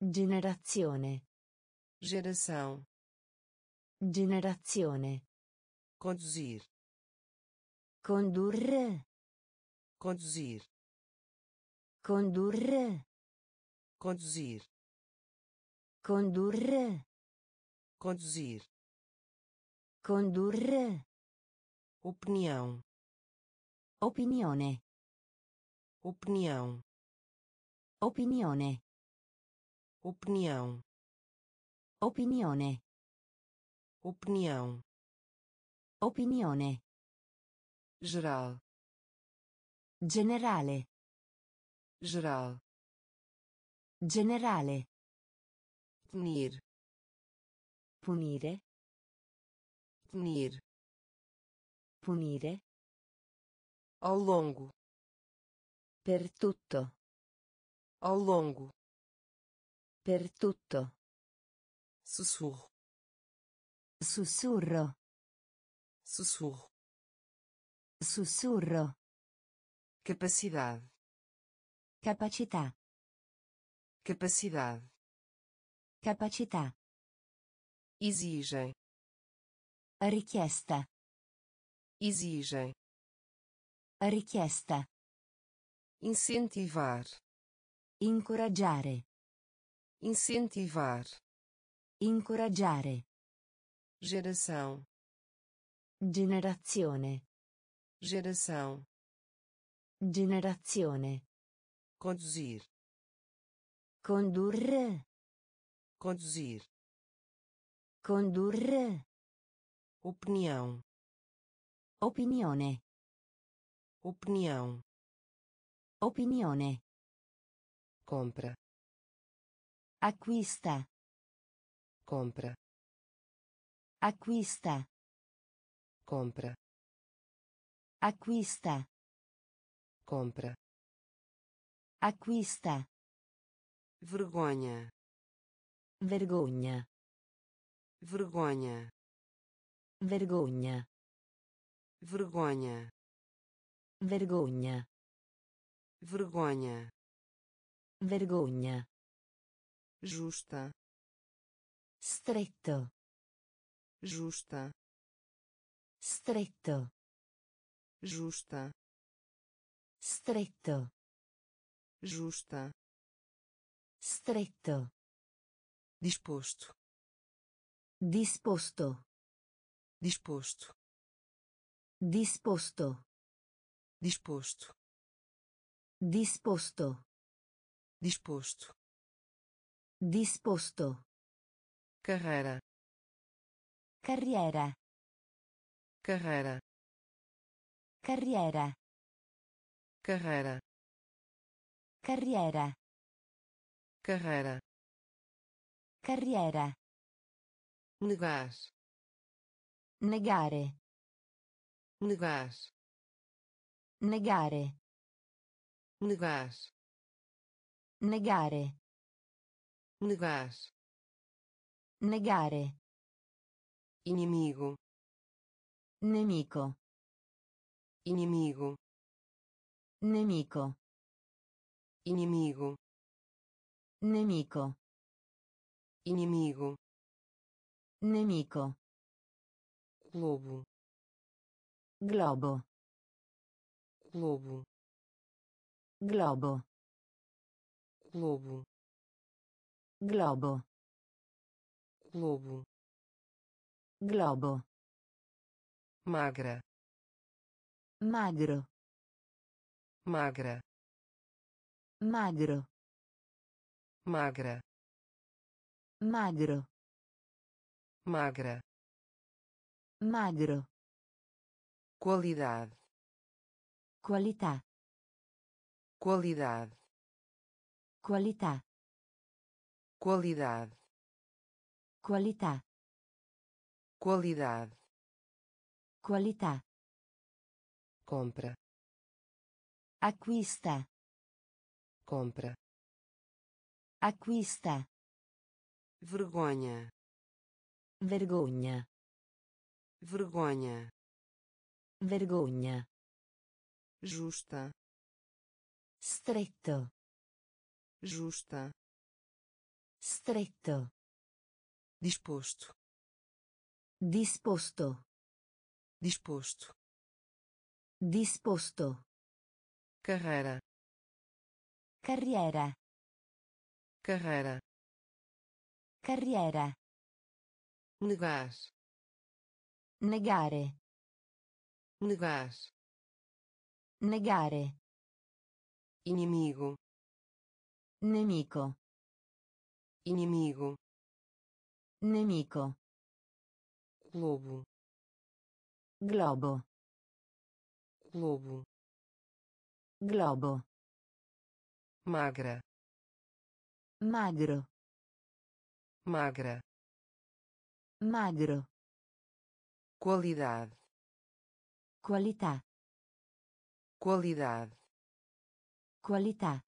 Generazione. geração Generazione. conduzir Condurre. conduzir Condurre. conduzir Condurre. conduzir Condurre. opinião Opinione. opinião Opinione. opinião Opinione. opinião Opinione. geral Generale. geral Generale. punir Punire. punir Punire. ao longo Per tutto. Ao longo Per tutto. sussurro Sussurro. sussurro Sussurro. capacidade Capacità. capacidade Capacità. exigem Richiesta. exigem Richiesta. incentivar Incoraggiare. incentivar Incoraggiare. geração Generazione. geração Generazione. conduzir Condurre. conduzir Condurre. opinião Opinione. opinião Opinione. Compra Acquista. compra Acquista. compra Acquista. compra Acquista. vergonha Vergogna. vergonha Vergogna. vergonha Vergogna. vergonha Vergogna. justa Stretto. justa Stretto. justa Stretto. justa Stretto. disposto Disposto. disposto Disposto. disposto Disposto. Disposto Disposto. carreira Carriera. carreira Carriera. carreira Carriera. carreira Carriera. negar Negare. negar Negare. negar Negare. negar Negare. inimigo Nemico. inimigo Nemico. inimigo Nemico. inimigo Nemico. globo Globo. globo Globo. Globo Globo. globo Globo. magra Magro. magra Magro. magra Magro. magra Magro. qualidade Qualità. qualidade Qualità. qualidade Qualità. qualidade Qualità. compra Acquista. compra Acquista. vergonha Vergogna. vergonha Vergogna. justa Stretto. Justa Stretto. disposto Disposto. disposto Disposto. carreira Carriera. carreira Carriera. negar Negare. negar Negare. inimigo Nemico. inimigo Nemico. globo Globo. globo Globo. magra Magro. magra Magro. qualidade Qualità. qualidade Qualità.